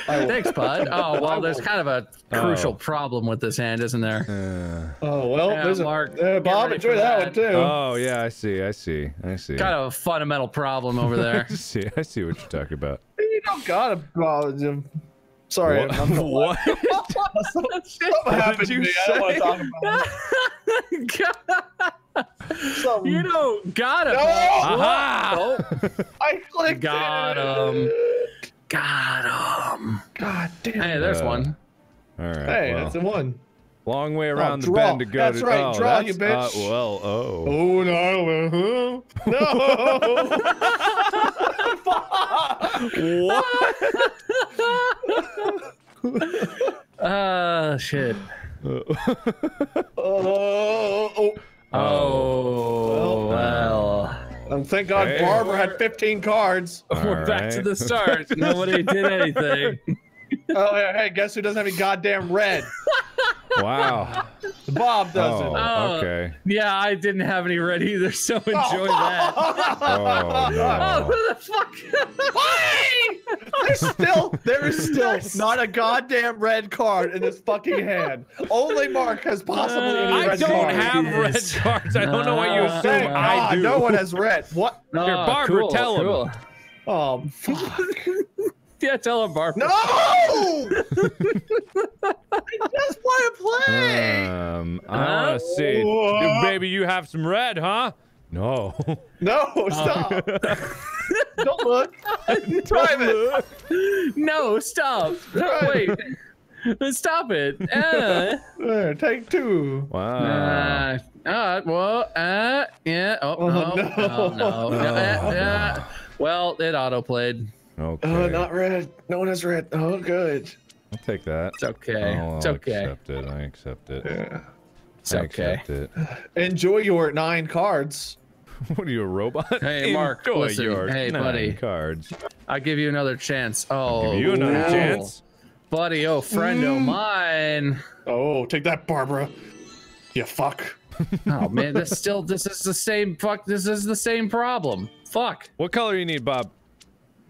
I will- Thanks, bud. [LAUGHS] Oh, well, there's kind of a crucial Oh. problem with this hand, isn't there? Oh well, Yeah, there's a Mark, uh, Bob. ready Enjoy that, that. one too. Oh yeah, I see. I see. I see. Kind of a fundamental problem over there. [LAUGHS] I see. I see what you're talking about. you don't gotta. Uh, um, sorry, What? I'm not What? Something happened to me. I don't want to talk about it. Something. [LAUGHS] you don't got it. No! Aha! Oh, I clicked Got it. 'em. got him. God damn. Hey, there's Uh, one. All right. Hey, well, that's the one. long way around the bend to go. That's to, right, Oh, draw, that's, you bitch. Uh, well, oh. Oh no! Uh-huh. [LAUGHS] No. What? [LAUGHS] Uh, shit. oh, oh. Oh, well. And um, thank God Hey. Barbara had 15 cards. We're back to the start. [LAUGHS] Nobody did anything. Oh, yeah, hey, guess who doesn't have any goddamn red? Wow. Bob doesn't. Oh, Oh. okay. Yeah, I didn't have any red either, so [LAUGHS] enjoy oh, that. [LAUGHS] Oh, Oh, who the fuck? Why? There's still, there is still not a goddamn red card in this fucking hand. Only Mark has possibly uh, any I red don't cards. have red cards. I don't know what you Uh, assume Thank I ah, do. no one has red. What? No, Here, ah, Barbara, cool, tell him. Oh, um, [LAUGHS] fuck. Yeah, tell him, Barbara. No! I just want to play. Um, I want to see. What? Baby, you have some red, huh? No. [LAUGHS] No, stop. [LAUGHS] Don't look. Private. No, stop. Right. Wait. Stop it. Uh, There, take two. Wow. uh, uh, well, uh, yeah. Oh, Oh, no. no. Oh, no. no. uh, [LAUGHS] uh. Well, it auto played. Okay. Oh, not red. No one has red. Oh, good. I'll take that. It's okay. I'll, it's I'll okay. accept it. I accept it. Yeah. It's I okay. accept it. [SIGHS] Enjoy your nine cards. [LAUGHS] What are you, a robot? Hey, [LAUGHS] Mark, Enjoy listen. your Hey, nine buddy. cards. I'll give you another chance. Oh, Give you another wow. chance. buddy. Oh, friend of Mm. mine. Oh, take that, Barbara. You fuck. Oh man, this still this is the same fuck. This is the same problem. Fuck. What color you need, Bob?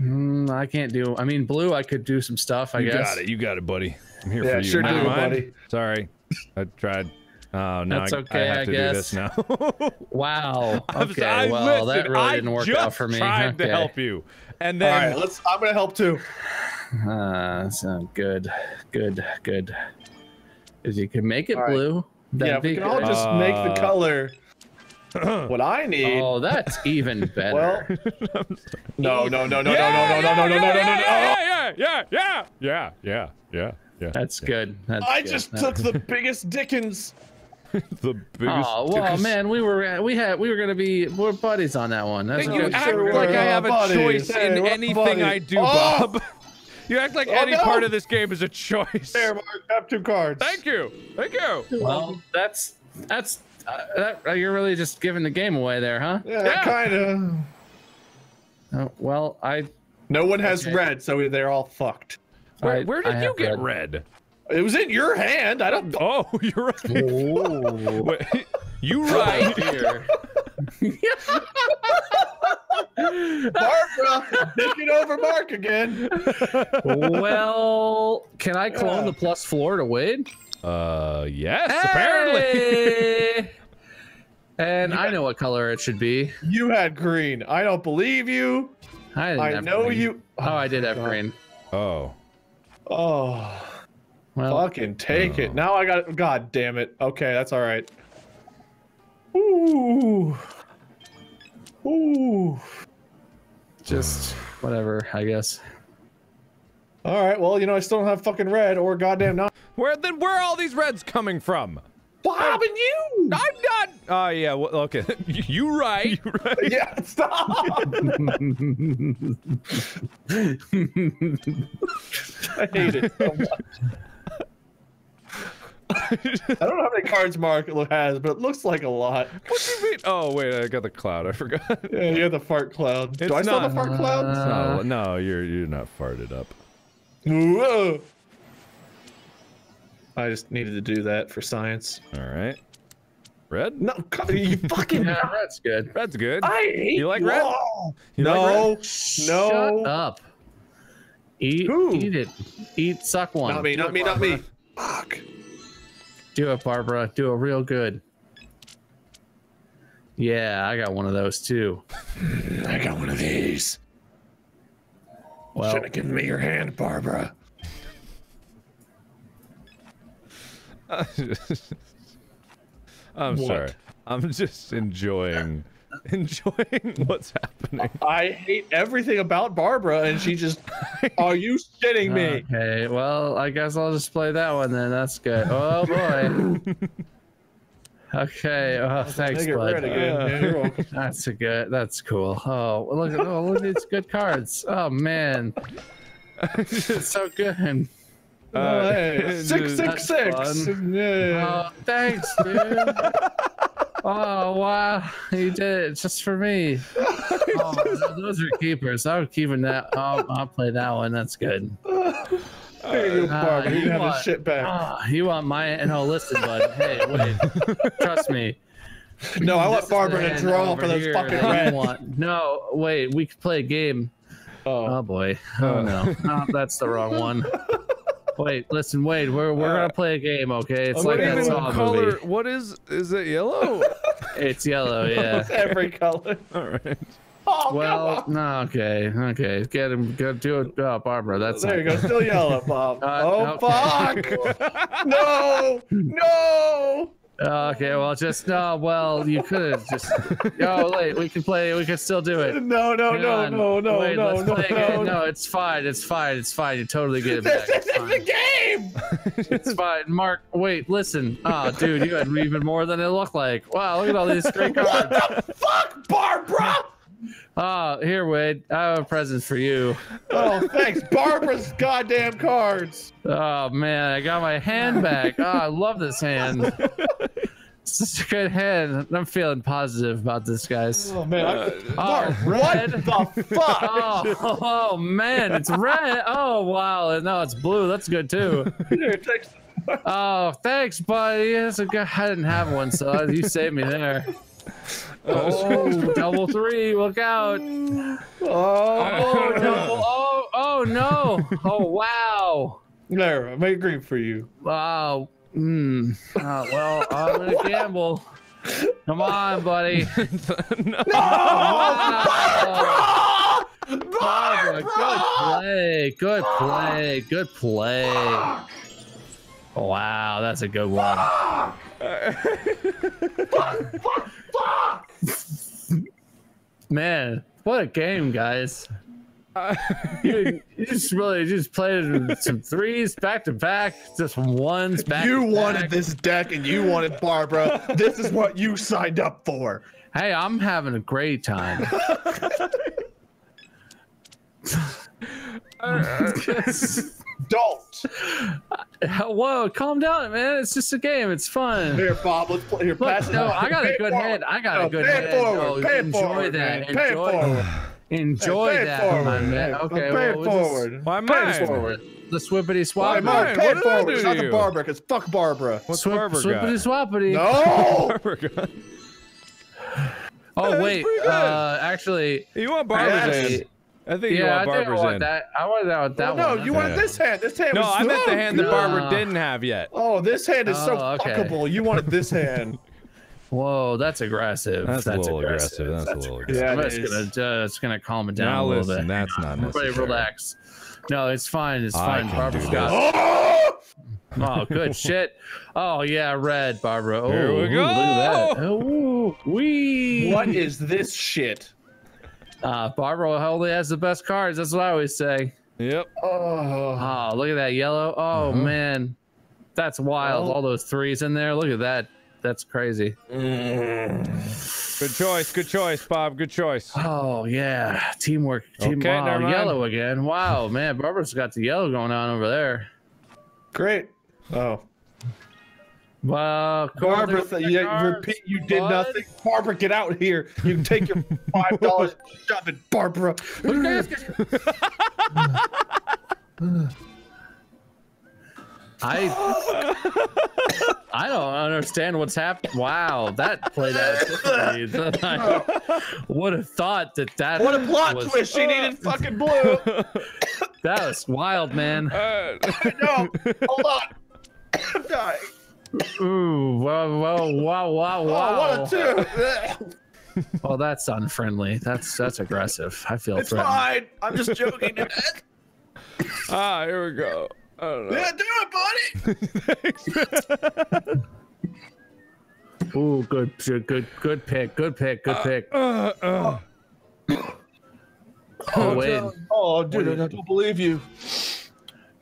Mm, I can't do. I mean, blue. I could do some stuff. I guess. you guess. got it. You got it, buddy. I'm here Yeah, for you. Yeah, sure Never do, mind. buddy. Sorry, I tried. Oh, now That's okay, I have I to guess. do this now. [LAUGHS] Wow. I'm Okay. sorry, well, that really I didn't work out for me. I tried okay. to help you, and then right, let's. I'm gonna help too. Uh, so good, good, good. If you can make it All right. blue, that'd yeah, if we be can all good. just make the Uh, color what I need. Oh, that's even better. Well, no, no, no, no, yeah, no, no, no, no, no, no, yeah, no, no, no, yeah, no, yeah, yeah, yeah, yeah, yeah, yeah, yeah. That's yeah. good. That's I good. just took the biggest Dickens. the biggest. Oh well, Dickens. man, we were we had we were gonna be we're buddies on that one. That's hey, you act sure like I have a buddies. choice hey, in anything buddies. I do, oh! Bob. You act like oh, any no. part of this game is a choice. There, Mark, have two cards. Thank you. Thank you. Well, that's that's uh, that, uh, you're really just giving the game away there, huh? Yeah, Yeah. kind of. Oh, well, I No one has Okay. red, so they're all fucked. Where, I- where I did you get red. red? It was in your hand. I don't. Oh, [LAUGHS] you're right. Ooh. Wait, [LAUGHS] you right. here. [LAUGHS] Barbara, taking over Mark again. well, can I clone Yeah. the plus floor to Wade? Uh, yes, apparently. Hey! [LAUGHS] And I know what color it should be. You had green. I don't believe you. I, I know green. you. Oh, I did have God. green. Oh, Oh, Well, fucking take Oh. it. Now I got it. God damn it. Okay, that's all right. Ooh. Ooh. just whatever, I guess. All right. Well, you know, I still don't have fucking red or goddamn not. where then? Where are all these reds coming from? Bob and you. I'm not. Oh yeah. Well, okay. [LAUGHS] you right. You right. [LAUGHS] Yeah, stop. I hate it so much. I don't know how many cards Mark has, but it looks like a lot. What do you mean? Oh wait, I got the cloud. I forgot. Yeah, you have the fart cloud. Do It's I still have the fart cloud? Uh, no, no, you're you're not farted up. Whoa. I just needed to do that for science. All right. Red. No, God, you [LAUGHS] fucking. yeah, that's good. Red's good. I hate You like red? all. You like no, red? no. Shut up. Eat, Who? eat it. Eat, suck one. Not me, Do not it, me, not me. Fuck. Do it, Barbara. Do it real good. Yeah, I got one of those too. I got one of these. Well, Should have given me your hand, Barbara. I'm What? sorry. I'm just enjoying [LAUGHS] enjoying what's happening. I hate everything about Barbara, and she just. [LAUGHS] Are you shitting me? Okay, well, I guess I'll just play that one then. That's good. Oh boy. [LAUGHS] okay. Oh, thanks, bud. red again. Yeah. [LAUGHS] That's a good. That's cool. Oh, look at oh, look at these good cards. Oh man, it's [LAUGHS] so good. Uh, oh, hey, just- six six that's six. Yeah. Oh, thanks, dude. oh wow, you did it just for me. [LAUGHS] Oh, those are keepers. I'm keeping that. I'll, I'll play that one. That's good. Here you go, Barbara. You you can have want- this shit back. Ah, you want my? No, listen, bud. [LAUGHS] Hey, wait. Trust me. No, I want is Barbara to draw for those fucking that you reds. want. No, wait. We could play a game. Oh. Oh boy. Oh no. [LAUGHS] no that's the wrong one. Wait, listen, Wade. We're we're gonna play a game, okay? It's what like even that What Saw color? movie. What is? Is it yellow? It's yellow, yeah. [LAUGHS] Every color. All right. [LAUGHS] Oh, Well, no, okay, okay. Get him. Go do it, oh, Barbara. on. That's there you go. Still yellow, [LAUGHS] Bob. Uh, oh, okay. fuck. [LAUGHS] no, no. Okay, well, just no. Well, you could have just. Oh, wait. We can play. We can still do it. No, no, no, no, no, Wait, no, let's no, no. No, it's fine. It's fine. It's fine. You totally get it back. This is the game. It's fine. Mark, wait, listen. Oh, dude, you had even more than it looked like. Wow, look at all these great cards. What the fuck, Barbara? Oh, here, Wade. I have a present for you. [LAUGHS] Oh, thanks. Barbara's goddamn cards. Oh man, I got my hand back. Oh, I love this hand. [LAUGHS] It's such a good hand. I'm feeling positive about this, guys. Oh man, I, Oh, Mark, red. what the fuck? [LAUGHS] Oh, oh man, it's red. Oh wow, no, it's blue. That's good too. Here, take some- Oh, thanks, buddy. That's a good. I didn't have one, so you saved me there. Oh, double three! Look out! Oh, [LAUGHS] Oh no! Oh, oh no! Oh wow! there, I made green for you. Wow. Hmm. Uh, well, I'm gonna gamble. Come on, buddy. [LAUGHS] no! Wow. Barbara, good play. Good play. Good play. Wow, that's a good one. Fuck! Fuck! Fuck! Man, what a game, guys. [LAUGHS] you, you just really just played some threes back to back, just ones back. you wanted back. this deck and you wanted Barbara. this is what you signed up for. Hey, I'm having a great time. [LAUGHS] [LAUGHS] Uh, uh, Don't. Whoa, calm down, man. It's just a game. It's fun. Here, Bob, let's play. Here, pass Look, it no. I got Pay a good forward. head. I got No, a good pay head. it forward. Oh, pay enjoy forward, that. man. Pay Enjoy, forward. enjoy Pay that, forward. my man. Hey, Okay, pay well, it just- forward. Why Pay mine? it forward. The swippity Why, swap. Mark, mine? pay What it did I forward. It's not the you? Barbara, because fuck Barbara. What's Swip, Barbara swippity got? swappity. No! [LAUGHS] Barbara got? Oh wait, uh, actually, You want Barbara's actually- hand? I think you yeah, I want think I Barbara's want hand. that. I want that. that no, one. you wanted Yeah. this hand. This hand No, was I meant the hand that good. Barbara Uh, didn't have yet. Oh, this hand is so Oh, okay. fuckable. You wanted this hand. [LAUGHS] Whoa, that's aggressive. That's, a little aggressive. That's, a little aggressive. Yeah, I'm just gonna, uh, it's gonna calm it down Now a little listen, bit. that's not Everybody necessary. relax. No, it's fine. It's I fine. can Barbara's do got it. Oh! Oh, good [LAUGHS] shit. Oh yeah, red, Barbara. Oh, Here we ooh, Look at that. go. Oh, wee. What is this shit? Uh, Barbara only has the best cards. That's what I always say. Yep. Oh, Oh, look at that yellow. Oh Uh-huh. man, that's wild. Well- All those threes in there. Look at that. That's crazy. Good choice. Good choice, Bob. Good choice. Oh yeah, teamwork. Team. Okay, wow, yellow again. Wow, man, Barbara's got the yellow going on over there. great. Oh, Wow, Barbara, Cool, th- you, repeat, you did bud. nothing. Barbara, get out here. You can take your [LAUGHS] five dollars, shove it, Barbara. I I don't understand what's happening. Wow, that played out I would have thought that that What a plot was, twist! She needed [LAUGHS] fucking blue. That was wild, man. Uh, no, hold on. [COUGHS] I'm dying. Ooh, wow, wow, wow, wow, wow. Oh, what a two. [LAUGHS] Well, that's unfriendly. That's that's aggressive. I feel It's threatened. fine. I'm just joking. [LAUGHS] ah, here we go. I don't know. yeah, do it, buddy. [LAUGHS] Ooh, good, good, good, good pick. Good pick. Good pick. Uh, uh. Oh wait, Oh, dude, I don't believe you.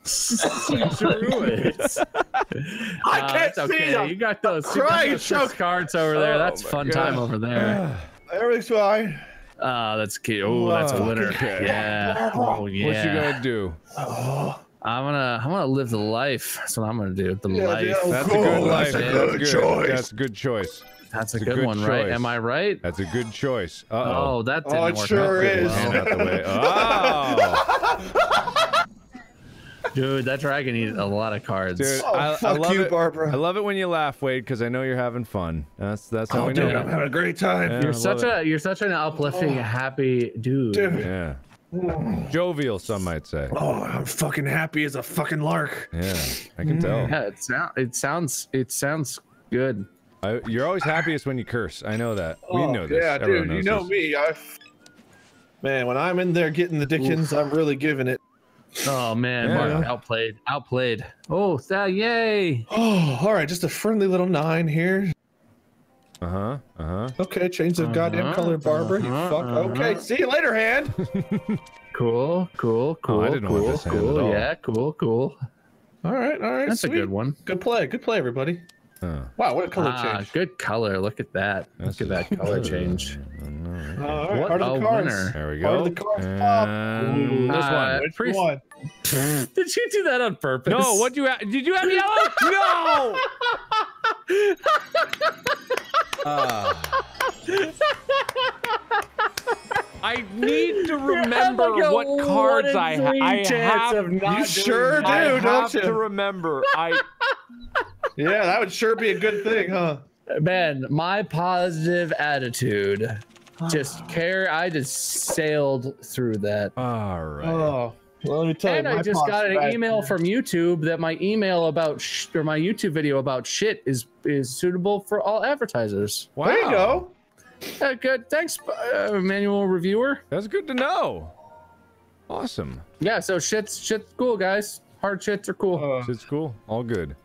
Screw. [LAUGHS] I Uh, can't it's see okay. them. You got those, you got those six cards over there. Oh That's fun God. time over there. [SIGHS] Everything's fine. Ah, that's cute. Oh, that's a winner. okay. Yeah. Oh yeah. What you gonna do? Oh, I'm gonna I'm gonna live the life. That's what I'm gonna do. The Yeah, life. yeah. That's a Cool, good life. that's a That's good good. choice. That's a good choice. That's a a good, good one, right? Am I right? That's a good choice. Uh Oh, oh. that Oh, didn't it work sure out is. well. Out the way. [LAUGHS] Oh, Dude, that dragon needed a lot of cards. dude, Oh, I, I love you, it. Barbara. I love it when you laugh, Wade, because I know you're having fun. That's that's how oh we know. I'm having a great time. Yeah. You're such love a you're such an uplifting, oh. happy dude. Dude. Yeah. Jovial, some might say. Oh, I'm fucking happy as a fucking lark. Yeah, I can mm. tell. Yeah, it sounds it sounds it sounds good. I, you're always happiest when you curse. I know that. We Oh, know this. Yeah, Everyone dude, you know this. me. I, man, when I'm in there getting the Dickens, I'm really giving it. Oh man, Yeah. Mark outplayed, outplayed. Oh, that yay! Oh, all right, just a friendly little nine here. Uh huh. Uh huh. Okay, change the goddamn Uh-huh, color, Barbara. Uh-huh, fuck. Okay, uh-huh. see you later, hand. Cool, [LAUGHS] cool, cool, Oh, I didn't cool, want this hand cool. at all. Yeah, cool, cool. all right, all right. That's sweet. a good one. Good play. Good play, everybody. Huh. Wow, what a color Ah, change. good color. Look at that. That's Look at that color change. I know. All right, What heart of a the cards. winner. There we Heart go. of the cards pop. And this Uh, one. Which one? [LAUGHS] Did you do that on purpose? No, what do you have? Did you have yellow? [LAUGHS] no. Ah. I need to [LAUGHS] remember like what cards I, ha- I have. of not You sure that. I do, have don't to remember. I Yeah, that would sure be a good thing, huh? Man, my positive attitude just care. I just sailed through that. all right. Oh, well, let me tell And you. I just got an email attitude- from YouTube that my email about sh- or my YouTube video about shit is is suitable for all advertisers. wow. There you go. Uh, good, thanks, uh, manual reviewer. That's good to know. Awesome. Yeah, so shit's shit's cool, guys. Hard shits are cool. Uh, It's cool. All good.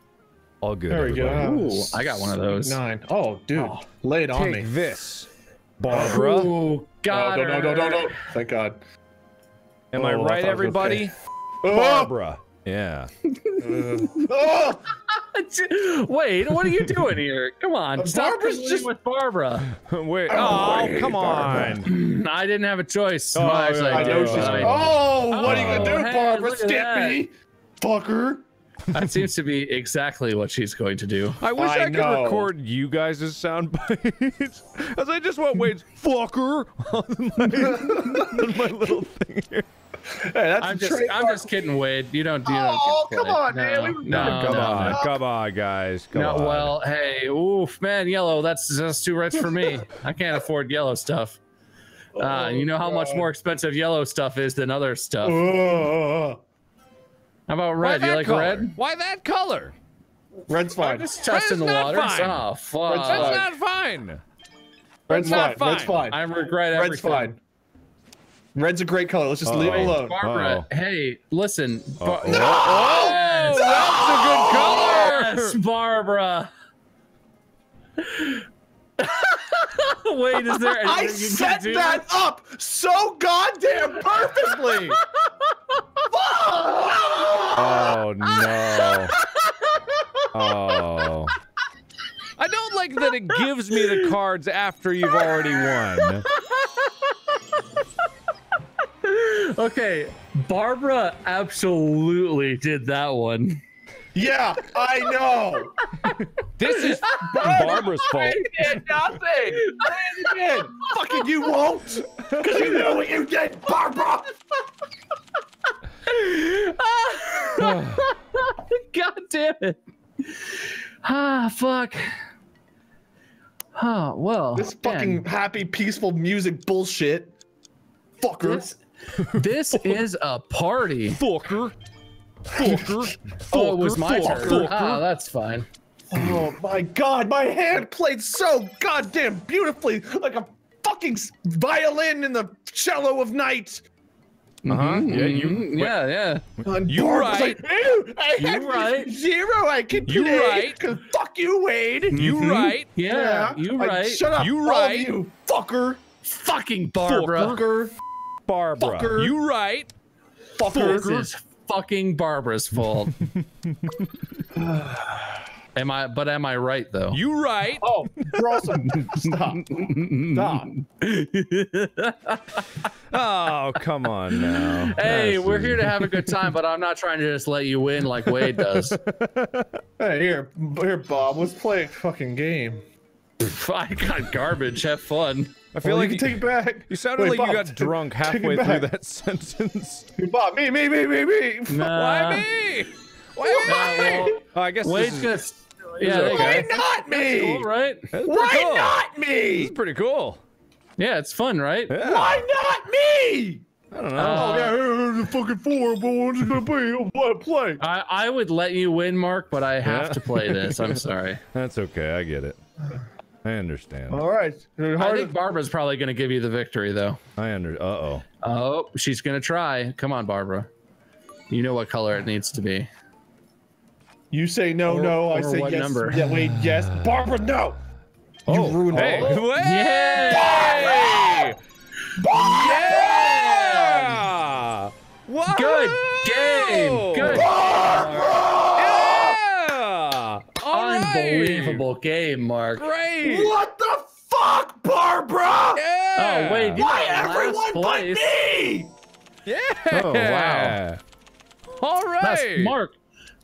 All good. there we go. Ooh, I got one of those. Nine. Oh, dude, lay it on Take me. this, Barbara. Ooh, got no, no, no, no, no, no. Thank God. Am Oh, I I right, thought it was everybody? Oh! Barbara. Yeah. oh! [LAUGHS] Wait, what are you doing here? Come on, Uh, stop Barbara's just- with Barbara. [LAUGHS] Wait. Oh, Oh, come on. [LAUGHS] I didn't have a choice. Oh, Well, yeah, I I did, know she's. I- Oh, what are you gonna Oh, do, hey, Barbara? look at Skip me, fucker. That seems to be exactly what she's going to do. I wish I I, could record you guys' sound bites. [LAUGHS] As I just want Wade's fucker on my, [LAUGHS] on my little thing here. Hey, that's I'm a just, I'm just kidding, Wade. You don't, you don't. Oh, get come on, no, man. We- No, Come Come no, on. no. Come on, guys. Come No, on. well, hey, oof, man, yellow. That's just too rich for me. I can't afford yellow stuff. Uh, you know how much more expensive yellow stuff is than other stuff. Oh, How about red? You like color? red? Why that color? Red's fine. Just testing the Red's not fine. Oh, fuck. Red's That's fine. not fine. Red's not fine. Red's fine. fine. I regret everything. Red's fine. Red's a great color. Let's just leave it alone. Barbara, Uh-oh. hey, listen. Bar- Uh-oh. Yes! Oh, that's a good color. Yes, Barbara. [LAUGHS] [LAUGHS] Wait, is there? I anything you can set do? that up so goddamn perfectly. [LAUGHS] Oh no. Oh. I don't like that it gives me the cards after you've already won. Okay, Barbara absolutely did that one. Yeah, I know. [LAUGHS] This is Barbara's fault. did nothing. I did. Fucking you won't. Because you know what you did, Barbara. [LAUGHS] God damn it. Ah, fuck. Oh, well. This man, fucking happy, peaceful music bullshit. Fucker. This, this is a party. Fucker. Fucker. Oh, it was my fucker, turn. fucker. Ah, that's fine. Oh my god, my hand played so goddamn beautifully, like a fucking violin in the cello of night. Uh-huh. Yeah, you. Mhm, yeah, yeah. And You Barbara's right. Like, I You right. Zero I can You play. right. 'cause Fuck you, Wade. You right. Yeah, you Like, right. shut up. You right. You fucker. Fucking Barbara. Fucker. Barbara. Fucker. You right. Fucker. This is fucking Barbara's fault. [LAUGHS] [SIGHS] am I? But am I right though? You right. Oh, draw some. [LAUGHS] Stop. Stop. [LAUGHS] Oh, come on now. Hey, That's- we're here to have a good time, but I'm not trying to just let you win like Wade does. Hey, here, here, Bob. Let's play a fucking game. I got garbage. Have fun. I feel Well, like you can you, take it back. [LAUGHS] you sounded Wait, like Bob, you got drunk halfway through that [LAUGHS] sentence. Bob, me, me, me, me, me. Nah. [LAUGHS] Why me? Why Nah, me? well, oh, I guess Wade's gonna. Yeah, there Why go. not me? Cool, right? that's Why cool. not This me? is pretty cool. Yeah, it's fun, right? Yeah. Why not me? I don't know. Uh, oh, yeah, the fucking four, but I'm gonna play. I'm gonna play. I, I would let you win, Mark, but I have Yeah. to play this. I'm sorry. That's okay. I get it. I understand. All right. I think Barbara's probably going to give you the victory, though. I under. Uh oh. Oh, she's going to try. Come on, Barbara. You know what color it needs to be. you say no, Or- no. I or say what yes. number? Yeah, wait, yes. Barbara, no. You Oh, ruined hey. all. Way! Yeah! Yeah! Wow! Good game. Good. Yeah! Unbelievable game, Mark. Great! What the fuck, Barbara? Yeah! Oh wait, you Why got last everyone but place. me? Yeah. Oh, wow. All That's. Mark.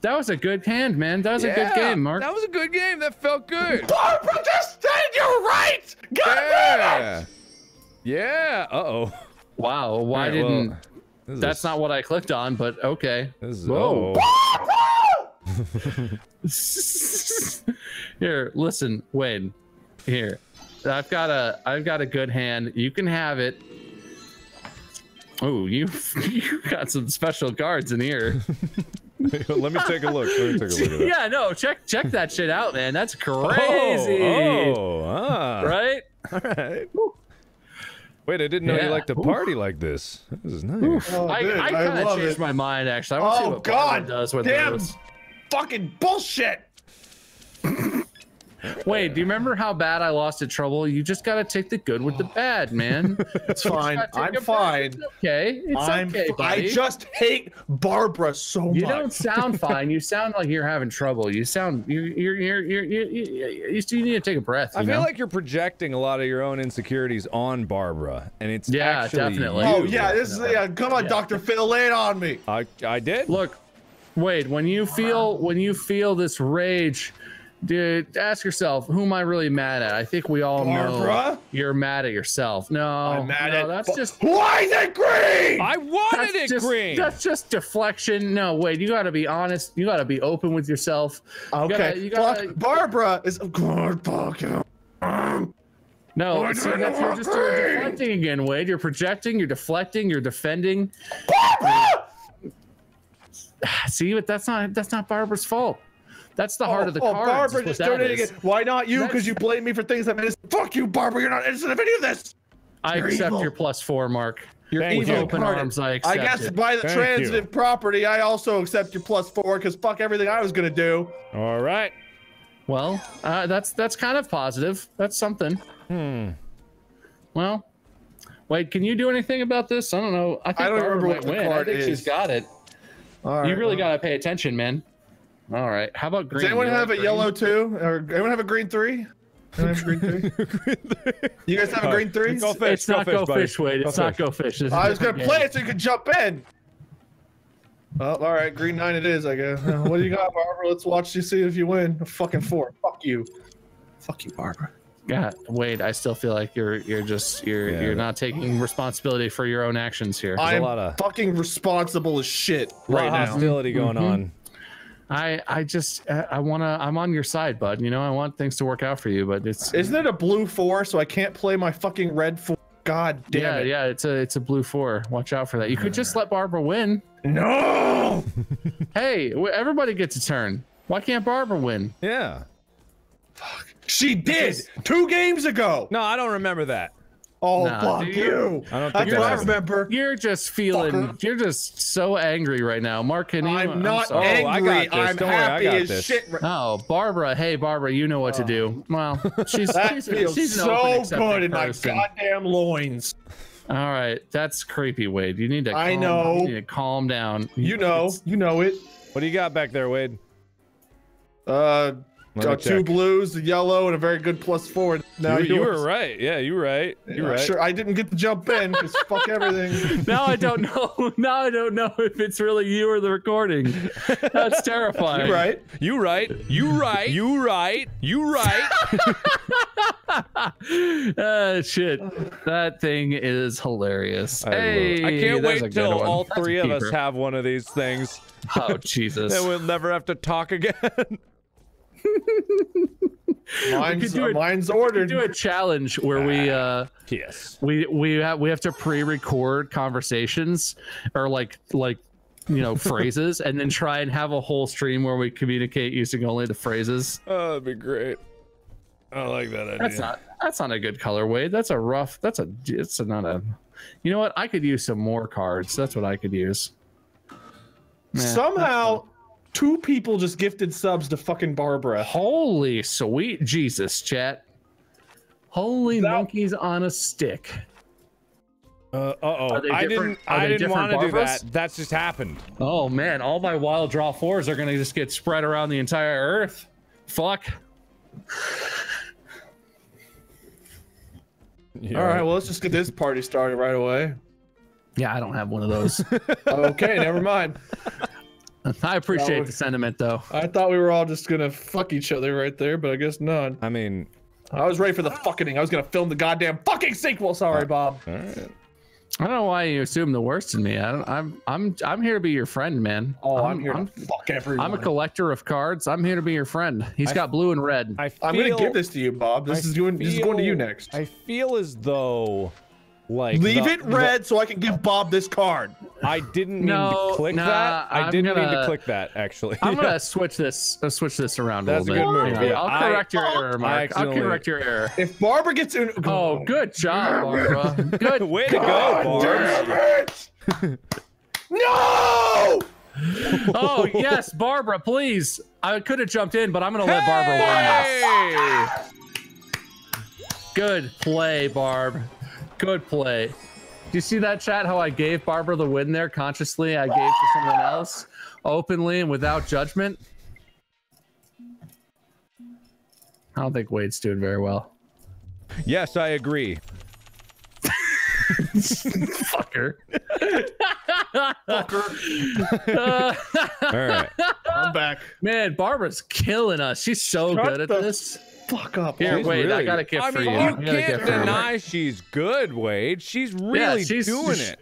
That was a good hand, man. That was a good game, Mark. That was a good game. That felt good. Barbara just said you're right. God damn it. Yeah. Yeah. Uh oh. wow. Why didn't? This That's is, not what I clicked on, but okay. This is, Whoa. uh-oh. [LAUGHS] Here, listen, Wayne. Here, I've got a, I've got a good hand. You can have it. Oh, you, [LAUGHS] you got some special guards in here. [LAUGHS] Let me take a look. Let me take a look at that. yeah, no, check, check that shit out, man. That's crazy, Oh, oh ah. right? All right. Wait, I didn't know Yeah. you liked to Oof. party like this. This is nice. Oh, I, dude, I I kind of changed it. my mind actually. I want to see Oh what Barbara God! does with Damn those. Fucking bullshit. Wait, do you remember how bad I lost at trouble? You just got to take the good with the bad, man. [LAUGHS] It's fine. I'm fine. It's okay. It's I'm. okay, f- I buddy. just hate Barbara so You much. You don't sound [LAUGHS] fine. You sound like you're having trouble. You sound you're you're you're you're, you're, you you you need to take a breath. You I feel know? like you're projecting a lot of your own insecurities on Barbara, and it's Yeah, actually definitely. you. Oh yeah, this is yeah. Come on, Yeah. Doctor Phil, lay it on me. I I did. look, Wade. When you feel when you feel this rage, dude, ask yourself, who am I really mad at? I think we all know you're mad at yourself. No, I'm mad no, at. that's Ba- just Why is it green? I wanted that's it just, green. That's just deflection. No, Wade, you got to be honest. You got to be open with yourself. You okay, gotta- you gotta- fuck. Barbara is. God, fuck you. No, Why see, I that's, you're just you're deflecting again, Wade. You're projecting, you're deflecting, you're defending. Barbara! [SIGHS] See, but that's not that's not Barbara's fault. That's the heart oh, of the oh, cards. is Barbara just that donated again. Why not you? Because you blame me for things that made Fuck you, Barbara. You're not innocent of any of this. I You're accept evil. your plus four, Mark. Your Thank with you. open Pardon. arms, I I guess it. by the Thank transitive you. property, I also accept your plus four because fuck everything I was gonna do. All right. Well, uh, that's that's kind of positive. That's something. Hmm. Well, wait, can you do anything about this? I don't know. I think I don't Barbara remember what might the win. I card think she's is. got it. All right. you really well. got to pay attention, man. All right. How about green? Does anyone You have a green? yellow too, or anyone have a green three? Anyone have a green three? [LAUGHS] You guys have a green three? Go fish. It's not go buddy. fish, Wade. It's Go not fish. go fish. This is I a was gonna different play it so you could jump in. Oh, all right, green nine it is. I guess. What do you got, Barbara? Let's watch you see if you win. A fucking four. Fuck you. Fuck you, Barbara. God, Wade, I still feel like you're you're just you're Yeah. you're not taking responsibility for your own actions here. I'm lot of- fucking responsible as shit right now. hostility going Mhm. on. I I just I I wanna I'm on your side, bud. You know I want things to work out for you, but it's Isn't it a blue four? So I can't play my fucking red four. God damn yeah it. yeah it's a it's a blue four. Watch out for that. You could just let Barbara win. No. Hey, everybody gets a turn. Why can't Barbara win? Yeah. She did two games ago. No, I don't remember that. Oh Nah, fuck do you? you. I don't think That's that what I remember. You're just feeling. Fucker. You're just so angry right now, Mark. Can you? I'm not sorry. Oh, I angry. got this. I'm Don't worry, I happy got as this. shit. Right- Oh, Barbara. Hey, Barbara. You know what to do. Well, [LAUGHS] she's that she's, feels she's so good in my goddamn loins. All right, that's creepy, Wade. You need to. I calm- know. You need to calm down. You know, It's- you know it. What do you got back there, Wade? Uh, Let me uh, two blues, a yellow, and a very good plus four. Now you, you were right. Yeah, you were right. You're right. Sure, I didn't get to jump in because [LAUGHS] fuck everything. now I don't know. [LAUGHS] Now I don't know if it's really you or the recording. That's [LAUGHS] terrifying. You're right. You right. You right. You right. You right. uh, shit. That thing is hilarious. I, love- hey, I can't wait till all That's three of us have one of these things. Oh Jesus! Then we'll never have to talk again. Mine's, it- mine's We ordered. do a challenge where we uh yes. we we have we have to pre-record conversations or like like you know phrases and then try and have a whole stream where we communicate using only the phrases. Oh, that'd be great. I like that idea. That's not that's not a good color Wade. That's a rough. That's a it's a, not a. You know what? I could use some more cards. That's what I could use. Nah, Somehow, two people just gifted subs to fucking Barbara. Holy sweet Jesus, chat. Holy That- monkeys on a stick. Uh oh. I didn't. I didn't want to do that. That's just happened. Oh man, all my wild draw fours are gonna just get spread around the entire earth. Fuck. Yeah, All right, well, let's just get this party started right away. Yeah, I don't have one of those. [LAUGHS] Okay, never mind. [LAUGHS] I appreciate Well, the sentiment though. I thought we were all just gonna fuck each other right there, but I guess not. I mean, I was ready for the fucking. I was gonna film the goddamn fucking sequel. Sorry, Bob. all right. I don't know why you assume the worst in me. I don't, I'm I'm I'm here to be your friend, man. Oh, I'm, here I'm, to fuck everyone. I'm a collector of cards. I'm here to be your friend. He's I- got blue and red. I feel, I'm gonna give this to you, Bob. This I is going. This is going to you next. I feel as though, like, Leave the- it red so I can give Bob this card. I didn't mean No, to click nah, that. I I'm didn't mean to gonna- click that. Actually, I'm gonna [LAUGHS] switch this. Uh, switch this around That's a a little good bit. move, Yeah, yeah. I'll I- correct your error, Mark. I'll correct your error. If Barbara gets in, Oh, good job, [LAUGHS] Barbara. Good. [LAUGHS] Way to go, Barb. No! Oh yes, Barbara, please. I could have jumped in, but I'm gonna let Barbara win this. Hey! Good play, Barb. Good play. Do you see that chat? How I gave Barbara the win there consciously? I gave to someone else openly and without judgment. I don't think Wade's doing very well. Yes, I agree. Fucker. All right. I'm back. Man, Barbara's killing us. She's so Shut good at the this. Fuck up. Here, She's wait, I got a gift I for mean, you. you I got a can't gift for deny she's good, Wade. She's really yeah, she's- doing she's- it.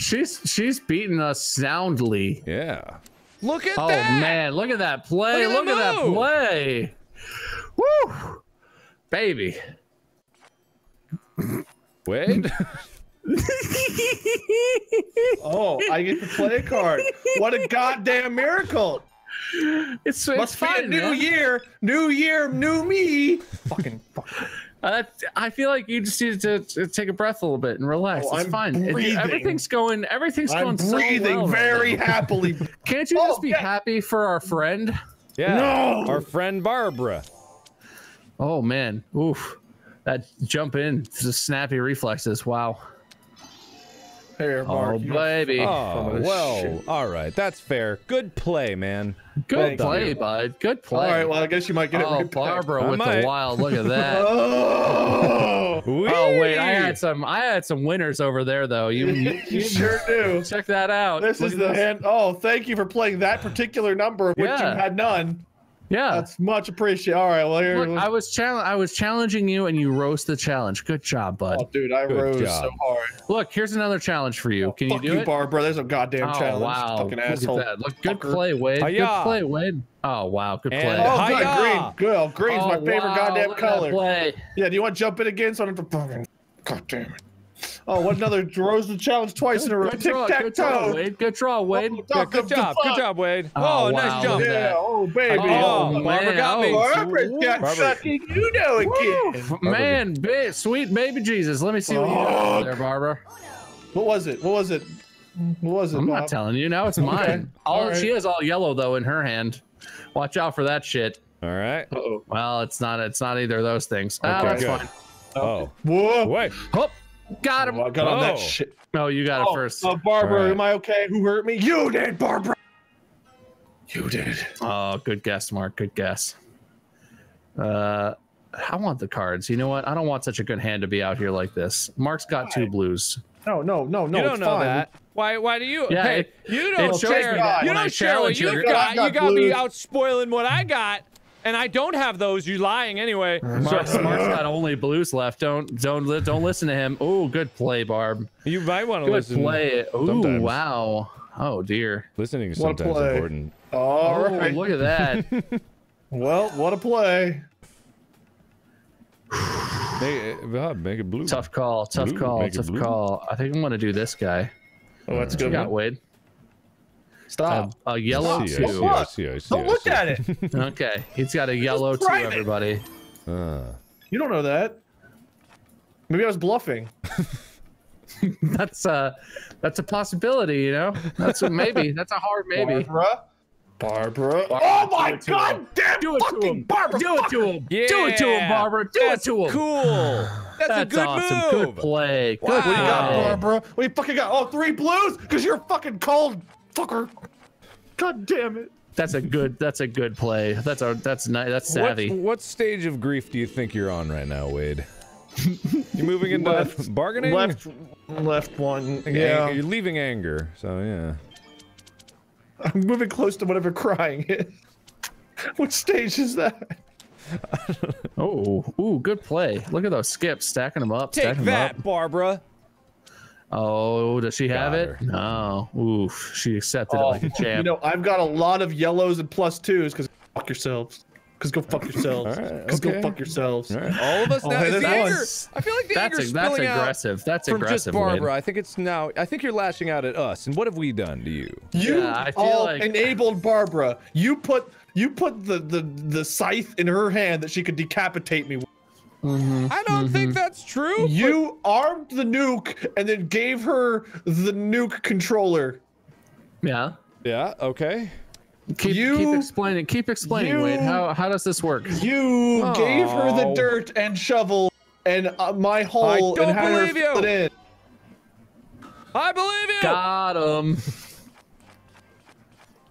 She's she's beating us soundly. Yeah. Look at Oh that. Oh man, look at that play! Look Look at at, that that play! Woo, baby. Wade. [LAUGHS] Oh, I get to play a card. What a goddamn miracle! It's, it's Must be a fine, new man. year, new year, new me. Fucking fuck. [LAUGHS] Uh, I feel like you just need to, to take a breath a little bit and relax. Oh, it's I'm fine. It- breathing. everything's going. Everything's I'm going so breathing well very now. happily. [LAUGHS] Can't you Oh, just be yeah. happy for our friend? Yeah. No! Our friend Barbara. Oh man, oof! That jump in, the snappy reflexes. Wow. Here, Mark. Oh baby, Oh, this well, shit. all right. That's fair. Good play, man. Good thank play, you. bud. Good play. All right, well, I guess you might get it oh, right. Barbara with the wild. Look at that. [LAUGHS] Oh, Oh wait, I had some. I had some winners over there though. You, you, [LAUGHS] you sure [LAUGHS] do. check that out. This Look is the this. hand. Oh, thank you for playing that particular number, which Yeah. you had none. Yeah. That's much appreciated. All right, well here. Look, I was challenge. I was challenging you, and you rose the challenge. Good job, bud. oh, dude, I Good rose job. so hard. Look, here's another challenge for you. Oh, Can you do you, it? Barbara. There's a goddamn oh challenge. wow! Fucking Look at that. Look, good play, Wade. Hiya. Good play, Wade. Oh wow, good And play. Oh, Hiya. good. Green. Good. Oh, green's my Oh, favorite wow, goddamn look at that color. Play. Yeah, do you want to jump in again? So I don't have to fucking. God damn it. Oh, what another rose the challenge twice in a row. Good Tic draw, tac good toe. Wade. Good draw, Wade. Yeah, good job. Good job, Wade. Oh, Oh, nice wow. jump. Yeah, oh baby. Oh, man. Barbara got me. Oh, Barbara's got Barbara- sucking you know again. Man, ba- sweet baby Jesus. Let me see what you got there, Barbara. What was it? What was it? What was it? I'm not telling you. Now it's mine. All All right. she has all yellow though in her hand. Watch out for that shit. All right. Uh-oh. Well, it's not. It's not either of those things. Ah, that's good. fine. Oh, Whoa. wait. Oh, got him. Oh, I got on that Oh. shit. No, you got it Oh, first. uh, Barbara, All right. am I okay? Who hurt me? You did, Barbara. You did. Oh, good guess, Mark. Good guess. Uh, I want the cards. You know what? I don't want such a good hand to be out here like this. Mark's got two Why? blues. No, no, no, no. you don't know fine. that. Why? Why do you? Yeah, hey, it- you don't share. You don't share what challenge you you've got. Got You got me blues. out spoiling what I got, and I don't have those. You lying anyway. [LAUGHS] Mark's, Mark's [LAUGHS] got only blues left. Don't don't li- don't listen to him. Oh, good play, Barb. You might want to Good listen. play. Ooh, wow. Oh dear. Listening is sometimes play. important. All oh, right. look at that. [LAUGHS] Well, what a play. Make it, Bob, make it blue. tough call. Tough Blue, call. make Tough call. I think I'm gonna do this guy. Oh, that's What you good. got. Wade? Stop. A, a yellow I see, I two. see, I see, I see, Don't I look at it. [LAUGHS] Okay, he's got a yellow two. private. Everybody. Ah. You don't know that. Maybe I was bluffing. [LAUGHS] [LAUGHS] That's uh that's a possibility, you know. That's a maybe. That's a hard maybe. Barbara. Barbara. Barbara, oh my it god damn Do it to fucking him. Barbara. Do it to him. Yeah. Do it to him, Barbara. Do That's it to him. Cool. [SIGHS] That's, a good awesome. move. Good play. Good Wow. What do you got. Barbara? What do you fucking got? Oh, three blues? Because you're fucking cold, fucker. God damn it. That's a good. That's a good play. That's a. That's nice. That's What, savvy. what stage of grief do you think you're on right now, Wade? [LAUGHS] you're moving into Left- bargaining? Left, left one. Okay, Yeah, You're leaving anger, so yeah. I'm moving close to whatever crying is. [LAUGHS] What stage is that? Oh, ooh, good play. Look at those skips, stacking them up. Take stacking that, Them up. Barbara. Oh, does she have Got it? No. Oof, she accepted it Oh, like a oh, [LAUGHS] you know, I've got a lot of yellows and plus twos because fuck yourselves. Because go fuck yourselves. [LAUGHS] All right, Because okay. go fuck yourselves. All, right. All of us Oh, now. Is the one. anger? I feel like the that's anger's a, that's spilling out aggressive. That's from aggressive. just Barbara. Wade. I think it's now. I think you're lashing out at us. And what have we done to you? You Yeah, all like- enabled Barbara. You put you put the, the the scythe in her hand that she could decapitate me. with. I don't think that's true. You armed the nuke and then gave her the nuke controller. Yeah. Yeah. Okay. Keep, You- keep explaining. Keep explaining, Wade. How how does this work? You gave her the Oh. dirt and shovel and uh, my hole don't and had her believe fill you. it in. I believe you. Got him.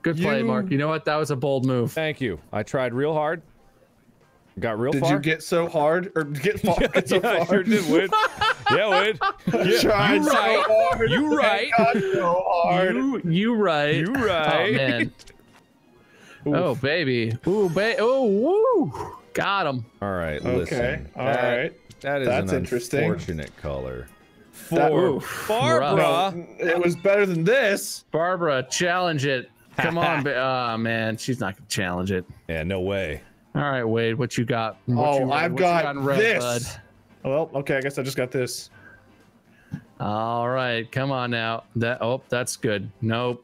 Good play, You- Mark. You know what? That was a bold move. Thank you. I tried real hard. Got real Did far. you get so hard or get [LAUGHS] far? get so yeah, I far? sure did, Wade. [LAUGHS] yeah, Wade. Yeah, Tried you so right. hard. You [LAUGHS] right. So hard. You you right. You oh, right. Oh man. oh baby. Ooh ba. Oh woo. Got him. All right. Okay. Listen. All that- right. That is That's an interesting. unfortunate color. For Oof, Barbara. rough. It was better than this. Barbara, challenge it. Come on, ba- oh man, she's not gonna challenge it. Yeah. No way. All right, Wade, what you got? What Oh, you, I've what you got in red, this. Well, okay, I guess I just got this. All right, come on now. That oh, that's good. Nope.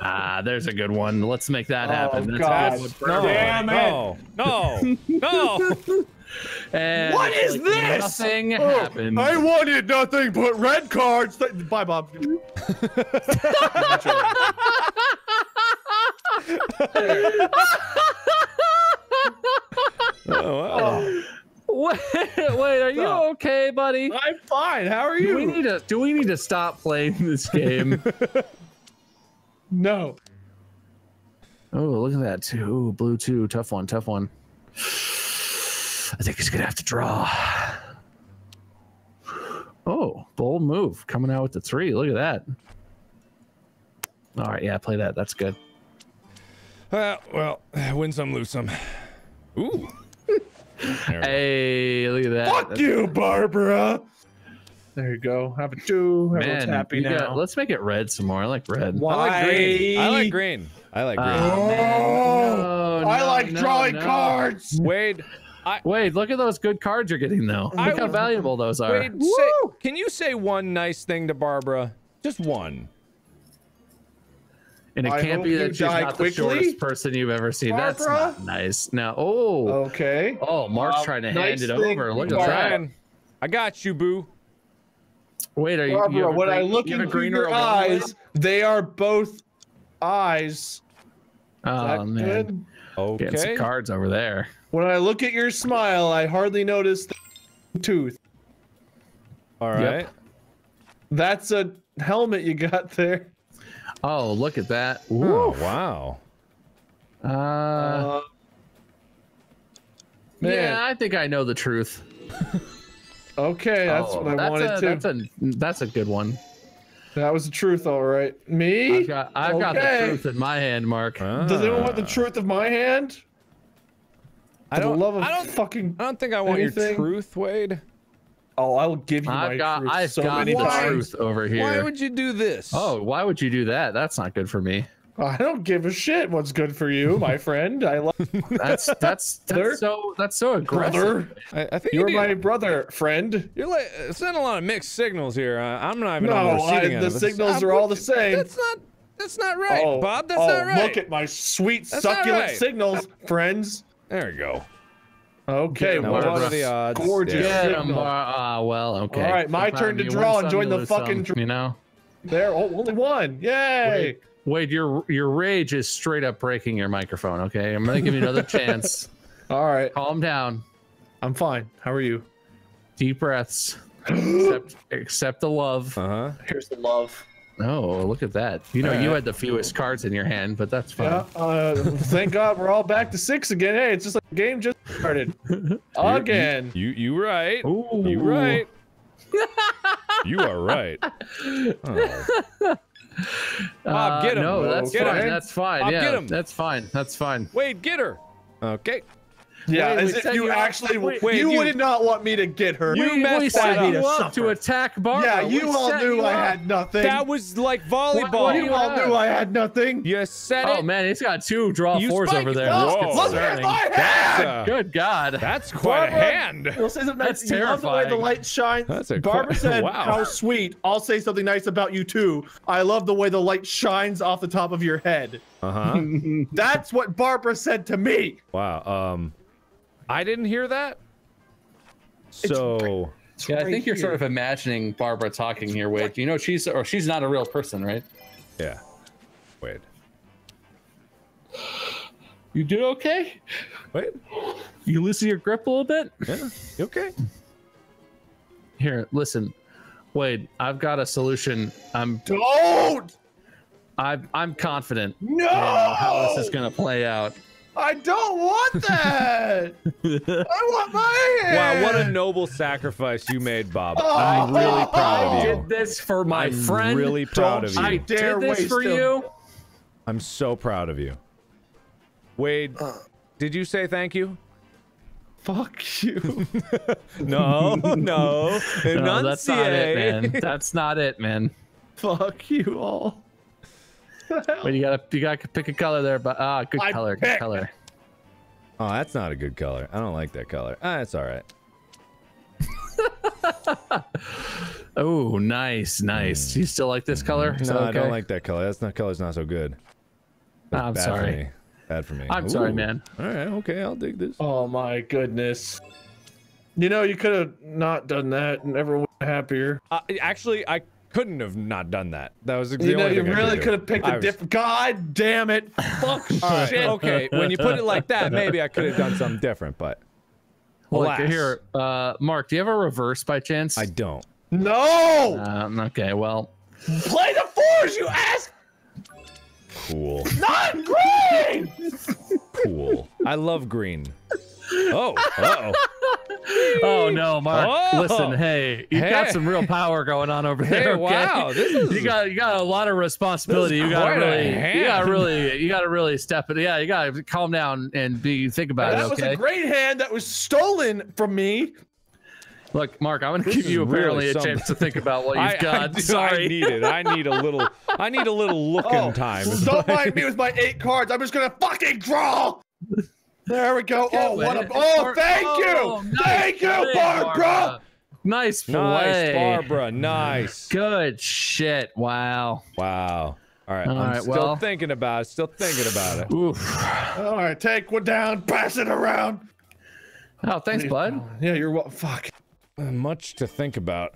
Ah, there's a good one. Let's make that Oh, happen. That's God. a good one No. Damn it. No. No. [LAUGHS] No. And What is like this? Nothing Oh, happened. I wanted nothing but red cards. Th- Bye, Bob. [LAUGHS] [LAUGHS] oh, wow. [LAUGHS] Wait, wait, are you okay, buddy? I'm fine. How are Do we you? need to do we need to stop playing this game? [LAUGHS] No. oh, look at that too. Ooh, blue two, tough one, tough one. I think he's gonna have to draw. Oh, bold move coming out with the three. Look at that. All right, yeah, play that. That's good. Uh, well, win some, lose some. Ooh. There we go. Hey, look at that. Fuck you, Barbara. There you go. Have a two. Everyone's Man, happy now. got- let's make it red some more. I like red. I like green. I like green. I like green. Oh, man. Oh, No, I like no, drawing no. cards. Wade, Wait, look at those good cards you're getting though. I Look how valuable those are. Wade, say, can you say one nice thing to Barbara? Just one. And it I can't be that she's not quickly, the shortest person you've ever seen. That's not nice. Now, oh, Okay. oh, Mark's trying to nice hand it over. Look at Barbara. that. Trying. I got you, boo. Wait, are you? you Barbara, have a when I look you have into green or your a one, eyes, they are both eyes. Oh man, good? getting some cards over there. When I look at your smile, I hardly notice the tooth. All right. Yep. That's a helmet you got there. Oh, look at that. Oh, wow. Uh, Uh, man. yeah, I think I know the truth. [LAUGHS] okay, that's Oh, what I that's wanted a, to. That's a that's a good one. That was the truth, all right. Me? I've got I've got the truth in my hand, Mark. Does anyone want the Ah. truth of my hand? I For the don't. love of I don't. fucking. I don't think I want your truth, Wade. Oh, I will give you my I've got truth I've so got many the times. truth over here. Why would you do this? Oh, why would you do that? That's not good for me. I don't give a shit what's good for you, my [LAUGHS] friend. I love That's that's that's so that's so aggressive. brother. I, I think You're you my brother, friend. You're like uh, sending a lot of mixed signals here. Uh, I'm not even No, on the I, receiving end the of this. signals are all the same. That's not. That's not right, oh, Bob. That's oh, not right. Look at my sweet That's succulent right. signals, [LAUGHS] friends. there we go. Okay, Get well, what are the odds? gorgeous. there? Get 'em, signal. Bar- Ah, well, okay. All right, my Sometimes turn to draw and join the fucking some, you know. there, oh, only one. Yay! Wade, your your rage is straight up breaking your microphone. Okay, I'm gonna give you another [LAUGHS] chance. All right, Calm down. I'm fine. How are you? Deep breaths. [GASPS] accept, accept the love. Uh huh. Here's the love. Oh, look at that. You know, you Alright. had the fewest cards in your hand, but that's fine. Yeah. Uh, thank God we're all back to six again. Hey, it's just like Game just started [LAUGHS] again. You you right. Ooh. You right. [LAUGHS] you are right. [LAUGHS] Oh. Bob, get him. Uh, No, that's Get him. fine. That's fine. Bob, yeah, get him. that's fine. That's fine. Wade, get her. Okay. Yeah, Wait, as if you you actually wait, wait, you, you- would not want me to get her. You we, messed we set up. you To up suffer. to attack Barbara. yeah, We you all knew you I up. had nothing. That was like volleyball. what do you you all have? knew I had nothing. You said Oh it. Oh man, he's got two draw You fours over there. Whoa. That's Look at concerning. my That's hand. a, Good God. that's quite a hand. We'll say something That's nice. You love the way the terrifying. light shines. That's a Barbara quite- [LAUGHS] said, wow. "How sweet." I'll say something nice about you too. I love the way the light shines off the top of your head. Uh huh. [LAUGHS] That's what Barbara said to me. wow. Um, I didn't hear that. So Yeah, I right think you're sort of imagining Barbara talking here, Wade. You know she's or she's not a real person, right? yeah. Wait. You do okay? Wait. You loosen your grip a little bit? Yeah. You okay? Here, listen. Wade, I've got a solution. I'm Don't. I'm I'm confident No. in how this is gonna play out. I don't want that. [LAUGHS] I want my hand. Wow, what a noble sacrifice you made, Bob. Oh, I'm really proud of you. I did this for my friend. I'm friend. really proud Don't of you. I dare did this for him. you. I'm so proud of you. Wade, uh. did you say thank you? Fuck you. [LAUGHS] No, no. [LAUGHS] No, that's not it, Enunciate. man. That's not it, man. Fuck you all. But you gotta you gotta pick a color there, but ah, good I color, good color. Oh, that's not a good color. I don't like that color. Ah, it's all right. [LAUGHS] Oh, nice, nice. Do you still like this color? No, that I don't like that color. That's not color's not so good. That's I'm bad sorry. For me. Bad for me. I'm sorry, man. All right, okay, I'll dig this. Oh my goodness. You know, you could have not done that and everyone would be happier. Uh, actually, I couldn't have not done that. That was the You know, only you thing really could have picked I a was- different. God damn it! Fuck [LAUGHS] All right, shit. okay, when you put it like that, maybe I could have done something different, but Look alas, here, uh, Mark. Do you have a reverse by chance? I don't. No! Um, okay, well, Play the fours, you ass! Cool, Not green! cool. I love green. Oh, uh oh. [LAUGHS] oh no, Mark. Oh. Listen, hey, you Hey. got some real power going on over Hey, there. Okay? wow, this is- [LAUGHS] you got you got a lot of responsibility. You got to really, you got to really, you got to really step it. Yeah, you got to calm down and be think about it. that it. was a great hand that was stolen from me. Look, Mark, I'm going to give is you really apparently a chance to think about what [LAUGHS] you've I, I, got. do- Sorry. I need it. I need a little. I need a little looking Oh, time. don't mind me with my eight cards. I'm just gonna fucking draw. There we go. Oh, what a! Oh, thank Oh, you, nice thank you, play, Barbara. Nice play. Nice, Barbara. Nice. Good shit. Wow. Wow. All right. All I'm right, still well- thinking about it. Still thinking about it. Oof. All right, take one down, pass it around. Oh, thanks, bud. Yeah, you're what? Fuck. Uh, Much to think about.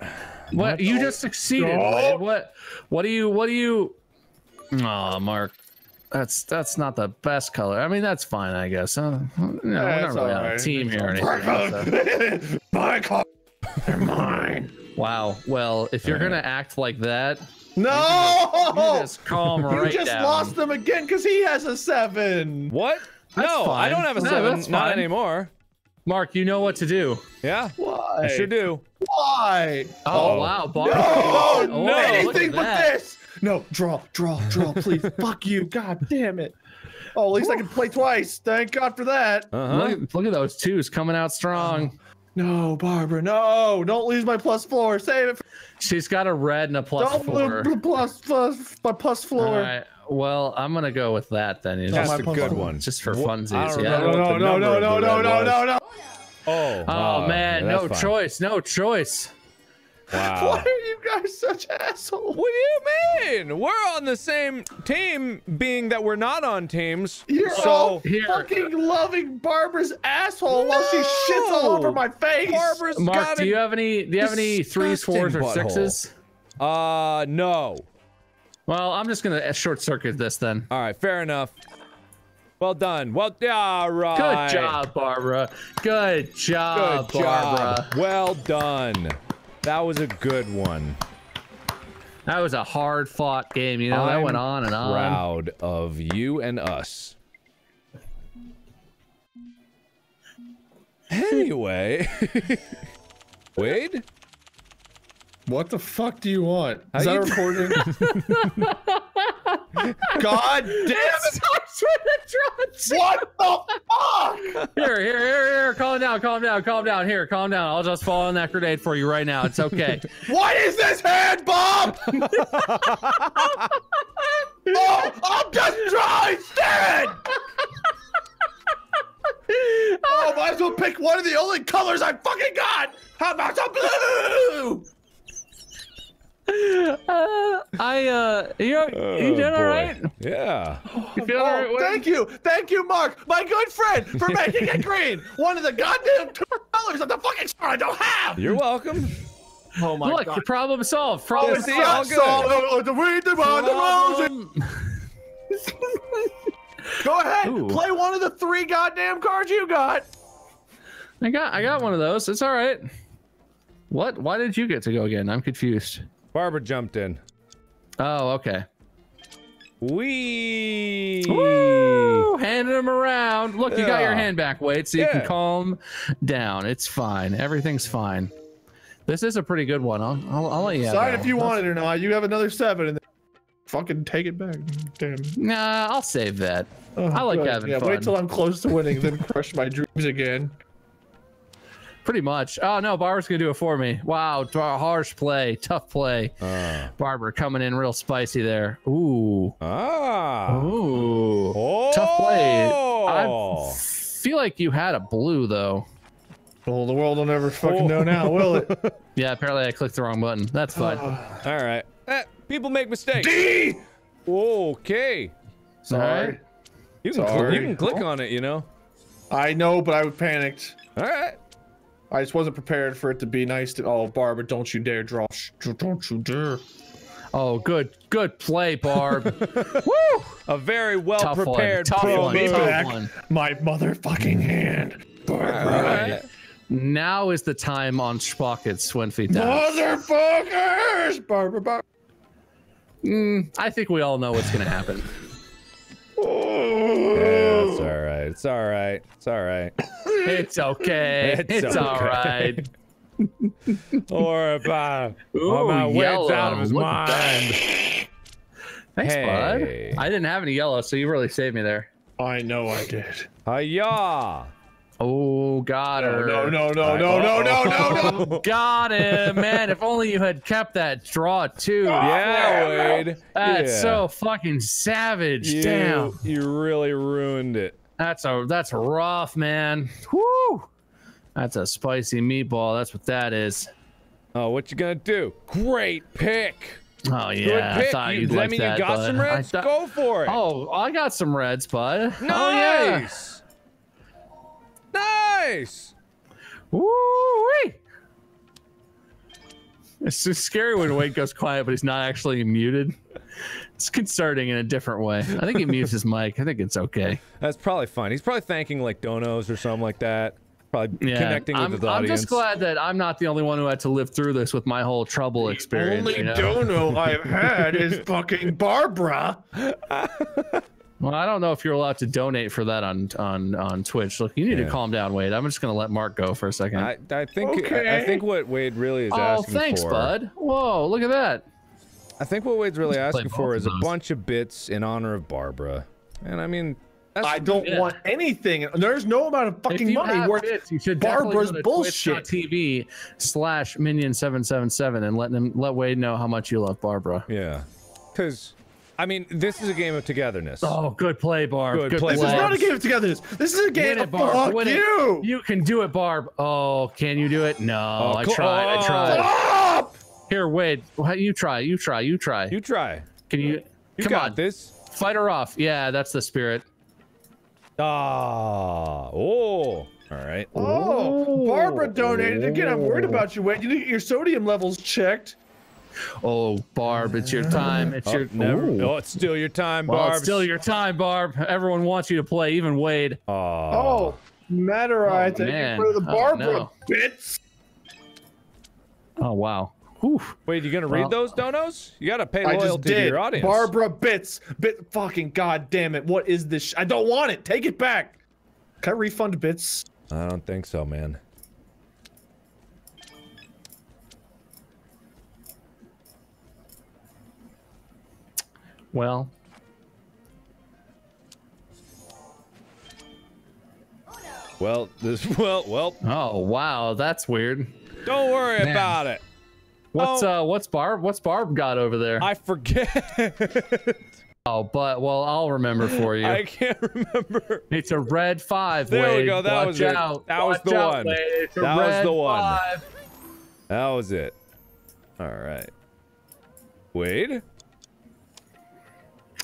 What you just succeeded. No. Wade. What? What do you? What do you? Oh, Mark. That's that's not the best color. I mean, that's fine, I guess. Uh, no, we're not That's really on a team here or anything. so- [LAUGHS] my card. They're mine. Wow. Well, if you're gonna act like that, No. you just [LAUGHS] calm You right just down. lost them again because he has a seven. What? That's no, I don't have a No, seven. that's Not anymore. Mark, you know what to do. Yeah, Why? I sure do. Why? Oh, Oh. wow, Bar- No, Oh, no, anything but that. this. No, draw, draw, draw, please. [LAUGHS] Fuck you. God damn it. Oh, at least I can play twice. Thank God for that. Uh huh. Look, at- look at those twos coming out strong. [SIGHS] No, Barbara, no. Don't lose my plus four. Save it. For, She's got a red and a plus don't four. lose plus, plus, my plus All floor. right. Well, I'm gonna go with that then. you know, That's a good one. one. Just for funsies, yeah. remember No, what the no, no, no, no, no, no, no. Oh. Oh uh, man, that's no fine. choice, no choice. Wow. [LAUGHS] Why are you guys such assholes? What do you mean? We're on the same team, being that we're not on teams. You're so all Here. fucking loving Barbara's asshole while she shits all over my face. Barbara's Mark, got do you have any? Do you have any threes, fours, or butthole. sixes? Uh, no. Well, I'm just gonna short circuit this then. All right, fair enough. Well done. Well, all right. Good job, Barbara. Good job, Good Barbara. job. Well done. That was a good one. That was a hard fought game. You know, that I'm went on and on. Proud of you and us. Anyway, [LAUGHS] Wade, What the fuck do you want? How Is that a [LAUGHS] recording? [LAUGHS] God damn it! What the fuck? Here, here, here, here. Calm down, calm down, calm down. Here, calm down. I'll just fall on that grenade for you right now. It's okay. [LAUGHS] What is this hand bomb? oh, I'm just dry dead! oh, might as well pick one of the only colors I fucking got! How about some blue? Uh, I uh, you you Oh, doing all boy. right? Yeah. You feeling all right? Oh, Wade? thank you, thank you, Mark, my good friend, for making it green. One of the goddamn two colors of the fucking star I don't have. You're welcome. Oh my Look, god. your problem solved. Oh, Problem it's see, solved. all not good. oh, the weed, the bond, the roses. Problem- [LAUGHS] Go ahead, Ooh. play one of the three goddamn cards you got. I got I got one of those. It's all right. What? Why did you get to go again? I'm confused. Barbara jumped in. Oh, okay. Wee. Woo! Handing them around. Look, you got your hand back, Wait, so you can calm down. It's fine. Everything's fine. This is a pretty good one. I'll, I'll, I'll let you have Decide if you want it or not. You have another seven, and then fucking take it back. Damn. Nah, I'll save that. Oh, I like good. having yeah, fun. Wait till I'm close to winning, then [LAUGHS] crush my dreams again. Pretty much. Oh no, Barbara's gonna do it for me. Wow, d- harsh play, tough play. Ah. Barbara coming in real spicy there. Ooh, Ah. ooh, Oh. tough play. I feel like you had a blue though. Well, the world will never fucking know now, will it? [LAUGHS] Yeah, apparently I clicked the wrong button. That's fine. All right. Eh, people make mistakes. D. Okay. Sorry. You can, Sorry. you can click on it, you know. I know, but I panicked. All right. I just wasn't prepared for it to be nice to. Oh, Barbara, don't you dare draw. sh- Don't you dare. Oh, good, good play, Barb. [LAUGHS] Woo! A very well Tough one, prepared tough pro one, move. tough one. My motherfucking hand. Barbara. Alright. Now is the time on Sprockets when feet down. Motherfuckers! Barbara, Barbara. Mm, I think we all know what's gonna happen. Yeah, it's all right. It's all right. It's all right. [LAUGHS] It's okay. It's It's, all okay. right. [LAUGHS] or about Ooh, my wits yellow. out of his Look at mind. Thanks, Hey. bud. I didn't have any yellow, so you really saved me there. I know I did. Hiya! Oh, got No, her. no, no, no, no, no, no, no, oh. no. [LAUGHS] Got him, man. If only you had kept that draw too. Oh, yeah, Wade. That's yeah. so fucking savage. You, Damn. You really ruined it. That's a that's rough, man. Whoo. That's a spicy meatball. That's what that is. Oh, what you gonna do? Great pick. Oh yeah, Good I thought You- you'd does like that mean that. you got bud. some reds? thought- Go for it. Oh, I got some reds, bud. Oh yeah. Nice. Nice. Woo-wee. It's just scary when Wade goes quiet, but he's not actually muted. It's concerning in a different way. I think he mutes his mic. I think it's okay. That's probably fine. He's probably thanking like donos or something like that. Probably Yeah, connecting with I'm, his I'm audience. just glad that I'm not the only one who had to live through this with my whole trouble experience. The only you know? dono I've had is [LAUGHS] fucking Barbara. Well, I don't know if you're allowed to donate for that on on on Twitch. Look, you need Yeah. to calm down, Wade. I'm just gonna let Mark go for a second. I, I think I, I think what Wade really is oh, asking thanks, for. bud. Whoa, look at that. I think what Wade's really asking for is a bunch of bits in honor of Barbara. And I mean, that's I don't Yeah. want anything. There's no amount of If fucking you money worth. bits, you should Barbara's go to bullshit. TV slash minion seven seven seven and let them let Wade know how much you love Barbara. yeah. Because I mean, this is a game of togetherness. Oh, good play, Barb. Good Good, play, This is not a game of togetherness. This is a game Win it, of Barb. fuck Win it. you. You can do it, Barb. Oh, can you do it? No, I cool. tried. I Oh. tried. Stop! Here, Wade. You try. You try. You try. You try. Can you? You come got on. this. Fight her off. Yeah, that's the spirit. Ah. Oh. All right. Oh, Barbara donated again. I'm worried about you. Wait, you need your sodium levels checked. Oh, Barb, it's your time. It's Oh, your uh, never. Ooh. Oh, it's still your time, Well, Barb. it's still your time, Barb. Everyone wants you to play, even Wade. Oh. Oh, matter I thank man. for the Oh, Barbara no. bits. Oh wow. Whew. Wait, you gonna read Well- those donos? You gotta pay I just loyalty to did. your audience. Barbara bits. Bit. Fucking god damn it. What is this? Sh- I don't want it. Take it back. Can I refund bits? I don't think so, man. Well, Well, this [LAUGHS] well, well. oh wow, that's weird. Don't worry Man. about it. What's Oh. uh what's Barb what's Barb got over there? I forget. [LAUGHS] oh, but well, I'll remember for you. I can't remember. It's a red five. There we Wade. go, that Watch was it. out. That was the out, one. Wade. It's a That was the one. five. That was it. All right. Wade,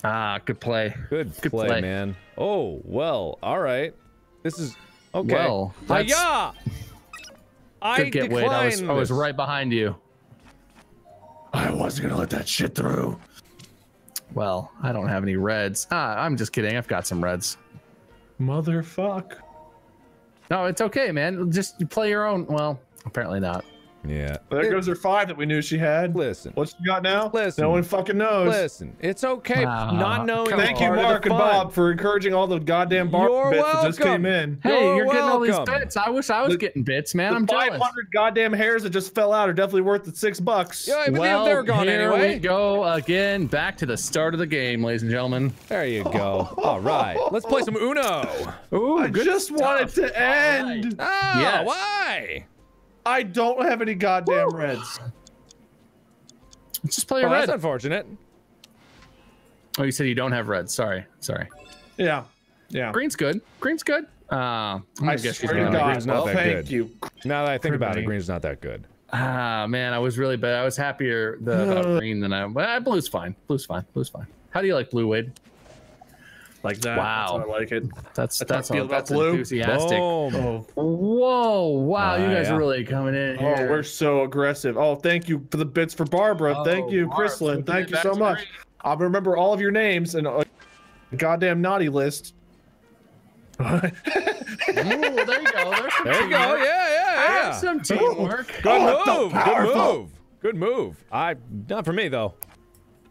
Ah, good play. good, Good play, play. man. Oh well. All right. This is okay. Well, that's- Hiya! I Good get, Wade. I was I was right behind you. I wasn't gonna let that shit through. Well, I don't have any reds. Ah, I'm just kidding. I've got some reds. Motherfuck. No, it's okay, man. Just play your own. Well, apparently not. Yeah. There It- goes her five that we knew she had. Listen. What she got now? Listen. No one fucking knows. Listen. It's okay. Ah, not knowing. Thank you, part of the Mark and. Bob, for encouraging all the goddamn bar You're bits that just came in. Hey, You're you're, getting all these welcome. bits. I wish I was The- getting bits, man. I'm jealous. 500 goddamn hairs that just fell out are definitely worth the six bucks. Yeah, but well, they're gone here anyway. we go again. Back to the start of the game, ladies and gentlemen. There you go. All right. Let's play some Uno. Ooh, I just want it to end. Ah, Yes. why? I don't have any goddamn reds. Just play a Well, red. that's unfortunate. Oh, you said you don't have red. Sorry, sorry. Yeah. Yeah. Green's good. Green's good. Uh, I'm gonna I guess she's swear to. God. Green's not Well, that thank good. you. Now that I think about it, green's not that good. Ah, man, I was really bad. I was happier the, about [SIGHS] green than I. But blue's fine. Blue's fine. Blue's fine. How do you like blue, Wade? Like that. Wow. That's how I like it. That's That's I that's feel all, about that's blue. enthusiastic. Boom. Oh. Whoa! Wow, you Ah, guys yeah. are really coming in Oh, here. we're so aggressive. Oh, thank you for the bits for Barbara. thank Oh, you, Barb, Chrislyn. looking Thank you so much. screen. I'll remember all of your names and a goddamn naughty list. Ooh, there you go. There's some [LAUGHS] There you go. teamwork. Yeah, yeah, There's yeah. some teamwork. Good Oh, so move. Good move. Good move. I not for me though.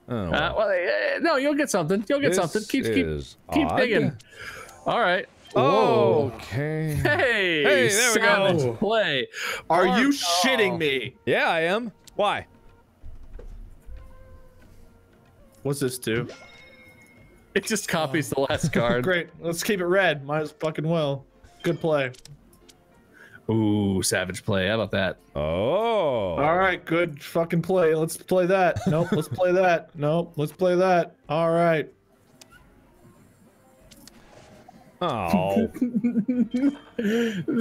Oh, Uh, well, eh, no, you'll get something. You'll get this something. Keep keep is keep odd. digging. All right. Whoa. Okay. Hey, Hey, there we go. savage Play. Are Barb- you oh. shitting me? Yeah, I am. Why? What's this do? It just copies the last [LAUGHS] card. Great. Let's keep it red. Might as fucking well. Good play. Ooh, savage play. How about that? Oh. All right, good fucking play. Let's play that. Nope, let's play that. [LAUGHS] Nope, let's play that. All right. Oh.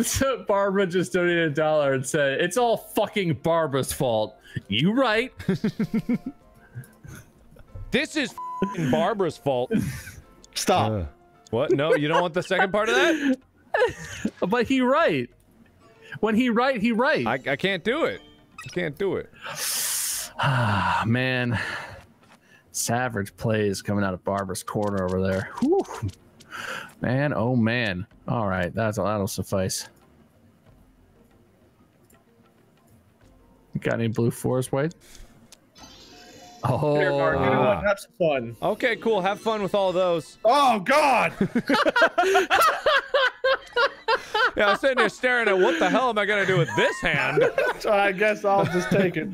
So [LAUGHS] Barbara just donated a dollar and said, "It's all fucking Barbara's fault." You right? [LAUGHS] this is fing Barbara's fault. Stop. Uh, what? No, you don't want the second part of that? but he right. When he write, he right. I, I can't do it. I can't do it. Ah, man. Savage plays coming out of Barbara's corner over there. Whew. Man, oh man. All right, that's that'll suffice. Got any blue fours, white? Oh, Here, Mark, you know Ah. Have some fun. Okay, cool. Have fun with all those. Oh God! [LAUGHS] Yeah, I was sitting there staring at what the hell am I gonna do with this hand? [LAUGHS] so I guess I'll just take it.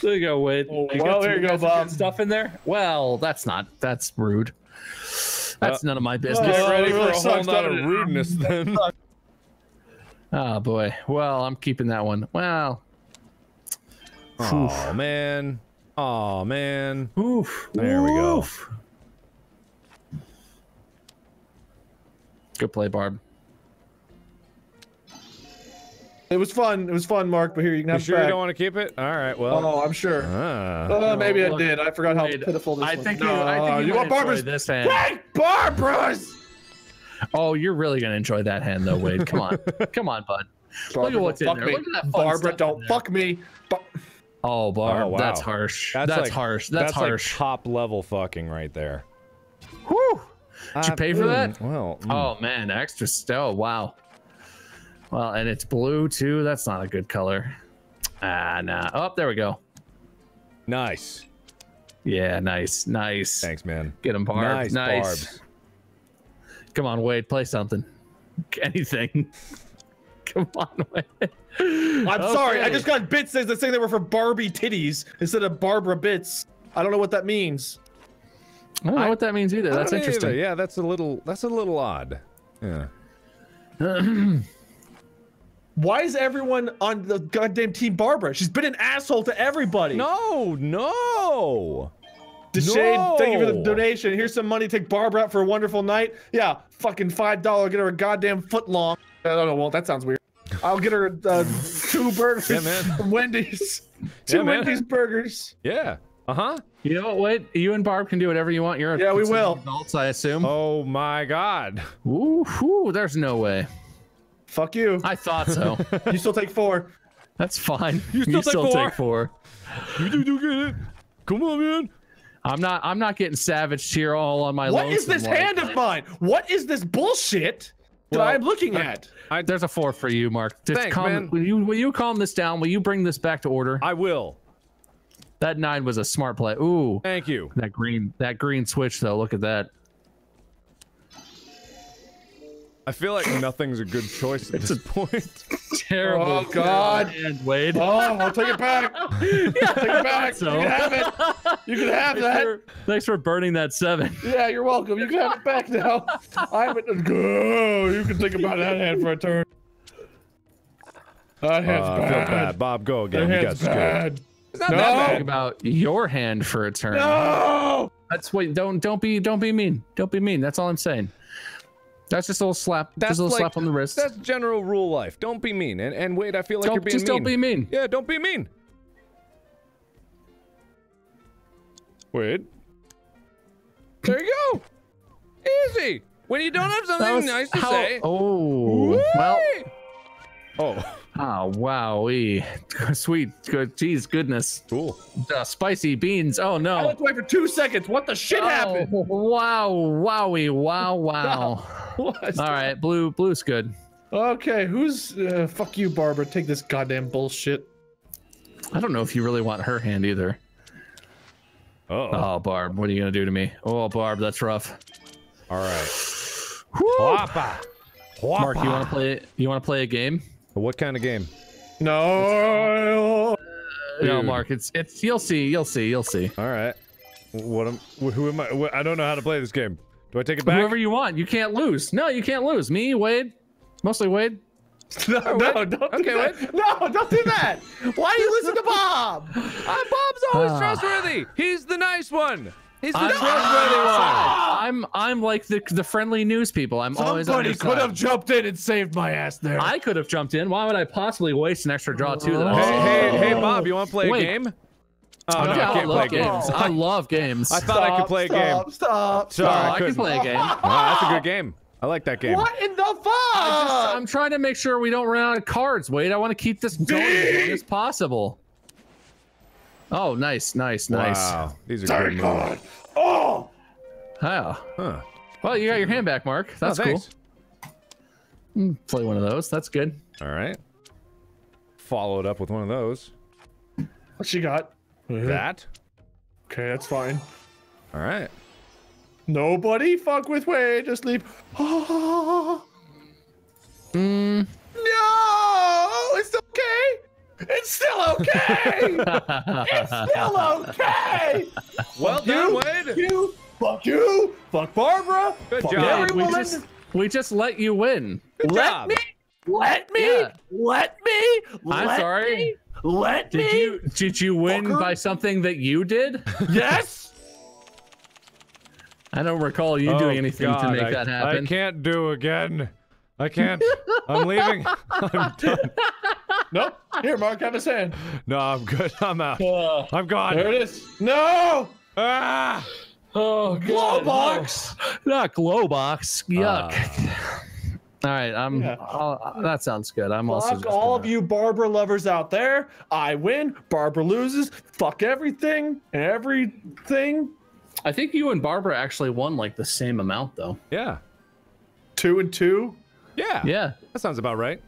there you go, Wade. Oh, You well, some- here you go, got some good Bob. Stuff in there? Well, that's not. That's rude. That's Uh, none of my business. Oh, Get ready for really a whole lot of doesn't it? rudeness [LAUGHS] then. Oh boy. Well, I'm keeping that one. Well, Oh man. Oh man. oof. There we go. Good play, Barb. It was fun. It was fun, Mark. But here you can have. You have sure it you don't want to keep it? All right. Well. Oh, I'm sure. Ah. Uh, maybe I did. I forgot how Wade, pitiful this I was. think you. No, I think you, you want enjoy Barbara's. this hand. Take Barbara's. Oh, you're really gonna enjoy that hand, though, Wade. Come on, [LAUGHS] come on, bud. Barbara, what's in there. Me. Look at that Barbara, don't there. fuck me. Bu- Oh, Barb, Oh, wow. that's harsh. That's, like- harsh. That's, harsh. like top level fucking right there. Whew. Did you pay for mm, that? Well. mm. Oh man, extra still. Wow. Well, and it's blue too. That's not a good color. Ah, nah. Oh, there we go. Nice. Yeah, nice, nice. Thanks, man. Get him, Barb. Nice, Nice. Barbs. Come on, Wade, play something. [LAUGHS] Anything. [LAUGHS] Come on, Wade. I'm sorry. I just got bits that saying they were for Barbie titties instead of Barbara bits. I don't know what that means. I don't know what that means either. That's don't either. interesting. Yeah, that's a little that's a little odd. Yeah. [CLEARS THROAT] Why is everyone on the goddamn team Barbara? She's been an asshole to everybody. No, no. Deshade, thank you for the donation. Here's some money. Take Barbara out for a wonderful night. Yeah, fucking five dollar. Get her a goddamn foot long. I don't know. Well, that sounds weird. I'll get her uh, two [LAUGHS] burgers Yeah, man. from Wendy's. Two Yeah, man. Wendy's burgers. Yeah. Uh-huh. You know what, Wade? You and Barb can do whatever you want. You're Yeah, we will. Adults, I assume. Oh my god. Ooh, whew, there's no way. Fuck you. I thought so. [LAUGHS] You still take four. That's fine. You still take four? take four. You do do get it. Come on, man. I'm not. I'm not getting savaged here all on my. What is this like- hand of mine? What is this bullshit that Well, I'm looking at? There's a four for you, Mark. Just Thanks, calm, man. Will you will you calm this down? Will you bring this back to order? I will. that nine was a smart play. Ooh, Thank you. that green that green switch though. Look at that. I feel like nothing's a good choice at this point. [LAUGHS] Terrible. Oh, God. hand, Wade. Oh, I'll take it back. [LAUGHS] take it back. so. You can have it. You can have that. Thanks for burning that seven. Yeah, you're welcome. You can have it back now. I'm at go. You can think about that hand for a turn. That hand's Uh, I feel bad. bad. Bob, go That again. You got hand's scared. bad. It's not No. that Think bad. about your hand for a turn. No. That's wait. Don't don't be don't be mean. Don't be mean. That's all I'm saying. That's just a little slap. That's just a little like- slap on the wrist. That's general rule life. Don't be mean. And and wait, I feel like Don't- you're being just mean. don't be mean. Yeah, don't be mean. Wait. There you go. Easy. When you don't have something nice to how- say. Oh well. Oh, [LAUGHS] Oh wow. [LAUGHS] Sweet. Good. Jeez. Goodness. cool. Uh, spicy beans. Oh no. I no. looked away for two seconds. What the shit happened? Oh, wow. Wowie. Wow. [LAUGHS] Wow. What? All right. Blue. Blue's good. Okay, who's uh, fuck you, Barbara? Take this goddamn bullshit. I don't know if you really want her hand either. Uh-oh. Oh, Barb. What are you gonna do to me? Oh, Barb. That's rough. All right. Whew. Whoppa. Mark, you want to play? You want to play a game? What kind of game? No. No, Mark. It's it's. You'll see. You'll see. You'll see. All right. What am? Who am I? wh- I don't know how to play this game. Do I take it back? Whoever you want. You can't lose. No, you can't lose. Me, Wade. Mostly Wade. [LAUGHS] No, no, don't do Okay, that. No, don't do that. Why do you listen to Bob? [LAUGHS] Uh, Bob's always Ah. trustworthy. He's the nice one. He's the I'm, trustworthy one. I'm I'm like the the friendly news people. I'm always on Somebody your could side. have jumped in and saved my ass there. I could have jumped in. Why would I possibly waste an extra draw too? That I Hey, hey, hey, Bob, you want to play Wait. a game? Oh, no, Yeah, I I can't play love games. games. I love games. I thought I could play a game. Stop, stop, Sorry, Oh, I I can couldn't. play a game. [LAUGHS] Wow, that's a good game. I like that game. What in the fuck? I just, I'm trying to make sure we don't run out of cards. Wait, I want to keep this going as long as possible. Oh, nice, nice, nice. Wow, these are Very good moves. Oh, Oh, Huh. well, you got your hand back, Mark. That's oh, cool. Mm, Play one of those. That's good. All right. Follow it up with one of those. what she got? That. Okay, that's fine. All right. Nobody fuck with Wade. Just leave. Oh, [LAUGHS] Mm. no, it's okay. It's still okay. it's still okay. Well Fuck done, you, Wade. You, fuck you, fuck Barbara. Good fuck job. every we just we just let you win. Good let job. me, let me, Yeah. let me. I'm let sorry. me, let Did me. you did you win Fucker. by something that you did? [LAUGHS] Yes. I don't recall you Oh, doing anything to make I- that happen. I can't do again. I can't. I'm leaving. [LAUGHS] I'm done. Nope. Here, Mark, have his hand. No, I'm good. I'm out. Uh, I'm gone. there it is. No. Ah! Oh, Glow box. Not glow box. Yuck. Ah. All right, I'm. Yeah. I'll- that sounds good. I'm also. Fuck all gonna- of you Barbara lovers out there. I win. Barbara loses. Fuck everything everything. I think you and Barbara actually won like the same amount though. Yeah. Two and two. Yeah. Yeah. That sounds about right.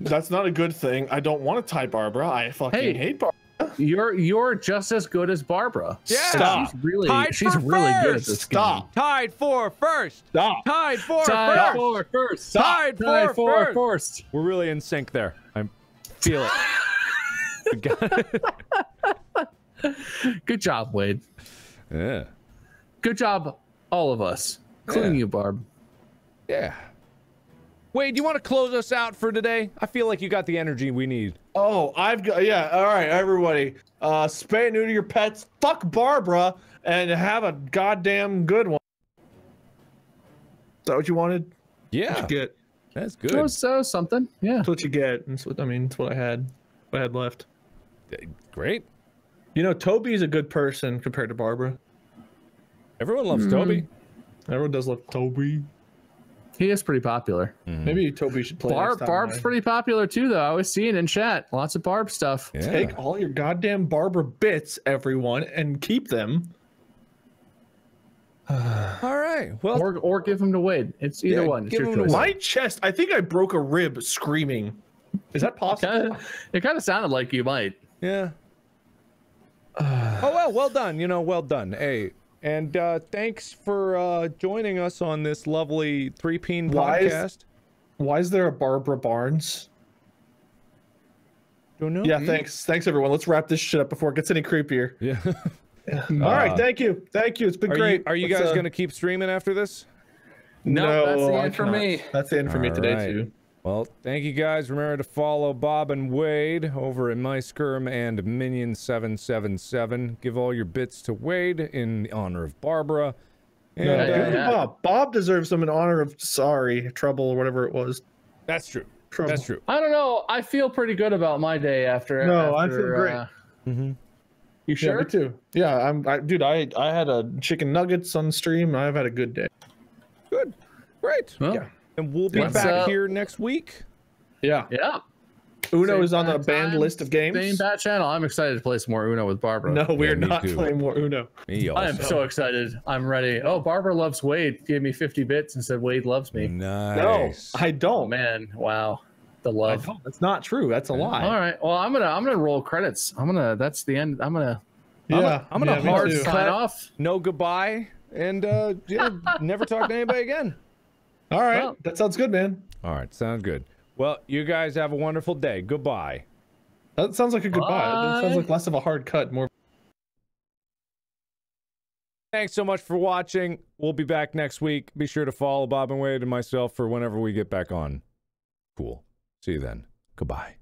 That's not a good thing. I don't want to tie Barbara. I fucking Hey. hate Barbara. you're you're just as good as Barbara. Yeah. Stop. She's really Tied she's for really good at first. this Stop. Tied for first. Stop. Tied for game. Tied first. for first. Tied Tied for for first. first. We're really in sync there. I feel it. [LAUGHS] It. Good job, Wade. yeah. Good job, all of us, including Yeah. you, Barb. Yeah. Wade, do you want to close us out for today? I feel like you got the energy we need. Oh, I've got yeah. All right, everybody. Uh, spay and neuter your pets. Fuck Barbara and have a goddamn good one. Is that what you wanted? Yeah, Get. that's That good. was uh, something. Yeah. That's what you get. That's what I mean. That's what I had. What I had left. Great. You know, Toby's a good person compared to Barbara. Everyone loves Toby. Everyone does love Toby. He is pretty popular. Mm-hmm. Maybe Toby should play. Barb, next time, Barb's right? pretty popular too, though. I was seeing in chat lots of Barb stuff. Yeah. Take all your goddamn Barbara bits, everyone, and keep them. [SIGHS] All right. Well, Or or give them to Wade. It's either Yeah, one. It's give your him choice. My chest. I think I broke a rib screaming. Is that possible? Kinda- it kind of sounded like you might. yeah. [SIGHS] oh well, well done. You know, well done. Hey, and uh, thanks for uh, joining us on this lovely three peen Why is- podcast. Why is there a Barbara Barnes? Don't know. Yeah, thanks. Thanks, everyone. Let's wrap this shit up before it gets any creepier. Yeah. [LAUGHS] [LAUGHS] All right, thank you. Thank you. It's been Are great. you Are you Let's, guys uh, gonna keep streaming after this? No, that's the end for me. That's the end for me today, right. too. Well, thank you guys. Remember to follow Bob and Wade over at Muyskerm and Minion777. Give all your bits to Wade in honor of Barbara. And No, uh, give it to yeah. Bob. Bob deserves them in honor of sorry, trouble, or whatever it was. that's true. Trouble. That's true. I don't know. I feel pretty good about my day after. No, I after, feel great. uh, Mm-hmm. you Yeah, sure? me too. Yeah, I'm. I, dude, I I had a chicken nuggets on stream. I've had a good day. Good. Great. Well, Yeah. And we'll be Let's, back uh, here next week. Yeah. yeah. Uno Same is on the banned time, list of games. Same bat channel. I'm excited to play some more Uno with Barbara. No, we're me not too. playing more Uno. Me I am so excited. I'm ready. Oh, Barbara loves Wade. Gave me 50 bits and said Wade loves me. Nice. No, I Oh don't. man, wow, the love. That's not true. That's a lie. All right. Well, I'm gonna I'm gonna roll credits. I'm gonna. That's the end. I'm gonna Yeah, I'm gonna yeah, me hard too. cut. sign off. no goodbye. And uh, yeah, [LAUGHS] never talk to anybody again. All right, Well- that sounds good, man. All right, Sounds good. Well, you guys have a wonderful day. Goodbye. That sounds like a goodbye. That sounds like less of a hard cut, more. Thanks so much for watching. We'll be back next week. Be sure to follow Bob and Wade and myself for whenever we get back on. Cool. See you then. Goodbye.